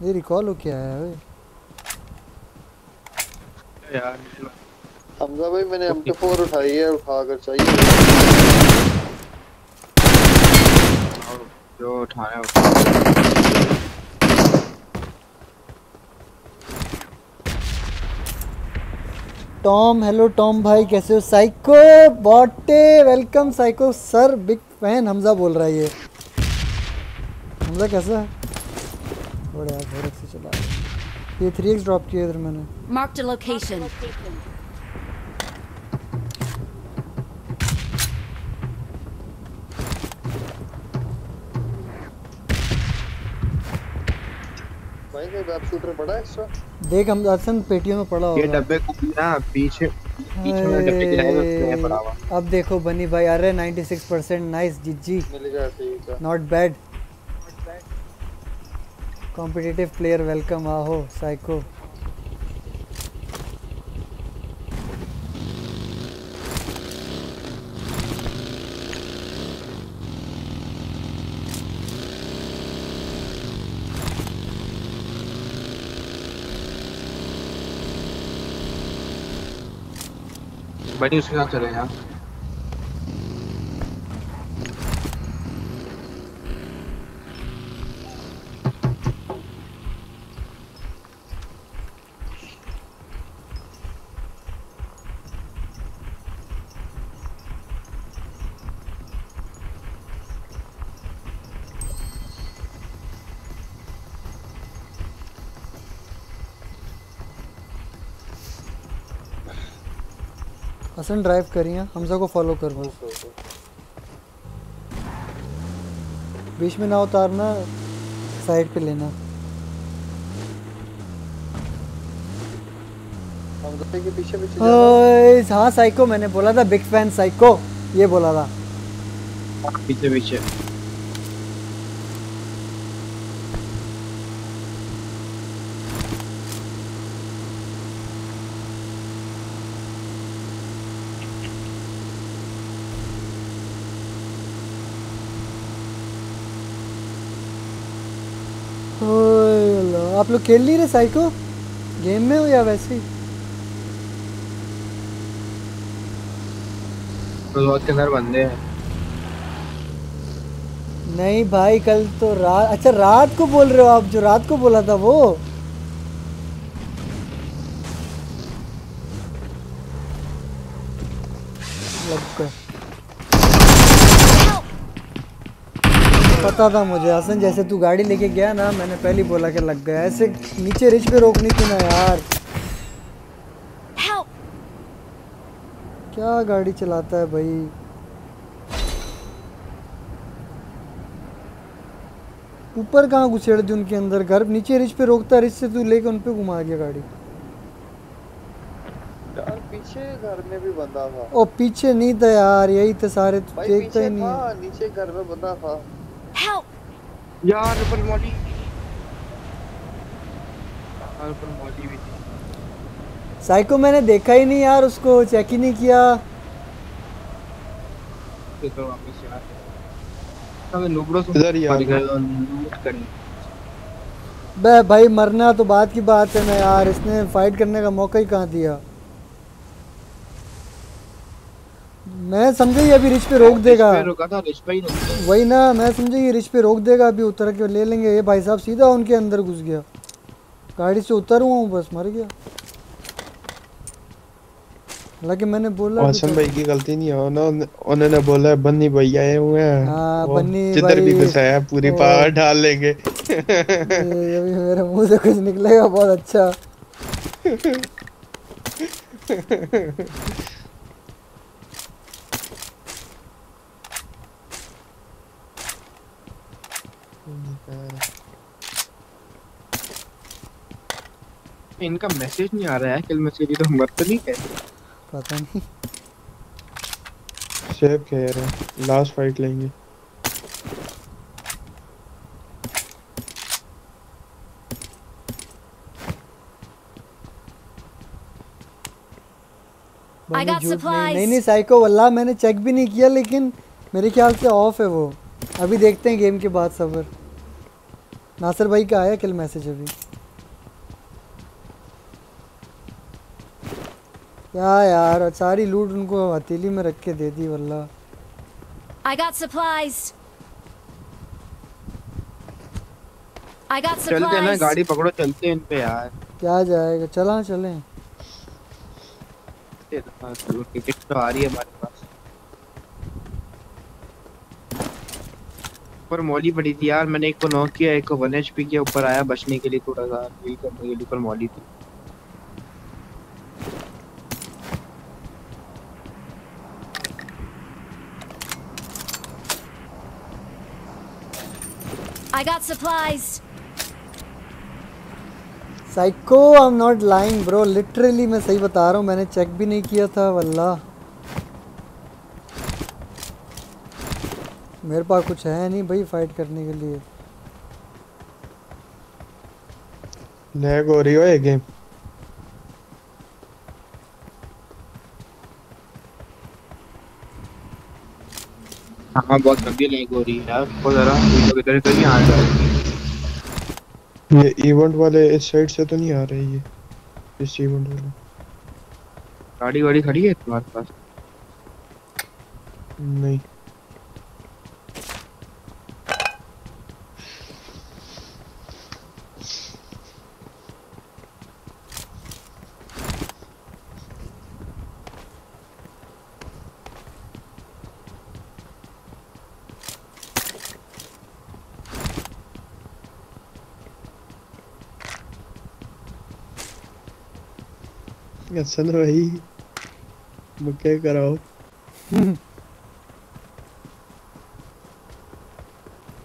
ये रिकॉल हो क्या है भाई? यार हमजा भाई मैंने M24 उठाई है उठा कर चाहिए। जो होगा टॉम हेलो टॉम भाई कैसे हो? Psycho बॉटे welcome psycho sir big fan Hamza बोल रहा है ये। हमजा कैसा है? फोर से चला ये थ्री एक्स ड्रॉप किया इधर मैंने। शूटर पड़ा है देख हम पेटियों में पड़ा ये डब्बे को ना पीछे पीछे में डब्बे की लाइन में पड़ा हुआ। अब देखो बनी भाई अरे 96 परसेंट नाइस जी मिल गया है। Not bad competitive player welcome आहो साइको बनी उसके साथ चले यार हसन ड्राइव करिए हमजा को फॉलो कर बस बीच में ना उतारना साइड पे लेना। तो के पीछे पीछे हाँ साइको मैंने बोला था बिग फ़ैन साइको ये बोला था। पीछे पीछे ओए अल्लाह, आप लोग खेल नहीं रहे साइको गेम में हो या वैसे ही? के अंदर बंदे हैं। नहीं भाई कल तो रात अच्छा रात को बोल रहे हो आप जो रात को बोला था वो लग गए। पता था मुझे हसन जैसे तू गाड़ी लेके गया ना मैंने पहले बोला कि लग गया। ऐसे नीचे रिच पे रोकनी थी ना यार। क्या गाड़ी चलाता है भाई? ऊपर कहाँ घुसेड़ दी उनके अंदर घर? नीचे रिच पे रोकता रिच से तू लेके उन पे घुमा गया गाड़ी। यार पीछे घर में भी बंदा था। ओ पीछे नहीं था यार यही थे सारे तू भाई देखता ही नहीं। नीचे घर में बंदा था। यार ऊपर मॉली। यार ऊपर मॉली भी थी। साइको मैंने देखा ही नहीं यार उसको चेक ही नहीं किया। तो तो वापस यार। हमें इधर ही लूट बे भाई मरना तो बात की बात है ना यार इसने फाइट करने का मौका ही कहाँ दिया? मैं समझा ये अभी रिच पे रोक देगा। रुका था रिच पे ही वही ना मैं समझा ये रिच पे रोक देगा अभी उतर के ले लेंगे। ये भाई साहब सीधा उनके अंदर घुस गया। गाड़ी से उतर हुआ हूँ बस मर गया। हालाँकि मैंने बोला भी भाई की गलती नहीं है ना उन्होंने बोला है, बन्नी भैया आए हुए हैं। हाँ, बन्नी जिधर भी घुसाया पूरी पावर डाल लेंगे। ये अभी मेरे मुँह से कुछ निकलेगा बहुत अच्छा। [LAUGHS] इनका मैसेज नहीं आ रहा है किल मैसेज ये तो मर तो नहीं गए पता नहीं। सेव कह रहे हैं लास्ट फाइट लेंगे। नहीं supplies. नहीं नहीं साइको वल्लाह मैंने चेक भी नहीं किया लेकिन मेरे ख्याल से ऑफ़ है वो। अभी देखते हैं गेम के बाद सबर। नासिर भाई का आया किल मैसेज अभी। क्या यार सारी लूट उनको हथेली में रख के दे दी वल्लाह I got supplies. I got चलते हैं ना गाड़ी पकड़ो चलते हैं इन पे यार। क्या जाएगा? चला। चलें टिकट तो आ रही है हमारे पास। ऊपर मौली पड़ी थी यार मैंने एक को नॉक किया एक को वन एचपी किया ऊपर आया बचने के लिए थोड़ा सा हील करने के लिए ऊपर मौली थी। I got supplies. Psycho I am not lying bro literally मैं सही बता रहा हूँ मैंने चेक भी नहीं किया था वल्ला। मेरे पास कुछ है नहीं भाई फाइट करने के लिए। लैग हो रही हो ये गेम हाँ बहुत गंदी लैग हो रही है यार। वो जरा ये लोग इधर इधर ही आ रहा है। ये इवेंट वाले इस साइड से तो नहीं आ रहे ये इस इवेंट वाले। गाड़ी वाड़ी खड़ी है तुम्हारे पास? नहीं। हसन भाई। मुझे कराओ [LAUGHS]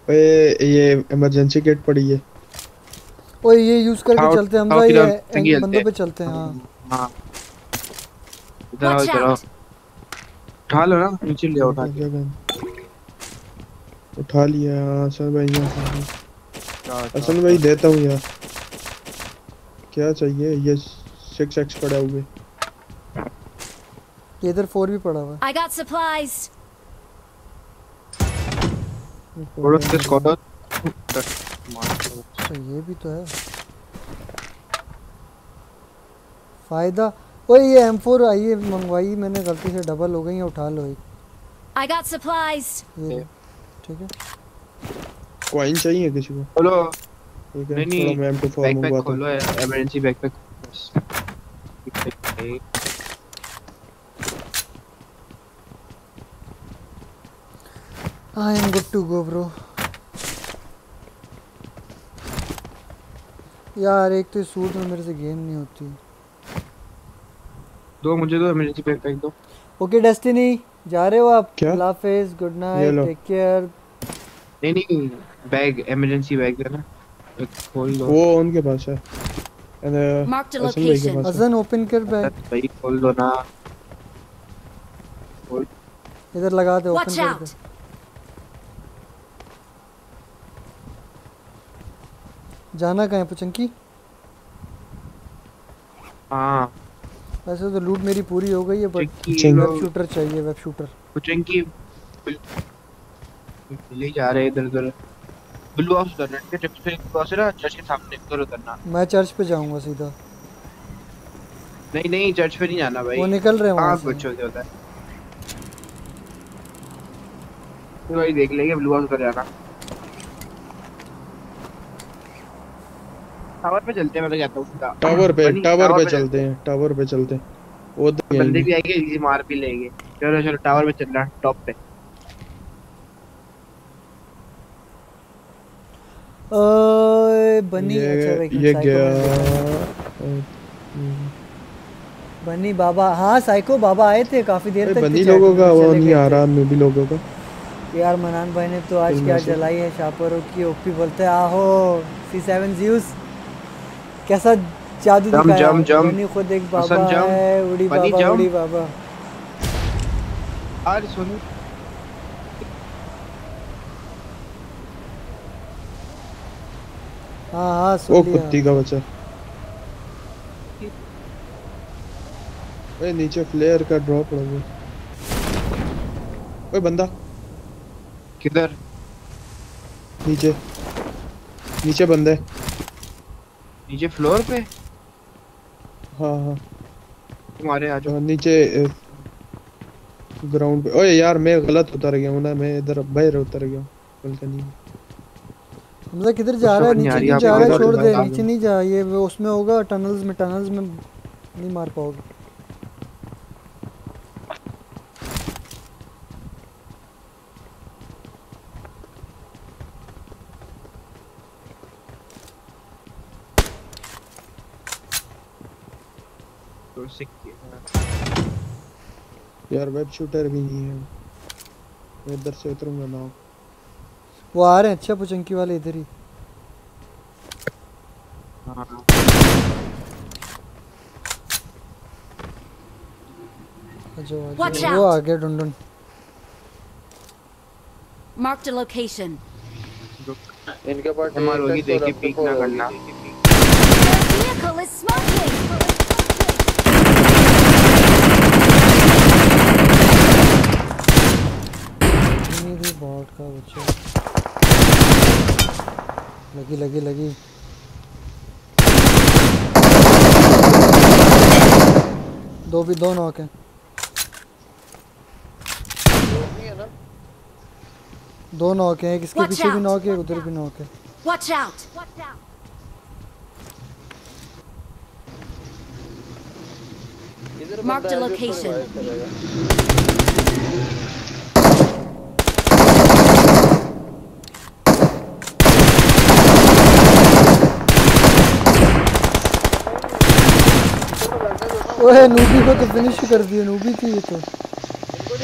ओए ये इमरजेंसी किट पड़ी है। ओए ये यूज़ करके आओ- चलते हैं आओ हमजा ये हम बंदों पे चलते हैं हाँ। हाँ। इधर आओ इधर आओ। उठा लो ना नीचे ले आओ उठा के। उठा लिया हसन भाई यहाँ हसन भाई देता हूँ यार क्या चाहिए? ये सिक्स एक्स पड़ा हुए। ये इधर फोर भी पड़ा हुआ। I got supplies. थोड़ा सा स्कॉटर तो ये भी तो है। फ़ायदा ओए ये M4 आई है मंगवाई मैंने गलती से डबल हो गई है उठा लो एक। I got supplies. ये ठीक है। कॉइन चाहिए किसी को? खोलो ठीक है नहीं नहीं मैं M2 फॉर्म बैकपैक मंगवाता खोलो हूँ emergency backpack I am good to go bro यार एक तो सूट में मेरे से गेम नहीं होती। दो मुझे दो इमरजेंसी बैकपैक दो। ओके डेस्टिनी जा रहे हो आप? क्या? हाफिज गुड नाइट टेक केयर नहीं नहीं बैग इमरजेंसी बैग है ना खोल दो। वो उनके पास है। And, uh, Marked a location. है कर भाई खोल दो ना खोल इधर लगा दे कर. दे जाना कहाँ है पुचंकी हाँ वैसे तो लूट मेरी पूरी हो गई है बट वेब शूटर चाहिए वेब शूटर पुचंकी ले जा रहे इधर उधर ब्लू हाउस उधर के टिप्स पे क्रॉस है ना चर्च के सामने उधर उतरना मैं चर्च पे जाऊँगा सीधा। नहीं नहीं चर्च पे नहीं जाना भाई। वो निकल रहे हैं वहाँ पाँच से। बच्चों से होता है तो भाई देख लेंगे ब्लू हाउस उधर जाना। टावर पे चलते हैं मैं तो कहता हूँ सीधा। टावर पे टावर पे चलते हैं टावर पे चलते हैं। वो हैं। ही बंदे भी आएँगे इजी मार भी लेंगे। चलो चलो टावर पे चलना टॉप पे। ओए बनी ये अच्छा ये गया। बनी। बाबा हाँ साइको बाबा आए थे काफ़ी देर तक बंदी chat लोगों का वो नहीं आ। रहा नूबी लोगों का। यार मनान भाई ने तो आज क्या में जलाई है शापरों की ओपी बोलते हैं आहो सी सेवन ज्यूस कैसा जादू जम, दिखाया जम, जम। बनी खुद एक बाबा। है उड़ी बाबा उड़ी बाबा। आज सुनो। हाँ हाँ वो सुन लिया। कुत्ती का बच्चा। ओए नीचे फ्लेयर का ड्रॉप पड़ा हुआ। ओए बंदा। किधर? नीचे। नीचे बंदा। है नीचे फ्लोर पे? हाँ हाँ। तुम्हारे आ जाओ। हाँ, नीचे ग्राउंड पे। ओए यार मैं गलत उतर गया हूँ ना मैं इधर बाहर उतर गया हूँ। बालकनी में हमजा किधर जा रहा है? नहीं नीचे आप जा रहा है छोड़ दे नीचे नहीं जा ये उसमें होगा टनल्स में टनल्स में नहीं मार पाओगे। तो यार वेब शूटर भी नहीं है। मैं इधर से उतरूँगा ना वो आ रहे हैं अच्छा पुचंकी वाले इधर ही जाओ। वो. आ गया ढूंढून Marked a location. इनके पास एमआर होगी देखिए पीक ना MP4 करना Vehicle is smoking. नहीं भी बॉट का बच्चा लगी लगी लगी दो भी दो नॉक हैं दो नॉक हैं एक इसके पीछे भी out. नॉक है उधर भी नॉक है Watch out. इधर Marked बंदा a location. ओए नूबी को तो फिनिश कर दिया नूबी थी ये तो।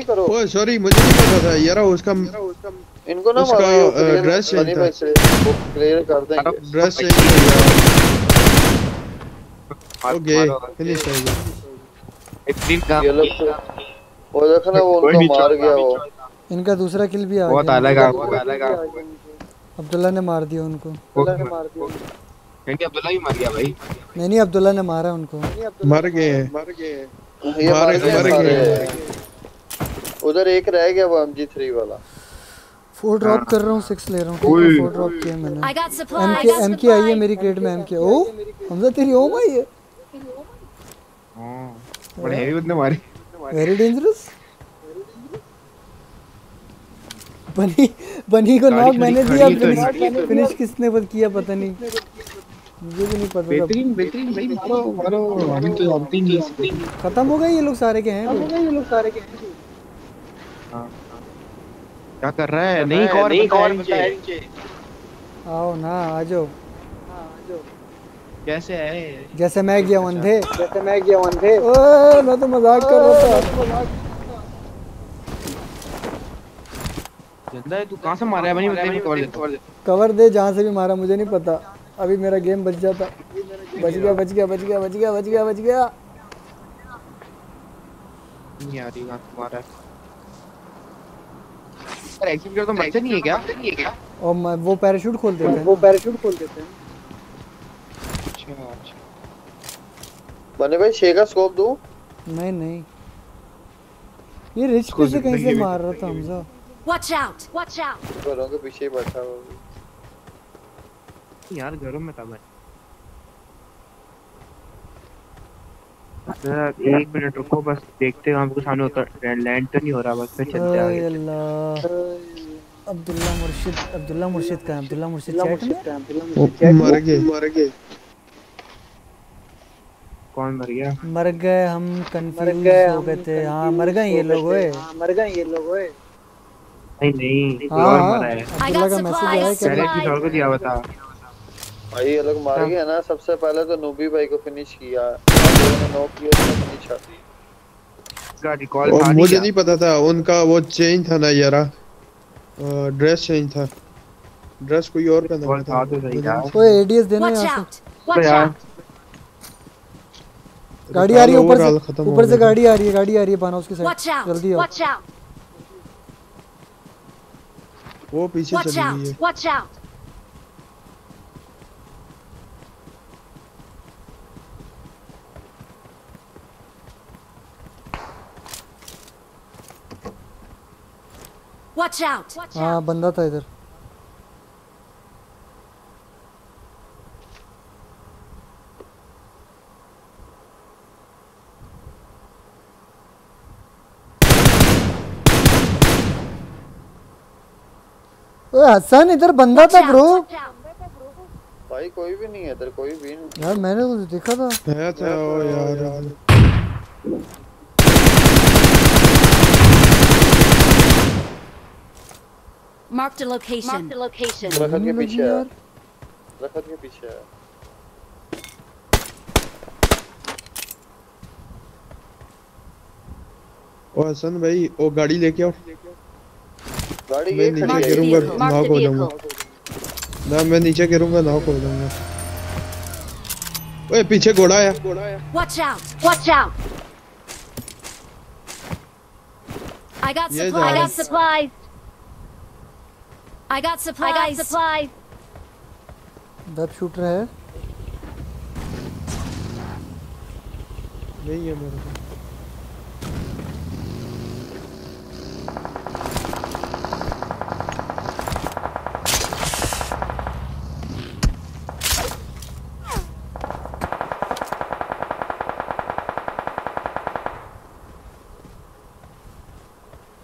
करो ओए सॉरी मुझे नहीं पता था यार उसका इनको ना उसका, मारो ड्रेस चेंज था। क्लियर कर देंगे। ड्रेस चेंज हो गया। ओके फिनिश हो गया। ये लोग तो वो देखो ना वो उनको मार गया वो। इनका दूसरा किल भी आ गया बहुत गया। अलग है बहुत अलग है। अब्दुल्ला ने मार दिया उनको। क्योंकि अब्दुल्ला भी मर गया भाई। नहीं नहीं अब्दुल्ला ने मारा उनको। मर गए। मर गए। मर गए। उधर एक रह गया वो MG3 वाला। फोर ड्रॉप कर रहा हूँ सिक्स ले रहा हूँ। फोर ड्रॉप किया मैंने। I got M K M K आई है मेरी क्रेट में एम के ओ हमजा तेरी ओम आई है। बड़े हेवी बंदे मारे। वेरी डेंजरस बनी बनी को नॉक मैंने दिया तो फिनिश किसने बस किया पता नहीं। मुझे भी नहीं पता बेहतरीन बेहतरीन भाई मारो मारो। हम तो जानते ही नहीं खत्म हो गए ये लोग सारे के हैं? हो गए ये लोग सारे के हैं। हाँ क्या कर रहा है? नहीं और नहीं बता और नीचे। आओ ना आ जाओ। कैसे है जैसे मैं गया अंधे। जैसे मैं गया अंधे। ओए मैं तो मज़ाक कर रहा था। ज़िंदा है तू कहाँ से मारा है? भाई मैं तेरी कवर हूँ। कवर दे जहाँ से भी मारा मुझे नहीं पता। अभी मेरा गेम बच जाता। बच गया बच गया बच गया बच गया बच गया बच गया। नहीं आ रही तो मरते नहीं है क्या नहीं है क्या? और मैं वो पैराशूट खोल देते हैं। वो पैराशूट खोल देते हैं। अच्छा अच्छा। बने भाई छह का स्कोप दूँ? नहीं नहीं। ये रिच उसको पे से कहीं से मार रहा था हमजा? के पीछे ही बैठा हुआ। है। यार घरों में था मैं एक मिनट रुको बस देखते हैं हमको सामने उतर लैंड तो नहीं हो रहा बस फिर चलते हैं अल्लाह। अब्दुल्ला मुर्शिद अब्दुल्ला मुर्शिद का अब्दुल्ला मुर्शिद चैट में? मर गए। मर गए। कौन मर गया? मर गए हम कंफ्यूज गए हो गए थे। हाँ मर गए ये लोग ओए। मर गए ये लोग ओए। नहीं नहीं हाँ और हाँ। मरा है। अब्दुल्ला का मैसेज आया क्या? पहले की और को दिया बता भाई ये लोग मार गए ना सबसे पहले तो नूबी भाई को फिनिश किया। नॉक किया उसने फिनिश किया का रिकॉल था मुझे नहीं नहीं पता था उनका वो चेंज था ना यारा। ड्रेस चेंज था। ड्रेस कोई और पहना हुआ था। नहीं- ओए एडीएस देना यहाँ से यार। गाड़ी आ रही है ऊपर से। ऊपर से गाड़ी आ रही है गाड़ी आ रही है पाना उसके साइड जल्दी आओ। वो पीछे चली गई. है। Watch out. हाँ बंदा था इधर। हसन इधर बंदा था ब्रो। भाई कोई भी नहीं है इधर कोई भी नहीं यार मैंने तो देखा था। था ओ यार। Marked a location. Marked a location. रखत के पीछे है रखत के पीछे है ओ हसन भाई वो गाड़ी लेके आओ गाड़ी मैं ये नीचे खड़ी है गिरूँगा नॉक हो. जाऊँगा ना मैं नीचे गिरूँगा नॉक हो जाऊँगा ओए पीछे घोड़ा आया Watch out! Watch out! I got ये supplies. I जा- got supplies. I got supplies. I got supplies. Web shooter है नहीं है मेरे को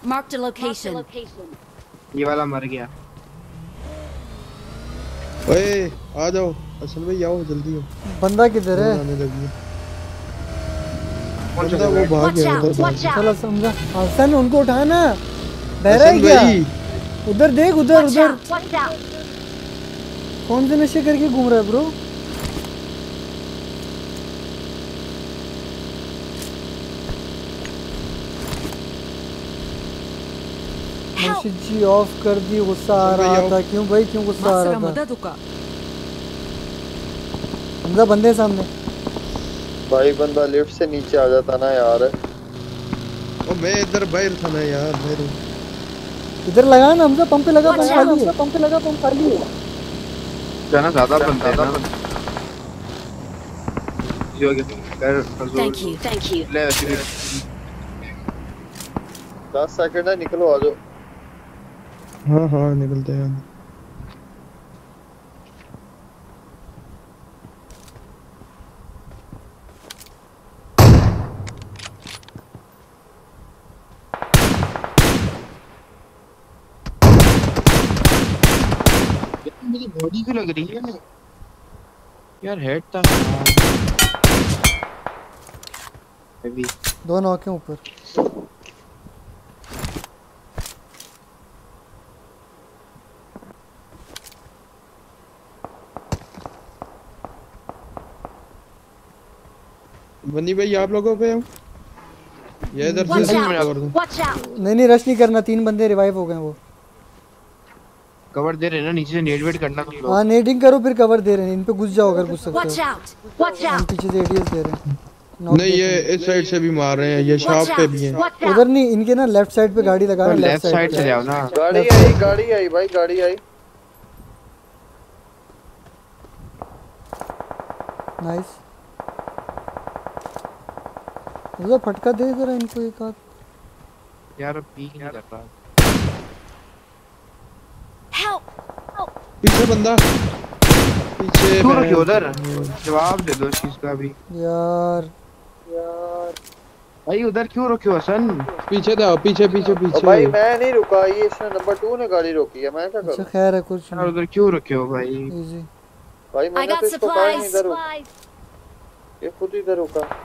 Marked a location. ये वाला मर गया ओए आ जाओ। असल में आओ जल्दी आओ। बंदा किधर है? आने लगी है। कौन सा बंदा वो भाग गया उधर! चलो समझा। हसन उनको उठाना। बहरा है हसन क्या? उधर देख उधर उधर! कौन से नशे करके घूम रहा है ब्रो मुर्शिद जी ऑफ़ कर दी गुस्सा आ रहा था। क्यों भाई क्यों गुस्सा आ रहा था? बंदा बंदे सामने। भाई बंदा लिफ्ट से नीचे आ जाता ना यार। ओ मैं इधर बाहर था ना यार मेरे तो- इधर लगा ना हमसे पंप पे लगा पंप खाली है। पंप पे लगा पंप खाली है। जाना ज़्यादा बंदे ना। Thank you thank you 10 second है निकलो आ जाओ। हाँ हाँ निकलते हैं। मेरी बॉडी लग रही है यार हेड था अभी दो नौके ऊपर। बन्नी भाई आप लोगों पे हूँ? ये इधर से out! कर दूँ। नहीं नहीं रश नहीं करना तीन बंदे रिवाइव हो गए वो। कवर दे रहे हैं ना नीचे से नेट वेट करना तुम लोग। हाँ नेटिंग करो फिर कवर दे रहे हैं इन पे घुस जाओ अगर घुस सकते हो। हम! पीछे से एडीएस दे रहे हैं। नहीं ये इस साइड से भी मार रहे हैं ये शॉप पे भी हैं। उधर नहीं इनके ना लेफ़्ट साइड पे गाड़ी लगा तो लेफ़्ट लेफ़्ट साइड साइड से जाओ ना। गाड़ी आई गाड़ी आई भाई गाड़ी आई। नाइस उधर फटका दे जरा इनको एक आध। यार अब पीक नहीं कर रहा Help! पीछे बंदा। पीछे क्यों मैं- उधर। जवाब दे दो चीज़ का भी यार। यार भाई उधर क्यों रखे हो हसन? पीछे था पीछे पीछे पीछे। भाई मैं नहीं रुका। ये इसने नंबर टू ने गाड़ी रोकी है। मैं क्या करूँ? अच्छा खैर है कुछ यार उधर क्यों रखे हो भाई? इजी भाई मैंने तो इसको कहा नहीं इधर रुक। ये खुद इधर रुका यार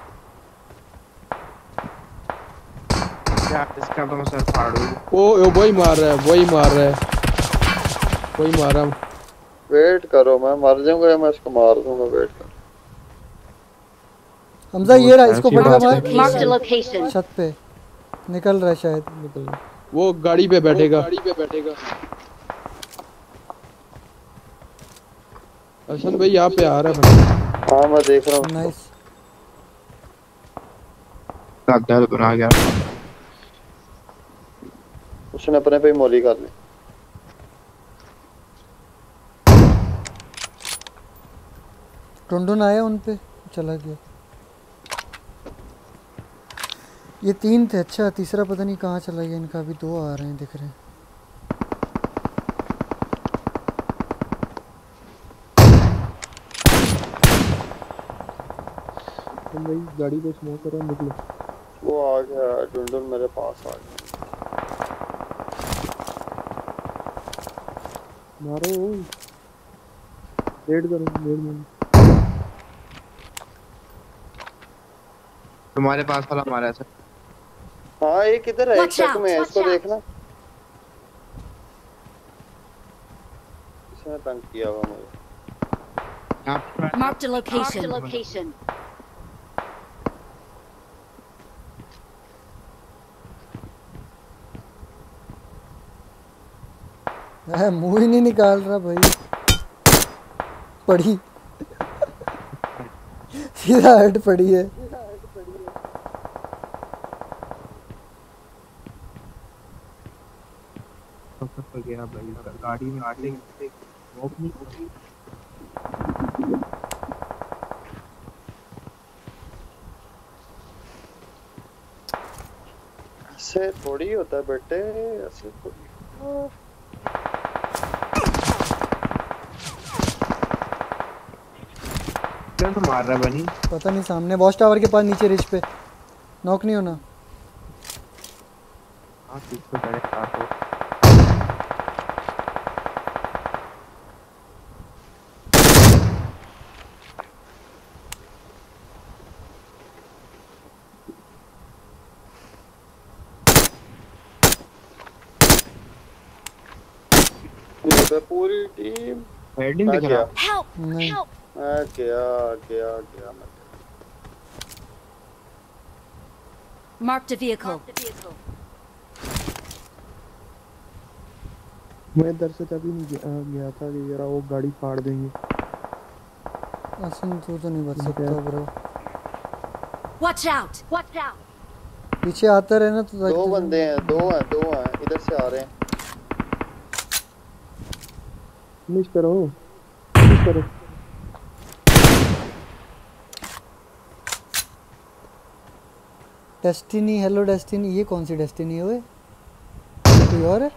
इसका तो मैं सर फाड़ू ओ ओ वही मार रहा है वही मार रहा है। वही मार रहा है। वेट करो मैं मर जाऊँगा या मैं इसको मार दूँगा वेट करो। हमजा ये रहा इसको बात मार Marked a location. छत पे। निकल रहा है शायद निकल रहा वो गाड़ी पे बैठेगा। गाड़ी पे बैठेगा। हसन भाई यहाँ पे आ रहा है। बंदा। हाँ मैं देख रहा हूँ। नाइस दल बना गया। उसने अपने पे ही मोली कर ली। टुंडुन आया उन पे चला गया। ये तीन थे अच्छा तीसरा पता नहीं कहाँ चला गया इनका अभी दो आ रहे हैं दिख रहे हैं। भाई गाड़ी पे स्मोक करो निकलो। वो आ गया डुंडुन मेरे पास आ गया। मारो। रेड करो रेड करो। तुम्हारे पास वाला हमारा है सर। हाँ ये किधर है? Out, में है इसको देखना। इसने तंग किया हुआ मुझे। location. Marked a location. मुँह ही नहीं निकाल रहा भाई। पड़ी सीधा हेड पड़ी है। गया भाई गाड़ी में आटे वॉक नहीं होती ऐसे थोड़ी होता है बेटे ऐसे थोड़ी क्यों तो मार रहा है बनी। पता नहीं सामने वॉच टावर के पास नीचे रिच पे। नॉक नहीं होना। हाँ ठीक तो करे काटो पे पूरी टीम हेड नहीं दिख रहा Help! नहीं Help! मैं गया गया गया मैं Marked a vehicle. मैं इधर से तभी नहीं गया, गया था कि यार वो गाड़ी फाड़ देंगे असन तू तो नहीं बच सकता bro Watch out! Watch out! पीछे आता रहना तो दो बंदे हैं दो हैं दो हैं इधर से आ रहे हैं फिनिश करो। फिनिश करो। डेस्टिनी हेलो डेस्टिनी ये कौन सी डेस्टिनी है कोई और है?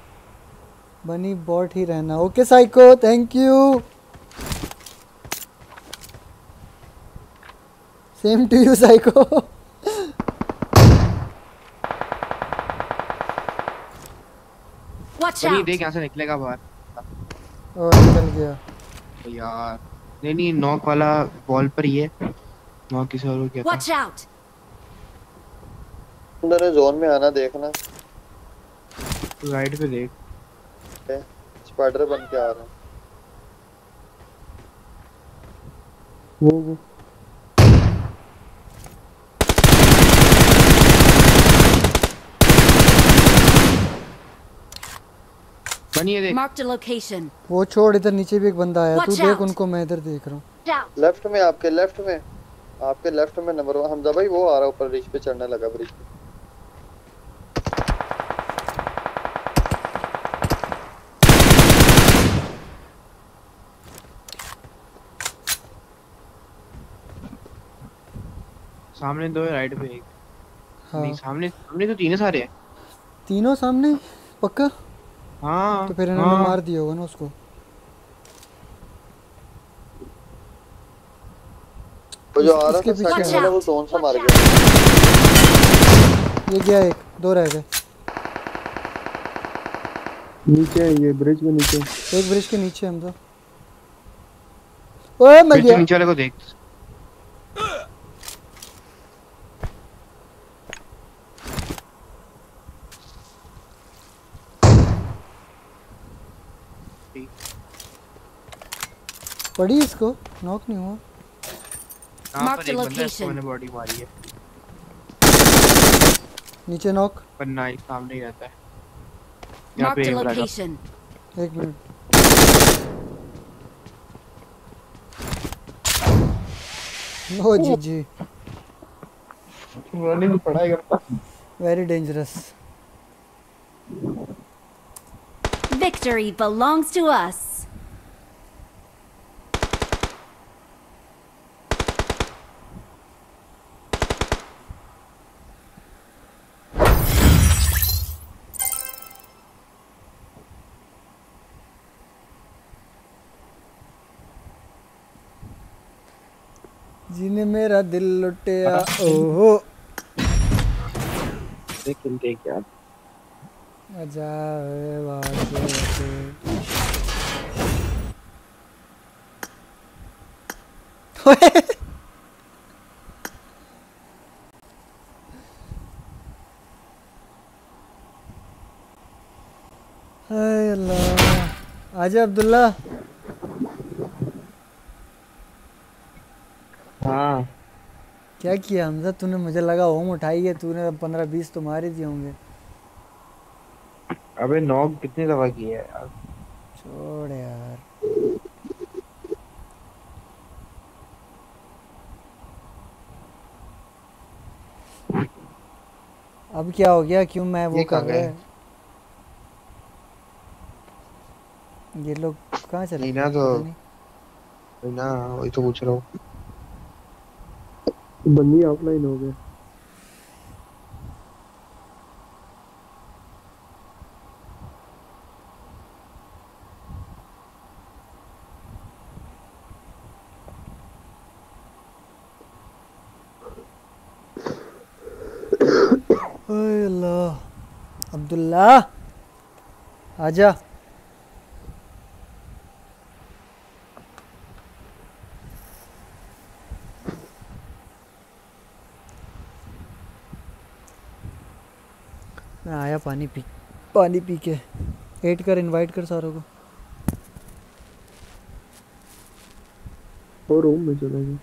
बनी बॉट ही रहना। Okay psycho thank you same to you psycho देख यहाँ से निकलेगा बाहर। और निकल गया। तो यार नहीं नहीं नॉक वाला बॉल पर ही है। नॉक किसी और को किया वॉच आउट अंदर जोन में आना देखना। राइट पे देख। स्पाइडर बन के आ रहा है। वो वो। बनी ये देख। Marked a location. वो छोड़ इधर नीचे भी एक बंदा आया। तू देख उनको मैं इधर देख रहा हूँ! लेफ़्ट में आपके लेफ़्ट में। आपके लेफ़्ट में नंबर वन हमजा भाई वो आ रहा ऊपर ब्रिज पे चढ़ने लगा ब्रिज पे। सामने दो है राइट पे एक। हाँ। नहीं सामने सामने तो तीन सारे। हैं तीनों सामने? पक्का? हाँ। तो फिर इन्होंने हाँ। मार दिया होगा ना उसको। वो जो आ रहा था पीछे सेकंड वाला वो जोन से मार गया? ये गया एक दो रह गए। नीचे है ये ब्रिज के नीचे। एक ब्रिज के नीचे हम तो। ओए मैं गया। नीचे वाले को देख। पड़ी इसको नॉक नहीं हुआ। है, इसको location. मैंने बॉडी मारी है। नीचे नॉक पर ना सामने ही रहता है। यहाँ पे एक एक मिनट। नो जी जी रनिंग पढ़ाई करता very dangerous Victory belongs to us. जिने मेरा दिल लुटिया। ओहो। देख देख यार। आजा ए बाजे हाय अल्लाह। आजा अब्दुल्ला। हाँ। क्या किया हमजा तूने मुझे लगा होम उठाई है तूने पंद्रह बीस तो मार ही दिए होंगे। अबे नॉक कितनी दफ़ा की है यार? छोड़ यार। अब क्या हो गया? क्यों मैं वो कर रहा है ये लोग कहाँ चले नहीं ना तो पता नहीं। नहीं ना वही तो पूछ रहा हूँ। बंदी ऑफलाइन हो गए। अल्लाह अब्दुल्ला आजा मैं आया पानी पी पानी पी के। एट कर इनवाइट कर सारों को। और रूम में चला गया।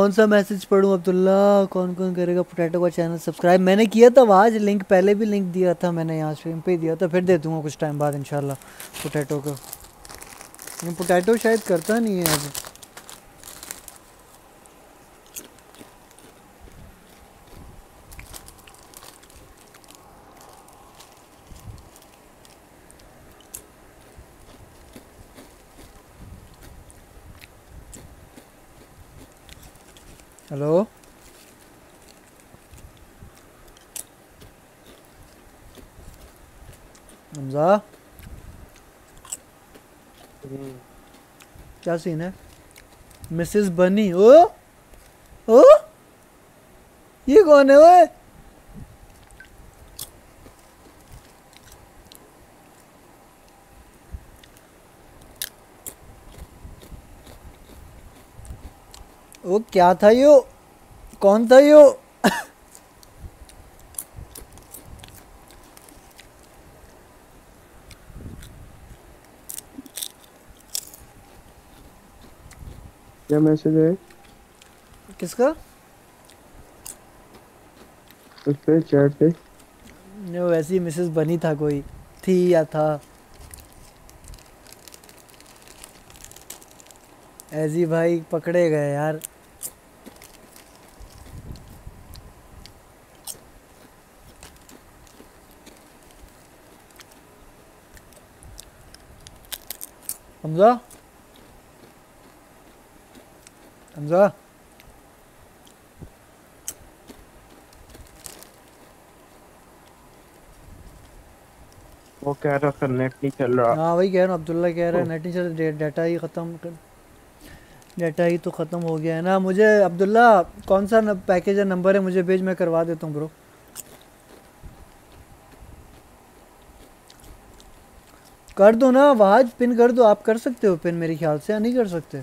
कौन सा मैसेज पढ़ूं? अब्दुल्ला कौन कौन करेगा? पोटैटो का चैनल सब्सक्राइब मैंने किया था आज लिंक पहले भी लिंक दिया था मैंने यहाँ स्ट्रीम पे दिया था, फिर दे दूँगा कुछ टाइम बाद, इंशाल्लाह पोटैटो का। पोटैटो शायद करता नहीं है अब हेलो हमजा क्या सीन है? मिसेस बनी ओ? ओ? ये कौन है वो क्या था यो? कौन था यो? क्या मैसेज है? किसका? उस पे चैट पे। वो वैसी मिसेस बनी था कोई। थी या था? ऐसी भाई पकड़े गए यार। हमजा हमजा वो कह रहा था नेट नहीं चल रहा। हाँ वही कह रहा हूँ अब्दुल्ला कह रहा है नेट नहीं चल डे- डाटा ही ख़त्म कर डाटा ही तो ख़त्म हो गया है ना। मुझे अब्दुल्ला कौन सा पैकेज है नंबर है मुझे भेज मैं करवा देता हूँ ब्रो कर दो ना वाज पिन कर दो आप कर सकते हो पिन मेरे ख्याल से या नहीं कर सकते?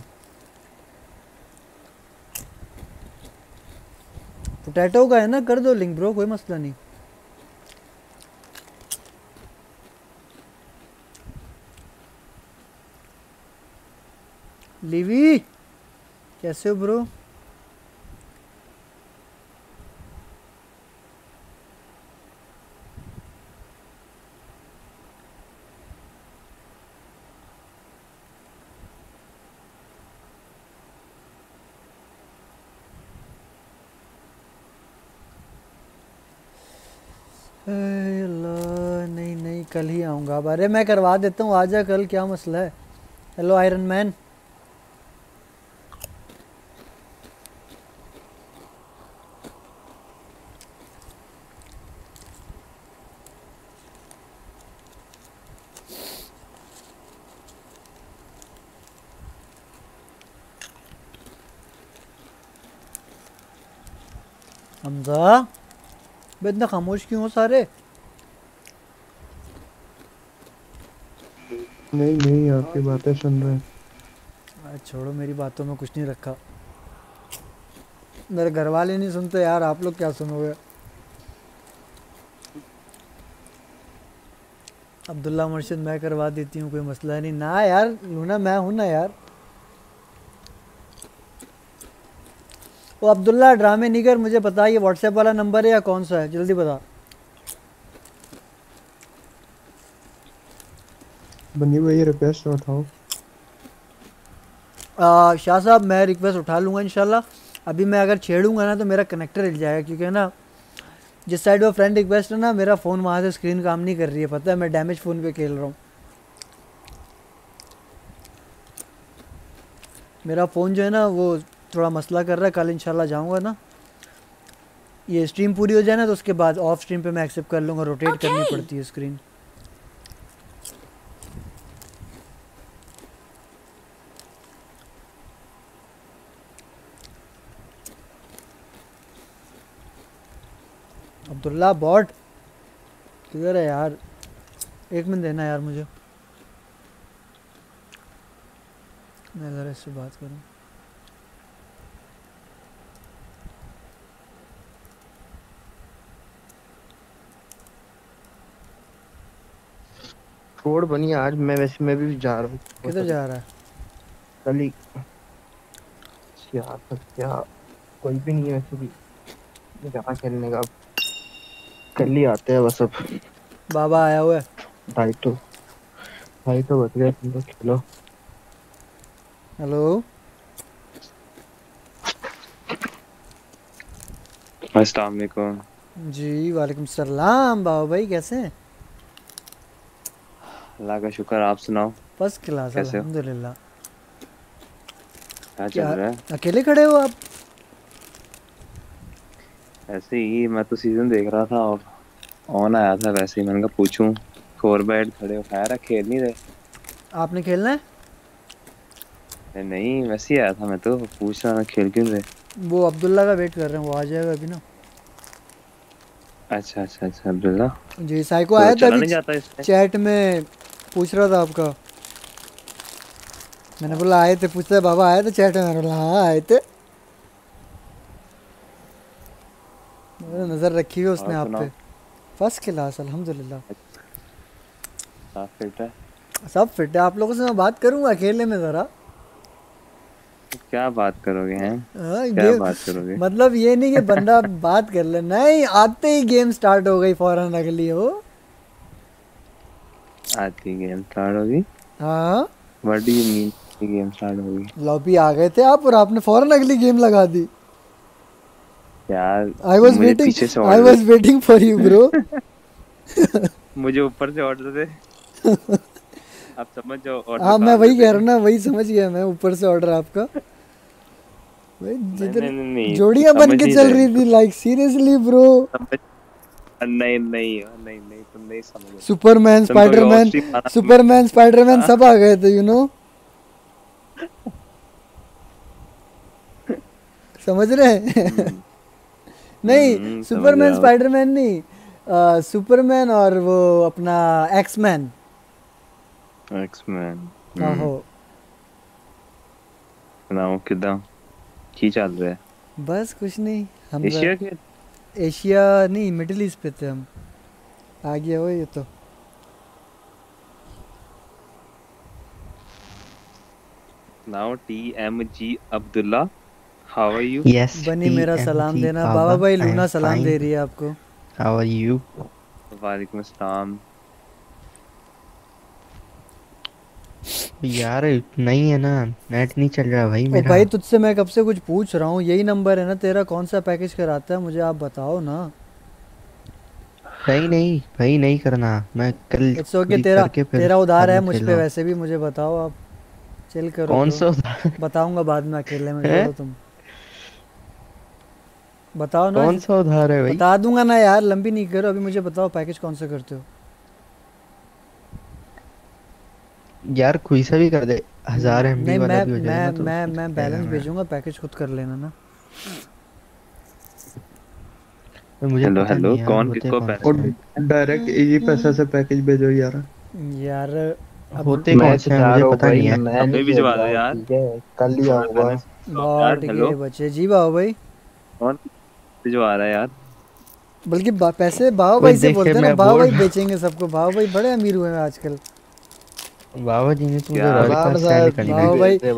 पोटैटो का है ना, कर दो लिंक ब्रो कोई मसला नहीं। लिवी कैसे हो ब्रो अल्लाह नहीं नहीं आऊँगा अब अरे मैं करवा देता हूँ आजा कल, क्या मसला है? हेलो आयरन मैन हमजा इतना खामोश क्यों हो सारे? नहीं नहीं आपकी बातें सुन रहे हैं। छोड़ो मेरी बातों में कुछ नहीं रखा। मेरे घर वाले नहीं सुनते यार आप लोग क्या सुनोगे? अब्दुल्ला मुर्शिद मैं करवा देती हूँ कोई मसला नहीं। ना यार लूना मैं हूँ ना यार। वो अब्दुल्ला ड्रामे निगर मुझे बता ये व्हाट्सएप वाला नंबर है या कौन सा है? जल्दी बता। बनी भाई रिक्वेस्ट उठाओ। शाह साहब मैं रिक्वेस्ट उठा लूँगा इंशाल्लाह। अभी मैं अगर छेड़ूँगा ना तो मेरा कनेक्टर हिल जाएगा क्योंकि है ना जिस साइड वो फ्रेंड रिक्वेस्ट है ना मेरा फ़ोन वहाँ से स्क्रीन काम नहीं कर रही है पता है मैं डैमेज फ़ोन पे खेल रहा हूँ। मेरा फ़ोन जो है ना वो थोड़ा मसला कर रहा है कल इंशाल्लाह जाऊँगा ना। ये स्ट्रीम पूरी हो जाए ना तो उसके बाद ऑफ़ स्ट्रीम पे मैं एक्सेप्ट कर लूँगा रोटेट okay. करनी पड़ती है स्क्रीन अब्दुल्ला बॉट। किधर है यार? एक मिनट देना यार मुझे। मैं ज़रा इससे बात करूँ। छोड़ बनी आज मैं वैसे मैं भी जा रहा हूँ। किधर जा रहा है? कल यार क्या? कोई भी नहीं है वैसे भी। जहाँ खेलने का कल ही आते हैं बस अब। बाबा आया हुआ है। ढाई तो ढाई तो बच गए तुम लोग खेलो। हेलो? अस्सलाम वालेकुम जी वालेकुम सलाम। बाबा भाई कैसे हैं? अल्लाह का शुक्र आप सुनाओ। फ़र्स्ट क्लास अल्हम्दुलिल्लाह। क्या चल रहा है? अकेले खड़े हो आप? ऐसे ही मैं तो सीज़न देख रहा था और ऑन आया था वैसे ही मैंने कहा पूछूँ। फोर बेड खड़े हो खैर है खेल नहीं रहे। आपने खेलना है? अरे नहीं वैसे ही आया था मैं तो पूछ रहा था खेल क्यों रहे? वो अब्दुल्ला का वेट कर रहे हैं वो आ जाएगा अभी ना। अच्छा अच्छा अच्छा अब्दुल्ला। जी साइको तो आया था अभी नहीं? चैट में पूछ रहा था आपका। मैंने बोला आए थे पूछता बाबा आए थे चैट में? मैंने बोला हाँ आए थे। नज़र रखी हुई उसने आप। पे। फ़र्स्ट क्लास अल्हम्दुलिल्लाह। फिट है? सब फिट है। आप लोगों से मैं बात करूँगा अकेले में जरा। क्या बात करोगे हैं? हाँ, क्या बात करोगे? मतलब ये नहीं कि बंदा [LAUGHS] बात कर ले। नहीं आते ही गेम स्टार्ट हो गई फ़ौरन अगली हो। आती गेम स्टार्ट होगी हाँ। What do you mean game start होगी लॉबी आ गए थे आप और आपने फ़ौरन अगली गेम लगा दी। यार आई वाज मुझे वेटिंग पीछे से आई order was waiting for you bro मुझे ऊपर से ऑर्डर दे। [LAUGHS] आप समझ जाओ order हाँ मैं वही कह रहा हूँ ना वही समझ गया मैं ऊपर से ऑर्डर आपका। भाई जिधर जोड़ियाँ बन के चल रही। थी लाइक सीरियसली ब्रो नहीं नहीं नहीं नहीं तुम नहीं समझ सुपरमैन स्पाइडरमैन सुपरमैन स्पाइडरमैन। सब आ गए थे यू नो [LAUGHS] समझ रहे हैं? नहीं हम्म, समझ सुपरमैन रहा हूँ। स्पाइडरमैन नहीं अ, सुपरमैन और वो अपना एक्समैन एक्समैन आहो ਸੁਣਾਓ ਕਿਦਾਂ ਕੀ ਚੱਲ ਰਿਹਾ ਹੈ बस कुछ नहीं हम एशिया के एशिया नहीं मिडिल ईस्ट पे थे हम आ गया वो ये तो now T M G Abdullah How are you Yes, bunny मेरा सलाम देना। बाबा, भाई लूना सलाम दे रही है आपको। How are you? वालेकुम अस्सलाम यार नहीं है ना। नेट नहीं चल रहा भाई ओ मेरा। भाई तुझसे मैं कब से कुछ पूछ रहा हूँ? यही नंबर है ना तेरा। कौन सा पैकेज कराता है? मुझे आप बताओ ना। नहीं नहीं भाई नहीं करना। मैं कल इट्स ओके तेरा तेरा उधार है मुझ पे वैसे भी। मुझे बताओ आप। चिल करो कौन तो। सा बताऊँगा बाद में अकेले में? तुम। बताओ ना कौन सा उधार है भाई? बता दूँगा ना यार लंबी नहीं करो अभी मुझे बताओ पैकेज कौन सा करते हो? यार कोई सा भी कर दे हज़ार एमबी वाला मैं भी हो जाएगा मैं तो मैं मैं बैलेंस भेजूँगा पैकेज खुद कर लेना ना। मुझे हेलो हेलो कौन किसको पैसे? डायरेक्ट इजी पैसा से पैकेज भेजो यार। यार अब होते कौन से हैं मुझे पता नहीं है। मैं नहीं भिजवा दो यार। कल ही आऊँगा। बहुत बच्चे जी बाओ भाई। कौन? भिजवा रहा है यार। बल्कि बा- पैसे बाओ भाई से बोलते हैं ना भाई बेचेंगे सबको बाओ भाई बड़े अमीर हुए हैं आजकल। बाबा जी ने सेंड करनी बाओ भाई दे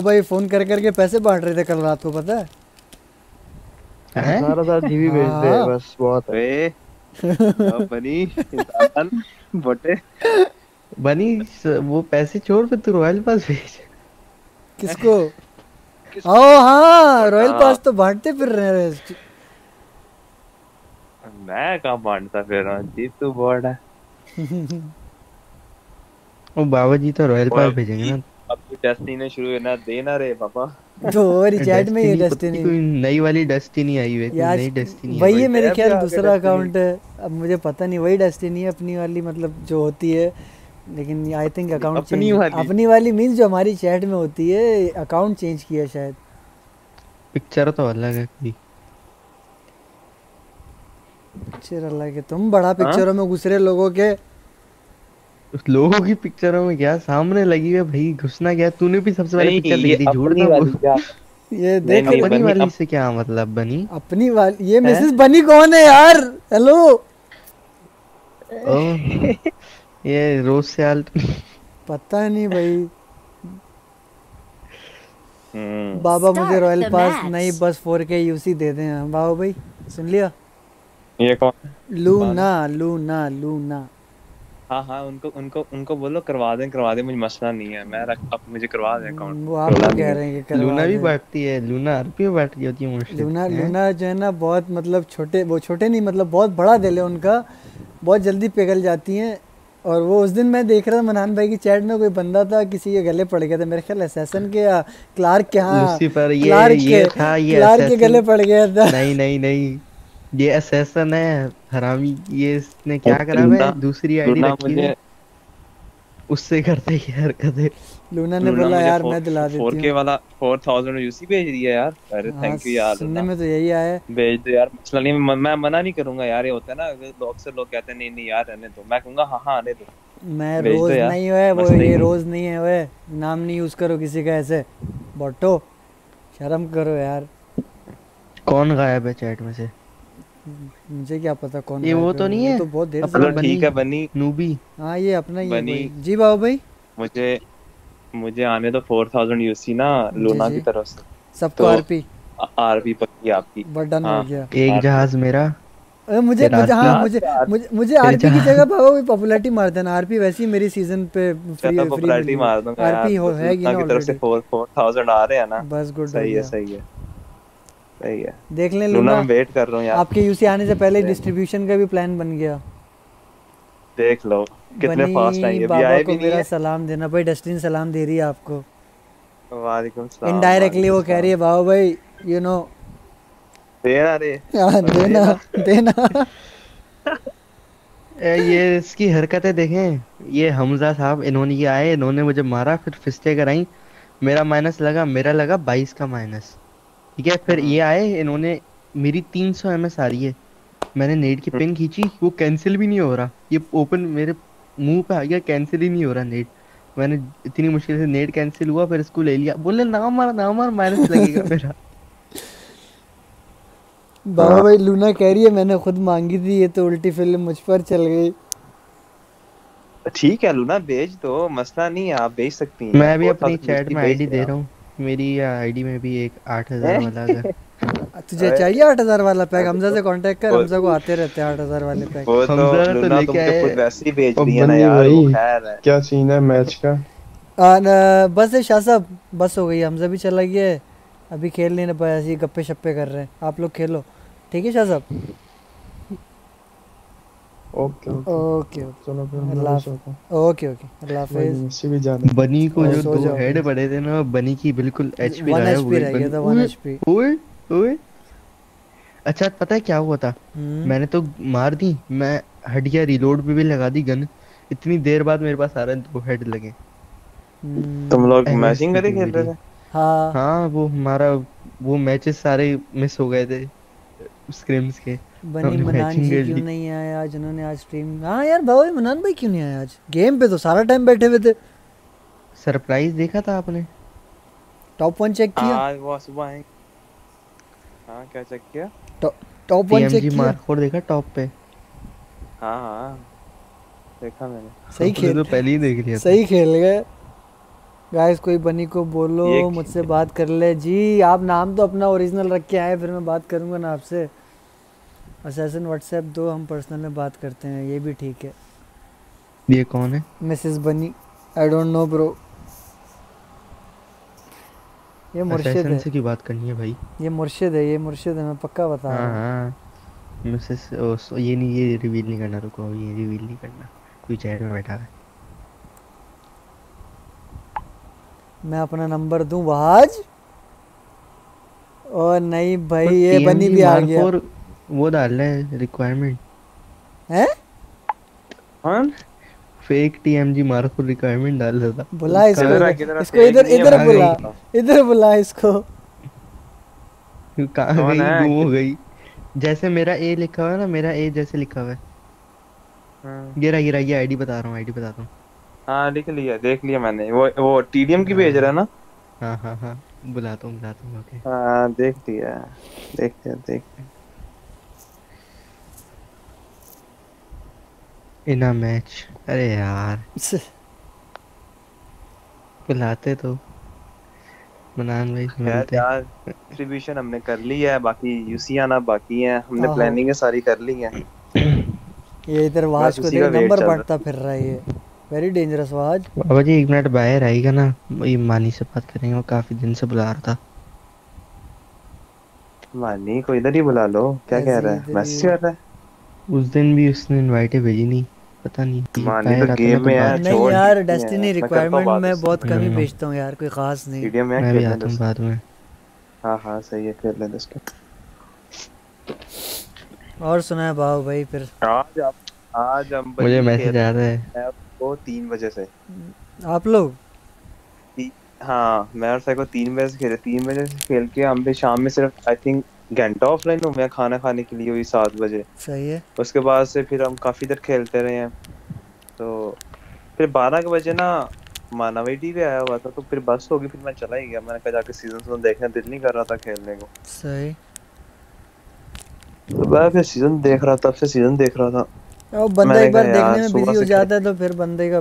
भाई फ़ोन कर करके पैसे बांट रहे थे कल रात को पता है? हैं? सारा सारा जीवी भेज दे। बस बहुत है। बनी इंसान बटे। बनी वो पैसे छोड़ फिर तू रॉयल पास भेज। किसको? ओ हाँ रॉयल। पास तो बांटते फिर रहे हैं। मैं कहाँ बांटता फिर? रहा हूँ जी तू बोर्ड है [LAUGHS] वो बाबा जी तो रॉयल पास भेजेंगे ना। अब तो डेस्टिनी शुरू है ना देना रे पापा। [LAUGHS] तो और चैट में ये डेस्टिनी कोई नई वाली डेस्टिनी आई हुई है नई डेस्टिनी वही है मेरे ख्याल दूसरा। अकाउंट है। अब मुझे पता नहीं वही डेस्टिनी है अपनी वाली मतलब जो होती है। लेकिन आई थिंक अकाउंट अपनी वाली? अपनी वाली मीन्स जो हमारी चैट में होती है अकाउंट चेंज किया शायद। पिक्चर तो अलग है कोई। पिक्चर अलग है। तुम बड़ा पिक्चरों में घुस रहे लोगों के। उस लोगों की पिक्चरों में क्या? सामने लगी है भाई घुसना क्या? तूने भी सबसे पहले पिक्चर देखी थी झूठ ना बोल। ये देख अपनी बनी वाली अप- से क्या मतलब बनी? अपनी वाली ये मिसेस बनी कौन है यार? हेलो ये रोज से आल पता नहीं भाई। हम्म। बाबा मुझे रॉयल पास. नहीं बस 4K यूसी दे दें। बाबा भाई सुन लिया? ये कौन? Luna Luna Luna. हाँ हाँ उनको उनको उनको बोलो करवा दें करवा दें मुझे मसला नहीं है। मैं रख अब मुझे करवा दें अकाउंट वो आप लोग कह रहे हैं कि करवा लूना भी बैठती है लूना आरपी में बैठ होती है मोस्टली लूना लूना जो है ना बहुत मतलब छोटे वो छोटे नहीं मतलब बहुत बड़ा दिल है उनका। बहुत जल्दी पिघल जाती हैं। और वो उस दिन मैं देख रहा था मनान भाई की चैट में कोई बंदा था किसी के गले पड़ गया था। मेरे ख्याल एसेसन के या क्लार्क के हाँ लूसीफर ये क्लार्क ये के था ये क्लार्क के गले पड़ गया था। नहीं नहीं नहीं। ये असैसन है हरामी ये इसने क्या करा है? दूसरी आईडी रखी है। उससे करते ये हरकतें लूना ने बोला यार मैं दिला देती के हूँ. वाला फोर थाउज़ेंड यूसी भेज दिया यार। अरे हाँ, थैंक यू यार सुनने में तो यही आया है। भेज दो यार मसला नहीं मैं मैं मना नहीं करूँगा यार ये होता है ना अगर लोग से लोग कहते हैं नहीं नहीं यार रहने दो। मैं कहूँगा हाँ हाँ आने दो। मैं रोज नहीं हुए वो ये रोज नहीं है वे नाम नहीं यूज़ करो किसी का ऐसे। बोटो शर्म करो यार। कौन गायब है चैट में से? मुझे क्या पता कौन ये वो तो नहीं है? तो बहुत देर से ठीक है बनी। नूबी। हाँ ये अपना ही है बनी। जी बाबू भाई। मुझे मुझे आने फोर थाउज़ेंड यूसी ना लूना की तरफ़ से। सबको आरपी आरपी पक्की आपकी। बटन हो हाँ, गया। एक जहाज़ मेरा। अरे मुझे मुझे हाँ मुझे। मुझे मुझे आरपी की। जगह बाबा भाई पॉपुलैरिटी मार देना। आरपी वैसे ही मेरी सीज़न पे फ्री फ्री पॉपुलैरिटी मार दूँगा आरपी हो है कि ना की तरफ़ से ऑलरेडी फोर फोर थाउज़ेंड आ रहे हैं ना। बस गुड सही है सही है। सही है। देख लें लूना मैं वेट कर रहा हूँ यार। आपके यूसी आने से पहले [LAUGHS] डिस्ट्रीब्यूशन का भी प्लान बन गया। देख लो कितने फास्ट आएँगे। अभी आए भी नहीं मेरा है। सलाम देना। भाई डस्टिन सलाम दे रही है आपको। वालेकुम सलाम इनडायरेक्टली वो कह रही है बाबा भाई यू नो देना रे। हाँ, देना देना। [LAUGHS] ए, ये इसकी हरकतें देखें। ये हमजा साहब इन्होंने ये आए इन्होंने मुझे मारा फिर फिस्टे कराई। मेरा माइनस लगा मेरा लगा बाईस का माइनस ठीक है फिर ये आए इन्होंने मेरी तीन सौ एम एस आ रही है। मैंने नेट की पिन खींची वो कैंसिल भी नहीं हो रहा। ये ओपन मेरे मुँह पे आ गया कैंसिल ही नहीं हो रहा नेट मैंने इतनी मुश्किल से नेट कैंसिल हुआ फिर इसको ले लिया। बोले ना मार ना मार माइनस लगेगा मेरा। [LAUGHS] बाबा भाई लूना कह रही है मैंने खुद मांगी थी ये तो उल्टी फ़िल्म मुझ पर चल गई। ठीक है लूना भेज दो मसला नहीं है आप भेज सकती हैं। मैं भी अपनी चैट में आईडी दे रहा हूँ। मेरी आईडी में भी एक आठ हज़ार वाला अगर। [LAUGHS] तुझे चाहिए आठ हज़ार वाला पैक? हमजा से कांटेक्ट कर हमजा को आते रहते हैं आठ हज़ार वाले पैक। तो हमजा तो लेके आए। वैसे ही भेज दिया ना यार है। क्या सीन है मैच का? आ, बस है शाह साहब बस हो गई। हमजा भी चला गया है। अभी खेल नहीं ना पाया ऐसे गप्पे शप्पे कर रहे हैं। आप लोग खेलो। ठीक है शाह साहब? Okay okay. ओके चलो फिर हूँ। Okay okay. अल्लाह हाफिज भी जाना। बनी को जो दो हेड। पड़े थे ना बनी की बिल्कुल एचपी हो रह गया था, वन ओए, ओए ओए। अच्छा पता है क्या हुआ था? हम्म। मैंने तो मार दी मैं हट गया रिलोड पे भी लगा दी गन इतनी देर बाद मेरे पास आ रहे दो हेड लगे। तुम लोग मैचिंग करे थी खेल रहे थे? हाँ। हाँ वो हमारा वो मैचेस सारे मिस हो गए थे स्क्रिम्स के। बनी मनान जी क्यों नहीं आए आज? उन्होंने आज स्ट्रीम हाँ यार भाई मनान भाई क्यों नहीं आए आज? गेम पे तो सारा टाइम बैठे हुए थे। सरप्राइज़ देखा था आपने? टॉप वन चेक किया। आज वो सुबह आए। हाँ क्या चेक किया? टॉप वन चेक किया। मार्क फोर देखा टॉप पे? हाँ हाँ देखा मैंने। सही खेल तो पहले ही देख लिया सही खेल गए। गाइस कोई बनी को बोलो मुझसे बात कर ले। जी आप नाम तो अपना ओरिजिनल रख के आए फिर मैं बात करूँगा ना आपसे। असैसन व्हाट्सएप दो हम पर्सनल में बात करते हैं ये भी ठीक है। ये कौन है? मिसेस बनी आई डोंट नो ब्रो ये मुर्शिद है। से की बात करनी है भाई। ये मुर्शिद है ये मुर्शिद है मैं पक्का बता हाँ रहा हूँ। हाँ मिसेस ओ, सो- ये नहीं ये रिवील नहीं करना रुको ये रिवील नहीं करना। कोई चैट में बैठा है। मैं अपना नंबर दूँ आज और नहीं भाई ये बनी भी आ गया। वो डाल रहा है रिक्वायरमेंट हैं? हाँ फेक टीएमजी मार्क रिक्वायरमेंट डाल रहा था। बुला इसको। इधर- इसको इधर इधर बुला। इधर बुला इसको। कहाँ गई? गुम हो गई। जैसे मेरा ए लिखा हुआ है ना मेरा ए जैसे लिखा हुआ है। हाँ। गिरा गिरा ये आईडी बता रहा हूँ आईडी बता रहा हूँ। हाँ लिख लिया देख लिया मैंने। वो वो टीडीएम की भेज रहा है ना? हाँ हाँ हाँ। बुलाता हूँ बुलाता हूँ ओके। हाँ देख लिया देख लिया देख लिया। इना मैच अरे यार। बुलाते तो। मनान भाई मिलते यार डिस्ट्रीब्यूशन हमने कर ली है बाकी यूसी आना बाकी है। हमने। प्लानिंग सारी कर ली है। ये इधर वाज को देख नंबर बढ़ता फिर रहा है ये। Very dangerous was. बाबा जी एक मिनट बाहर आएगा ना वही मानी से बात करेंगे वो काफ़ी दिन से बुला रहा था। मानी को इधर ही बुला लो। क्या कह रहा है? मैसेज कर रहा है? उस दिन भी उसने इनवाइट भेजी नहीं। पता नहीं मानी तो गेम में तो है, बात- नहीं छोड़। यार डेस्टिनी हूँ रिक्वायरमेंट में बहुत कम ही हम्म। भेजता हूँ यार कोई खास नहीं। टीडीएम में भी खेल आता हूँ बाद में। हाँ हाँ सही है खेल लेते इसके और सुना है बाबू भाई फिर। आज आप आज हम मुझे मैसेज आ रहा है हैं वो तीन बजे से। आप लोग? हाँ मैं और साइको तीन बजे से खेले तीन बजे से खेल के हम भी शाम में सिर्फ़ आई थिंक घंटा ऑफलाइन हूँ मैं खाना खाने के लिए हुई सात बजे। सही है। उसके बाद से फिर हम काफ़ी देर खेलते रहे हैं। तो फिर बारह के बजे ना मानव टीवी आया हुआ था तो फिर बस होगी फिर मैं चला ही गया। मैंने कहा जाके सीज़न सीज़न देखने दिल नहीं कर रहा था खेलने को। सही। तो मैं फिर सीज़न देख रहा था फिर सीज़न देख रहा था। और बंदा एक बार देखने में बिज़ी हो जाता है तो फिर बंदे का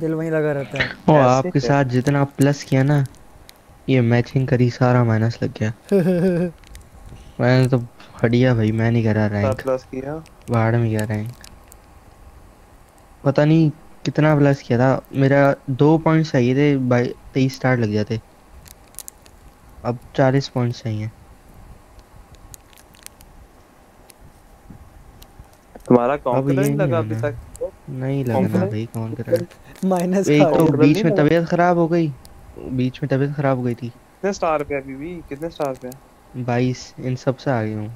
दिल वहीं लगा रहता है। और आपके साथ जितना प्लस किया ना ये मैचिंग करी सारा माइनस लग गया। [LAUGHS] मैंने तो हटिया भाई मैं नहीं करा रैंक प्लस किया। बाहर में गया रैंक पता नहीं कितना प्लस किया था। मेरा दो पॉइंट्स चाहिए थे बाई तेईस स्टार लग जाते। अब चालीस पॉइंट्स चाहिए। तुम्हारा कॉन्फिडेंस लगा अभी तक? नहीं लगना भाई कौन कर रहा है माइनस एक तो बीच में तबीयत खराब हो गई। बीच में तबीयत खराब हो गई थी। कितने स्टार पे अभी भी? कितने स्टार पे बाईस इन सबसे आगे हूँ।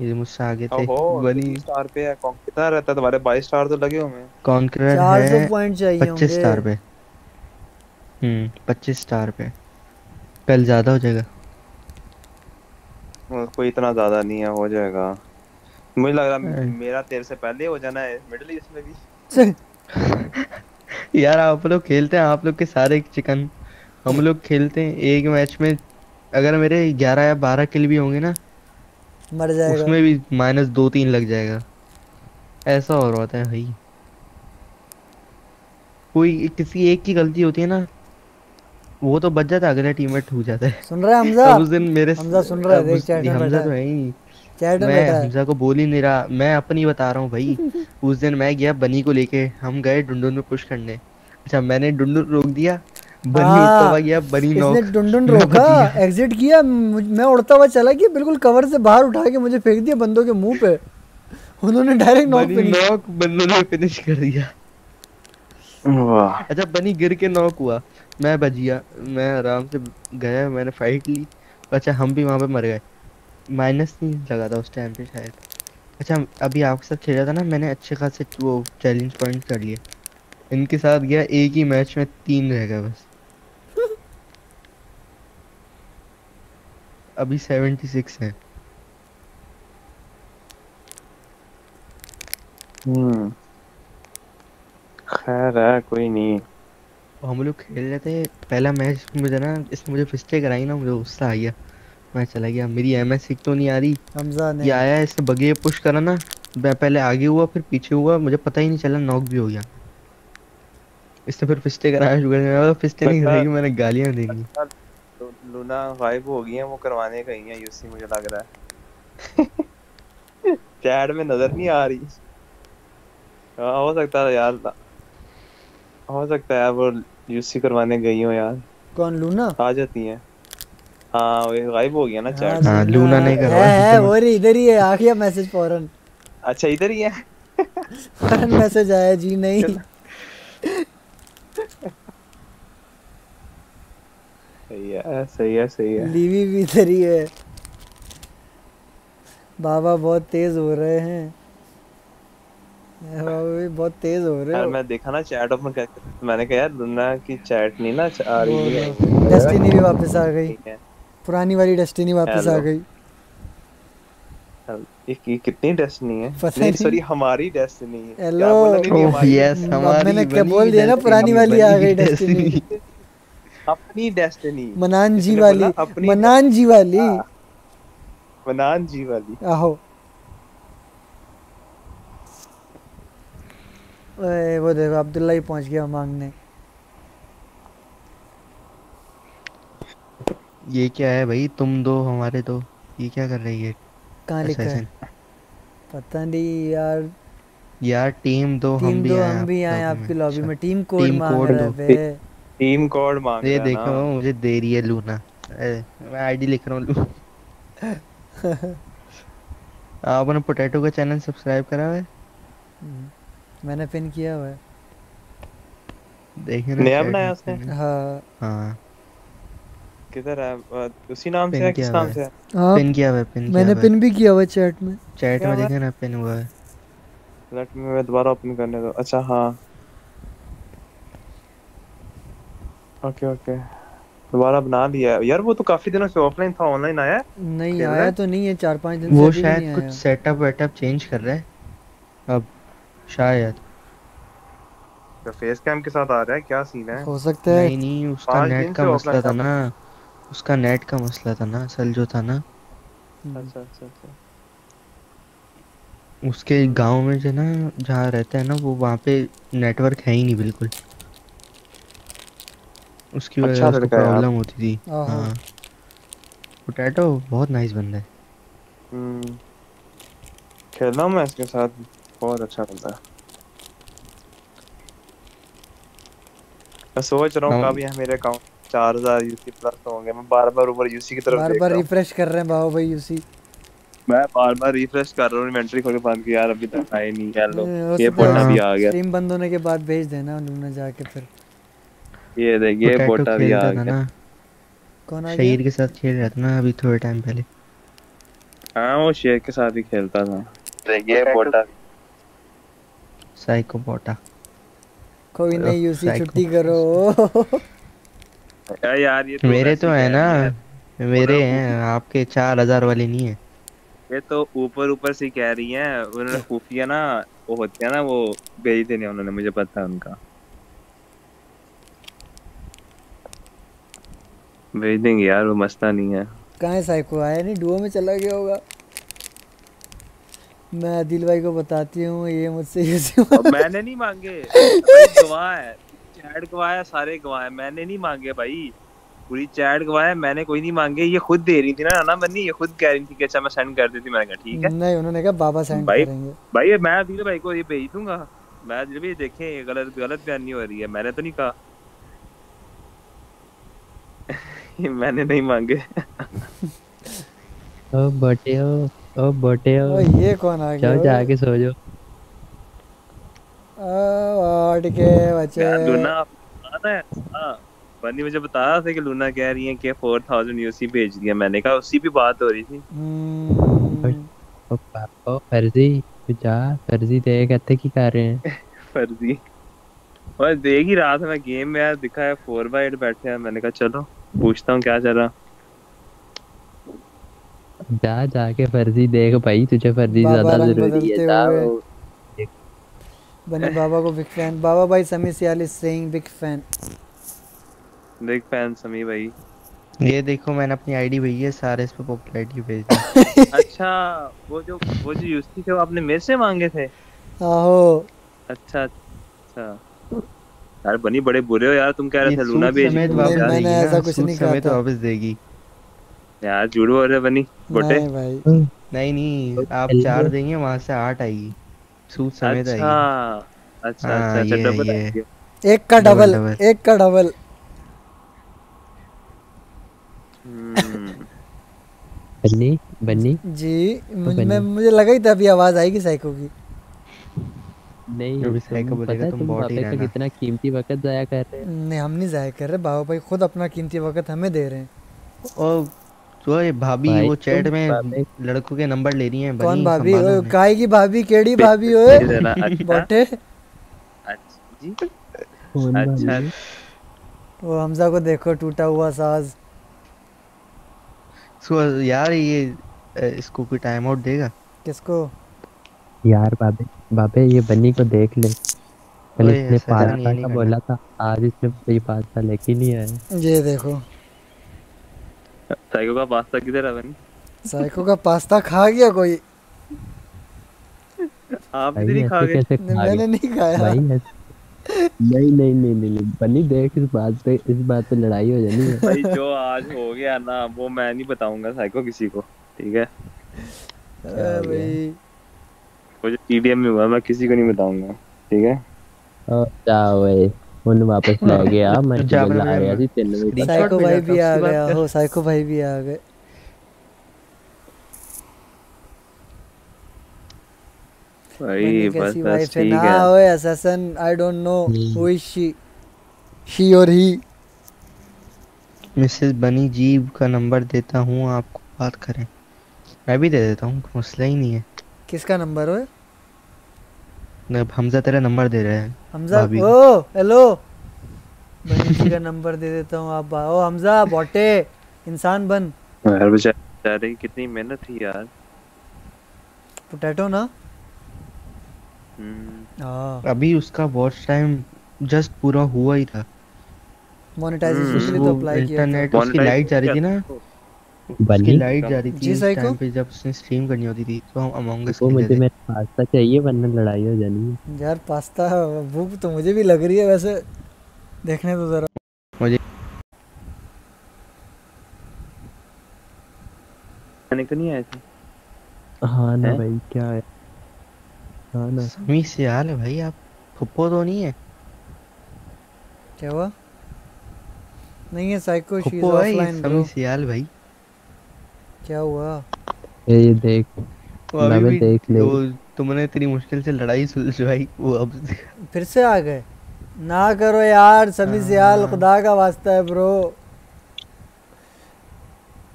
ये मुझसे आगे थे बनी। स्टार पे है कौन कितना रहता है? तुम्हारे 22 स्टार तो लगे होंगे कॉन्करर 400 है पॉइंट चाहिए पच्चीस होंगे। स्टार पे। हम्म पच्चीस स्टार पे। कल ज़्यादा हो जाएगा। कोई इतना ज़्यादा नहीं है हो जाएगा। मुझे लग रहा है। मेरा तेरे से पहले हो जाना है मिडिल ईस्ट में भी। [LAUGHS] यार आप लोग खेलते हैं आप लोग के सारे चिकन। हम लोग खेलते हैं एक मैच में अगर मेरे ग्यारह या बारह किल भी होंगे ना मर जाएगा। उसमें भी माइनस दो तीन लग जाएगा। ऐसा हो रहा है भाई। कोई किसी एक की गलती होती है ना वो तो बच जाता है अगला टीममेट ठूक जाता है। सुन रहा है हमजा? उस दिन मेरे हमजा सुन रहा है देख चैट में हमजा तो है। चैट में है। हमजा को बोल ही नहीं रहा मैं अपनी बता रहा हूँ भाई [LAUGHS] उस दिन मैं गया बनी को लेके हम गए डुंडुन में पुश करने। अच्छा मैंने डुंडुन रोक दिया बनी हाँ, गया बनी इसने डुंडुन रोका एग्जिट किया मैं उड़ता हुआ चला गया बिल्कुल कवर से बाहर उठा के मुझे फेंक दिया बंदों के मुँह पे। उन्होंने डायरेक्ट नॉक फिनिश नॉक बंदों ने फिनिश कर दिया। वाह। अच्छा बनी गिर के नॉक हुआ। मैं बच गया मैं आराम से गया मैंने फाइट ली। अच्छा हम भी वहाँ पे मर गए। माइनस नहीं लगा था उस टाइम पे शायद। अच्छा अभी आपके साथ खेला था ना मैंने अच्छे खासे वो चैलेंज पॉइंट कर लिए। इनके साथ गया एक ही मैच में तीन रह गए बस। अभी 76 है। हम्म। खैर है कोई नहीं। हम लोग खेल रहे थे पहला मैच मुझे ना इसने मुझे फिस्टे कराई ना मुझे गुस्सा आ गया। मैं चला गया मेरी एम एस तो नहीं आ रही। हमजा ने ये आया इसने बगे पुश करा ना मैं पहले आगे हुआ फिर पीछे हुआ मुझे पता ही नहीं चला नॉक भी हो गया। इसने फिर फिस्टे कराया शुगर फिस्टे नहीं लगता- कराएगी मैंने गालियाँ देंगी तो लूना गायब हो गई है वो करवाने गई है यूसी मुझे लग रहा है। [LAUGHS] चैट में नज़र नहीं आ रही। हाँ हो सकता है यार हो सकता है वो यूसी करवाने गई हो यार। कौन लूना? आ जाती हैं। हाँ वो गायब हो गया ना चैट हाँ लूना ने है करवाया है वो इधर ही है आ गया मैसेज फ़ौरन। अच्छा इधर ही है? [LAUGHS] फ़ौरन मैसेज आया जी नहीं। [LAUGHS] सही है सही है सही है। लीवी भी इधर ही। है बाबा बहुत तेज हो रहे हैं। बाबा भी बहुत तेज हो रहे यार हो। मैं देखा ना चैट ओपन करके मैंने कहा यार लूना की चैट नहीं ना आ रही है। डेस्टिनी भी वापस आ गई। पुरानी वाली डेस्टिनी वापस आ गई। ये कितनी डेस्टिनी है? पता नहीं। सॉरी हमारी डेस्टिनी है। हेलो यस हमारी मैंने क्या बोल दिया ना पुरानी वाली आ गई डेस्टिनी अपनी डेस्टिनी मनान जी वाली। मनान जी वाली। मनान जी वाली। आहो। ओए वो देखो अब्दुल्ला ही पहुँच गया मांगने। ये क्या है भाई? तुम दो हमारे दो। ये क्या कर रही है? कहाँ लिखा है? पता नहीं यार। यार टीम दो हम टीम भी दो आए हम भी आए आपकी लॉबी अच्छा। में। टीम कोड टीम मांग कोड रहा है। बे टीम कोड मांग ये रहा है देखो मुझे दे रही है लूना मैं आईडी लिख रहा हूँ लू आपने पोटैटो का चैनल सब्सक्राइब करा हुआ है? मैंने पिन किया हुआ है। देखे ना नया बनाया उसने? हाँ। हाँ। किधर है? उसी नाम से है? किस नाम से है? है। हाँ, पिन किया हुआ है पिन मैंने पिन भी किया हुआ है चैट में। चैट में हुआ? ना पिन हुआ है। लेट मी मैं दोबारा ओपन करने दो। अच्छा हाँ। ओके ओके दोबारा बना लिया है। यार वो तो काफ़ी दिनों से ऑफलाइन था ऑनलाइन आया? नहीं आया तो नहीं है चार पाँच दिन से वो नहीं शायद कुछ सेटअप वेटअप चेंज कर रहा है। अब शायद। तो फेस कैम के साथ आ रहा है क्या सीन है? हो सकता है। नहीं नहीं उसका नेट का मसला था था। ना। उसका नेट का मसला था ना असल जो था ना। अच्छा अच्छा अच्छा। उसके गाँव में जो ना जहाँ रहता है ना वो वहाँ पे नेटवर्क है ही नहीं बिल्कुल। उसकी वजह से अच्छा उसको लड़का है यार। प्रॉब्लम होती थी। हाँ। पोटैटो बहुत नाइस बंदा है। हम्म। खेलना मैं इसके साथ बहुत अच्छा लगता है। मैं सोच रहा हूँ कब यहाँ मेरे अकाउंट चार हज़ार यूसी प्लस होंगे। मैं बार बार ऊपर यूसी की तरफ़ बार देख बार रहा रिफ्रेश कर रहे हैं बाबा भाई उसी मैं बार बार रिफ्रेश कर रहा हूँ इन्वेंटरी खोल के बंद किया यार अभी तक आए नहीं यार। लो ये है पोटा भी आ गया। स्ट्रीम बंद होने के बाद भेज देना लूना जाके फिर। ये देख ये पोटा भी आ गया कौन आ गया? के साथ खेल रहा था ना अभी थोड़े टाइम पहले। हाँ वो शेर के साथ ही खेलता था। देख ये पोटा। साइको पोटा। कोई नहीं यूसी छुट्टी करो। [LAUGHS] यार ये तो मेरे तो है ना। मेरे हैं [LAUGHS] आपके चार हज़ार वाले नहीं है। ये तो ऊपर ऊपर से कह रही है। उन्होंने [LAUGHS] खुफिया ना वो होते हैं ना वो भेज देने उन्होंने मुझे पता है उनका। भेज देंगे यार वो मसला नहीं है। कहाँ है साइको? आया नहीं डुओ में चला गया होगा। मैं आदिल भाई को बताती हूँ ये मुझसे मैंने नहीं मांगे। गवाह है चैट गवाह है सारे गवाह है। मैंने नहीं मांगे भाई। पूरी चैट गवाह है मैंने कोई नहीं मांगे। ये खुद दे रही थी ना ना बन्नी ये खुद कह रही थी कि अच्छा मैं सेंड कर देती मैंने कहा ठीक है। नहीं उन्होंने कहा बाबा सेंड भाई करेंगे। भाई मैं आदिल भाई को ये भेज दूँगा मैं आदिल भाई देखें ये गलत गलत बयान नहीं हो रही है। मैंने तो नहीं कहा। मैंने नहीं मांगे। [LAUGHS] ओ बटे हो ओ बटे हो। ये कौन आ गया? जा जाके सो जाओ हट के बच्चे। लूना आता है? हाँ बनी मुझे बता रहा था कि लूना कह रही है कि 4000 यूसी भेज दिया मैंने कहा उसी भी बात हो रही थी। हम्म। ओ पापा फर्जी जा फर्जी दे कहते की कर रहे हैं? [LAUGHS] फर्जी। और देख ही रहा था मैं गेम में यार दिखा है 4 बाय 8 बैठे हैं मैंने कहा चलो। पूछता हूँ क्या चल रहा? जा जाके फर्जी देख भाई तुझे फर्जी ज़्यादा ज़रूरी है जा बनी बाबा को बिग फ़ैन बाबा भाई Sami Sial is saying big fan big fan Sami भाई। ये देखो मैंने अपनी आईडी भेजी है सारे इस पे पॉपुलैरिटी भेज दी [LAUGHS] अच्छा वो जो वो जो यूसी थे वो आपने मेरे से मांगे थे? आहो। अच्छा अच्छा। यार बनी बड़े बुरे हो यार तुम कह रहे थे लूना भेज समेत वापस देगी मैंने ऐसा कुछ नहीं कहा समेत था। वापस देगी। यार झूठ बोल रहे बनी नहीं भाई। नहीं नहीं आप चार देंगे वहाँ से आठ आएगी। सूद समेत अच्छा आएगी। अच्छा हाँ, अच्छा अच्छा डबल। एक का डबल। एक का डबल बन्नी बन्नी जी मुझ बनी। मुझे लगा ही था अभी आवाज़ आएगी साइको की। नहीं तुम पता है तुम बाबे का कितना कीमती वक्त जाया कर रहे हो। नहीं हम नहीं जाया कर रहे बाबा भाई खुद अपना कीमती वक्त हमें दे रहे हैं। और तो ये भाभी वो चैट में लड़कों के नंबर ले रही हैं कौन भाभी? काय की भाभी? केड़ी भाभी ओए? [LAUGHS] अच्छा। बटे? अच्छा जी। अच्छा वो हमजा को देखो टूटा हुआ साज। सो यार ये इसको कोई टाइम आउट देगा? किसको? यार बाबे बाबे ये बन्नी को देख ले। कल इसने नहीं, पास्ता नहीं का बोला था आज इसने कोई पास्ता लेके नहीं आया। ये देखो। साइको का पास्ता किधर है बनी? साइको का पास्ता खा गया कोई? आप भाई इधर ही खा गए। नहीं, मैंने नहीं खाया। भाई नहीं नहीं नहीं नहीं नहीं बन्नी देख इस बात पे इस बात पे लड़ाई हो जानी है। भाई जो आज हो गया ना वो मैं नहीं बताऊँगा साइको किसी को ठीक है? अरे भाई। जो टीडीएम में हुआ मैं किसी को नहीं बताऊँगा ठीक है? ओ जाओ वे उन वापस ले गया मैं [LAUGHS] जा रहा में- थी तेन भी साइको भाई भी आ गया हो साइको भाई भी आ गए। भाई बस बस है? ठीक ना है ओए assassin I don't know. Who is she she और ही मिसेस बनी जीव का नंबर देता हूँ आपको बात करें। मैं भी दे देता हूँ मसला ही नहीं है। किसका नंबर न- हमजा तेरा नंबर दे रहे हैं हमजा? ओ हेलो का नंबर दे देता हूँ आप ओ हमजा बॉटे इंसान बन। यार बेचारे की कितनी मेहनत थी यार। पोटैटो ना? हम्म, हाँ। अभी उसका वॉच टाइम जस्ट पूरा हुआ ही था। मोनेटाइजेशन के लिए तो अप्लाई किया इंटरनेट उसकी लाइट जा रही थी ना। उसकी लाइट जा रही थी टाइम पे जब उसने स्ट्रीम करनी होती थी तो हम अमंग अस वो मुझे मेरा पास्ता चाहिए वरना लड़ाई हो जानी है। यार पास्ता भूख तो मुझे भी लग रही है वैसे। देखने तो जरा। मुझे मैंने को नहीं आए थे? हाँ ना भाई क्या है? हाँ ना। समी से हाल है भाई आप फुप्पो तो नहीं है? क्या हुआ? नहीं है psycho she is offline bro Sami Sial भाई। क्या हुआ? ये ये देख वो अभी भी देख ले। तो तुमने इतनी मुश्किल से लड़ाई सुलझाई वो अब फिर से आ गए। ना करो यार समी सियाल खुदा का वास्ता है ब्रो।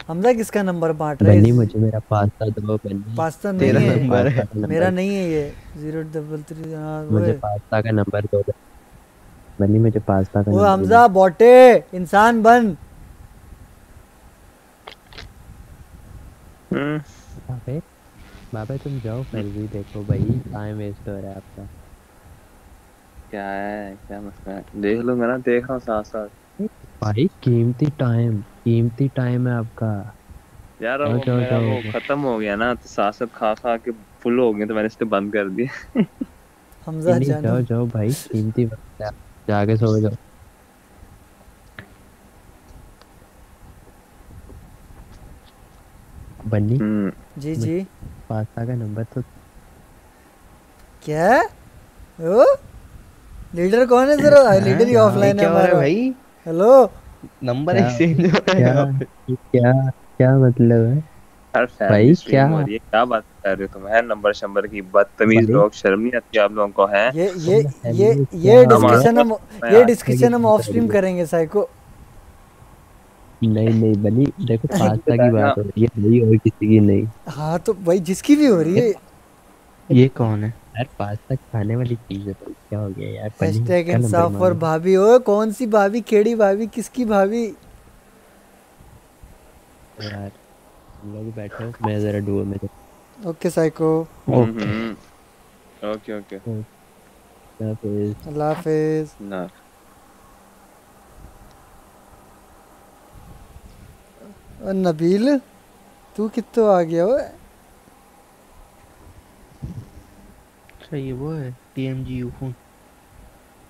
हमजा किसका नंबर बांट रहे बन्नी हैं मुझे मेरा पास्ता दो बन्नी पास्ता नहीं तेरा है। नंबर है। मेरा नहीं है ये। ज़ीरो डबल थ्री हाँ मुझे पास्ता का नंबर दो। बन्नी मुझे पास्ता का वो हमजा बॉटे इंसान बन। हम्म, बाबे बाबे तुम जाओ फिर भी देखो भाई टाइम वेस्ट हो रहा है आपका। क्या है? क्या मसला है। देख लूँगा ना देख रहा हूँ साथ साथ भाई कीमती टाइम कीमती टाइम है आपका। यार वो मेरा वो खत्म हो गया ना तो साथ साथ खा खा के फुल हो गए तो मैंने इसलिए बंद कर दिया। हमजा जाओ जाओ भाई कीमती वक्त है। जाके सो जाओ। बन्नी हम्म, जी जी। पास्ता का नंबर तो क्या? ओ? लीडर कौन है जरा? लीडर ही हाँ, ऑफलाइन है हो है हमारा। भाई? हेलो? नंबर एक्सचेंज हो रहा है क्या? क्या? क्या मतलब है? भाई, क्या? हो क्या बात कर रहे हो तुम? है नंबर शंबर की बदतमीज लोग शर्म नहीं आती आप लोगों को है? ये ये ये ये डिस्कशन हम ये डिस्कशन हम ऑफ़ स्ट्रीम करेंगे साइको नहीं नहीं बनी। देखो [LAUGHS] पास्ता की बात हो रही है भाई और किसी की नहीं। हाँ तो भाई जिसकी भी हो रही है। ये कौन है? यार पास्ता खाने वाली चीज़ है क्या हो गया यार? हैशटैग का इंसाफ और भाभी ओ कौन सी भाभी केड़ी भाभी किसकी भाभी? यार लोग बैठे हो मैं जरा डुओ में तो okay psycho. Hmm okay okay. क्या फिर अल्लाह हाफिज। और नबील तू कितो आ गया अच्छा ये वो है TMG Ufone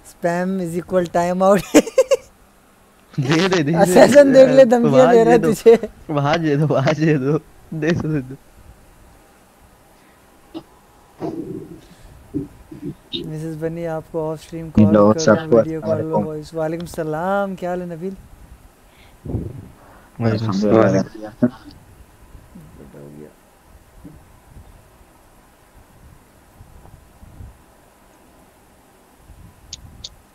spam is equal time out दे दे दे दे। देख ले, धमकियाँ दे रहा है तुझे। आवाज़ दे दो आवाज़ दे दो। दे दो दे दो। मिसेस बनी आपको ऑफ़ स्ट्रीम कॉल? करो वीडियो कॉल वॉइस वालेकुम सलाम क्या हाल है नबील?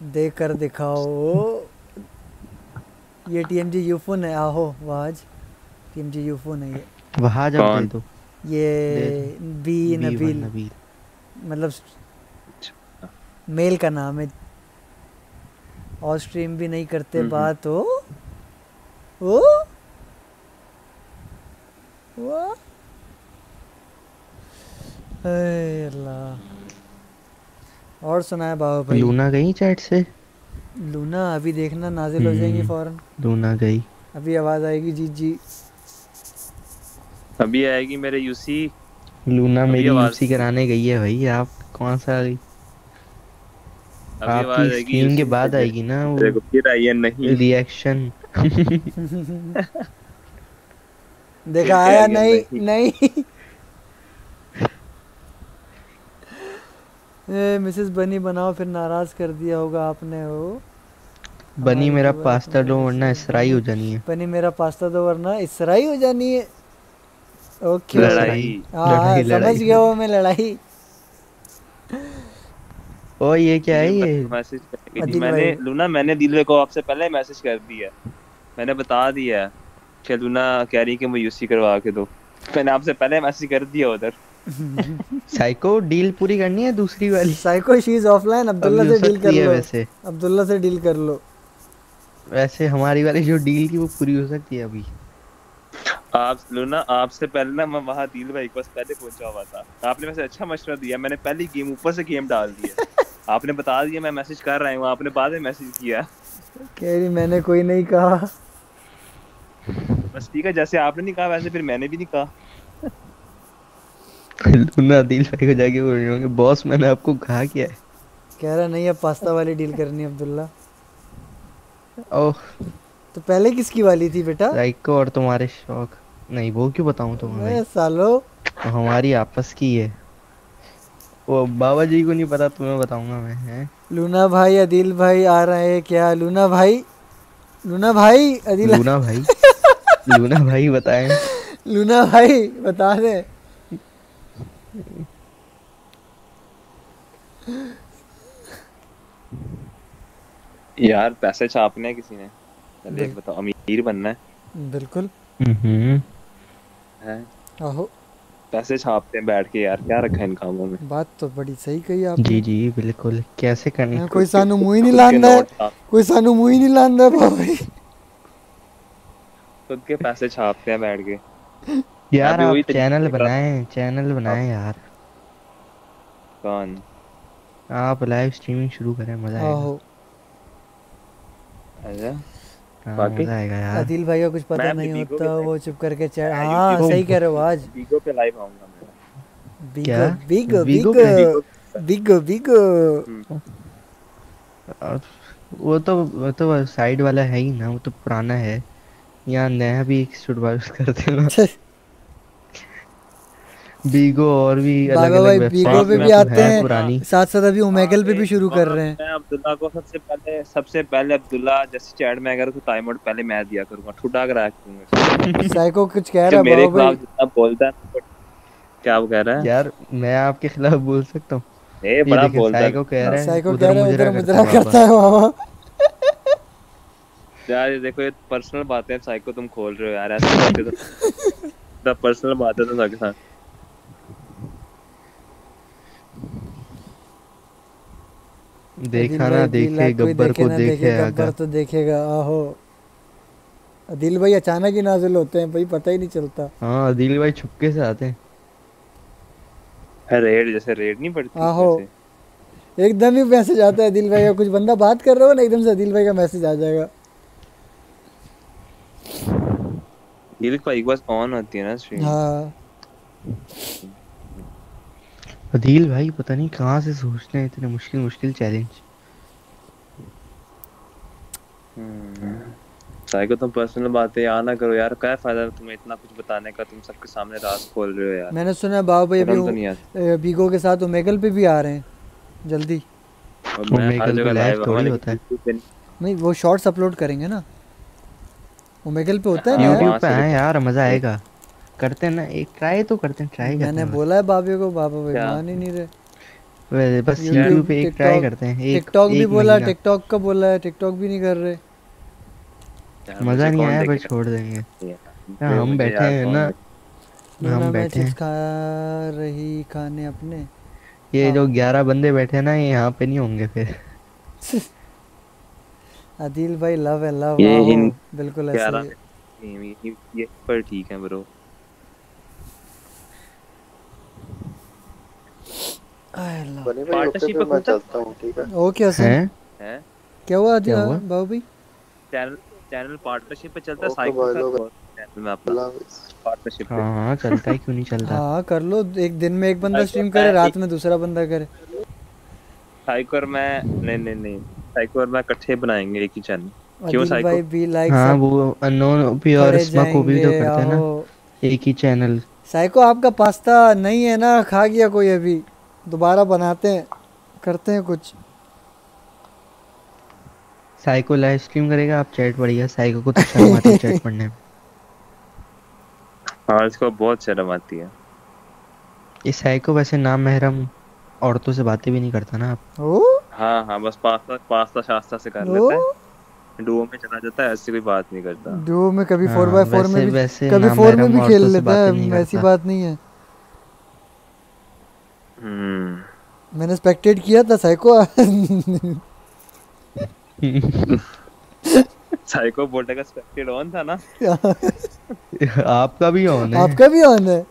देख कर दिखाओ। ये टीएमजी यूफोन है आहो वाज टीएमजी यूफोन है। ये वहाँ जब दे दो। ये बी नबील मतलब मेल का नाम है। और स्ट्रीम भी नहीं करते हम्म, बात हो। हे अल्लाह। और सुनाए बाबा भाई। लूना गई चैट से? लूना अभी देखना नाजिल हो जाएँगी हम्म, फ़ौरन। लूना गई। अभी आवाज़ आएगी जी जी। अभी आएगी मेरे यूसी लूना मेरी यूसी कराने गई है भाई आप कौन सा आ गई आपकी स्क्रीन के बाद आएगी ना वो फिर आई है नहीं। रिएक्शन [LAUGHS] देखा आया नहीं नहीं। [LAUGHS] मिसेस बनी बनाओ फिर नाराज़ कर दिया होगा आपने वो बनी मेरा पास्ता दो वरना इसराई हो जानी है। बनी मेरा पास्ता दो वरना इसराई हो जानी है। ओके लड़ाई। हाँ समझ गया वो मैं लड़ाई। ओ ये क्या है ये? मैसेज मैंने लूना मैंने दिलवे को आपसे पहले मैसेज कर दिया। है। मैंने बता दिया है। कि लूना कह रही कि मुझे यूसी करवा के दो। मैंने आपसे पहले मैसेज कर दिया उधर। [LAUGHS] साइको डील पूरी करनी है दूसरी वाली? Psycho she is offline Abdullah से डील कर लो। वैसे। अब्दुल्ला से डील कर लो। वैसे हमारी वाली जो डील की वो पूरी हो सकती है अभी। आप लूना आपसे पहले ना मैं वहाँ दिल भाई के पास पहले पहुँचा हुआ था। आपने वैसे अच्छा मशवरा दिया। मैंने पहली गेम ऊपर से गेम डाल दिया [LAUGHS] आपने बता दिया मैं मैसेज कर रहा हूँ। आपने बाद में मैसेज किया। कह रही मैंने कोई नहीं कहा। बस ठीक है जैसे आपने नहीं कहा वैसे फिर मैंने भी नहीं कहा। लूना दिल भाई को जाके बोल रहे होंगे। बॉस मैंने आपको कहा क्या है? कह रहा नहीं अब पास्ता वाली डील करनी है अब्दुल्ला। ओह। तो पहले किसकी वाली थी बेटा? साइको और तुम्हारे शौक। नहीं वो क्यों बताऊँ तुम्हें ए, सालो। वो हमारी आपस की है। वो बाबा जी को नहीं पता तुम्हें बताऊँगा मैं हैं? लूना भाई अदिल भाई आ रहे हैं क्या? लूना भाई? लूना भाई अदिल। लूना भाई? [LAUGHS] लूना भाई बताएँ। लूना भाई बता दे। यार पैसे छापने हैं किसी ने। पहले बताओ अमीर बनना है। बिल्कुल। हम्म। हैं? आहो। पैसे छापते हैं बैठ के यार क्या रखा इन कामों में? बात तो बड़ी सही कही आपने। जी जी बिल्कुल। कैसे करनी हाँ, कोई सानू मुँह ही नहीं लांदा कोई सानू मुँह ही नहीं लांदा भाई खुद के पैसे छापते हैं बैठ के। यार आप चैनल बनाएँ चैनल बनाएँ यार। कौन? आप लाइव स्ट्रीमिंग शुरू करें मज़ा आएगा। अच्छा। हाँ, बाकी? मज़ा आएगा यार। अदिल भाई का कुछ पता नहीं होता वो चुप करके चैट हाँ सही कह रहे हो आज। बीगो पे लाइव आऊँगा मैं। क्या? बिगो बिगो बीगो बिगो वो तो वो तो साइड वाला है ही ना वो तो पुराना है। यहाँ नया भी एक शुरुआत [LAUGHS] करते हैं ना बीगो और भी अलग बाबा भाई बीगो पे भी तो आते हैं पुरानी। साथ साथ अभी ओमेगल पे भी शुरू कर रहे हैं। मैं अब्दुल्ला को सबसे पहले सबसे पहले अब्दुल्ला जैसे चैट में अगर कोई टाइम आउट पहले मैं दिया करूँगा। ठुडा करा दूँगा साइको कुछ कह रहा है मेरे बाबा खिलाफ भाई। जितना बोलता है क्या वो कह रहा है? यार मैं आपके खिलाफ बोल सकता हूँ। ए ये बड़ा बोलता है। साइको कह रहा है साइको कह रहा है उधर मुजरा करता है बाबा। यार ये देखो ये पर्सनल बातें हैं साइको तुम खोल रहे हो यार ऐसे बातें तो [LAUGHS] द पर्सनल बातें तो सबके साथ। देखा ना भाई देखे गब्बर को देखे गब्बर तो देखेगा आहो। अदिल भाई अचानक ही नाजिल होते हैं भाई पता ही नहीं चलता। हाँ अदिल भाई छुपके से आते हैं। रेड जैसे रेड नहीं पड़ती आहो। एकदम ही मैसेज आता है अदिल भाई का। कुछ बंदा बात कर रहा हो ना एकदम से अदिल भाई का मैसेज आ जाएगा। ये भाई एक बार ऑन होती है ना स्ट्रीम हाँ। अदिल भाई पता नहीं कहाँ से सोचते हैं इतने मुश्किल मुश्किल चैलेंज साइको तुम पर्सनल बातें यहाँ ना करो यार क्या फ़ायदा तुम्हें इतना कुछ बताने का? तुम सबके सामने राज खोल रहे हो यार। मैंने सुना है बाबा भाई तो अभी बीगो के साथ ओमेगल पे भी आ रहे हैं जल्दी। ओमेगल पे लाइव लाइव थोड़ी होता है। नहीं। वो शॉर्ट्स अपलोड करेंगे ना। ओमेगल पे होता है ना? यूट्यूब पे आए यार मज़ा आएगा। करते हैं ना एक ट्राई तो करते हैं ट्राई मैंने बोला है बाबे को बाबा भाई मान ही नहीं रहे। बस बस यूट्यूब पे एक ट्राई करते हैं एक टिकटॉक भी बोला टिकटॉक का बोला है टिकटॉक भी नहीं कर रहे। मज़ा नहीं आया देखेगा? छोड़ देंगे। हाँ, हम बैठे हैं ना हम बैठे हैं। खा रही खाने अपने। ये जो ग्यारह बंदे बैठे हैं ना ये यहाँ पे नहीं होंगे फिर। [LAUGHS] आदिल भाई लव है लव ये हिंद बिल्कुल ऐसे ही। ये पर ठीक है ब्रो भाई ओके Partnership पे मैं चलता हूँ ठीक है? ओके हसन हैं। क्या हुआ आदिल? बाबू भाई चैनल चैनल पार्टनरशिप पे चलता है ओके साइको का चैनल में अपना। पार्टनरशिप पे। हाँ हाँ चलता है क्यों नहीं चलता? हाँ कर लो एक दिन में एक बंदा स्ट्रीम करे रात में दूसरा बंदा करे। साइको और मैं नहीं नहीं नहीं। साइको और मैं इकट्ठे बनाएँगे एक ही चैनल क्यों आदिल भाई साइको भी लाइक हाँ वो अननोन भी और करे स्मा को भी तो करते हैं ना। एक ही चैनल साइको आपका पास्ता नहीं है ना? खा गया कोई अभी? दोबारा बनाते हैं करते हैं कुछ। साइको लाइव स्ट्रीम करेगा आप चैट पढ़िएगा साइको को तो शर्म आती है चैट पढ़ने में। हाँ इसको बहुत शर्म आती है। ये साइको वैसे नाम महरम औरतों से बातें भी नहीं करता ना आप। ओ हाँ हाँ बस पास्ता पास्ता शास्ता से कर लेता है। डुओ में चला जाता है ऐसे कोई बात नहीं करता। डुओ में कभी हाँ, फोर बाय फोर में भी कभी फोर में भी खेल लेता है ऐसी बात नहीं है। हम्म। मैंने स्पेक्टेट किया था साइको साइको बोलने का स्पेक्टेड ऑन था ना। [LAUGHS] आपका भी ऑन है। आपका भी ऑन है।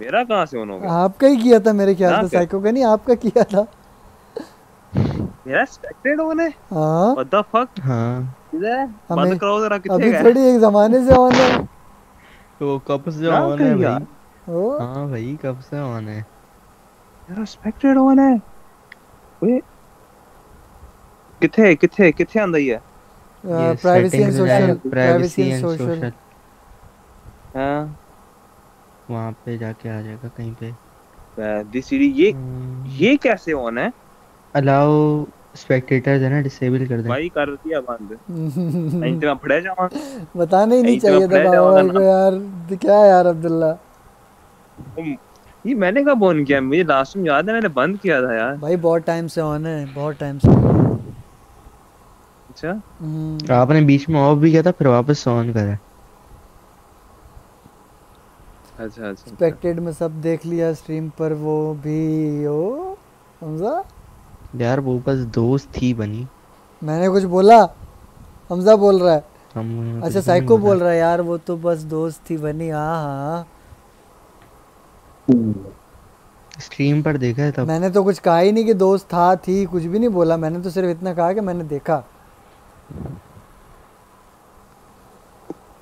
मेरा कहाँ से ऑन हो गया? आपका ही किया था मेरे ख्याल से साइको का नहीं आपका किया था। मेरा स्पेक्टेड ऑन है। हाँ। व्हाट द फक हाँ। इधर बंद करो जरा कितने अभी थोड़ी एक जमाने से ऑन है। तो कब से ऑन है भाई? ओ। हाँ भाई कब से ऑन है? मेरा स्पेक्टेड ऑन है। ओए। किथे किथे किथे आंदा ही है? Privacy and social privacy and social हाँ। वहाँ पे जाके आ जाएगा कहीं पे। दिस ये ये कैसे ऑन है? अलाउ स्पेक्टेटर्स है ना डिसेबल कर दें। भाई कर दिया बंद। नहीं तो मैं फड़े जाऊँ बताना ही नहीं नहीं तो चाहिए था बाबा। को यार। क्या यार अब्दुल्ला? ये मैंने कब ऑन किया? मुझे लास्ट में याद है मैंने बंद किया था यार। भाई बहुत टाइम से ऑन है बहुत टाइम से अच्छा? हम्म, आपने बीच में ऑफ़ भी किया था फिर वापस ऑन करा। अच्छा अच्छा स्पेक्टेड में सब देख लिया स्ट्रीम पर वो भी ओ समझा? यार वो बस दोस्त थी बनी। मैंने कुछ बोला? हमजा बोल रहा है। हम अच्छा साइको बोल रहा है यार वो तो बस दोस्त थी बनी हाँ हाँ। स्ट्रीम पर देखा है तब? मैंने तो कुछ कहा ही नहीं कि दोस्त था थी कुछ भी नहीं बोला। मैंने तो सिर्फ़ इतना कहा कि मैंने देखा।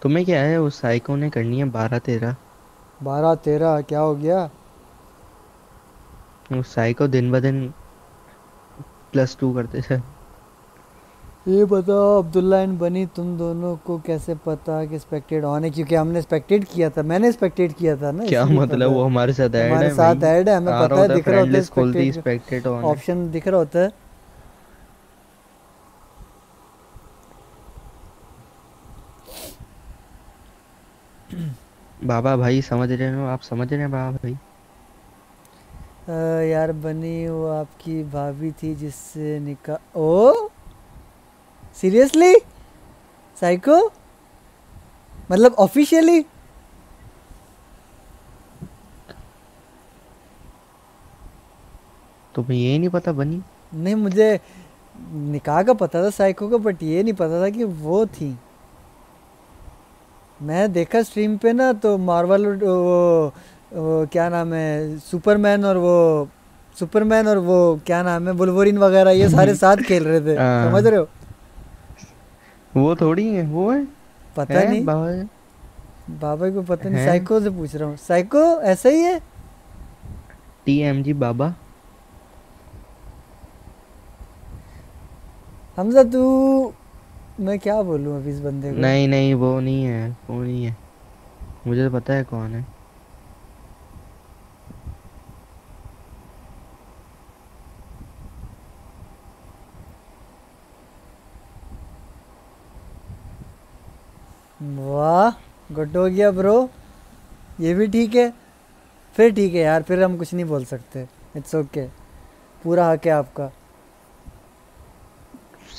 तुम्हें क्या है उस साइको ने करनी है बारह तेरह बारह तेरह क्या हो गया? उस साइको दिन ब दिन प्लस टू करते थे ये बताओ अब्दुल्ला एंड बनी तुम दोनों को कैसे पता कि स्पेक्टेड ऑन है? क्योंकि हमने स्पेक्टेड किया था मैंने स्पेक्टेड किया था ना क्या मतलब वो हमारे साथ ऐड हमारे साथ ऐड है हमें पता है दिख रहा होता है स्पेक्टेड एक्सपेक्टेड ऑन ऑप्शन दिख रहा होता है। बाबा भाई समझ रहे हो? आप समझ रहे हैं बाबा भाई? यार बनी वो आपकी भाभी थी जिससे निकाह ओ? सीरियसली साइको मतलब ऑफिशियली तुम्हें ये नहीं पता बनी? नहीं मुझे निकाह का पता था साइको का बट ये नहीं पता था कि वो थी। मैं देखा स्ट्रीम पे ना तो मार्वल वो, वो क्या नाम है सुपरमैन और वो सुपरमैन और वो क्या नाम है बुलवरिन वगैरह ये सारे साथ [LAUGHS] खेल रहे थे हाँ। समझ रहे हो? वो थोड़ी है वो है? पता है नहीं। बाबा? बाबा को पता नहीं साइको से पूछ रहा हूँ। साइको ऐसा ही है? टी एम जी बाबा। हमजा तू मैं क्या बोलूँ अभी इस बंदे को? नहीं नहीं वो नहीं है वो नहीं है। मुझे तो पता है कौन है। वाह गुड हो गया ब्रो ये भी ठीक है। फिर ठीक है यार फिर हम कुछ नहीं बोल सकते। It's okay okay. पूरा हक है आपका।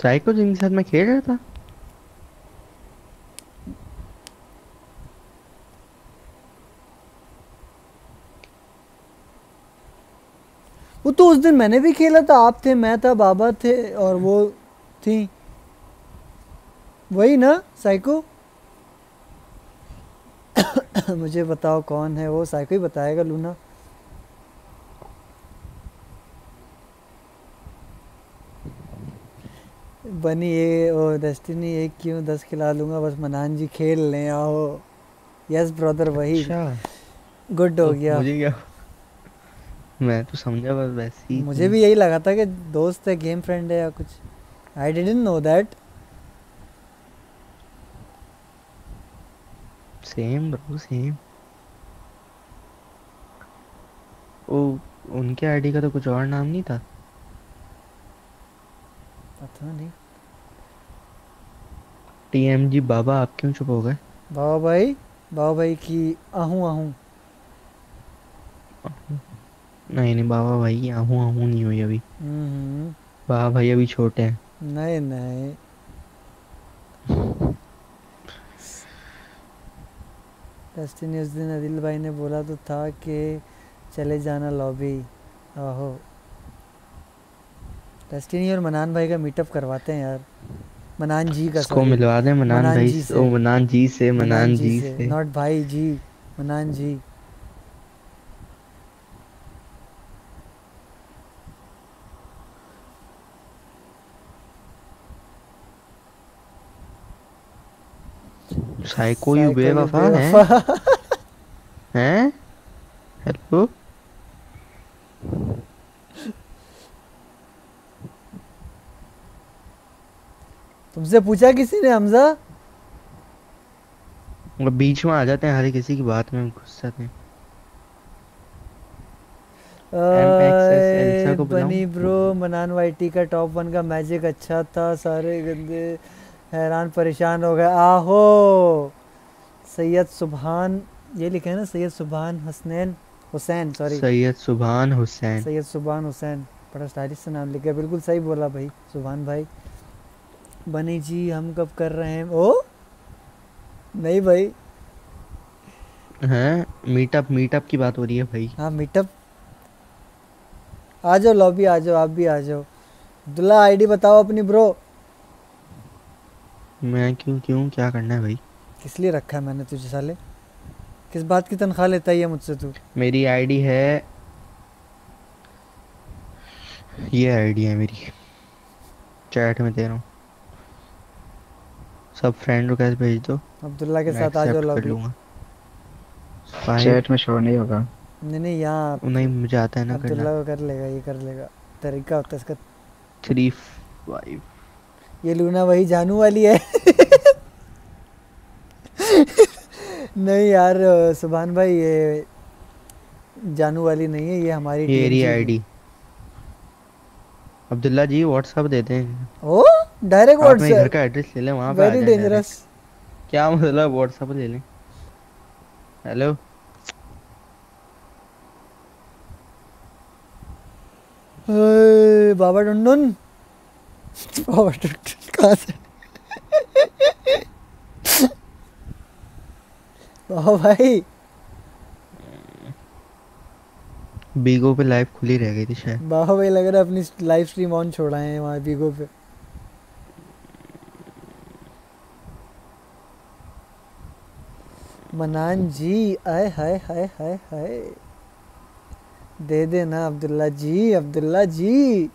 साइको जिनके साथ मैं खेल रहा था। वो तो उस दिन मैंने भी खेला था। आप थे मैं था बाबा थे और वो थी। वही ना साइको [COUGHS] मुझे बताओ कौन है वो? साइको ही बताएगा लूना। बनी ये ओ डेस्टिनी एक क्यों दस खिला लूँगा? बस मनान जी खेल लें आओ। यस ब्रदर वही। गुड हो तो गया। मुझे क्या मैं तो समझा बस वैसे ही। मुझे भी यही लगा था कि दोस्त है गेम फ्रेंड है या कुछ। I didn't know that same bro same ओ उनके आईडी का तो कुछ और नाम नहीं था? पता नहीं। टीएमजी बाबा आप क्यों चुप हो गए? बाबा भाई बाबा भाई की आहू आहू। नहीं नहीं बाबा भाई आहू आहू नहीं हुई अभी। हम्म। बाबा भाई अभी छोटे हैं। नहीं नहीं। डेस्टिनी उस दिन अदिल भाई ने बोला तो था कि चले जाना लॉबी आहो डस्टिन और मनान भाई का मीटअप करवाते हैं यार मनान जी का इसको मिलवा दें मनान मनान भाई जी से ओ मनान जी से मनान जी से नॉट भाई जी मनान जी साइको यू बेवफा है हैं हेलो तुमसे पूछा किसी ने हमजा? वो बीच में आ जाते हैं हर किसी की बात में घुस जाते हैं? बनी ब्रो मनान वाईटी का टॉप वन का मैजिक अच्छा था सारे गंदे। हैरान परेशान हो गए। आहो! सैयद सुबहान ये लिखे है ना सैयद सुबहान हसनैन हुसैन सॉरी सैयद सुभान हुसैन। सैयद सुबहान हुसैन बड़ा स्टाइलिश से नाम लिखा बिल्कुल सही बोला भाई सुबहान भाई। बनी जी हम कब कर रहे हैं? ओ! नहीं भाई। हैं? मीटअप मीटअप की बात हो रही है भाई। हाँ मीटअप आ जाओ लॉबी आ जाओ आप भी आ जाओ। अब्दुल्ला आईडी बताओ अपनी ब्रो मैं क्यों क्यों क्या करना है भाई? किस लिए रखा है मैंने तुझे साले? किस बात की तनख्वाह लेता है मुझसे तू? मेरी आईडी है ये आईडी है मेरी। चैट में दे रहा हूँ। सब फ्रेंड रिक्वेस्ट भेज दो। अब्दुल्ला के साथ आ जाओ लॉबी लूँगा। चैट में शो नहीं होगा। नहीं नहीं यहाँ नहीं मुझे आता है ना अब्दुल्ला को कर लेगा ये कर लेगा। तरीका होता है इसका। थ्री फाइव ये लूना वही जानू वाली है। नहीं यार सुभान भाई ये जानू वाली नहीं है ये हमारी area ID Abdullah ji WhatsApp दे दें ओ डायरेक्ट मेरे घर का एड्रेस ले लें वहाँ पे वेरी डेंजरस क्या मतलब व्हाट्सएप ले लें? हेलो बाबा टुनटुन। बाबा टुनटुन कहाँ से बाबा भाई। बीगो पे लाइव खुली रह गई थी शायद। बाबा भाई लग रहा है अपनी लाइव स्ट्रीम ऑन छोड़ाए हैं वहाँ बीगो पे। मनान जी आय हाय हाय हाय हाय। दे देना Abdullah ji Abdullah ji.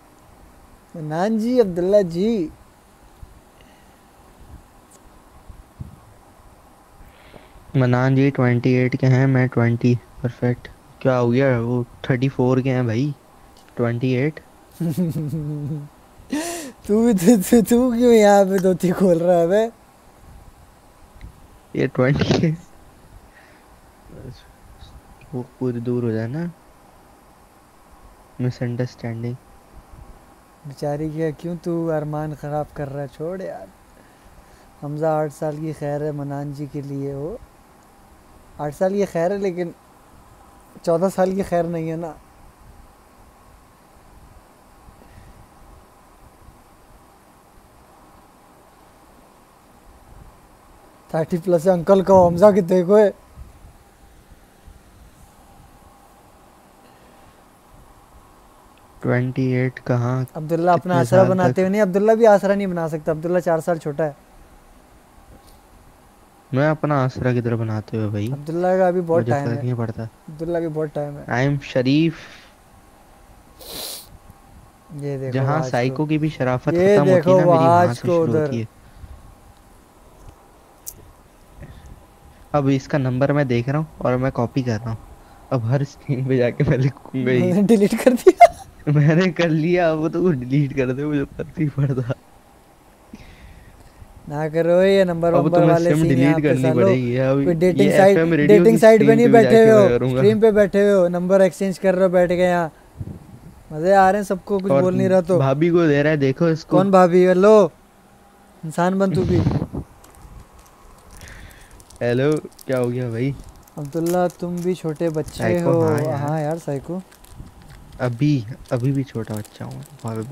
Manan ji Abdullah ji. Manan ji twenty eight K हैं मैं ट्वेंटी परफेक्ट क्या हो गया? वो थर्टी फोर के हैं भाई। ट्वेंटी एट [LAUGHS] तू भी तू तू तू क्यों यहाँ पे धोती खोल रहा है बे? ये ट्वेंटी वो पूरी दूर हो जाए ना मिसअंडरस्टैंडिंग बेचारी क्या, क्यों तू अरमान ख़राब कर रहा है? छोड़ यार। हमजा आठ साल की खैर है मनान जी के लिए वो आठ साल की खैर है, लेकिन चौदह साल की खैर नहीं है ना। थर्टी प्लस है, अंकल को, हमजा के देखो। है ट्वेंटी एट कहाँ अब्दुल्ला अपना आसरा बनाते हुए नहीं अब्दुल्ला भी आसरा नहीं बना सकता अब्दुल्ला चार साल छोटा है। मैं अपना आसरा किधर बनाते हुए भाई? अब्दुल्ला का अभी बहुत टाइम है। नहीं पड़ता। अब्दुल्ला की बहुत टाइम है। आई एम शरीफ ये देखो जहाँ साइको की। भी शराफत खत्म होती है ना मेरी वहाँ आज से को शुरू उधर। होती है। अब इसका नंबर मैं देख रहा हूँ और मैं कॉपी कर रहा हूँ। अब हर स्क्रीन पे जाके मैं लिखूँगा डिलीट कर दिया। मैंने कर लिया अब तो डिलीट कर दे मुझे फ़र्क नहीं पड़ता। ना करो ये नंबर वंबर वाले सीन डिलीट करनी पड़ेगी कोई डेटिंग साइट डेटिंग साइट पे नहीं बैठे हुए हो स्ट्रीम पे बैठे हुए हो नंबर एक्सचेंज कर रहे हो बैठ के यहाँ। मज़े आ रहे हैं सबको कुछ बोल नहीं रहा तो। भाभी को दे रहा है देखो इसको। कौन भाभी हेलो इंसान बन तू भी। हेलो क्या हो गया भाई? अब्दुल्ला तुम भी छोटे बच्चे हो। हाँ यार। हाँ यार साइको अभी अभी भी छोटा बच्चा हूँ।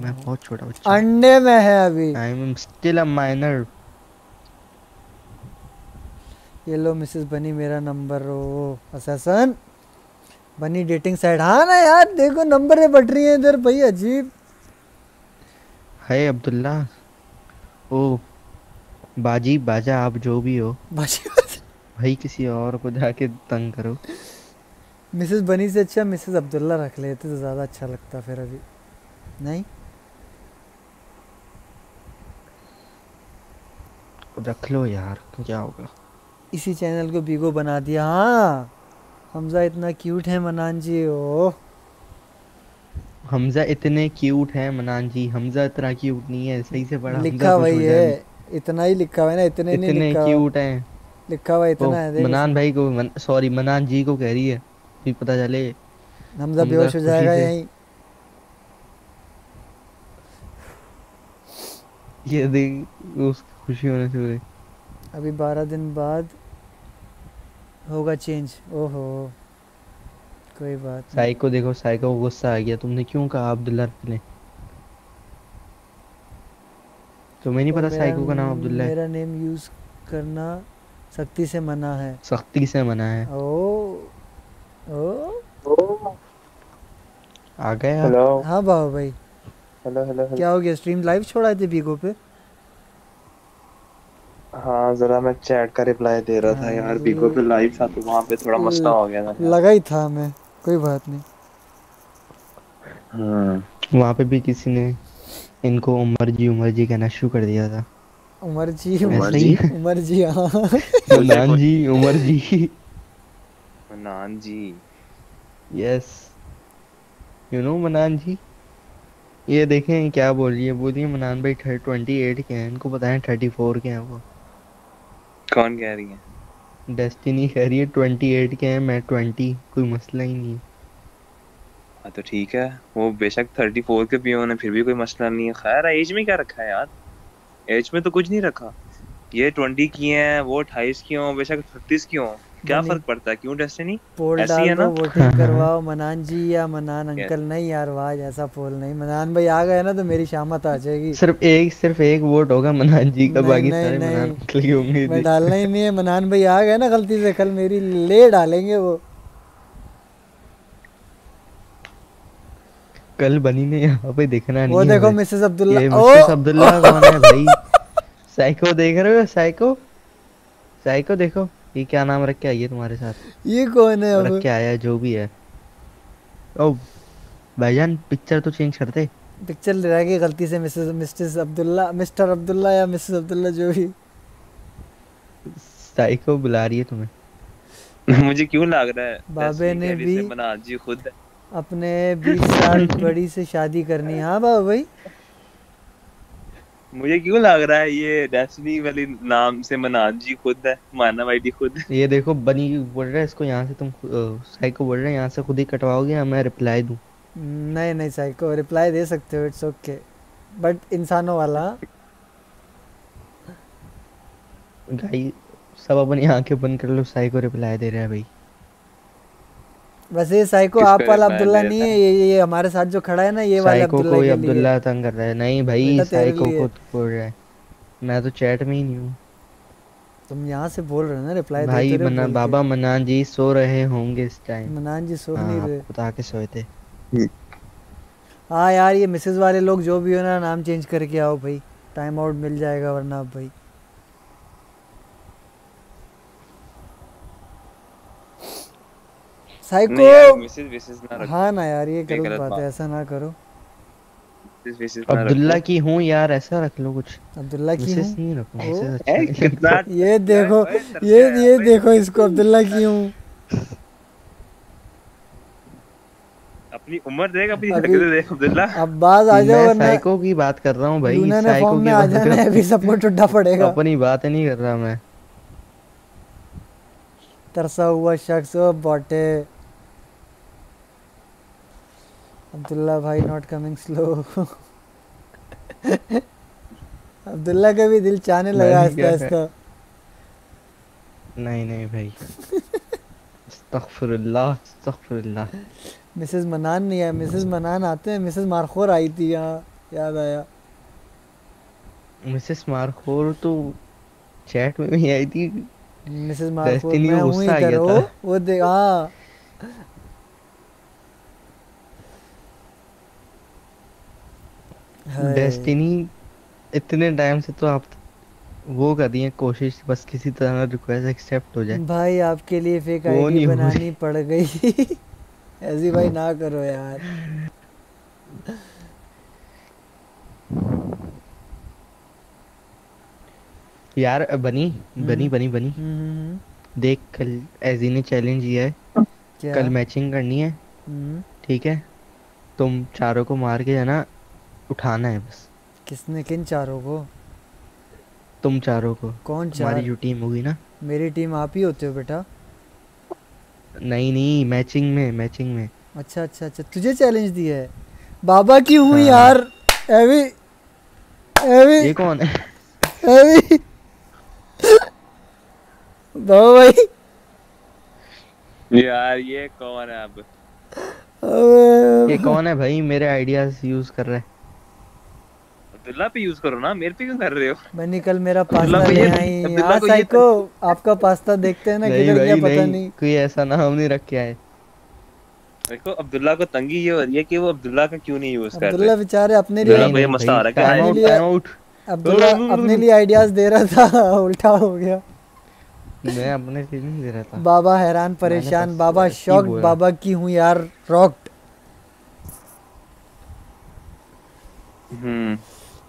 मैं बहुत छोटा बच्चा अंडे में है अभी। I am still a minor ये लो मिसेस बनी मेरा नंबर ओ असैसन बनी डेटिंग साइट हाँ ना यार देखो नंबर बढ़ रही है इधर भाई अजीब। है अब्दुल्ला। ओ बाजी बाजा आप जो भी हो। बाजी। भाई किसी और को जाके तंग करो। मिसेस बनी से अच्छा मिसेस अब्दुल्ला रख लेते तो ज़्यादा अच्छा लगता फिर अभी। नहीं? रख लो यार क्या होगा? इसी चैनल को बीगो बना दिया हाँ। हमजा इतना क्यूट है मनान जी ओ हमजा इतने क्यूट है मनान जी हमजा इतना क्यूट नहीं है सही से बड़ा लिखा वही है इतना ही लिखा हुआ है ना इतने नहीं इतने लिखा क्यूट हैं। लिखा हुआ इतना है मनान भाई को मन, सॉरी मनान जी को कह रही है। भी पता चले। हमजा बेहोश हो जाएगा यहीं। ये देख उसकी खुशी होने से हुए अभी बारह दिन बाद होगा चेंज ओहो कोई बात साई को देखो साई को गुस्सा आ गया। तुमने क्यों कहा अब्दुल्ला ले तुम्हें नहीं पता मेरा- साइको का नाम अब्दुल्ला है? मेरा नेम यूज़ करना सख्ती से मना है। सख्ती से मना है। ओ आ गया हेलो हाँ बाबा भाई। हेलो हेलो क्या हो गया? स्ट्रीम लाइव छोड़ा थे बीगो पे? हाँ जरा मैं चैट का रिप्लाई दे रहा था यार। बीको पे लाइव था तो वहाँ पे थोड़ा मसला हो गया था। लगा ही था हमें कोई बात नहीं। हम्म वहाँ पे भी किसी ने इनको उमर जी उमर जी कहना शुरू कर दिया था। उमर जी उमर जी? जी उमर जी हाँ। [LAUGHS] जी Umar ji. Manan ji. Yes you know Manan ji? ये देखें क्या बोल रही है बोल रही मनान भाई ट्वेंटी एट के हैं इनको बताएँ थर्टी फोर के हैं वो। कौन कह रही है? डेस्टिनी कह रही है ट्वेंटी एट के हैं मैं ट्वेंटी कोई मसला ही नहीं। है हाँ तो ठीक है वो बेशक थर्टी फोर के भी होने फिर भी कोई मसला नहीं है। खैर एज में क्या रखा है यार? एज में तो कुछ नहीं रखा। ये ट्वेंटी की हैं वो अट्ठाईस की हों बेशक छत्तीस की हों। क्या फ़र्क पड़ता है? क्यों डेस्टिनी पोल ऐसी डाल है दो ना वोटिंग [LAUGHS] करवाओ मनान जी या मनान अंकल नहीं यार वाज ऐसा पोल नहीं। मनान भाई आ गए ना तो मेरी शामत आ जाएगी। सिर्फ़ एक सिर्फ़ एक वोट होगा मनान जी का बाकी सारे मनान अंकल के होंगे मैं डालना ही नहीं है मनान भाई आ गए ना गलती से कल मेरी ले डालेंगे वो। कल बनी ने यहाँ पे देखना नहीं वो देखो मिसेस अब्दुल्ला ये मिसेस अब्दुल्ला कौन है भाई? [LAUGHS] साइको देख रहे हो? साइको साइको देखो। ये क्या नाम रख के आई है तुम्हारे साथ? ये कौन है रख अब? के आया है जो भी है। ओ भाईजान पिक्चर तो चेंज करते। पिक्चर रह गई गलती से Mrs mister Abdullah mister Abdullah या मिसेस अब्दुल्ला जो भी। साइको बुला रही है तुम्हें। [LAUGHS] मुझे क्यों लग रहा है? बाबे ने भी मनान जी खुद अपने 20 साल [LAUGHS] बड़ी से शादी करनी हाँ बाबा भाई। मुझे क्यों लग रहा है ये डेस्टिनी वाली नाम से मनान जी खुद है मानव आईडी खुद है? ये देखो बनी बोल रहा है इसको यहाँ से तुम साइको बोल रहे हैं यहाँ से खुद ही कटवाओगे या मैं रिप्लाई दूँ? नहीं नहीं साइको रिप्लाई दे सकते हो इट्स ओके बट इंसानों वाला। गाई सब अपनी आँखें बंद कर लो साइको रिप्लाई दे रहा है भाई। वैसे साइको आप वाला अब्दुल्ला नहीं है ये ये हमारे साथ जो खड़ा है ना ये वाला अब्दुल्ला के अब्दुल्ला तंग कर रहा है? नहीं भाई साइको। को बोल रहा है। मैं तो चैट में ही नहीं हूँ। तुम यहाँ से बोल रहे हो ना रिप्लाई भाई देते रहो मना बाबा मनान जी सो रहे होंगे इस टाइम मनान जी सो हाँ, नहीं रहे। आप बता के सोए थे। हाँ यार ये मिसेज वाले लोग जो भी हो ना नाम चेंज करके आओ भाई। टाइम आउट मिल जाएगा वरना भाई नहीं यार, साइको हाँ ना यार ये गलत बात है। ऐसा ना करो। अब्दुल्ला की हूँ यार ऐसा रख लो कुछ। अब्दुल्ला की हूँ? नहीं रखो अच्छा। [LAUGHS] ये देखो ये ये देखो इसको अब्दुल्ला की हूँ। अपनी उम्र देख अपनी अभी- हरकतें देख अब्दुल्ला। अब बाज आ जाओ वरना साइको की बात कर रहा हूँ भाई साइको की आ जाना है अभी सबको टुड्डा पड़ेगा। अपनी बात नहीं कर रहा मैं। तरसा हुआ शख्स बॉटे। अब्दुल्ला भाई नॉट कमिंग स्लो अब्दुल्ला का भी दिल चाहने लगा आहिस्ता क्या नहीं नहीं भाई। अस्तगफुरुल्लाह अस्तगफुरुल्लाह। मिसेस मनान नहीं है मिसेस मनान आते हैं। मिसेस मारखोर आई थी यहाँ। याद आया। मिसेस मारखोर तो चैट में भी आई थी। मिसेस मारखोर मैं हूँ इधर वो वो देख हाँ। डेस्टिनी इतने टाइम से तो आप वो कर रही हैं कोशिश बस किसी तरह रिक्वेस्ट एक्सेप्ट हो जाए। भाई आपके लिए फेक आईडी। बनानी पड़ गई। [LAUGHS] ऐसी भाई ना करो यार। यार बनी बनी हम्म। बनी बनी हम्म, देख कल एजी ने चैलेंज दिया है। क्या? कल मैचिंग करनी है। हम्म, ठीक है? तुम चारों को मार के जाना। उठाना है बस। किसने किन चारों को? तुम चारों को। कौन तुम्हारी चार जो टीम होगी ना। मेरी टीम आप ही होते हो बेटा। नहीं नहीं मैचिंग में मैचिंग में। अच्छा अच्छा अच्छा तुझे चैलेंज दिया है। बाबा की हूँ हाँ। यार। एवी एवी। ये कौन है? एवी। बाबा भाई। यार ये कौन है अब? ये कौन है भाई? मेरे आइडियाज़ यूज़ कर रहा है। अब्दुल्ला पे यूज़ करो ना मेरे पे क्यों कर रहे हो? बनी कल मेरा पास्ता ले आई। अब्दुल्ला हाँ को ये- साइको आपका पास्ता देखते हैं ना किधर गया पता नहीं कोई ऐसा नाम नहीं रख के आए। देखो अब्दुल्ला को तंगी ये हो रही है कि वो अब्दुल्ला का क्यों नहीं यूज़ कर अब्दुल्ला बेचारे अपने लिए अब्दुल्ला को मसला आ रहा है। टाइम आउट अब्दुल्ला अपने लिए आइडियाज़ दे रहा था [LAUGHS] उल्टा हो गया। मैं अपने लिए नहीं दे रहा था। बाबा हैरान परेशान बाबा शॉक बाबा की हूँ यार रॉक्ड हम्म।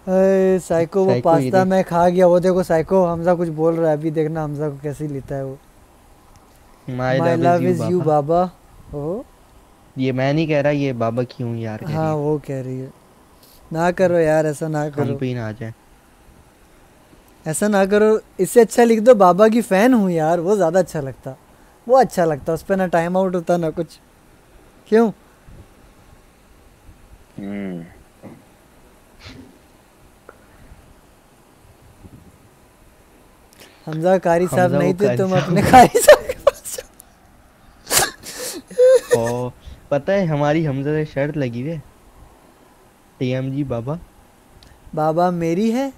साइको वो पास्ता मैं खा गया वो देखो साइको हमजा कुछ बोल रहा है अभी देखना हमजा को कैसे लेता है वो। माय लव इज़ यू बाबा ओ। ये मैं नहीं कह रहा ये बाबा की हूँ यार कह रही हाँ वो कह रही है। ना करो यार ऐसा ना करो। पे ही ना आ जाए। ऐसा ना करो इससे अच्छा लिख दो बाबा की फ़ैन हूँ यार वो ज़्यादा अच्छा लगता। वो अच्छा लगता उस पर ना टाइम आउट होता ना कुछ। क्यों? हमजा कारी साहब नहीं थे तुम अपने कारी साहब के पास ओ पता है हमारी हमजा से शर्त लगी हुई है? टीएमजी बाबा। बाबा मेरी है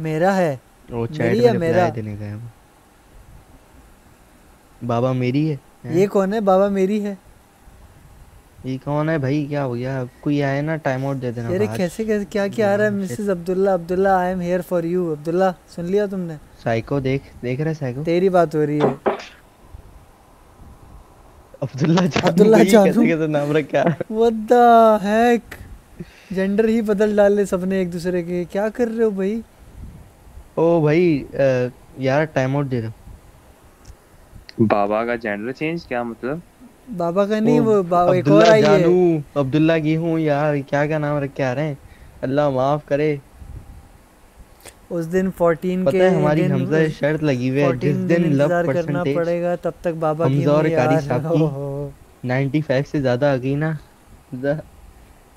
मेरा है वो चैट में मेरा? देने गए हम। बाबा मेरी है हैं? ये कौन है? बाबा मेरी है। ये कौन है भाई? क्या हो गया? कोई आए ना टाइम आउट दे देना अरे कैसे कैसे क्या क्या आ रहा है? Mrs Abdullah Abdullah I am here for you Abdullah सुन लिया तुमने? साइको देख देख रहा है साइको तेरी बात हो रही है। अब्दुल्ला जानू अब्दुल्ला जानू कैसे कैसे नाम रखा है? व्हाट द हेक जेंडर ही बदल डाले सबने एक दूसरे के। क्या कर रहे हो भाई? ओ भाई अ, यार टाइम आउट दे दो। बाबा का जेंडर चेंज क्या मतलब? बाबा का नहीं वो बाबा एक और अब्दुल्ला आई है। जानू अब्दुल्ला की हूँ यार क्या क्या नाम रख के आ रहे हैं। अल्लाह माफ़ करे। उस दिन 14 पता के है हमारी हमजा शर्त लगी हुई है जिस दिन दिन लव करना पड़ेगा तब तक बाबा की हमजा और कारी साहब। की 95 से ज़्यादा आ गई ना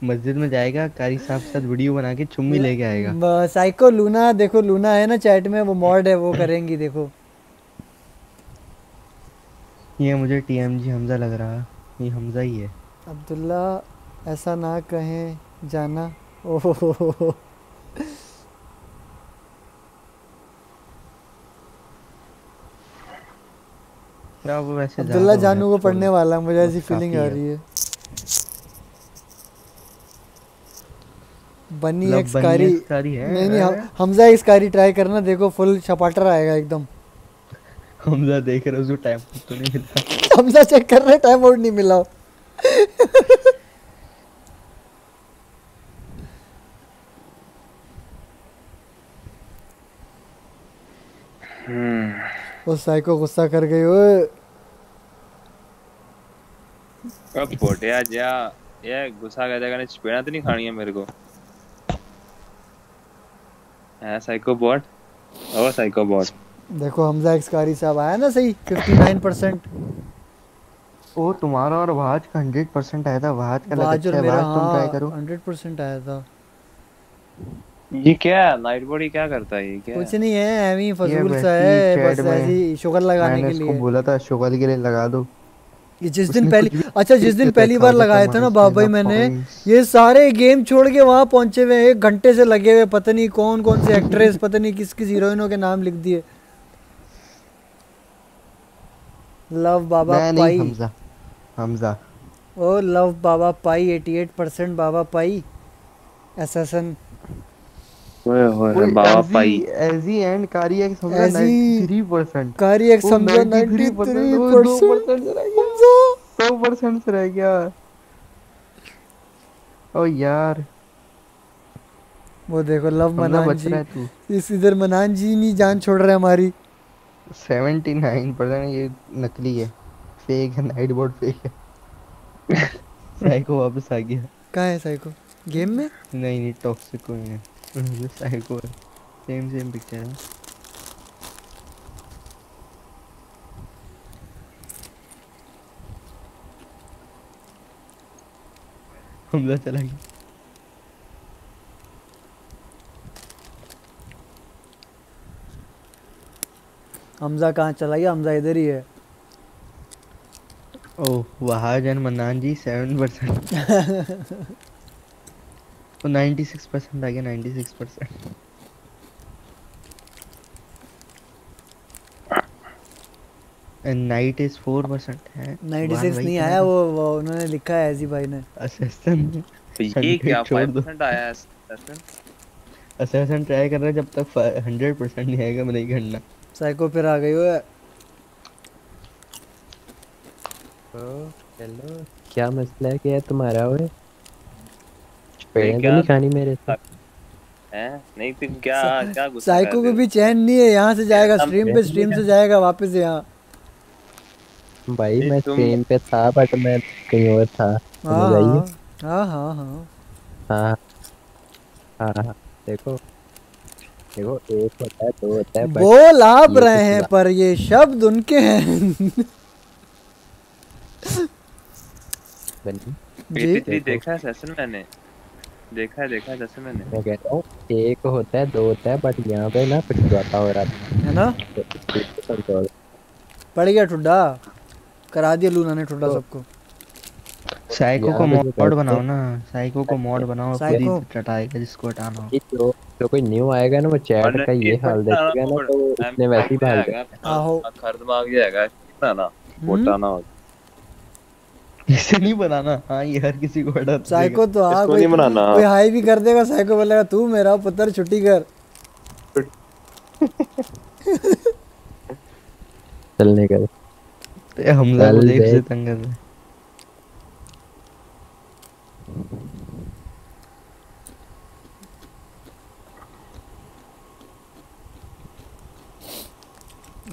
मस्जिद में जाएगा कारी साहब के साथ वीडियो बना के चुम्मी लेके आएगा। साइको लूना देखो लूना है ना चैट में वो मॉड है वो [LAUGHS] करेंगी देखो। ये मुझे टीएमजी हमजा लग रहा है ये हमजा ही है। अब्दुल्ला ऐसा ना कहें जाना। [LAUGHS] ओहो क्या वो वैसे अब्दुल्ला जानू को पढ़ने वाला है, मुझे ऐसी फीलिंग आ रही है। बनी मतलब एक्स कारी कारी है, नहीं नहीं हमजा एक्स कारी ट्राई करना देखो फुल छपाटर आएगा एकदम। [LAUGHS] हमजा देख रहे उसको टाइम तो नहीं मिला। [LAUGHS] हमजा चेक कर रहे टाइम आउट नहीं मिला। हम्म। वो साइको गुस्सा कर गई ओए। अब बोटिया जा ये गुस्सा कर देगा ने चपेड़ा तो नहीं खानी है मेरे को। है साइको बॉट? ओ साइको बॉट। देखो हमजा एक्स कारी साहब आया ना सही 59 परसेंट ओ तुम्हारा और वाज का 100% आया था वाज का लग अच्छा है वाज तुम ट्राई हाँ करो। 100 परसेंट आया था। ये क्या है? नाइट बॉडी क्या करता है ये? क्या कुछ नहीं है एवी ये फजूल सा है बस ऐसी शुगर लगाने मैंने के लिए। बोला था शुगर के लिए लगा दो। ये जिस दिन पहली अच्छा जिस दिन पहली बार लगाए थे ना बाबा इसमें मैंने ये सारे गेम छोड़ के वहाँ पहुँचे हुए एक घंटे से लगे हुए पता नहीं कौन कौन से एक्ट्रेस पता नहीं किस किस हीरोइनों के नाम लिख दिए। लव बाबा पाई हमजा हमजा। ओ लव बाबा पाई 88 परसेंट बाबा पाई एसएसएन ओए होए बाबा पाई एजी एंड कारी एक्स समझा 93% कारी एक वो 93% 93 2% से रह गया। 2% से रह गया। ओ यार। वो देखो लव मनान जी रहा है तू। इस इधर मनान जी नहीं जान छोड़ रहे हमारी। 79% ये नकली है। फेक है नाइट बोर्ड फेक है। [LAUGHS] साइको वापस आ गया। कहाँ है साइको गेम में? नहीं नहीं टॉक्सिक कोई नहीं सेम सेम पिक्चर है हमला चला गया। हमजा कहाँ चला गया? हमजा इधर ही है। ओह Wahaj and Mannan ji seven percent [LAUGHS] तो 96 परसेंट आ गया 96 percent night is four percent है 96 नहीं आया वो वो उन्होंने लिखा है ऐसी भाई ने। असिस्टेंट तो ये क्या 5% आया है? असिस्टेंट ट्राई कर रहा है जब तक हंड्रेड परसेंट नहीं आएगा मैं नहीं करना। साइको फिर आ गई वो। हेलो क्या मसला है क्या तुम्हारा ओए? नहीं, पेड़ तो नहीं खानी मेरे से। हैं? नहीं तुम क्या क्या गुस्सा साइको को भी चैन नहीं है यहाँ से जाएगा स्ट्रीम पे स्ट्रीम से जाएगा वापस यहाँ। भाई मैं स्ट्रीम पे था बट मैं कहीं और था। हाँ? हाँ हाँ हाँ हाँ। हाँ हाँ। हाँ देखो। देखो एक होता है दो होता है बोल आप रहे हैं पर ये शब्द उनके हैं। जी देखा। है सेशन मैंने? देखा है देखा है जैसे मैंने। मैं कहता हूँ एक होता है दो होता है बट यहाँ पे ना कुछ ज़्यादा हो रहा है ना? तो पड़ गया ठुड्डा। करा दिया लूना ने ठुड्डा सबको। साइको को मॉड बनाओ ना। साइको को मॉड बनाओ खुद ही साइको टटाएगा जिसको हटाना हो। जो जो कोई न्यू आएगा ना वो चैट का ये हाल देखेगा ना तो उसने वैसे ही भाग हैगा आहो। खर दिमाग ये हैगा ना? ना मोटा ना हो। इसे नहीं बनाना। हाँ ये हर किसी को हटा साइको तो हाँ कोई नहीं बनाना। कोई हाई भी कर देगा साइको बोलेगा तू मेरा पुत्र छुट्टी कर। चलने का। ये हमजा को देख से तंग कर रहा।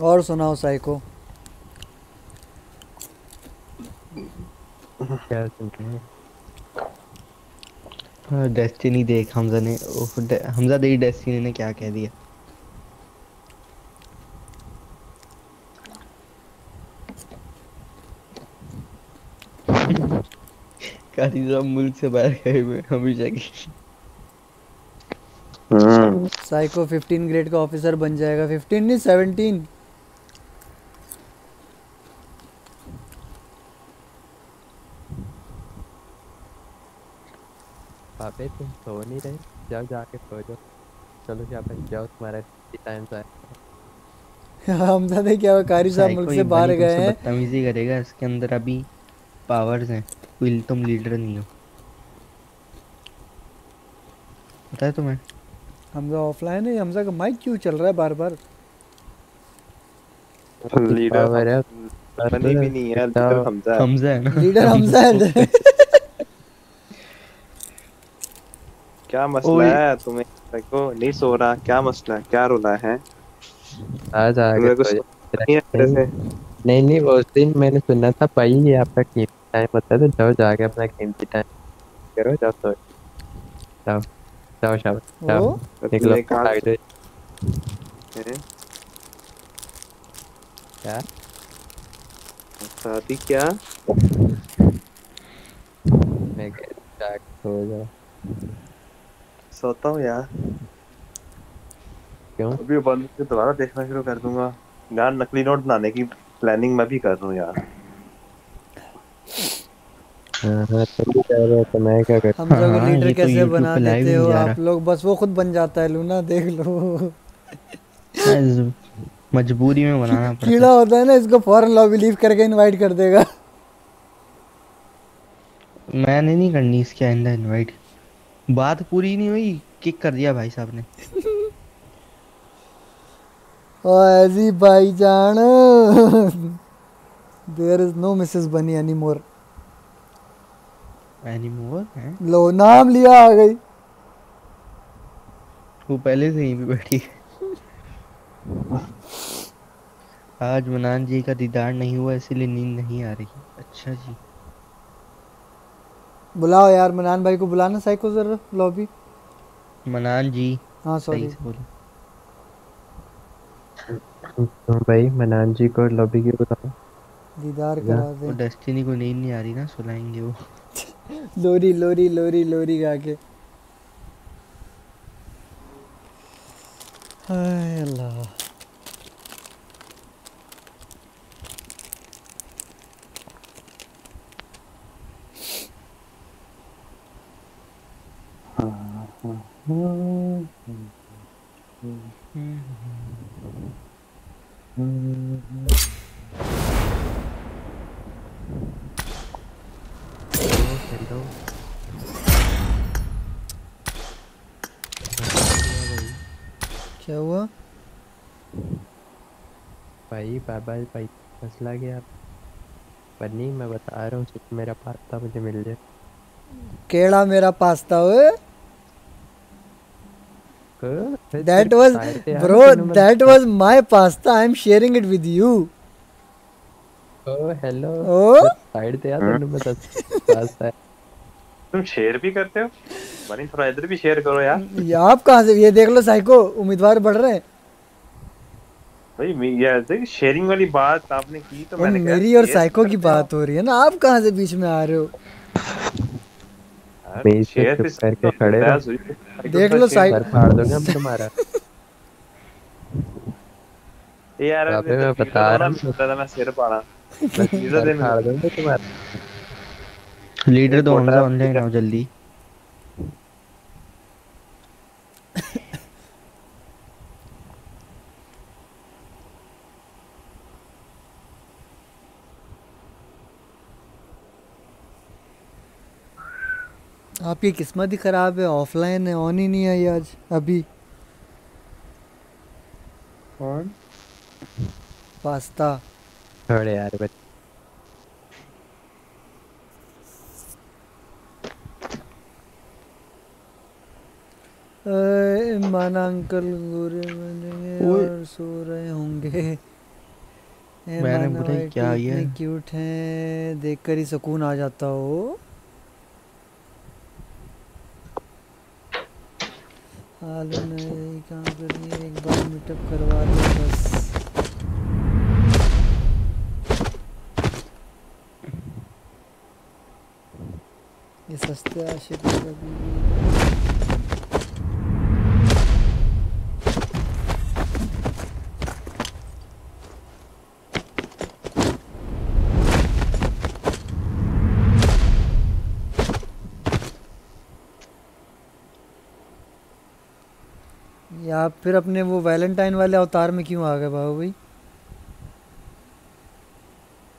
और सुनाओ साइको। क्या सुनते हाँ? डेस्टिनी देख हमजा ने हमजा देख डेस्टिनी ने क्या कह दिया। मुल्क से बाहर गए हुए हमेशा की साइको 15 ग्रेड का ऑफिसर बन जाएगा। 15 नहीं 17 पापे तुम सो नहीं रहे। जाओ जाके सो जाओ। चलो जाओ जाओ तुम्हारा टाइम तो है हमजा ने क्या कारी साहब मुल्क से बाहर गए हैं। बदतमीजी करेगा इसके अंदर अभी पावर्स हैं। कोई तुम लीडर नहीं हो। पता है तुम्हें हमजा ऑफलाइन है हमजा का माइक क्यों चल रहा है बार बार लीडर है। बनी भी नहीं है लीडर हमजा है। हमजा है ना? लीडर हमजा है। [LAUGHS] [LAUGHS] क्या मसला है तुम्हें? देखो नहीं सो रहा। क्या मसला है? क्या रोला है? आज आ को गए नहीं नहीं नहीं वो उस दिन मैंने सुना था भाई ये आपका कीमती टाइम होता है तो जाओ जाके अपना कीमती टाइम करो जाओ सो। जाओ जाओ शाबाश जाओ तो निकलो आगे हैं? क्या? शादी क्या? मैं जाके सो जाओ। सोता हूँ यार। क्यों? अभी बंद के दोबारा देखना शुरू कर दूँगा। यार नकली नोट बनाने की प्लानिंग मैं भी कर रहा हूँ यार। हाँ हाँ तुम भी कर रहे हो तो मैं क्या करूँ हमजा को हाँ, लीडर ये तो बना देते हो आप लोग? बस वो खुद बन जाता है लूना देख लो। मजबूरी में बनाना पड़ता कीड़ा होता है ना इसको फ़ौरन लॉबी लीव करके इनवाइट कर देगा। मैंने नहीं करनी इसके आइंदा इनवाइट बात पूरी नहीं हुई किक कर दिया भाई साहब ने। [LAUGHS] ऐसी भाईजान। There is no Mrs bunny any more anymore है? लो नाम लिया आ गई। वो पहले से ही बैठी [LAUGHS] आज मनान जी का दीदार नहीं हुआ इसीलिए नींद नहीं आ रही। अच्छा जी। बुलाओ यार मनान भाई को बुलाना साइको जरा लॉबी मनान जी हाँ सॉरी तो भाई मनान जी को लॉबी की बताओ दीदार करा दे। डेस्टिनी को नींद नहीं आ रही ना सुलाएँगे वो। [LAUGHS] लोरी लोरी लोरी लोरी गा के हाय अल्लाह हेलो क्या हुआ? भाई बाबा भाई मसला क्या पर नहीं मैं बता रहा हूँ मेरा पास्ता मुझे मिल जाए। केड़ा मेरा पास्ता फिर that was bro that was my pasta. I'm sharing it with you. दस पास्ता है। तुम शेयर भी करते हो? बनी थोड़ा इधर भी शेयर करो यार। ये आप कहाँ से ये देख लो साइको उम्मीदवार बढ़ रहे हैं। भाई मैं- ये देख शेयरिंग वाली बात आपने की तो मैंने मेरी और साइको की बात हो रही है ना। आप कहाँ से बीच में आ रहे हो? मेज पे चुप करके तो खड़े रहो देख लो साइड। सर फाड़ दूँगा हम तुम्हारा। यार अबे मैं तो बता रहा हूँ। मैं सिर पाड़ा [LAUGHS] मैं दे फाड़ दूँगा तुम्हारा। लीडर दो हमजा ऑनलाइन आओ जल्दी। [LAUGHS] आपकी किस्मत ही खराब है ऑफलाइन है ऑन ही नहीं आई आज अभी। कौन? पास्ता। छोड़े यार बच माना अंकल गोरे बनेंगे और सो रहे होंगे। मैंने बोला क्या ये? क्यूट हैं देखकर ही सुकून आ जाता हो। हालो नहीं काम करनी है एक बार मीटअप करवा दो बस। ये सस्ते आशिक या आप फिर अपने वो वैलेंटाइन वाले अवतार में क्यों आ गए बाबू भाई?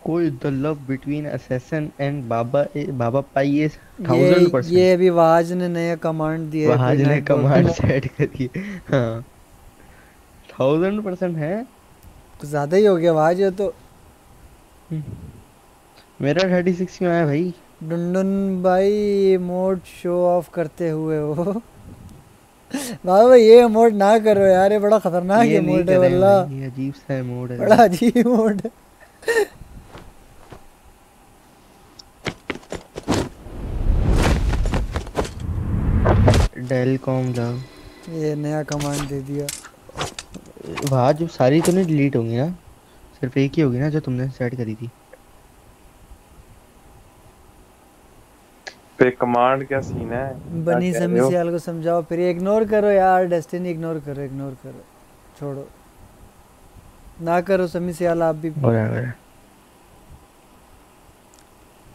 कोई the love between assassin and बाबा बाबा पाई इज़ ये थाउज़ेंड परसेंट ये अभी वाज ने नया कमांड दिया है वहाज ने कमांड सेट करी है। हाँ। थाउज़ेंड परसेंट है? कुछ ज़्यादा ही हो गया वाज तो। मेरा थर्टी सिक्स क्यों आया भाई? डुनडुन भाई मोड शो ऑफ़ करते हुए हो। बाबा ये मोड ना करो यार ये बड़ा खतरनाक ये मोड है वल्ला। ये अजीब सा मोड है। बड़ा अजीब मोड है। डेल कॉम लव ये नया कमांड दे दिया। वहाँ जो सारी तो नहीं डिलीट होंगी ना? सिर्फ़ एक ही होगी ना जो तुमने सेट करी थी? पे कमांड क्या सीन है? बनी समी सियाल को समझाओ फिर इग्नोर करो यार डेस्टिनी इग्नोर करो इग्नोर करो। छोड़ो। ना करो समी सियाल आप भी। हो है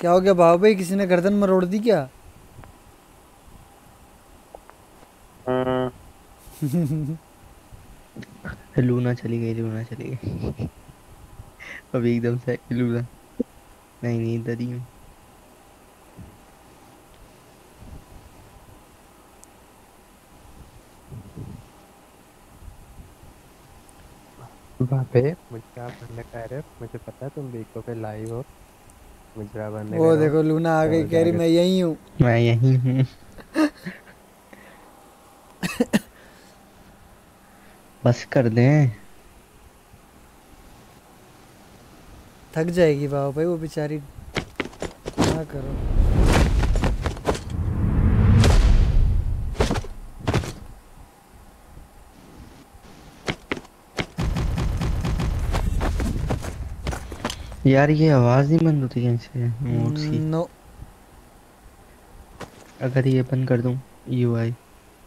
क्या हो गया भाव भाई? किसी ने गर्दन मरोड़ दी क्या? [LAUGHS] लूना चली गई लूना चली गई। [LAUGHS] अभी एकदम से लूना। नहीं नहीं इधर ही हूँ। बाबे मुजरा बनने का है। मुझे पता है तुम बीको पे लाइव हो। मुजरा बनने वो देखो लूना आ गई कह रही मैं यही हूँ। मैं यही हूँ। बस कर दें। थक जाएगी बाबा भाई वो बेचारी। ना करो? यार ये आवाज़ नहीं बंद होती कैसे मोड सी। नो अगर ये बंद कर दूँ यूआई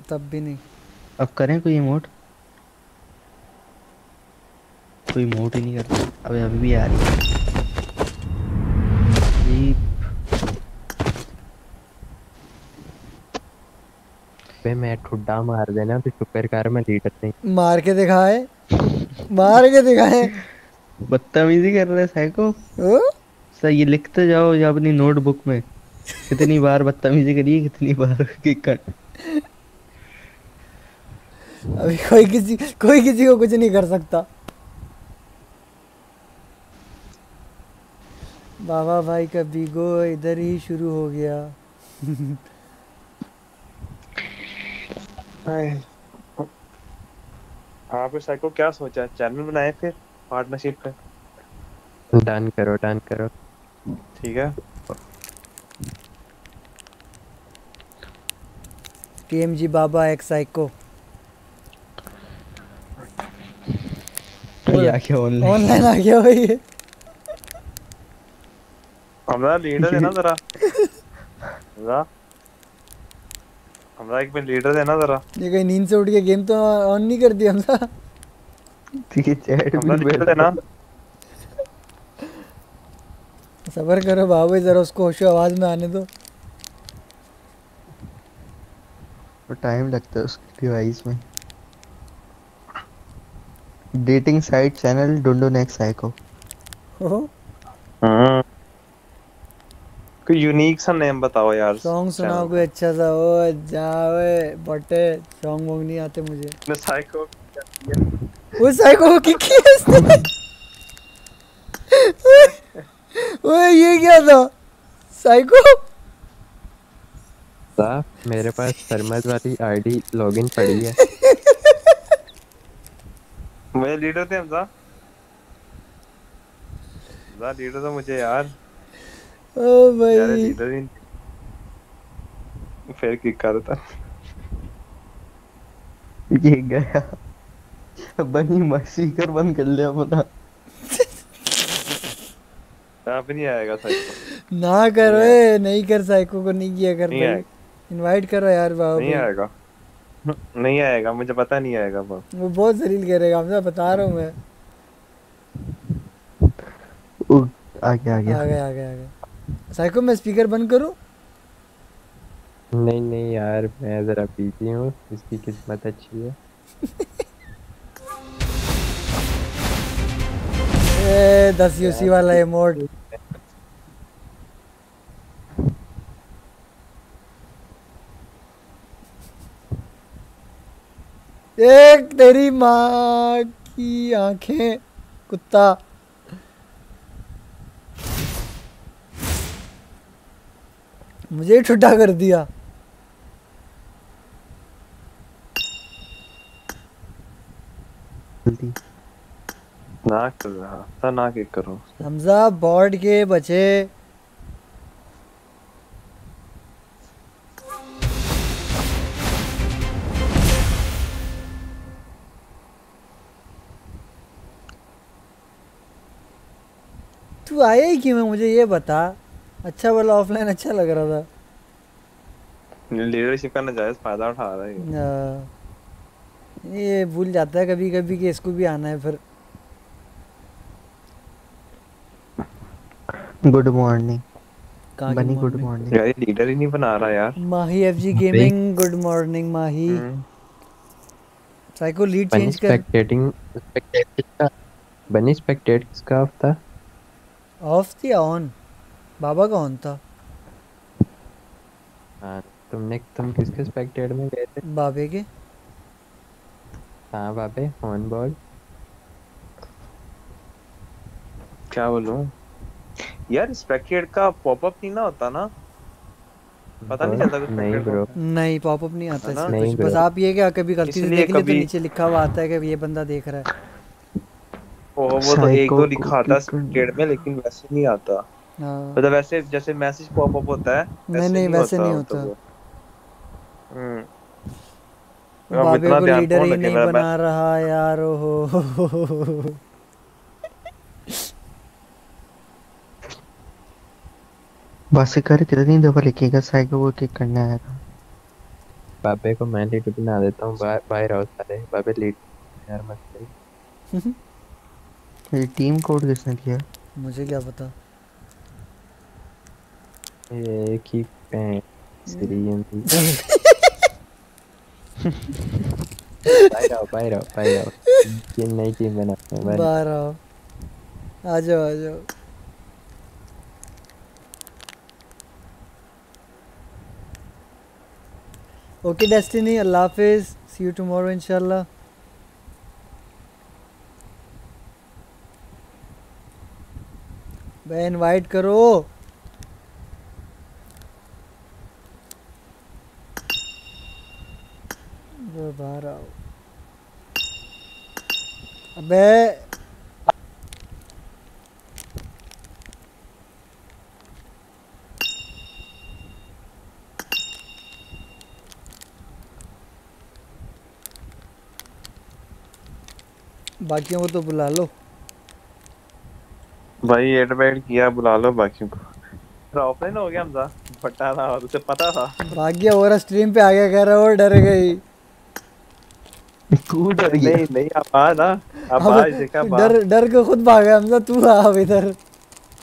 तब भी नहीं। अब करें कोई इमोट कोई इमोट ही नहीं करता। अबे अभी भी आ रही है। ये मैं ठुड्डा मार देना तो शुक्र कर मैं लीडर नहीं। मार के दिखाए। मार के दिखाए। बदतमीजी कर रहे साइको सर ये लिखते जाओ या अपनी नोटबुक में। कितनी बार बदतमीजी करी कितनी बार किक कर अभी कोई किसी कोई किसी को कुछ नहीं कर सकता। बाबा भाई का बीगो इधर ही शुरू हो गया। आपने साइको क्या सोचा? चैनल बनाए फिर? पार्टनरशिप पे डन करो। डन करो ठीक है। टीएमजी बाबा एक्स साइको ये आ गया ऑनलाइन ऑनलाइन आ गया भाई। हमरा लीडर है ना जरा। जरा हमरा एक मिनट लीडर है ना जरा। ये कहीं नींद से उठ के गेम तो ऑन नहीं कर दिया हमसा ठीक है चैट भी है ना। सबर करो बाबू जरा उसको होशो आवाज़ में आने दो। टाइम लगता है उसके डिवाइस में। डेटिंग साइट चैनल डोंडो नेक्स्ट साइको कोई यूनिक सा नेम बताओ यार सॉन्ग सुनाओ कोई अच्छा सा ओ जावे बटे सॉन्ग वॉन्ग नहीं आते मुझे। मैं साइको वो साइको को किक किया इसने ओए ये क्या था साइको साहब मेरे पास सरमद वाली आईडी लॉगिन पड़ी है। मुझे लीडर थे। हमजा हमजा लीडर तो मुझे यार। ओ यार भाई लीडर ही फिर किक कर देता ये गया। बनी मसी कर बंद कर लिया अपना। अब नहीं आएगा साइको। ना करो ए नहीं कर साइको को नहीं किया कर नहीं। इनवाइट करो यार बाबू नहीं आएगा। नहीं आएगा मुझे पता नहीं आएगा वो वो बहुत जलील करेगा हमसे बता रहा हूँ मैं ओ, आ गया आ आ गया गया आ गया आ गया साइको मैं स्पीकर बंद करूँ? नहीं नहीं यार मैं जरा बिज़ी हूँ इसकी किस्मत अच्छी है। [LAUGHS] ए दस यूसी वाला इमोट एक तेरी माँ की आँखें, कुत्ता। मुझे ठुड्डा कर दिया। जल्दी। ना कर रहा था ना किक करो हमजा बॉर्ड के बचे। तू आया ही क्यों मुझे ये बता। अच्छा वाला ऑफलाइन अच्छा लग रहा था। लीडरशिप का नाजायज फ़ायदा उठा रहा है। ये भूल जाता है कभी कभी कि इसको भी आना है फिर। Good morning bunny good morning यार ये लीडर ही नहीं बना रहा यार। Mahi FG gaming good morning Mahi. Psycho lead change कर स्पेक्टेटिंग स्पेक्टेट किसका? बनी स्पेक्टेट किसका ऑफ़ था? ऑफ़ थी ऑन बाबा का ऑन था। हाँ तुमने तुम किसके स्पेक्टेट में गए थे? बाबे के। हाँ बाबे ऑन बॉल क्या बोलूँ? यार स्पेक्टेट का पॉपअप नहीं ना होता ना? पता नहीं चलता कुछ नहीं ब्रो नहीं पॉपअप नहीं आता ना? इसमें। नहीं बस आप ये क्या कभी गलती से देख ले तो नीचे लिखा हुआ आता है कि ये बंदा देख रहा है। ओ वो तो एक दो लिखा आता स्पेक्टेट में लेकिन वैसे नहीं आता। हाँ। मतलब वैसे जैसे मैसेज पॉपअप होता है नहीं नहीं वैसे नहीं तो होता हम्म। बाबे को लीडर ही नहीं बना रहा यार ओहो। बस कर कितनी दफ़ा लिखेगा साइको को किक करना है। बाबे को मैं लीड बना देता हूँ बाहर बाहर आओ सारे बाबे लीड यार मत करिए ये टीम कोड किसने दिया? मुझे क्या पता? ये की पैं सीरियन थी बाहर आओ बाहर आओ बाहर आओ ये नई टीम बनाते हैं बाहर बाहर आओ आ जाओ आ जाओ। ओके डेस्टिनी अल्लाह हाफिज सी यू टुमारो इंशाल्लाह भाई इनवाइट करो बाहर आओ। अबे बाकियों को तो बुला लो। भाई एट बैट किया बुला लो बाकियों को। ऑफलाइन हो गया हमजा फटा था और उसे पता था। भाग गया और स्ट्रीम पे आ गया कह रहा वो डर गई। तू डर गई नहीं नहीं अब आ ना। अब आ देखा। डर डर के खुद भागा हमजा तू आ अब इधर।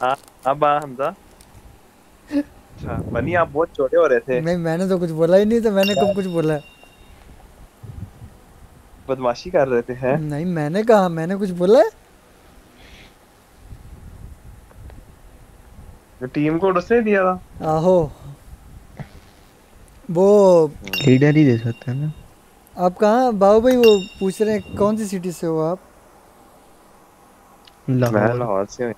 आ, अब आ हमजा [LAUGHS] अच्छा बनी आप बहुत छोटे हो रहे थे। नहीं मैंने तो कुछ बोला ही नहीं था मैंने कब कुछ बोला? है? बदमाशी कर रहे थे हैं? नहीं मैंने कहा मैंने कुछ बोला है? टीम कोड उसने दिया था? आहो। वो लीडर ही दे सकता है ना। आप कहाँ बाबू भाई वो पूछ रहे हैं कौन सी सिटी से हो आप? मैं लाहौर लाहौर से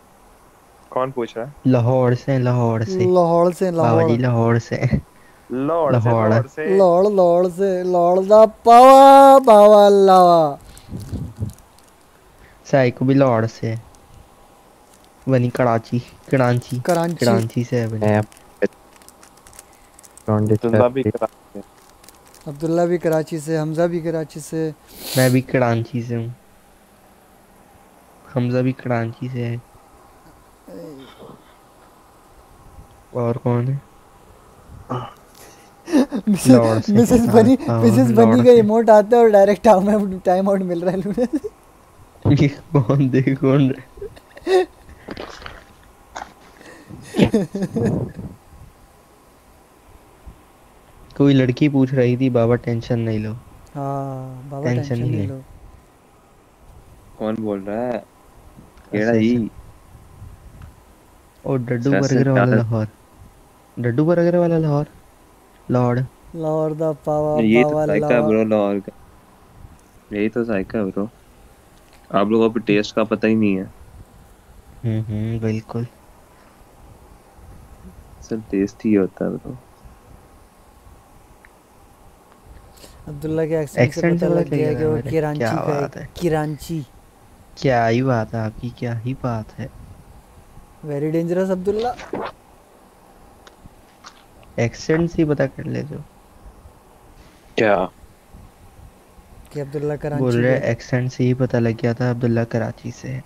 कौन पूछ रहा है? लाहौर से लाहौर से। लाहौर से लाहौर। लाहौर से लाहौर से। लाहौर। लाहौर से लाहौर लाहौर से लाहौर दा पावा बावा लावा साइको भी लाहौर से बनी कराची कराची कराची। कराची से है बनी तुल्ला भी करा अब्दुल्ला भी कराची से हमजा भी कराची से मैं भी कराची से हूँ हमजा भी कराची से है और कौन है। मिसेस बनी मिसेस बनी का। इमोट आता है और डायरेक्ट टाइम टाइम आउट मिल रहा है लूने ये कौन दे कौन कोई लड़की पूछ रही थी बाबा टेंशन नहीं लो। हाँ बाबा टेंशन टेंशन नहीं नहीं लो। कौन बोल रहा है? केड़ा ही और डड्डू बर्गर वाला लाहौर। डड्डू बर्गर वाला लाहौर? लॉर्ड लाहौर दा पावा ये तो साइका ब्रो लाहौर का। यही तो साइका ब्रो आप लोगों को टेस्ट का पता ही नहीं है। हम्म हम्म बिल्कुल। सब टेस्ट ही होता है ब्रो अब्दुल्ला के एक्सेंट से पता लग गया कि वो किरांची का है है। किरांची। क्या ही बात है आपकी क्या ही बात है। Very dangerous Abdullah. एक्सेंट से पता कर ले जो। क्या? कि अब्दुल्ला कराची बोल रहे है। एक्सेंट से ही पता लग गया था अब्दुल्ला कराची से। [CLEARS THROAT]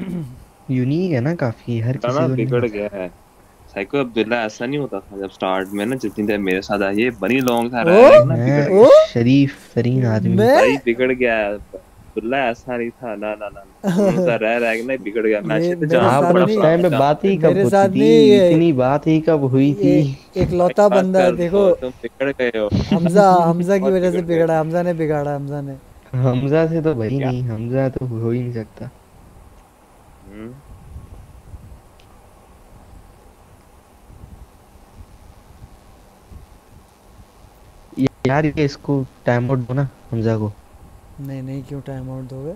है यूनिक है ना काफ़ी हर किसी को बिगड़ गया है। साइको अब्दुल्ला ऐसा नहीं होता था जब स्टार्ट में ना जितनी देर मेरे साथ आई ये बनी लॉन्ग था रहा है ना शरीफ तरीन आदमी। भाई बिगड़ गया है। अब्दुल्ला ऐसा नहीं था। ना ना ना ना। [LAUGHS] रह रह के ना बिगड़ गया। मैच तो जहाँ बड़ा उस टाइम पे बात ही कब साथ थी। इतनी बात ही कब हुई थी? एक लौता बंदा है देखो। तुम बिगड़ गए हो। हमजा हमजा की वजह से बिगड़ा हमजा ने बिगाड़ा हमजा ने। हमजा से तो भाई नहीं हमजा तो हो ही नहीं सकता। हम्म, यार ये इसको टाइम आउट दो ना हमजा को। नहीं नहीं क्यों टाइम आउट दोगे?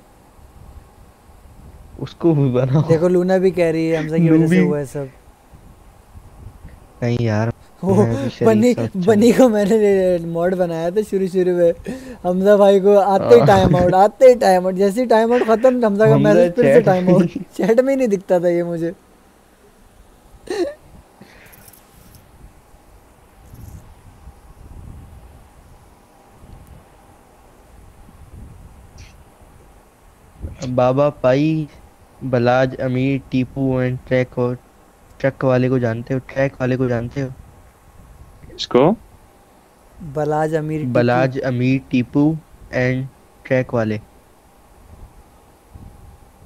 उसको भी बनाओ देखो लूना भी कह रही है हमजा की वजह से हुआ है सब। नहीं यार वो बनी बनी को मैंने मॉड बनाया था शुरू शुरू में। हमजा भाई को आते ही टाइम आउट आते ही टाइम आउट जैसे ही टाइम आउट खत्म हमजा का मैसेज फिर से टाइम आउट चैट में ही नहीं दिखता था ये मुझे। बाबा पाई बलाज अमीर टीपू एंड ट्रैक और ट्रक वाले को जानते हो? ट्रैक वाले को जानते हो? इसको बलाज अमीर बलाज अमीर टीपू एंड ट्रैक वाले।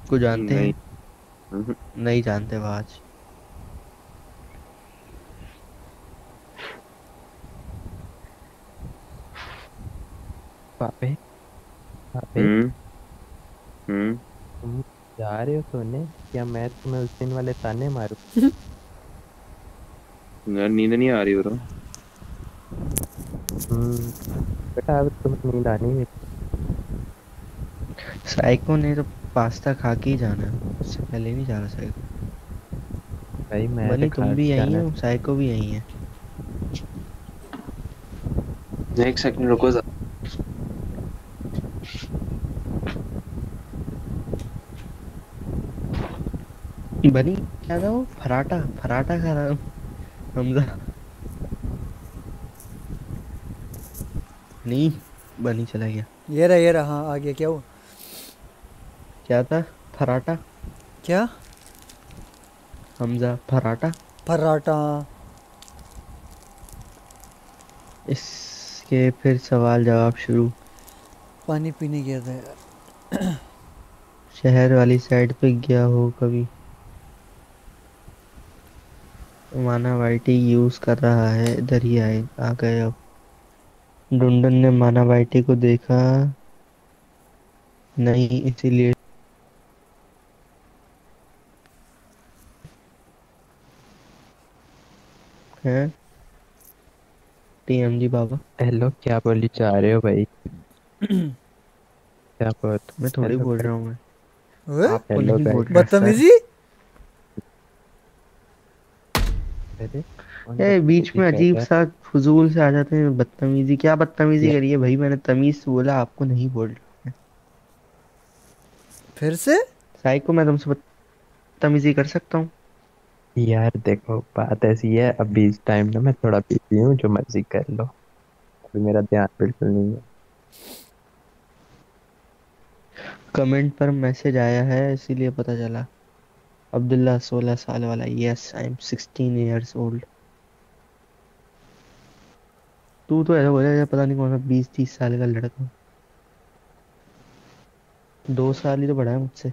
को जानते नहीं। हैं? नहीं। नहीं जानते आज। पापे। पापे। हम्म। तुम जा रहे हो सोने? क्या मैं तुम्हें उस दिन वाले ताने मारूं? [LAUGHS] यार नींद नहीं आ रही ब्रो। हम्म, बेटा अब तुम्हें नींद आनी है साइको ने तो पास्ता खा के ही जाना है। उससे पहले नहीं जाना साइको। भाई मैं बनी तो तुम भी जाना हो साइको भी यही है। एक सेकंड रुको बनी क्या था वो? फराटा फराटा खा रहा हमजा। नहीं बनी चला गया। ये रहा ये रहा हाँ आ गया क्या हुआ? क्या था? फराटा। क्या? हमजा फराटा। पराठा इसके फिर सवाल जवाब शुरू। पानी पीने गया था। शहर वाली साइड पे गया हो कभी? माना वाईटी यूज़ कर रहा है। इधर ही आए आ गए अब। डुंडन ने माना वाईटी को देखा। नहीं इसीलिए। है? टीएमजी बाबा। हेलो क्या बोली चाह रहे हो भाई? [CLEARS THROAT] क्या बात मैं थोड़ी बोल रहा हूँ। मैं। ओए? आपको हेलो नहीं guys। बोल रहा अरे ए बीच में अजीब सा फजूल से आ जाते हैं बदतमीजी। क्या बदतमीजी करी है भाई? मैंने तमीज से बोला आपको नहीं बोल रहा फिर से? साइको मैं तुमसे बदतमीजी कर सकता हूँ। यार देखो बात ऐसी है अभी इस टाइम ना मैं थोड़ा बिज़ी हूँ जो मर्ज़ी कर लो। अभी मेरा ध्यान बिल्कुल नहीं है। कमेंट पर मैसेज आया है इसीलिए पता चला। अब्दुल्ला सोलह साल वाला yes I am sixteen years old तू तो ऐसा बोला जैसे पता नहीं कौन सा बीस तीस साल का लड़का दो साल ही तो बड़ा है मुझसे।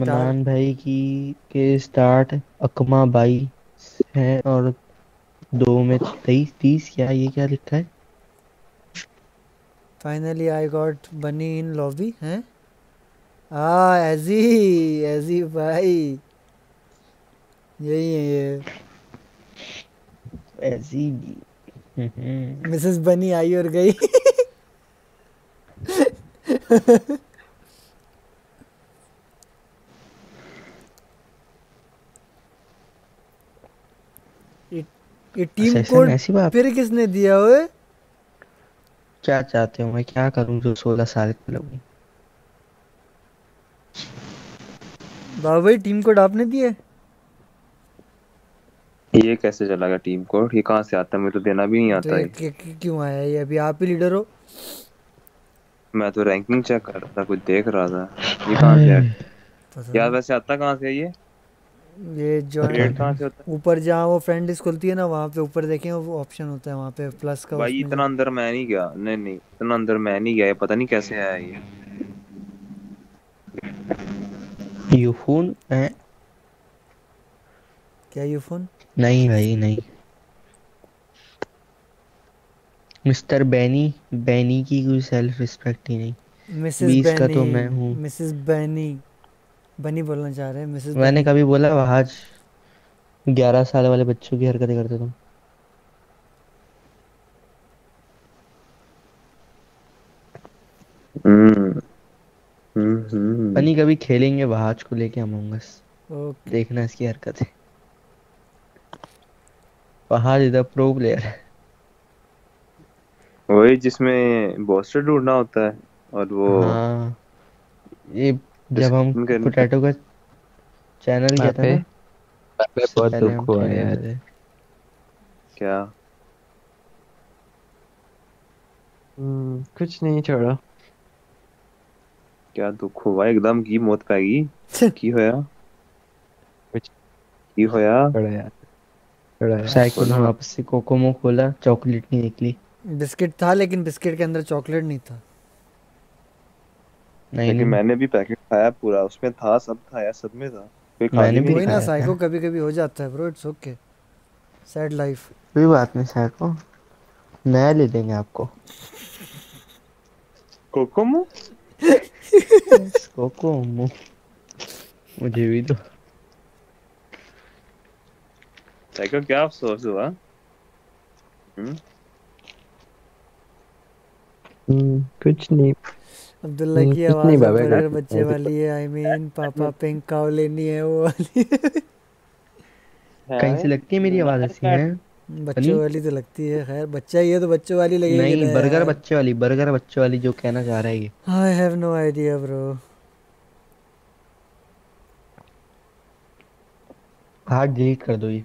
मनान भाई की के स्टार्ट अकमा बाई है और दो में तेईस तीस क्या ये क्या लिखा है? फाइनली आई गॉट बनी इन लॉबी हैं? आ एजी एजी भाई। यही है ये। ऐसी हम्म। मिसेस बनी आई और गई। ये टीम कोड ऐसी बात। फिर किसने दिया ओए क्या चाहते हो मैं क्या करूँ जो सोलह साल का लगूं बाबा भाई टीम कोड आपने है? ये कैसे चला गया टीम कोड ये कहाँ से आता है? मुझे तो देना भी नहीं तो आता ये है क्यों आया ये अभी आप ही लीडर हो। मैं तो रैंकिंग चेक कर रहा था कुछ देख रहा था। ये कहाँ से पता यार वैसे आता कहाँ से है ये? ये जो Grade कहाँ से होता है? ऊपर जहाँ वो फ्रेंड लिस्ट खुलती है ना वहाँ पे ऊपर देखें वो ऑप्शन होता है वहाँ पे प्लस का भाई इतना अंदर मैं नहीं गया। नहीं नहीं इतना अंदर मैं नहीं गया पता नहीं कैसे आया ये। यूफोन है। क्या ये फ़ोन नहीं भाई नहीं। मिस्टर बैनी बैनी की कोई सेल्फ रिस्पेक्ट ही नहीं। मिसेस बीस का तो मैं हूँ। मिसेस बैनी बनी बोलना चाह रहे हैं मिसेस मैंने कभी बोला आज ग्यारह साल वाले बच्चों की हरकतें करते तुम। हम्म। हम्म हम्म। कभी खेलेंगे वहाज को लेके अमंग अस। ओके। देखना इसकी हरकतें वहाज इधर प्रो प्लेयर है। वही जिसमें बॉस्टर ढूंढना होता है और वो हाँ। ये जब हम पोटैटो का चैनल किया था ना? बहुत दुख हुआ यार। क्या? हम्म, कुछ नहीं छोड़ो। क्या दुख हुआ एकदम की मौत पैगी [LAUGHS] की होया? कुछ की होया? छोड़ो यार साइकिल ने वापस से कोकोमो खोला चॉकलेट नहीं निकली। बिस्किट था लेकिन बिस्किट के अंदर चॉकलेट नहीं था। नहीं लेकिन नहीं। मैंने भी पैकेट खाया पूरा उसमें था सब था यार सब में था। कोई मैंने भी कोई ना साइको कभी कभी हो जाता है bro it's okay sad life कोई बात नहीं साइको नया ले देंगे आपको। कोकोमो? कोकोमो मुझे भी तो साइको क्या अफसोस हुआ हम्म हम्म, कुछ नहीं अब्दुल्ला हम्म, की आवाज़ काट- बच्चे वाली है आई मीन पापा पिंक काव लेनी है वो वाली कहीं से लगती है मेरी आवाज़ ऐसी है बच्चों वाली तो लगती है खैर बच्चा है तो बच्चों वाली लगेगी नहीं बर्गर यार। बच्चे वाली बर्गर बच्चे वाली जो कहना चाह रहा है ये। I have no idea bro hard delete कर दो ये।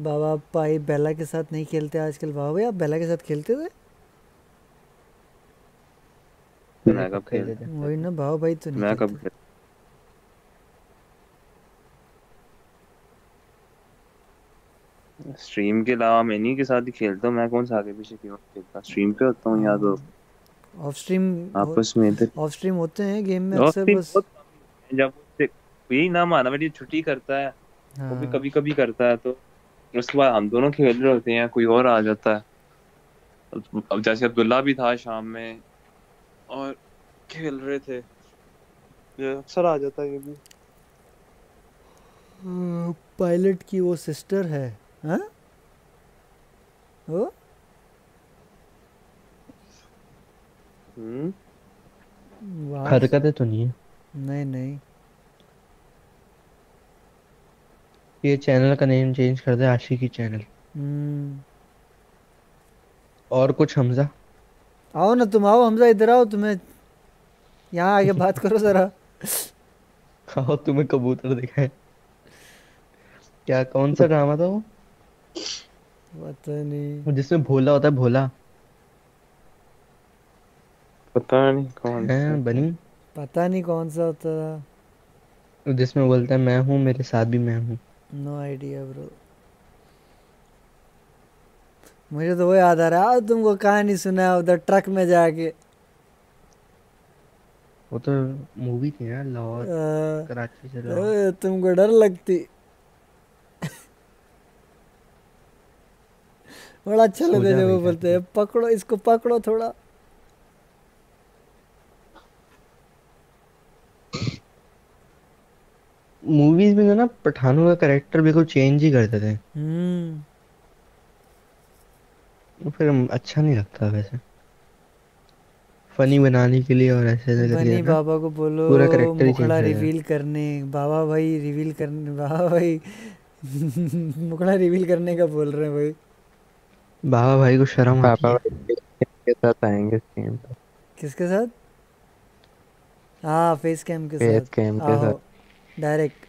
बाबा भाई बेला के साथ नहीं खेलते आजकल। बाबा भाई आप बेला के साथ खेलते थे? मैं कब खेल वही ना बाबा भाई तो नहीं मैं कब खेल स्ट्रीम के अलावा मैं इन्हीं के साथ ही खेलता हूँ। मैं कौन सा आगे पीछे क्यों खेलता? स्ट्रीम पे होता हूँ या तो ऑफ़ स्ट्रीम आपस में इधर ऑफ़ स्ट्रीम होते हैं गेम में अक्सर बस। है, जब यही ना माना मेरी छुट्टी करता है वो भी हाँ। कभी कभी करता है तो उसके बाद हम दोनों खेल रहे होते हैं कोई और आ जाता है। अब अब जैसे अब्दुल्ला भी था शाम में और खेल रहे थे। अक्सर आ जाता है ये भी। पायलट की वो सिस्टर है। हाँ? वो हम्म? हरकतें तो नहीं है। नहीं नहीं। ये चैनल का नेम चेंज कर दे आशिकी चैनल हम्म। और कुछ हमजा? आओ ना तुम आओ हमजा इधर आओ तुम्हें यहाँ आके [LAUGHS] बात करो जरा। आओ तुम्हें कबूतर दिखाए। क्या कौन सा [LAUGHS] ड्रामा था वो? पता नहीं। वो जिसमें भोला होता है भोला। पता नहीं कौन है बनी? पता नहीं कौन सा होता था। जिसमें बोलता है मैं हूँ मेरे साथ भी मैं हूँ। नो आइडिया ब्रो मुझे तो वो याद आ रहा है। तुमको कहानी सुना है उधर ट्रक में जाके। वो तो मूवी थी ना लाहौर कराची से लाहौर तुमको डर लगती। बड़ा अच्छा लगता है जब वो बोलते हैं पकड़ो इसको पकड़ो थोड़ा। मूवीज़ में जो ना पठानों का कैरेक्टर बिल्कुल चेंज ही कर देते हैं हम्म फिर अच्छा नहीं लगता वैसे। फनी बनाने के लिए और ऐसे ऐसे करके बाबा को बोलो पूरा कैरेक्टर ही चेंज मुखड़ा रिवील करने बाबा भाई रिवील करने बाबा भाई। [LAUGHS] मुखड़ा रिवील करने का बोल रहे हैं भाई। बाबा भाई को शर्म आती पापा है। के साथ आएँगे स्ट्रीम पे किसके साथ? हाँ फेस कैम के फेस साथ। कैम के साथ। डायरेक्ट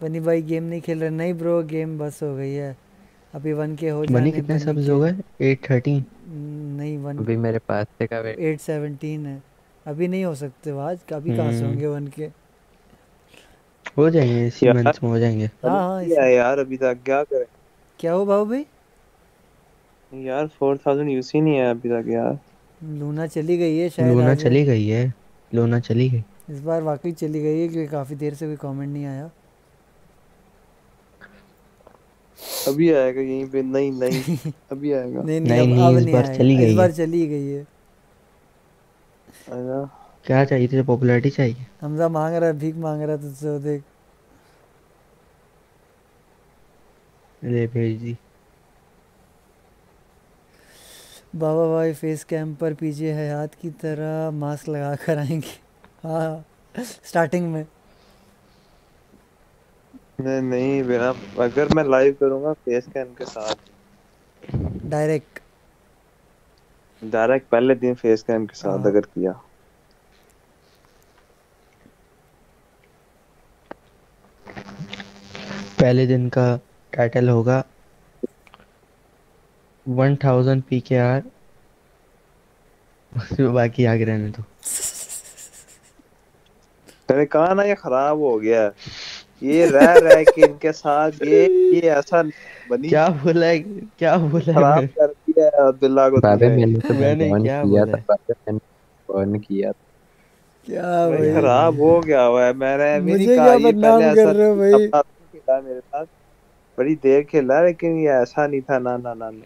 बनी भाई गेम नहीं खेल रहे। नहीं ब्रो गेम बस हो गई है। अभी वन के हो बनी जाने कितने बनी सब्स हो गए? एट थर्टीन नहीं वन अभी मेरे पास से का वेट एट सेवनटीन है। अभी नहीं हो सकते आज। अभी कहाँ से हम्म। होंगे वन के हो जाएँगे इसी मंथ में हो जाएँगे। हाँ हाँ क्या यार अभी तक क्या करें? क्या हो बाबू भाई? यार फोर थाउज़ेंड यूसी नहीं है अभी तक यार। लूना चली गई है शायद लूना आज। चली गई है। लूना चली गई। इस बार वाकई चली गई है क्योंकि काफ़ी देर से कोई कमेंट नहीं आया। अभी आएगा यहीं पे नहीं नहीं [LAUGHS] अभी आएगा। नहीं नहीं, नहीं अब नहीं, अब इस नहीं बार आएगा। चली इस बार चली गई है। क्या चाहिए तुझे पॉपुलैरिटी चाहिए? हमजा मांग रहा है भीख मांग रहा है तुझसे देख। ले भेज दी। बाबा भाई फेस कैम पर पीछे हयात की तरह मास्क लगा कर आएँगे। हाँ स्टार्टिंग में। नहीं नहीं बिना अगर मैं लाइव करूँगा फेस कैम के साथ। डायरेक्ट डायरेक्ट पहले दिन फेस कैम के साथ हाँ। अगर किया। पहले दिन का टाइटल होगा one thousand P K R बाकी आगे रहने दो। मैंने कहा ना ये खराब हो गया। ये रह रह के इनके साथ ये ये ऐसा बनी। क्या बोला है क्या बोला है खराब कर दिया अब्दुल्ला को बाबे मैंने तो मैंने क्या किया बोला था बाबे मैंने बॉर्न किया था। क्या भाई खराब हो गया हुआ है। मैंने नहीं कहा क्या ये पहले कर ऐसा रहे हो भाई? मेरे साथ। बड़ी देर खेला लेकिन ये ऐसा नहीं था। ना ना ना ना।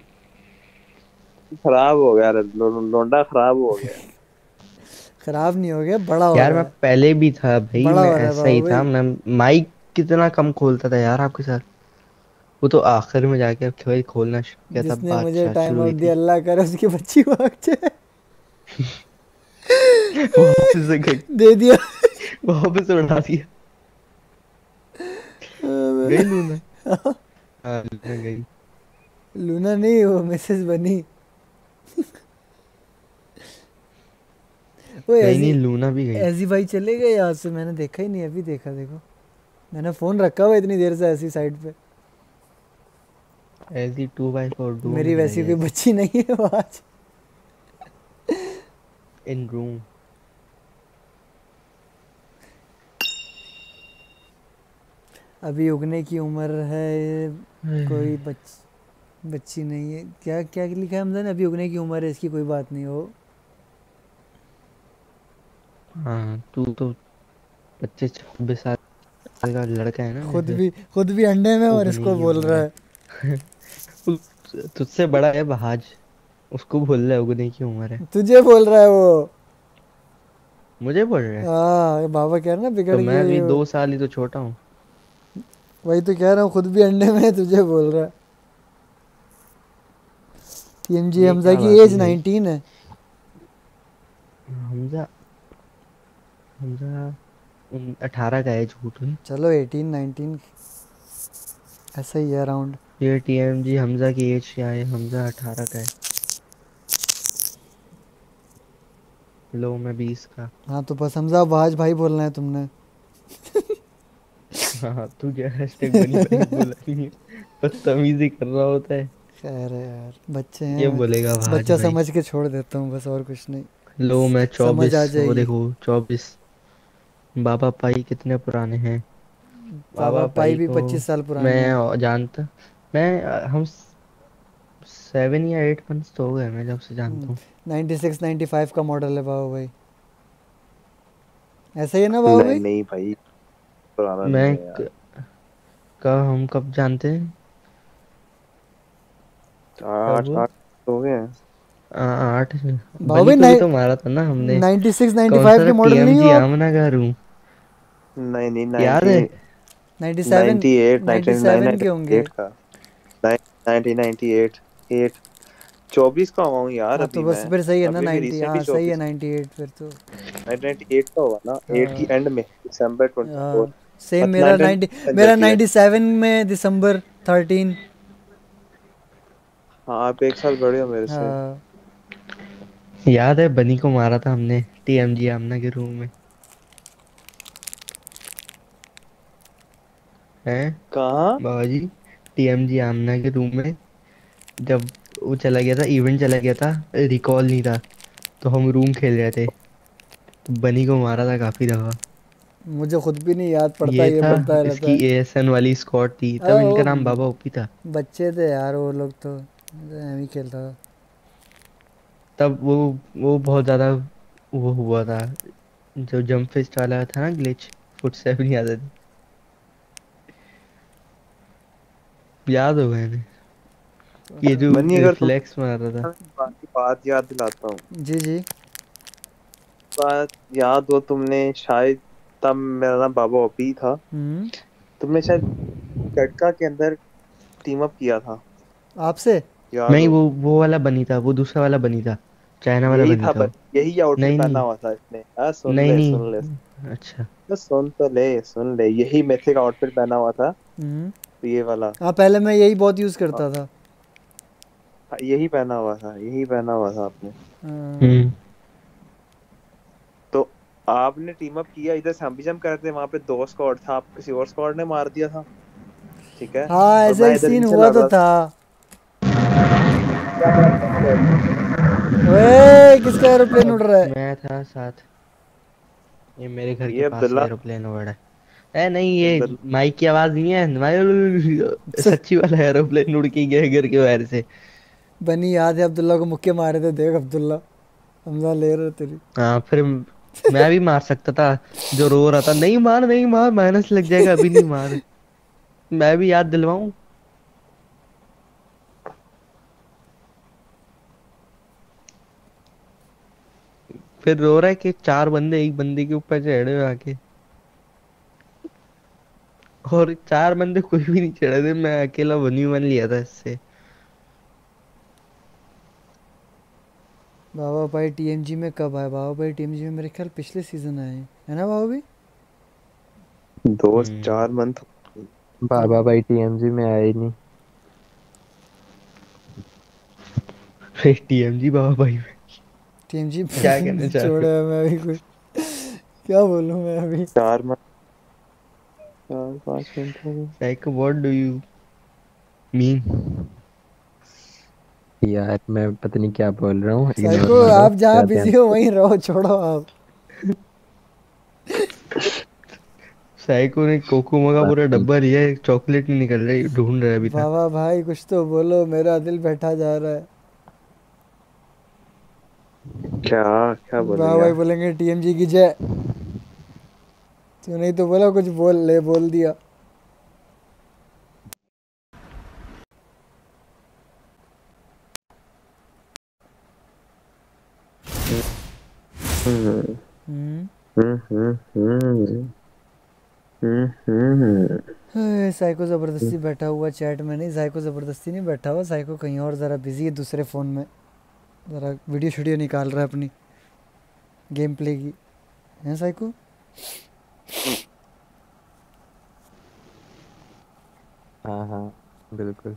खराब हो गया लो- लोंडा खराब हो गया। [LAUGHS] खराब नहीं हो गया बड़ा हो यार मैं पहले भी था भाई मैं हो है ऐसा ही था मैं माइक कितना कम खोलता था यार आपके साथ। वो तो आखिर में जाके अब भाई खोलना शुरू किया था जिसने मुझे टाइम आउट दिया अल्लाह करे उसकी बच्ची भाग जाए। [LAUGHS] वापस से दे दिया। [LAUGHS] वापस से उड़ा दिया। गई लूना? हाँ। लूना गई। लूना नहीं वो मिसेस बनी। [LAUGHS] वो नहीं ऐसी नहीं लूना भी गई। ऐसी भाई चले गए यहाँ से मैंने देखा ही नहीं अभी देखा देखो। मैंने फ़ोन रखा हुआ इतनी देर से ऐसी साइड पे। ऐसी टू बाई फोर डू मेरी वैसी कोई बच्ची नहीं है आज। इन रूम अभी उगने की उम्र है कोई बच बच्ची नहीं है। क्या क्या लिखा है हमने? अभी उगने की उम्र है इसकी कोई बात नहीं हो। हाँ तू तो पच्चीस छब्बीस साल का लड़का है ना खुद भी खुद भी अंडे में और इसको बोल रहा है। है। [LAUGHS] तुझसे बड़ा है बहाज उसको बोल रहा है उगने की उम्र है। तुझे बोल रहा है वो। मुझे बोल रहा है? हाँ बाबा कह रहा ना बिगड़ तो मैं भी दो साल ही तो छोटा हूँ। वही तो कह रहा हूँ खुद भी अंडे में तुझे बोल रहा है। टीएमजी हमजा की एज 19 है? हमजा हमजा अठारह का है झूठ है चलो 18 19 ऐसा ही है अराउंड ये टीएमजी हमजा की एज क्या है? हमजा अठारह का है। लो मैं बीस का। हाँ तो बस हमजा बहाज भाई बोलना है तुमने। [LAUGHS] हाँ तू क्या हैशटैग बनी भाई बोला है। बदतमीजी कर रहा होता है। खैर है यार बच्चे हैं ये बोलेगा बच्चा। समझ के छोड़ देता हूँ बस और कुछ नहीं। लो मैं चौबीस वो देखो चौबीस। बाबा पाई कितने पुराने हैं? बाबा पाई भी को 25 साल पुराने मैं जानता मैं हम सेवन या एट मंथ्स तो हो गए मैं जब से जानता हूँ। 96 95 का मॉडल है बाबा भाई ऐसा ही है ना बाबा भाई नहीं भाई पुराना मैं क- कब हम कब जानते हैं? आठ आठ हो गए आठ। बाबा बनी भाई को भी नाइ- तो मारा था ना हमने। 96 95 के मॉडल नहीं हो? आमना का रूम नहीं नहीं याद है? 97 98 97 के होंगे। 98 का। 1998 8 24 का हुआ हूँ यार हाँ अभी तो बस फिर सही है ना अभी 90 recently हाँ सही है 24 98 फिर तो। 1998 का हुआ ना 8 की एंड में दिसंबर 24 सेम मेरा 90 मेरा 97 में दिसंबर 13 हाँ आप एक साल बड़े हो मेरे से। हाँ। याद है बनी को मारा था हमने टीएमजी आमना के रूम में। हैं? कहाँ? बाबा जी टीएमजी आमना के रूम में जब वो चला गया था इवेंट चला गया था रिकॉल नहीं था तो हम रूम खेल रहे थे। तो बनी को मारा था काफ़ी दफ़ा। मुझे खुद भी नहीं याद पड़ता ये ये था पड़ता इसकी एएसएन वाली स्क्वाड थी तब इनका नाम बाबा ओपी था। बच्चे थे यार वो लोग तो। मैं तो ही खेलता था। तब वो वो बहुत ज़्यादा वो हुआ था। जो जंप फिस्ट वाला था ना ग्लिच फुट सेव नहीं आता थी। याद होगा इन्हें ये जो रिफ्लेक्स मार रहा था। बाकी बात याद दिलाता हूँ। जी जी। बात याद हो तुमने शायद तब मेरा नाम बाबा ओपी था। हम्म। तुमने शायद कटका के अंदर टीम अप किया था। आपसे? याद नहीं वो वो वाला बनी था वो दूसरा वाला बनी था। चाइना वाला यही बनी था था यही आउटफिट नहीं पहना हुआ था इसने। हाँ सुन नहीं ले सुन ले। अच्छा। बस सुन तो ले सुन ले। यही मैथिक आउटफिट पहना हुआ था। हम्म। तो ये वाला। हाँ पहले मैं यही बहुत यूज़ करता था। हाँ, यही पहना हुआ था यही पहना हुआ था आपने। हाँ, हम्म। तो आपने टीम अप किया इधर से हम भी जंप कर रहे थे वहाँ पे दो स्क्वाड था आप किसी और स्क्वाड ने मार दिया था। ठीक है? हाँ ऐसा मैं एक सीन हुआ तो था। ओए किसका एरोप्लेन उड़ रहा है? मैं था साथ। ये मेरे घर के पास एरोप्लेन उड़ रहा है। ए नहीं ये माइक की आवाज़ नहीं है? माइक सच्ची वाला एरोप्लेन उड़ के गया घर के बाहर से। बनी याद है अब्दुल्ला को मुक्के मारे थे देख अब्दुल्ला। हमजा ले रहे तेरी। हाँ फिर मैं भी मार सकता था जो रो रहा था। नहीं मार नहीं मार माइनस लग जाएगा अभी नहीं मार। [LAUGHS] मैं भी याद दिलवाऊं। फिर रो रहा है कि चार बंदे एक बंदे के ऊपर चढ़े हुए आके। और चार बंदे कोई भी नहीं चढ़े थे मैं अकेला बनी वन लिया था इससे। बाबा भाई टीएमजी में कब आए? बाबा भाई टीएमजी में मेरे ख्याल पिछले सीज़न आए है। ना बाबा भाई? दो चार मंथ बाबा भाई टीएमजी में आए नहीं। टीएमजी बाबा भाई टीएमजी क्या कहना हो? मैं अभी कुछ क्या बोलूँ मैं अभी? चार मंथ चार पाँच मंथ हो गए। Like, what do you mean? यार मैं पता नहीं क्या बोल रहा हूँ। साइको आप जहाँ बिज़ी हो वहीं रहो छोड़ो आप। साइको ने कोकोमा का पूरा डब्बा लिया है चॉकलेट नहीं निकल रही ढूंढ रहा है अभी तक। बाबा भाई कुछ तो बोलो मेरा दिल बैठा जा रहा है। क्या क्या बोलेगा भाई बोलेंगे टीएमजी की जय। तू नहीं तो बोला कुछ बोल ले बोल दिया। हम्म। हम्म। हम्म साइको ज़बरदस्ती बैठा हुआ चैट में। नहीं साइको ज़बरदस्ती नहीं बैठा हुआ साइको कहीं और ज़रा बिज़ी है दूसरे फ़ोन में। ज़रा वीडियो शीडियो निकाल रहा है अपनी गेम प्ले की। हैं साइको हाँ हाँ बिल्कुल।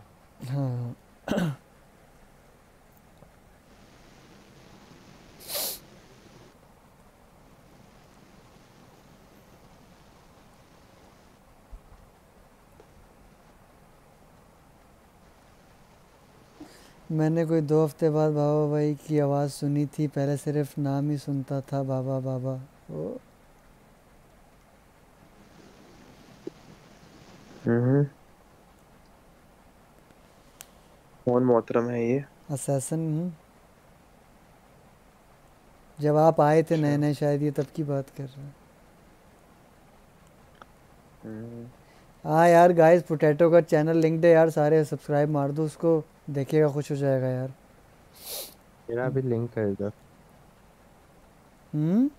हाँ। मैंने कोई दो हफ़्ते बाद बाबा भाई की आवाज़ सुनी थी पहले सिर्फ़ नाम ही सुनता था बाबा बाबा। ओ हम्म। कौन मोहतरम है ये? असैसन हूँ जब आप आए थे नए नए शायद ये तब की बात कर रहे हैं। हम्म, हाँ यार गाइस पोटैटो का चैनल लिंक है यार सारे सब्सक्राइब मार दो उसको। देखेगा खुश हो जाएगा यार। मेरा भी लिंक कर दो हम्म?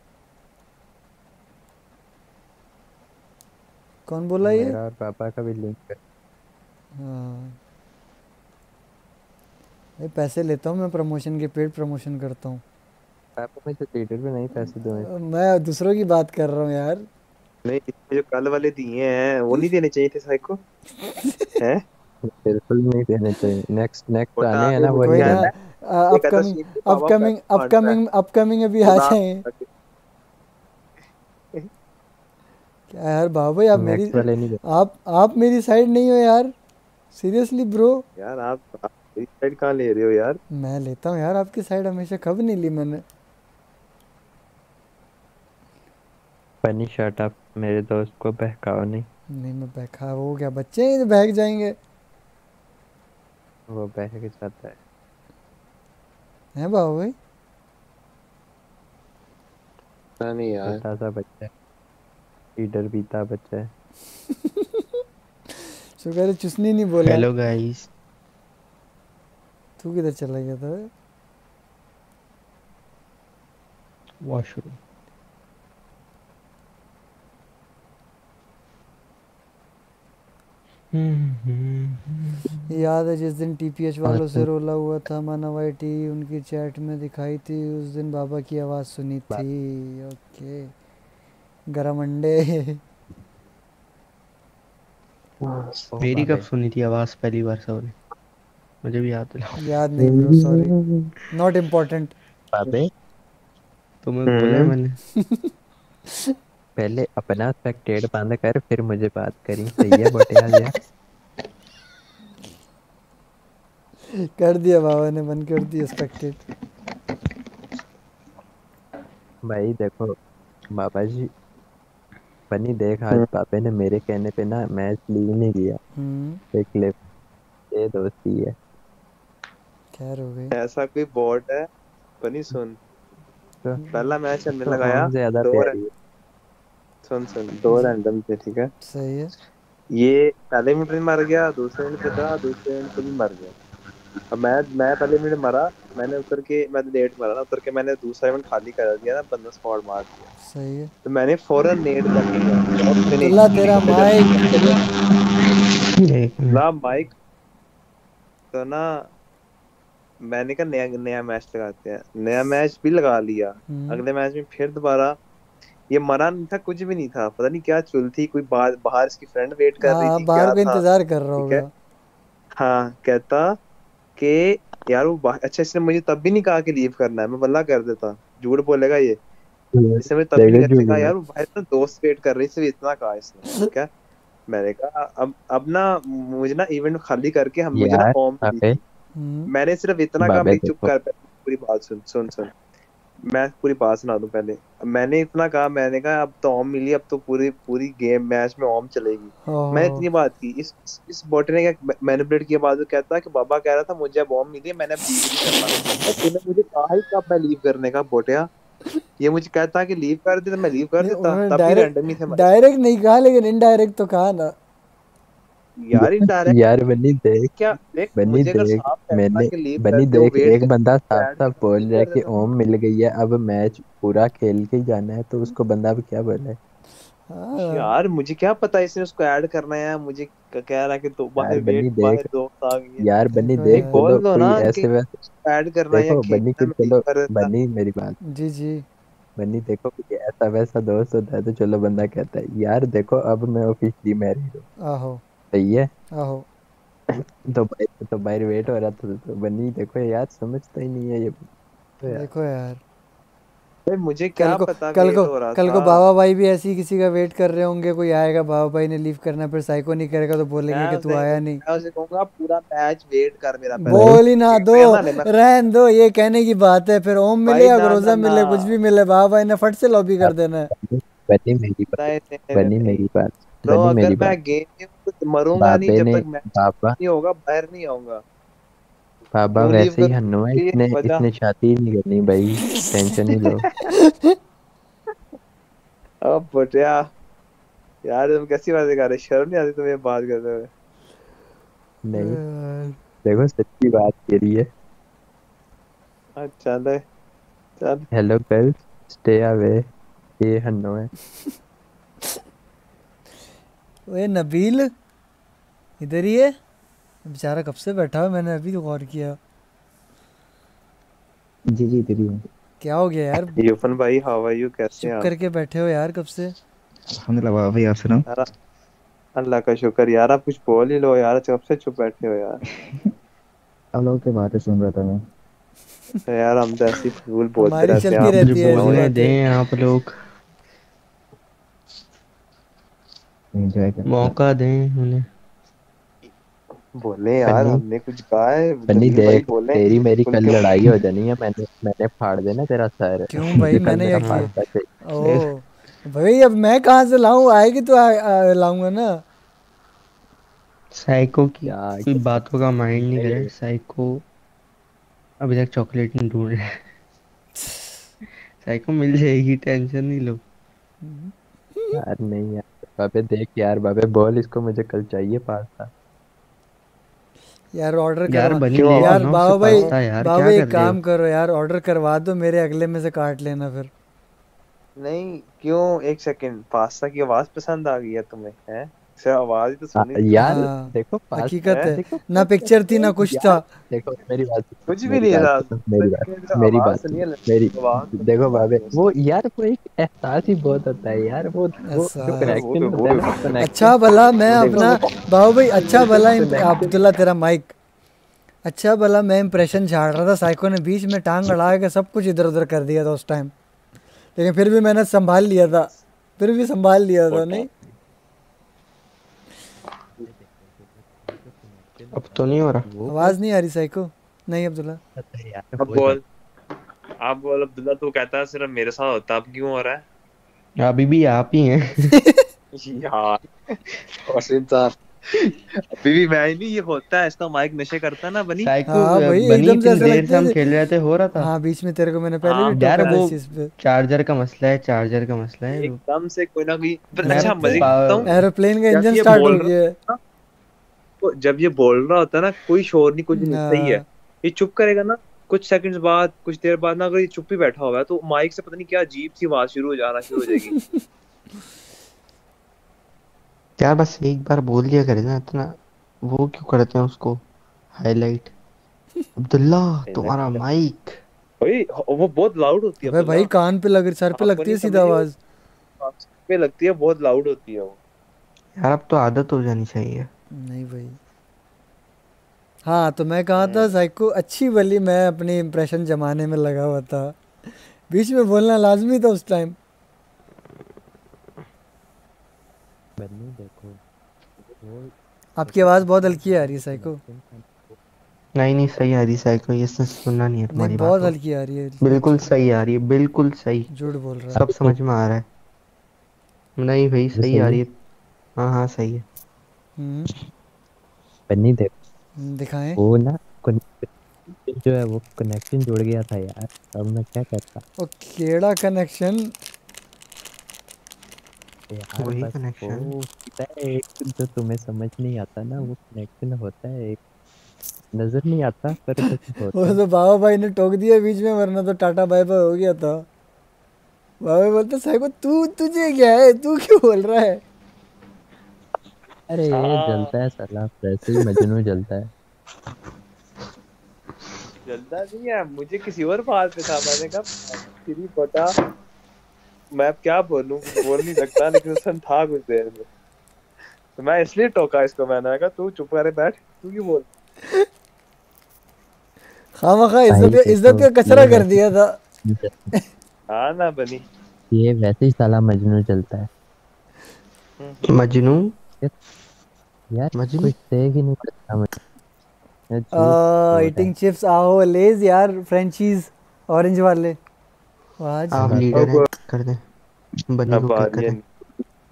कौन बोला ये? मेरा और पापा का भी लिंक कर हाँ। भाई पैसे लेता हूँ मैं प्रमोशन के पेड प्रमोशन करता हूँ। पापा मुझे लीडर भी नहीं पैसे दो मैं दूसरों की बात कर रहा हूँ यार। नहीं जो कल वाले दिए हैं वो नहीं देने चाहिए थे साइको? [LAUGHS] हैं? बिल्कुल नहीं देने चाहिए। नेक्स्ट नेक्स्ट आने हैं ना के वो कोई नहीं ना। देना ये कहता अपकमिंग अपकमिंग है अपकमिंग अपकमिंग अभी आ जाए। क्या यार बाबू भाई आप मेरी आप आप मेरी साइड नहीं हो यार। सीरियसली ब्रो यार आप आप मेरी साइड कहाँ ले रहे हो यार? मैं लेता हूँ यार आपकी साइड हमेशा कब नहीं ली मैंने? फनी शर्ट आप मेरे दोस्त को बहकाओ नहीं। नहीं मैं बैठा वो क्या बच्चे हैं, तो बहक जाएँगे। वो बहक जाता है। हैं बाबू भाई? पता नहीं यार। छोटा सा बच्चा है। लीडर बीता बच्चा है। [LAUGHS] शुक्र है चुसनी नहीं बोला। हेलो गाइस तू किधर चला गया था? वॉशरूम याद है जिस दिन टीपीएच वालों से रोला हुआ था माना वाईटी उनकी चैट में दिखाई थी उस दिन बाबा की आवाज़ सुनी थी। ओके। गरम अंडे। मेरी कब सुनी थी आवाज़ पहली बार सबने मुझे भी याद दिलाओ याद नहीं ब्रो सॉरी नॉट इम्पोर्टेंट बाबे? तुम्हें बोला हम्म। मैंने। [LAUGHS] पहले अपना स्पेक्टेट बंद कर फिर मुझे बात करी। सही है बटिया जी। कर दिया बाबा ने बंद कर दिया स्पेक्टेड भाई देखो बाबा जी बनी देख आज पापे ने मेरे कहने पे ना मैच लीव नहीं किया। हम्म। एक क्लिप ये दोस्ती है। खैर हो गई। ऐसा कोई बॉट है? बनी सुन। तो पहला मैच हमने तो लगाया ज़्यादा दो प्यारी रैं- सुन सुन दो रैंडम थे ठीक है सही है ये पहले मिनट में मर गया दूसरे मिनट पे था दूसरे मिनट पे भी मर गया अब मैं मैं पहले मिनट मरा मैंने उतर के मैं लेट मरा ना उतर के मैंने दूसरा मिनट खाली कर दिया ना बंदा स्पॉट मार दिया। सही है। तो मैंने फ़ौरन नेट और finish। अल्लाह तेरा माइक ना माइक तो ना मैंने कहा नया नया मैच लगाते हैं। नया मैच भी लगा लिया। हम्म। अगले मैच में फिर दोबारा ये मरा नहीं था कुछ भी नहीं था। पता नहीं क्या चुल थी कोई बाहर बाहर इसकी फ्रेंड वेट कर रही हाँ थी बाहर क्या था? इंतज़ार कर रहा ठीक है? होगा। हाँ कहता कि यार वो अच्छा इसने मुझे तब भी नहीं कहा कि लीव करना है मैं बल्ला कर देता। झूठ बोलेगा ये। इसने मुझे तब भी नहीं कहा यार वो बाहर तो दोस्त वेट कर रही सिर्फ़ इतना कहा इसने। [LAUGHS] ठीक है? मैंने कहा अब अब ना मुझे ना इवेंट खाली करके हम मुझे ना फॉर्म हम्म। मैंने सिर्फ़ इतना कहा चुप कर पूरी बात सुन सुन सुन। मैं पूरी बात सुना दूँ पहले। मैंने इतना कहा मैंने कहा अब तो ओम मिली अब तो पूरी पूरी गेम मैच में ओम चलेगी। ओहो। मैं इतनी बात की इस इस बोटे ने क्या मैनिपुलेट किया बाद में कहता कि बाबा कह रहा था मुझे अब ओम मिली है मैंने अब लीव नहीं करना। और तूने मुझे कहा ही कब मैं लीव करने का बोटिया? ये मुझे कहता कि लीव कर दे तो मैं लीव कर देता तब भी रैंडम ही थे डायरेक्ट नहीं कहा लेकिन इनडायरेक्ट तो कहा ना। यार इनडायरेक्ट यार बन्नी देख क्या देख अगर देख मैंने कि वो देख एक बंदा साफ़ साफ़ बोल रहा है कि [LAUGHS] ओम मिल गई है अब मैच पूरा खेल के ही जाना है तो उसको बंदा अब क्या बोले? हाँ। यार मुझे क्या पता इसने उसको ऐड करना है मुझे कह रहा है कि तो बाहर यार वेट बाहर देख है। यार बन्नी देखो देख बोल दो ना ऐसे वैसे ऐड करना है खेलना की है चलो बन्नी मेरी बात। जी जी। बन्नी देखो कोई ऐसा वैसा दोस्त होता है तो चलो बंदा कहता है यार देखो अब मैं ऑफिशियली मैरिड हूँ। आहो। सही है आहो। तो भाई तो बाहर वेट हो रहा था तो बन्नी देखो यार समझता ही नहीं है ये। तो यार। देखो यार। भाई मुझे क्या कल को पता कल को हो रहा कल को बाबा भाई भी ऐसी किसी का वेट कर रहे होंगे कोई आएगा बाबा भाई ने लीव करना फिर साइको नहीं करेगा तो बोलेंगे कि तू आया नहीं। मैं उसे कहूँगा पूरा मैच वेट कर मेरा पहले। बोल ही ना दो रहन दो ये कहने की बात है फिर ओम मिले भाई या ना मिले कुछ भी मिले बाबा भाई ने फट से लॉबी कर देना है। बन्नी मेरी बात नहीं। मेरी बात। ब्रो अगर मैं गेम में तो मरूँगा नहीं जब तक बाबा नहीं होगा बाहर नहीं आऊँगा। बाबा वैसे ही हन्नो है इसने वजह शादी नहीं करनी भाई टेंशन नहीं लो। [LAUGHS] अब बटिया यार तुम कैसी बातें कर रहे हो? शर्म नहीं आती तुम्हें बात करते हुए? नहीं। देखो सच्ची बात कह रही है। अच्छा ले। चल। हेलो गर्ल स्टे अवे ये हन्नो है [LAUGHS] ओए नबील इधर ही है। बेचारा कब से बैठा है? मैंने अभी तो गौर किया। जी जी इधर ही हूँ। क्या हो गया यार? यूफन भाई हाउ आर यू कैसे हैं आप? करके बैठे हो यार कब से? अल्हम्दुलिल्लाह वाह भाई आप सुनाओ। अल्लाह का शुक्र यार आप कुछ बोल ही लो यार कब से चुप बैठे हो यार? [LAUGHS] आप लोगों की बातें सुन रहा था मैं। तो यार हम तो ऐसी फजूल बोलते रहते हैं है आप लोग। एंजॉय कर मौका दें उन्हें। बोले यार हमने कुछ कहा है बन्नी देख तेरी मेरी कल लड़ाई हो जानी है मैंने मैंने फाड़ देना तेरा सर। क्यों भाई [LAUGHS] मैंने क्या। किया ओ भाई अब मैं कहाँ से लाऊं? आएगी तो लाऊँगा ना। साइको की कोई बातों का माइंड नहीं करे। साइको अभी तक चॉकलेट नहीं ढूंढ रहा। साइको [LAUGHS] मिल जाएगी टेंशन नहीं लो। यार नहीं यार। बाबे देख यार बाबे बोल इसको मुझे कल चाहिए पास्ता। यार ऑर्डर यार बनी लेगा यार बाबा भाई बाबा एक कर काम करो यार ऑर्डर करवा दो मेरे अगले में से काट लेना फिर। नहीं क्यों? एक सेकंड पास्ता की आवाज़ पसंद आ गई है तुम्हें हैं? सिर्फ़ आवाज़ तो हाँ, सुनी यार हाँ देखो हकीकत है। है ना पिक्चर थी ना कुछ था। देखो मेरी बात कुछ भी नहीं था। मेरी बात मेरी बात मेरी देखो बाबे वो यार वो एक एहसास ही बहुत होता है यार वो वो कनेक्शन है। ना अच्छा भला मैं अपना बाबू भाई अच्छा भला अब्दुल्ला तेरा माइक अच्छा भला मैं इंप्रेशन झाड़ रहा था साइको ने बीच में टांग अड़ा के सब कुछ इधर उधर कर दिया था उस टाइम लेकिन फिर भी मैंने संभाल लिया था फिर भी संभाल लिया था नहीं? अब तो नहीं हो रहा। आवाज़ नहीं आ रही साइको। नहीं अब्दुल्ला। अब बोल। आप बोल अब्दुल्ला तू कहता है सिर्फ़ मेरे साथ होता अब क्यों हो रहा है? अभी भी आप ही हैं। [LAUGHS] यार और इंसान अभी भी मैं ही नहीं ये होता है इसका माइक नशे करता है ना बनी। साइको हाँ भाई बनी एकदम से इतनी देर लगता से हम खेल रहे थे हो रहा था। हाँ बीच में तेरे को मैंने पहले हाँ भी यार वो चार्जर का मसला है चार्जर का मसला है। एकदम से कोई ना कोई अच्छा मज़े करता हूँ। एरोप्लेन का इंजन स्टार्ट हो गया। जब ये बोल रहा होता है ना कोई शोर नहीं कुछ नहीं सही है। ये चुप करेगा ना कुछ सेकंड्स बाद कुछ देर बाद ना अगर ये चुप ही बैठा हुआ है तो माइक से पता नहीं क्या अजीब सी आवाज़ शुरू हो जाना शुरू हो जाएगी। [LAUGHS] यार बस एक बार बोल दिया करे ना इतना वो क्यों करते हैं उसको? हाईलाइट अब्दुल्ला [LAUGHS] तुम्हारा माइक भाई वो बहुत लाउड होती है भाई कान पे लग सर पे लगती है सीधा आवाज़? पे लगती है बहुत लाउड होती है वो। यार अब तो आदत हो जानी चाहिए। नहीं भाई। हाँ तो मैं कहा था साइको अच्छी भली मैं अपनी इम्प्रेशन जमाने में लगा हुआ था। बीच में बोलना लाजमी था उस टाइम देखो आपकी आवाज़ बहुत हल्की आ रही है साइको नहीं नहीं सही आ रही साइको ये सुनना नहीं है तुम्हारी बहुत बात। को हल्की आ रही है। बिल्कुल सही आ रही है बिल्कुल सही। झूठ बोल रहा है। सब समझ में आ रहा है। नहीं भाई सही आ रही है। हाँ हाँ सही है। हम्म, बन्नी देख दिखाएँ। वो ना जो है वो कनेक्शन जुड़ गया था यार अब मैं क्या करता? ओ केड़ा कनेक्शन वही होता है एक जो तुम्हें समझ नहीं आता ना वो कनेक्शन होता है एक। नज़र नहीं आता पर [LAUGHS] वो तो बाबा भाई ने टोक दिया बीच में वरना तो टाटा बाय बाय हो गया था। बाबा भाई बोलते साहिब तू तुझे क्या है? तू क्यों बोल रहा है? अरे ये जलता है साला वैसे ही मजनू जलता है। जल्दा नहीं है मुझे किसी और बात पे था मैंने कहा तेरी बटा मैं क्या बोलूँ बोल नहीं सकता लेकिन उसने था कुछ देर में। तो मैं इसलिए टोका इसको मैंने कहा तू चुप करे बैठ तू क्यों बोल। खामा खा इज़्ज़त इज़्ज़त का कचरा कर दिया था। हाँ ना बनी। ये वैसे ही साला मजनू जलता है। मजनू? यार? कुछ देख ही नहीं। ईटिंग चिप्स आहो लेज यार फ्रेंचीज ऑरेंज वाले। आज आप लीडर हैं कर दें। बनी को कर दें।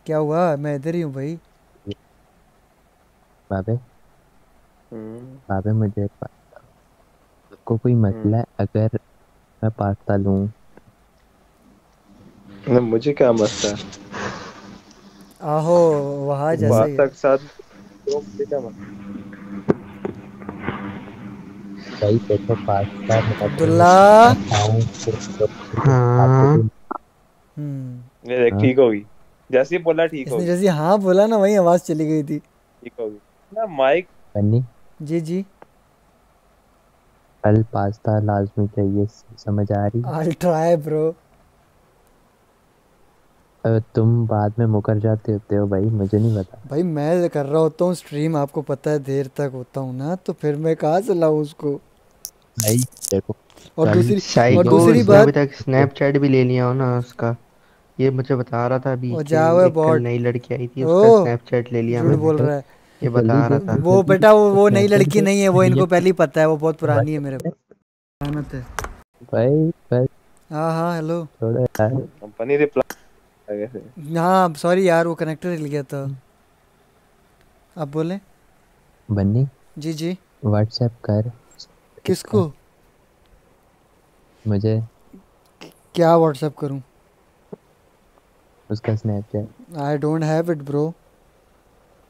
क्या हुआ? मैं इधर ही हूँ भाई। बाबे। हम्म, बाबे मुझे एक बात को कोई मसला है अगर मैं पास्ता लूँ? मुझे क्या मसला है? आहो वहाँ जैसे बात ही तक साथ मुझे क्या मसला भाई देखो पास्ता अब्दुल्ला। हाँ। हम्म। ये देख हाँ। ठीक होगी। जैसे ही बोला ठीक इसने होगी। जैसे हाँ बोला ना वही आवाज़ चली गई थी। ठीक होगी। ना माइक बन्नी जी जी। कल पास्ता लाजमी चाहिए समझ आ रही आई ट्राई ब्रो तुम बाद में मुकर जाते होते हो भाई मुझे नहीं पता। भाई मैं कर रहा होता हूँ स्ट्रीम आपको पता है देर तक होता हूँ ना तो फिर मैं कहाँ से लाऊं उसको? भाई देखो और दूसरी और दूसरी इसने अभी तक स्नैपचैट भी ले लिया हो ना उसका। ये मुझे बता रहा था अभी जाओ बॉट नई लड़की आई थी उसका स्नैपचैट ले लिया मैंने। बोल रहा है। ये बता रहा था। वो बेटा वो वो नई लड़की नहीं है वो इनको पहले ही पता है वो बहुत पुरानी है मेरे है भाई बस। हाँ हाँ हेलो यार। कंपनी रिप्लाई हाँ सॉरी यार वो कनेक्टर हिल गया था। आप बोले? बन्नी? जी जी। व्हाट्सएप कर। किसको? मुझे। क्या व्हाट्सएप करूँ? उसका Snapchat I don't have it bro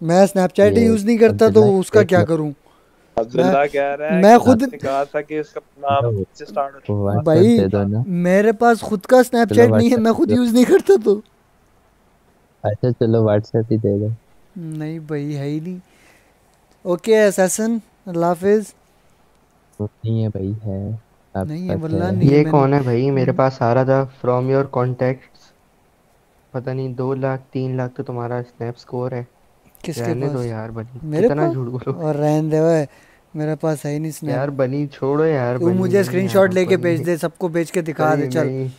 मैं स्नैपचैट ही यूज़ नहीं करता तो उसका क्या। करूँ? अब्दुल्ला मैं- कह रहा है मैं खुद- कहा था कि उसका नाम से स्टार्ट भाई दो मेरे पास खुद का स्नैपचैट नहीं है मैं खुद यूज़ नहीं करता तो। अच्छा चलो व्हाट्सएप ही दे दो। नहीं भाई है ही नहीं। ओके असैसन अल्लाह हाफिज। नहीं है भाई है। नहीं है पास है। नहीं ये कौन है भाई? मेरे पास आ रहा था फ्रॉम योर कॉन्टेक्ट्स पता नहीं दो लाख तीन लाख तो तुम्हारा स्नैप स्कोर है। किसके दो यार बनी। मेरे कितना झूठ बोलो और रहने दे ओए मेरे पास है ही नहीं स्नैप यार बनी छोड़ो यार तू मुझे स्क्रीनशॉट लेके भेज दे सबको भेज के दिखा दे चल। नहीं।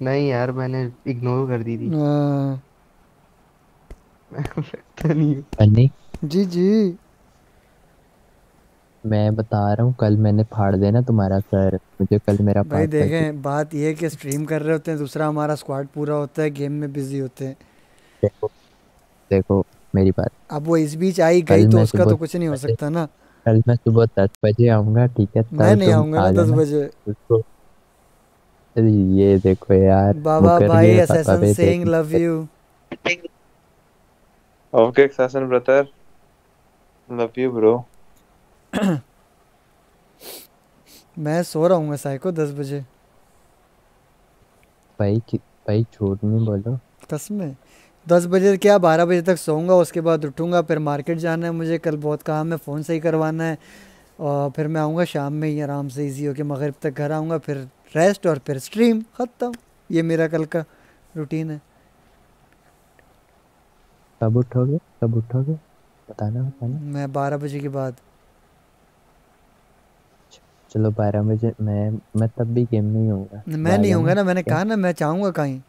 नहीं यार मैंने इग्नोर कर दी थी। हाँ, लगता नहीं। बन्नी जी जी। मैं बता रहा हूँ कल मैंने फाड़ देना तुम्हारा सर मुझे कल मेरा भाई देखें बात ये है कि स्ट्रीम कर रहे होते हैं दूसरा हमारा स्क्वाड पूरा होता है गेम में बिज़ी होते हैं। देखो देखो मेरी बात। अब वो इस बीच आई गई तो उसका तो कुछ नहीं हो सकता ना। कल मैं सुबह दस बजे आऊँगा ठीक है? मैं नहीं आऊँगा दस बजे। उसको ये देखो यार बाबा भाई assassin saying love you okay assassin brother love you bro मैं सो रहा हूँ साइको दस बजे। भाई कि भाई झूठ नहीं बोलो। दस में? दस बजे क्या बारह बजे तक सोऊँगा उसके बाद उठूँगा फिर मार्केट जाना है मुझे कल बहुत काम है फ़ोन सही करवाना है और फिर मैं आऊँगा शाम में ही आराम से इजी होके मगरिब तक घर आऊँगा फिर रेस्ट और फिर स्ट्रीम ख़त्म। ये मेरा कल का रूटीन है। कब उठोगे? कब उठोगे? बताना बताना। मैं बारह बजे के बाद। चलो बारह बजे मैं मैं तब भी गेम नहीं होऊँगा। मैं नहीं आ ना मैंने कहा ना मैं चाहूँगा कहीं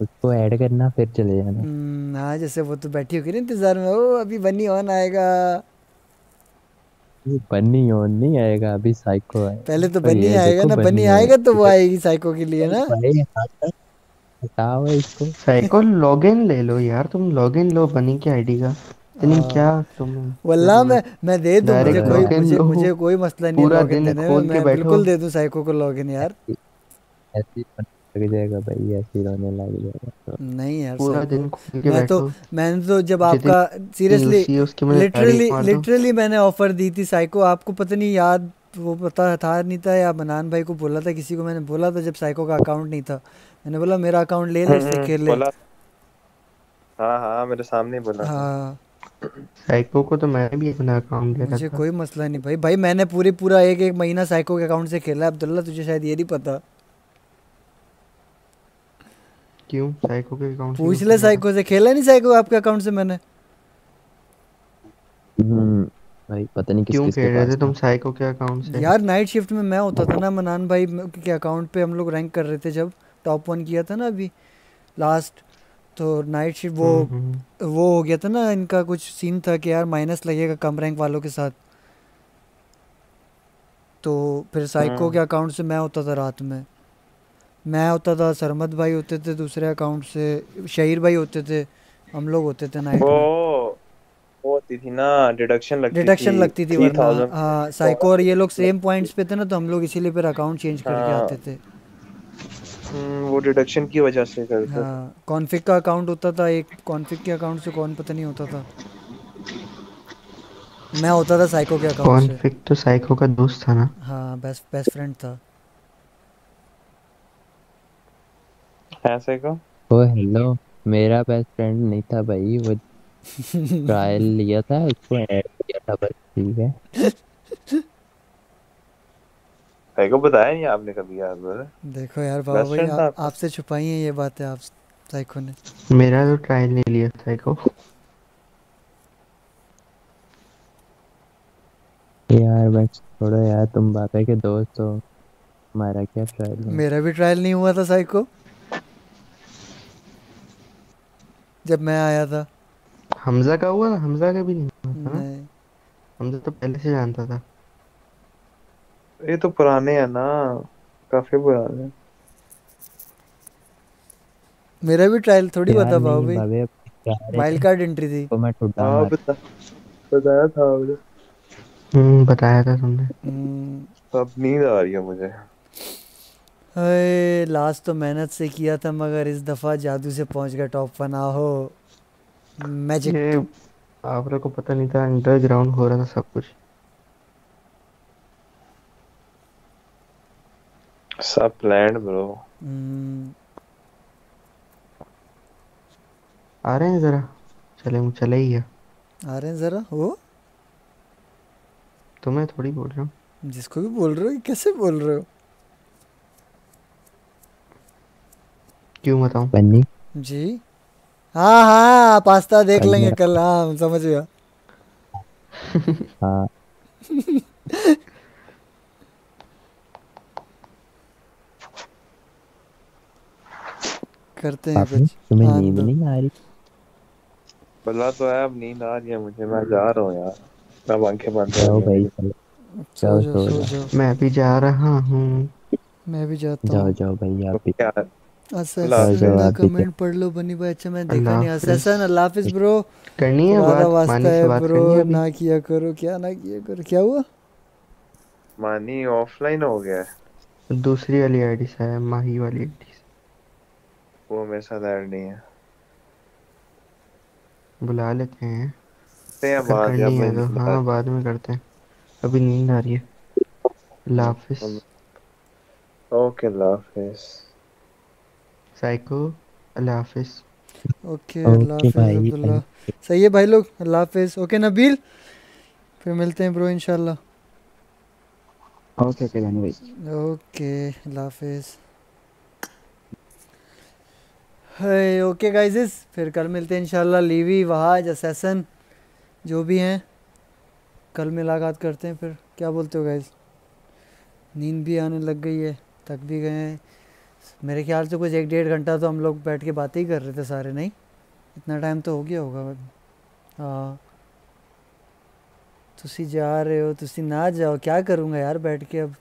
उसको ऐड करना फिर चले जाना। हम्म, हाँ जैसे वो तो बैठी होगी ना इंतज़ार में ओ अभी बनी ऑन आएगा। ये बन्नी ऑन नहीं आएगा अभी साइको है। पहले तो बनी आएगा ना बनी आएगा तो वो आएगी साइको के लिए ना। भाई हटाओ इसको। साइको लॉगिन ले लो यार तुम लॉगिन लो बनी की आईडी का। इतनी हाँ। क्या तुम वल्ला मैं मैं दे दूँ मुझे कोई मुझे मुझे कोई मसला नहीं है पूरा लॉगिन दिन खोल के बैठो। बिल्कुल दे दूँ साइको को लॉगिन यार। ऐसे ही लग जाएगा भाई ऐसे ही रोने लग जाएगा तो। नहीं यार पूरा दिन खोल के मैं तो बैठो। मैंने तो जब आपका सीरियसली लिटरली लिटरली मैंने ऑफ़र दी थी साइको आपको पता नहीं याद वो पता था नहीं था या बनान भाई को बोला था किसी को मैंने बोला था जब साइको का अकाउंट नहीं था। मैंने बोला मेरा अकाउंट ले ले उससे खेल ले। बोला। हाँ हाँ मेरे सामने बोला था। हाँ। साइको को तो मैंने भी अपना अकाउंट दे मुझे कोई मसला नहीं भाई। भाई मैंने पूरी पूरा एक एक महीना साइको के अकाउंट से खेला। है अब्दुल्ला तुझे शायद ये नहीं पता। क्यों? साइको के अकाउंट से पूछ ले साइको से। खेला नहीं साइको आपके अकाउंट से मैंने? हम्म भाई पता नहीं किस क्यों खेल रहे थे तुम साइको के अकाउंट से? यार नाइट शिफ्ट में मैं होता था ना मनान भाई के अकाउंट पे हम लोग रैंक कर रहे थे जब टॉप वन किया था ना अभी लास्ट तो नाइट शिफ्ट वो हम्म हम्म। वो हो गया था ना इनका कुछ सीन था कि यार माइनस लगेगा कम रैंक वालों के साथ। तो फिर साइको हम्म के अकाउंट से मैं होता था रात में। मैं होता था सरमद भाई होते थे दूसरे अकाउंट से शहीर भाई होते थे हम लोग होते थे नाइट वो होती थी ना डिडक्शन लगती डिडक्शन थी लगती थी वरना हाँ साइको और ये लोग सेम पॉइंट्स पे थे ना तो हम लोग इसीलिए फिर अकाउंट चेंज करके हाँ। आते थे। हम्म, वो डिडक्शन की वजह से करते थे। हाँ कॉन्फिग का अकाउंट होता था एक कॉन्फिग के अकाउंट से कौन पता नहीं होता था। मैं होता था साइको के अकाउंट से। कॉन्फिग तो साइको का दोस्त था ना। हाँ बेस्ट बेस्ट फ्रेंड था। ऐसे को? ओ हेलो मेरा बेस्ट फ्रेंड नहीं था भाई वो ट्रायल लिया था उसको ऐड किया था बस ठीक है। भाई को बताया नहीं आपने कभी यार मेरे देखो यार बाबा भाई था आप, आपसे छुपाई है ये बातें आप साइको ने। मेरा तो ट्रायल नहीं लिया साइको यार बस छोड़ो यार तुम बाबा के दोस्त हो हमारा क्या ट्रायल मेरा भी ट्रायल नहीं हुआ था साइको जब मैं आया था। हमजा का हुआ था? हमजा का भी नहीं हुआ था नहीं। हमजा तो पहले से जानता था। ये तो पुराने हैं ना। काफ़ी पुराने। मेरा भी ट्रायल थोड़ी था बाबा भाई वाइल्ड कार्ड एंट्री थी। को मैं ठुड्डा हाँ बता बताया था आपने हम्म बताया था तुमने। हम्म, अब नींद आ रही है मुझे। अरे लास्ट तो मेहनत से किया था मगर इस दफ़ा जादू से पहुँच गया टॉप वन आहो। मैजिक ये आप लोग को पता नहीं था अंडरग्राउंड हो रहा था सब कुछ। सब प्लान्ड ब्रो हम्म, आ रहे हैं जरा। चले चले ही है। आ रहे हैं जरा वो तुम्हें थोड़ी बोल रहा हूँ। जिसको भी बोल रहे हो कैसे बोल रहे हो? क्यों बताऊँ? बन्नी जी। हाँ हाँ पास्ता देख लेंगे कल। हाँ हम समझ गया। हाँ। करते हैं कुछ। तुम्हें हाँ नींद तो नहीं आ रही? बोला तो है अब नींद आ रही है मुझे। मैं जा रहा हूँ यार। अब आँखें बंद कर भाई चलो। सो जाओ जाओ। मैं भी जा रहा हूँ। मैं भी जाता हूँ। जाओ भाई यार जाओ का आप भी कमेंट पढ़ लो बनी भाई अच्छा मैं देखा नहीं असैसन अल्लाह हाफिज। ब्रो करनी है बात वास्ता मानी से है बात ब्रो करनी अभी। ना किया करो क्या ना किया करो क्या हुआ? मानी ऑफलाइन हो गया। दूसरी वाली आईडी से है माही वाली आईडी से। वो मेरे साथ ऐड नहीं है। बुला लेते हैं। हैं बाद है तो। हाँ बाद में करते हैं। अभी नींद आ रही है। हाफिज। ओके हाफिज। साइको अल्लाह हाफिज ओके अल्लाह हाफिज अब्दुल्ला सही है भाई लोग अल्लाह हाफिज ओके नबील फिर मिलते हैं ब्रो इंशाल्लाह ओके ओके जानी भाई ओके अल्लाह हाफिज है ओके गाइजेस फिर कल मिलते हैं इंशाल्लाह लीवी वहाज असैसन जो भी हैं कल मुलाकात करते हैं फिर क्या बोलते हो गाइज़ नींद भी आने लग गई है थक भी गए हैं मेरे ख्याल से कुछ एक डेढ़ घंटा तो हम लोग बैठ के बातें ही कर रहे थे सारे, नहीं? इतना टाइम तो हो गया होगा हाँ। तुसी जा रहे हो, तुसी ना जाओ। क्या करूँगा यार बैठ के अब?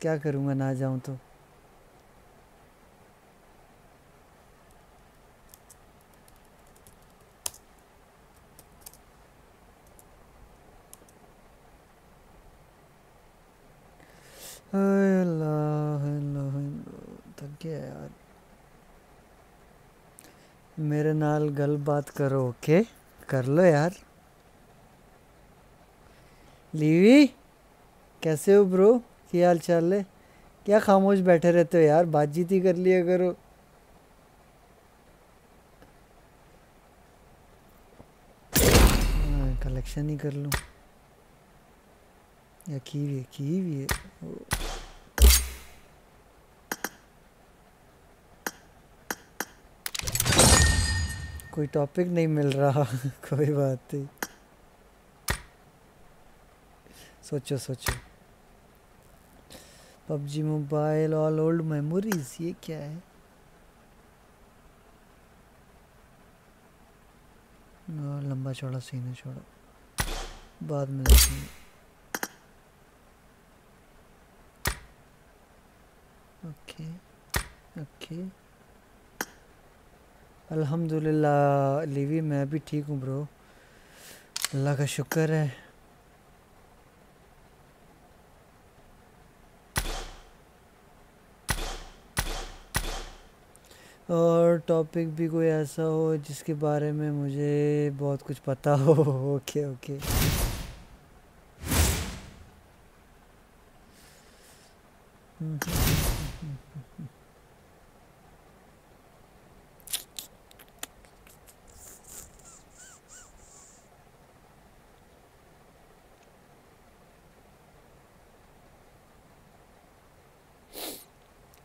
क्या करूँगा ना जाऊँ तो? अल्लाह अल्लाह। गया यार। मेरे नाल गल बात करो, ओके? कर लो यार। लीवी, कैसे हो ब्रो? क्या हाल चाल है? क्या खामोश बैठे रहते हो यार? बातचीत ही कर लिया करो। कलेक्शन ही कर लूँ। या की भी है की भी है कोई टॉपिक नहीं मिल रहा, [LAUGHS] कोई बात नहीं। सोचो सोचो। PUBG mobile all old memories ये क्या है? लंबा चौड़ा सीन है, छोड़ा। बाद में देखेंगे। ओके ओके अल्हम्दुलिल्लाह लिवी मैं भी ठीक हूँ ब्रो अल्लाह का शुक्र है. और टॉपिक भी कोई ऐसा हो जिसके बारे में मुझे बहुत कुछ पता हो. [LAUGHS] ओके ओके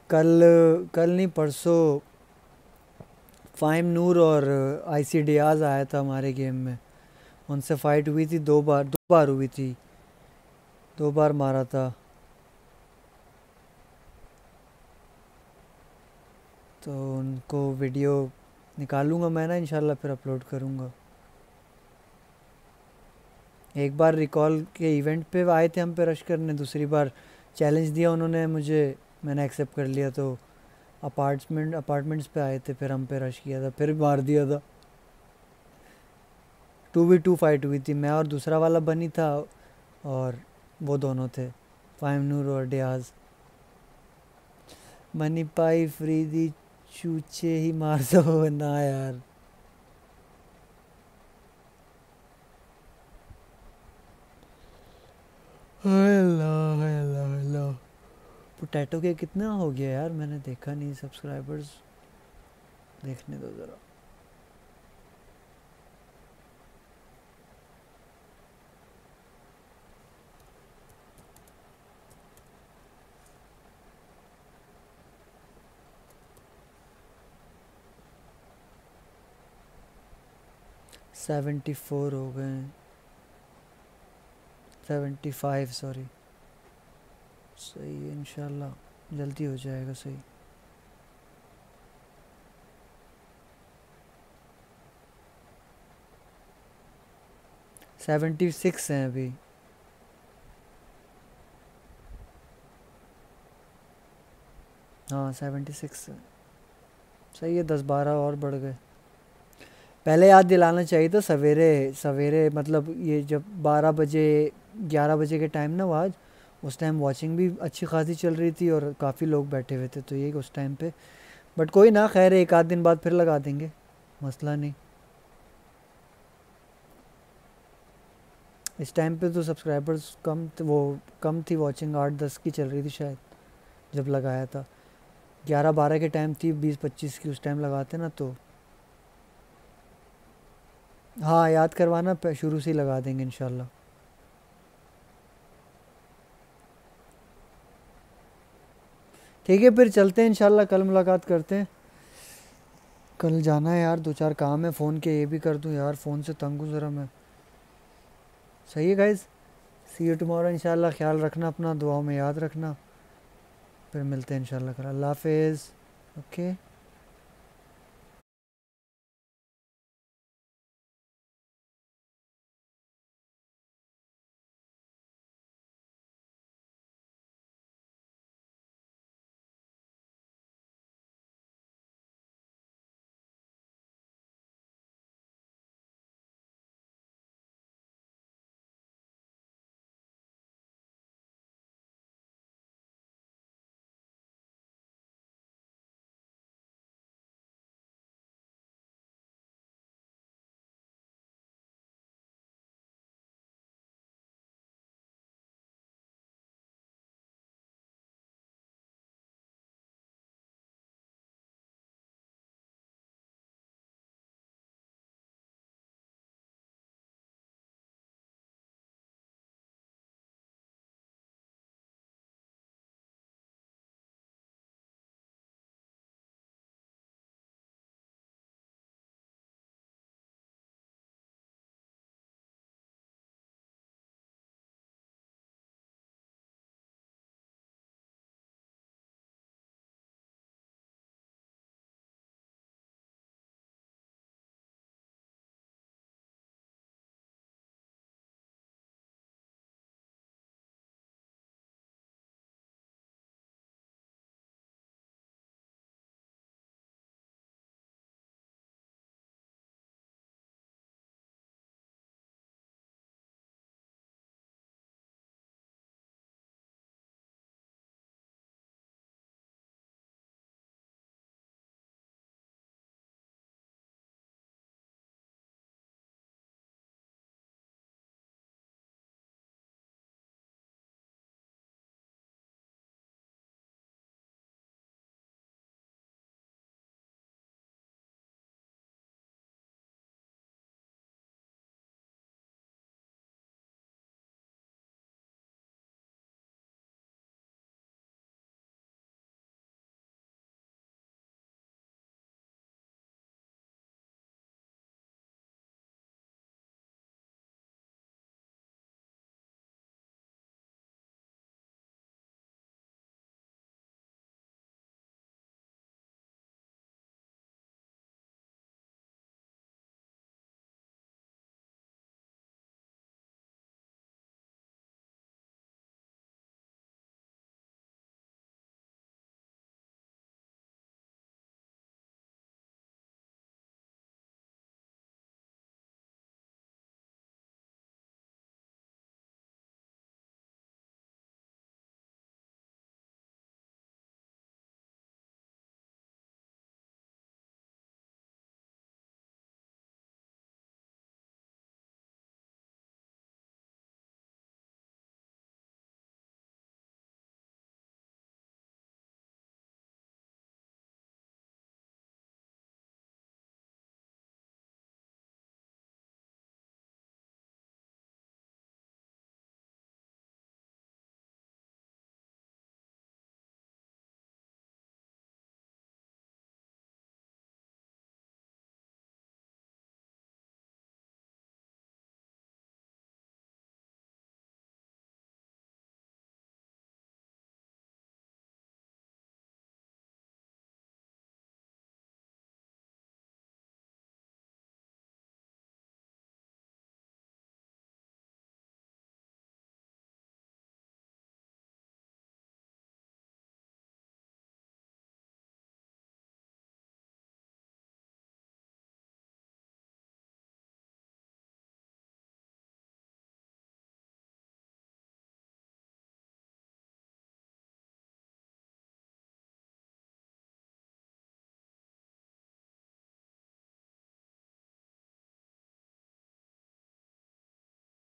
कल कल नहीं, परसों फ़ाइम नूर और आईसी डियाज आया था हमारे गेम में। उनसे फाइट हुई थी, दो बार दो बार हुई थी। दो बार मारा था। तो उनको वीडियो निकालूँगा मैं ना, इंशाल्लाह फिर अपलोड करूँगा। एक बार रिकॉल के इवेंट पे आए थे हम पे रश करने, दूसरी बार चैलेंज दिया उन्होंने मुझे। मैंने एक्सेप्ट कर लिया तो अपार्टमेंट अपार्टमेंट्स पे आए थे, फिर हम पे रश किया था, फिर मार दिया था। टू वी टू फाइट हुई थी, मैं और दूसरा वाला बनी था और वो दोनों थे फाइम नूर और डियाज मनी पाई फ्रीदी चूचे ही मार दो, ना यार। अल्लाह अल्लाह अल्लाह पोटैटो के कितना हो गया यार? मैंने देखा नहीं सब्सक्राइबर्स देखने दो ज़रा। सेवेंटी फोर हो गए। सेवेंटी फाइव सॉरी सही है, इंशाल्लाह। जल्दी हो जाएगा सही। सेवेंटी सिक्स हैं अभी। हाँ सेवेंटी सिक्स सही है, दस बारह और बढ़ गए। पहले याद दिलाना चाहिए था, सवेरे सवेरे मतलब ये जब बारह बजे, ग्यारह बजे के टाइम ना वो आज उस टाइम वॉचिंग भी अच्छी खासी चल रही थी और काफ़ी लोग बैठे हुए थे तो ये उस टाइम पे। बट कोई ना, खैर, एक आध दिन बाद फिर लगा देंगे। मसला नहीं। इस टाइम पे तो सब्सक्राइबर्स कम वो कम थी वॉचिंग आठ दस की चल रही थी शायद, जब लगाया था। ग्यारह बारह के टाइम थी, बीस पच्चीस की उस टाइम लगाते ना तो। हाँ याद करवाना शुरू से ही लगा देंगे, इंशाल्लाह। ठीक है, फिर चलते हैं इंशाल्लाह, कल मुलाकात करते हैं। कल जाना है यार दो चार काम है, फ़ोन के, ये भी कर दूँ यार, फ़ोन से तंग हूँ ज़रा मैं। सही है गाइज़ सी यू टुमारो इंशाल्लाह, ख्याल रखना अपना, दुआओं में याद रखना। फिर मिलते हैं इंशाल्लाह कल। अल्लाह हाफिज़। ओके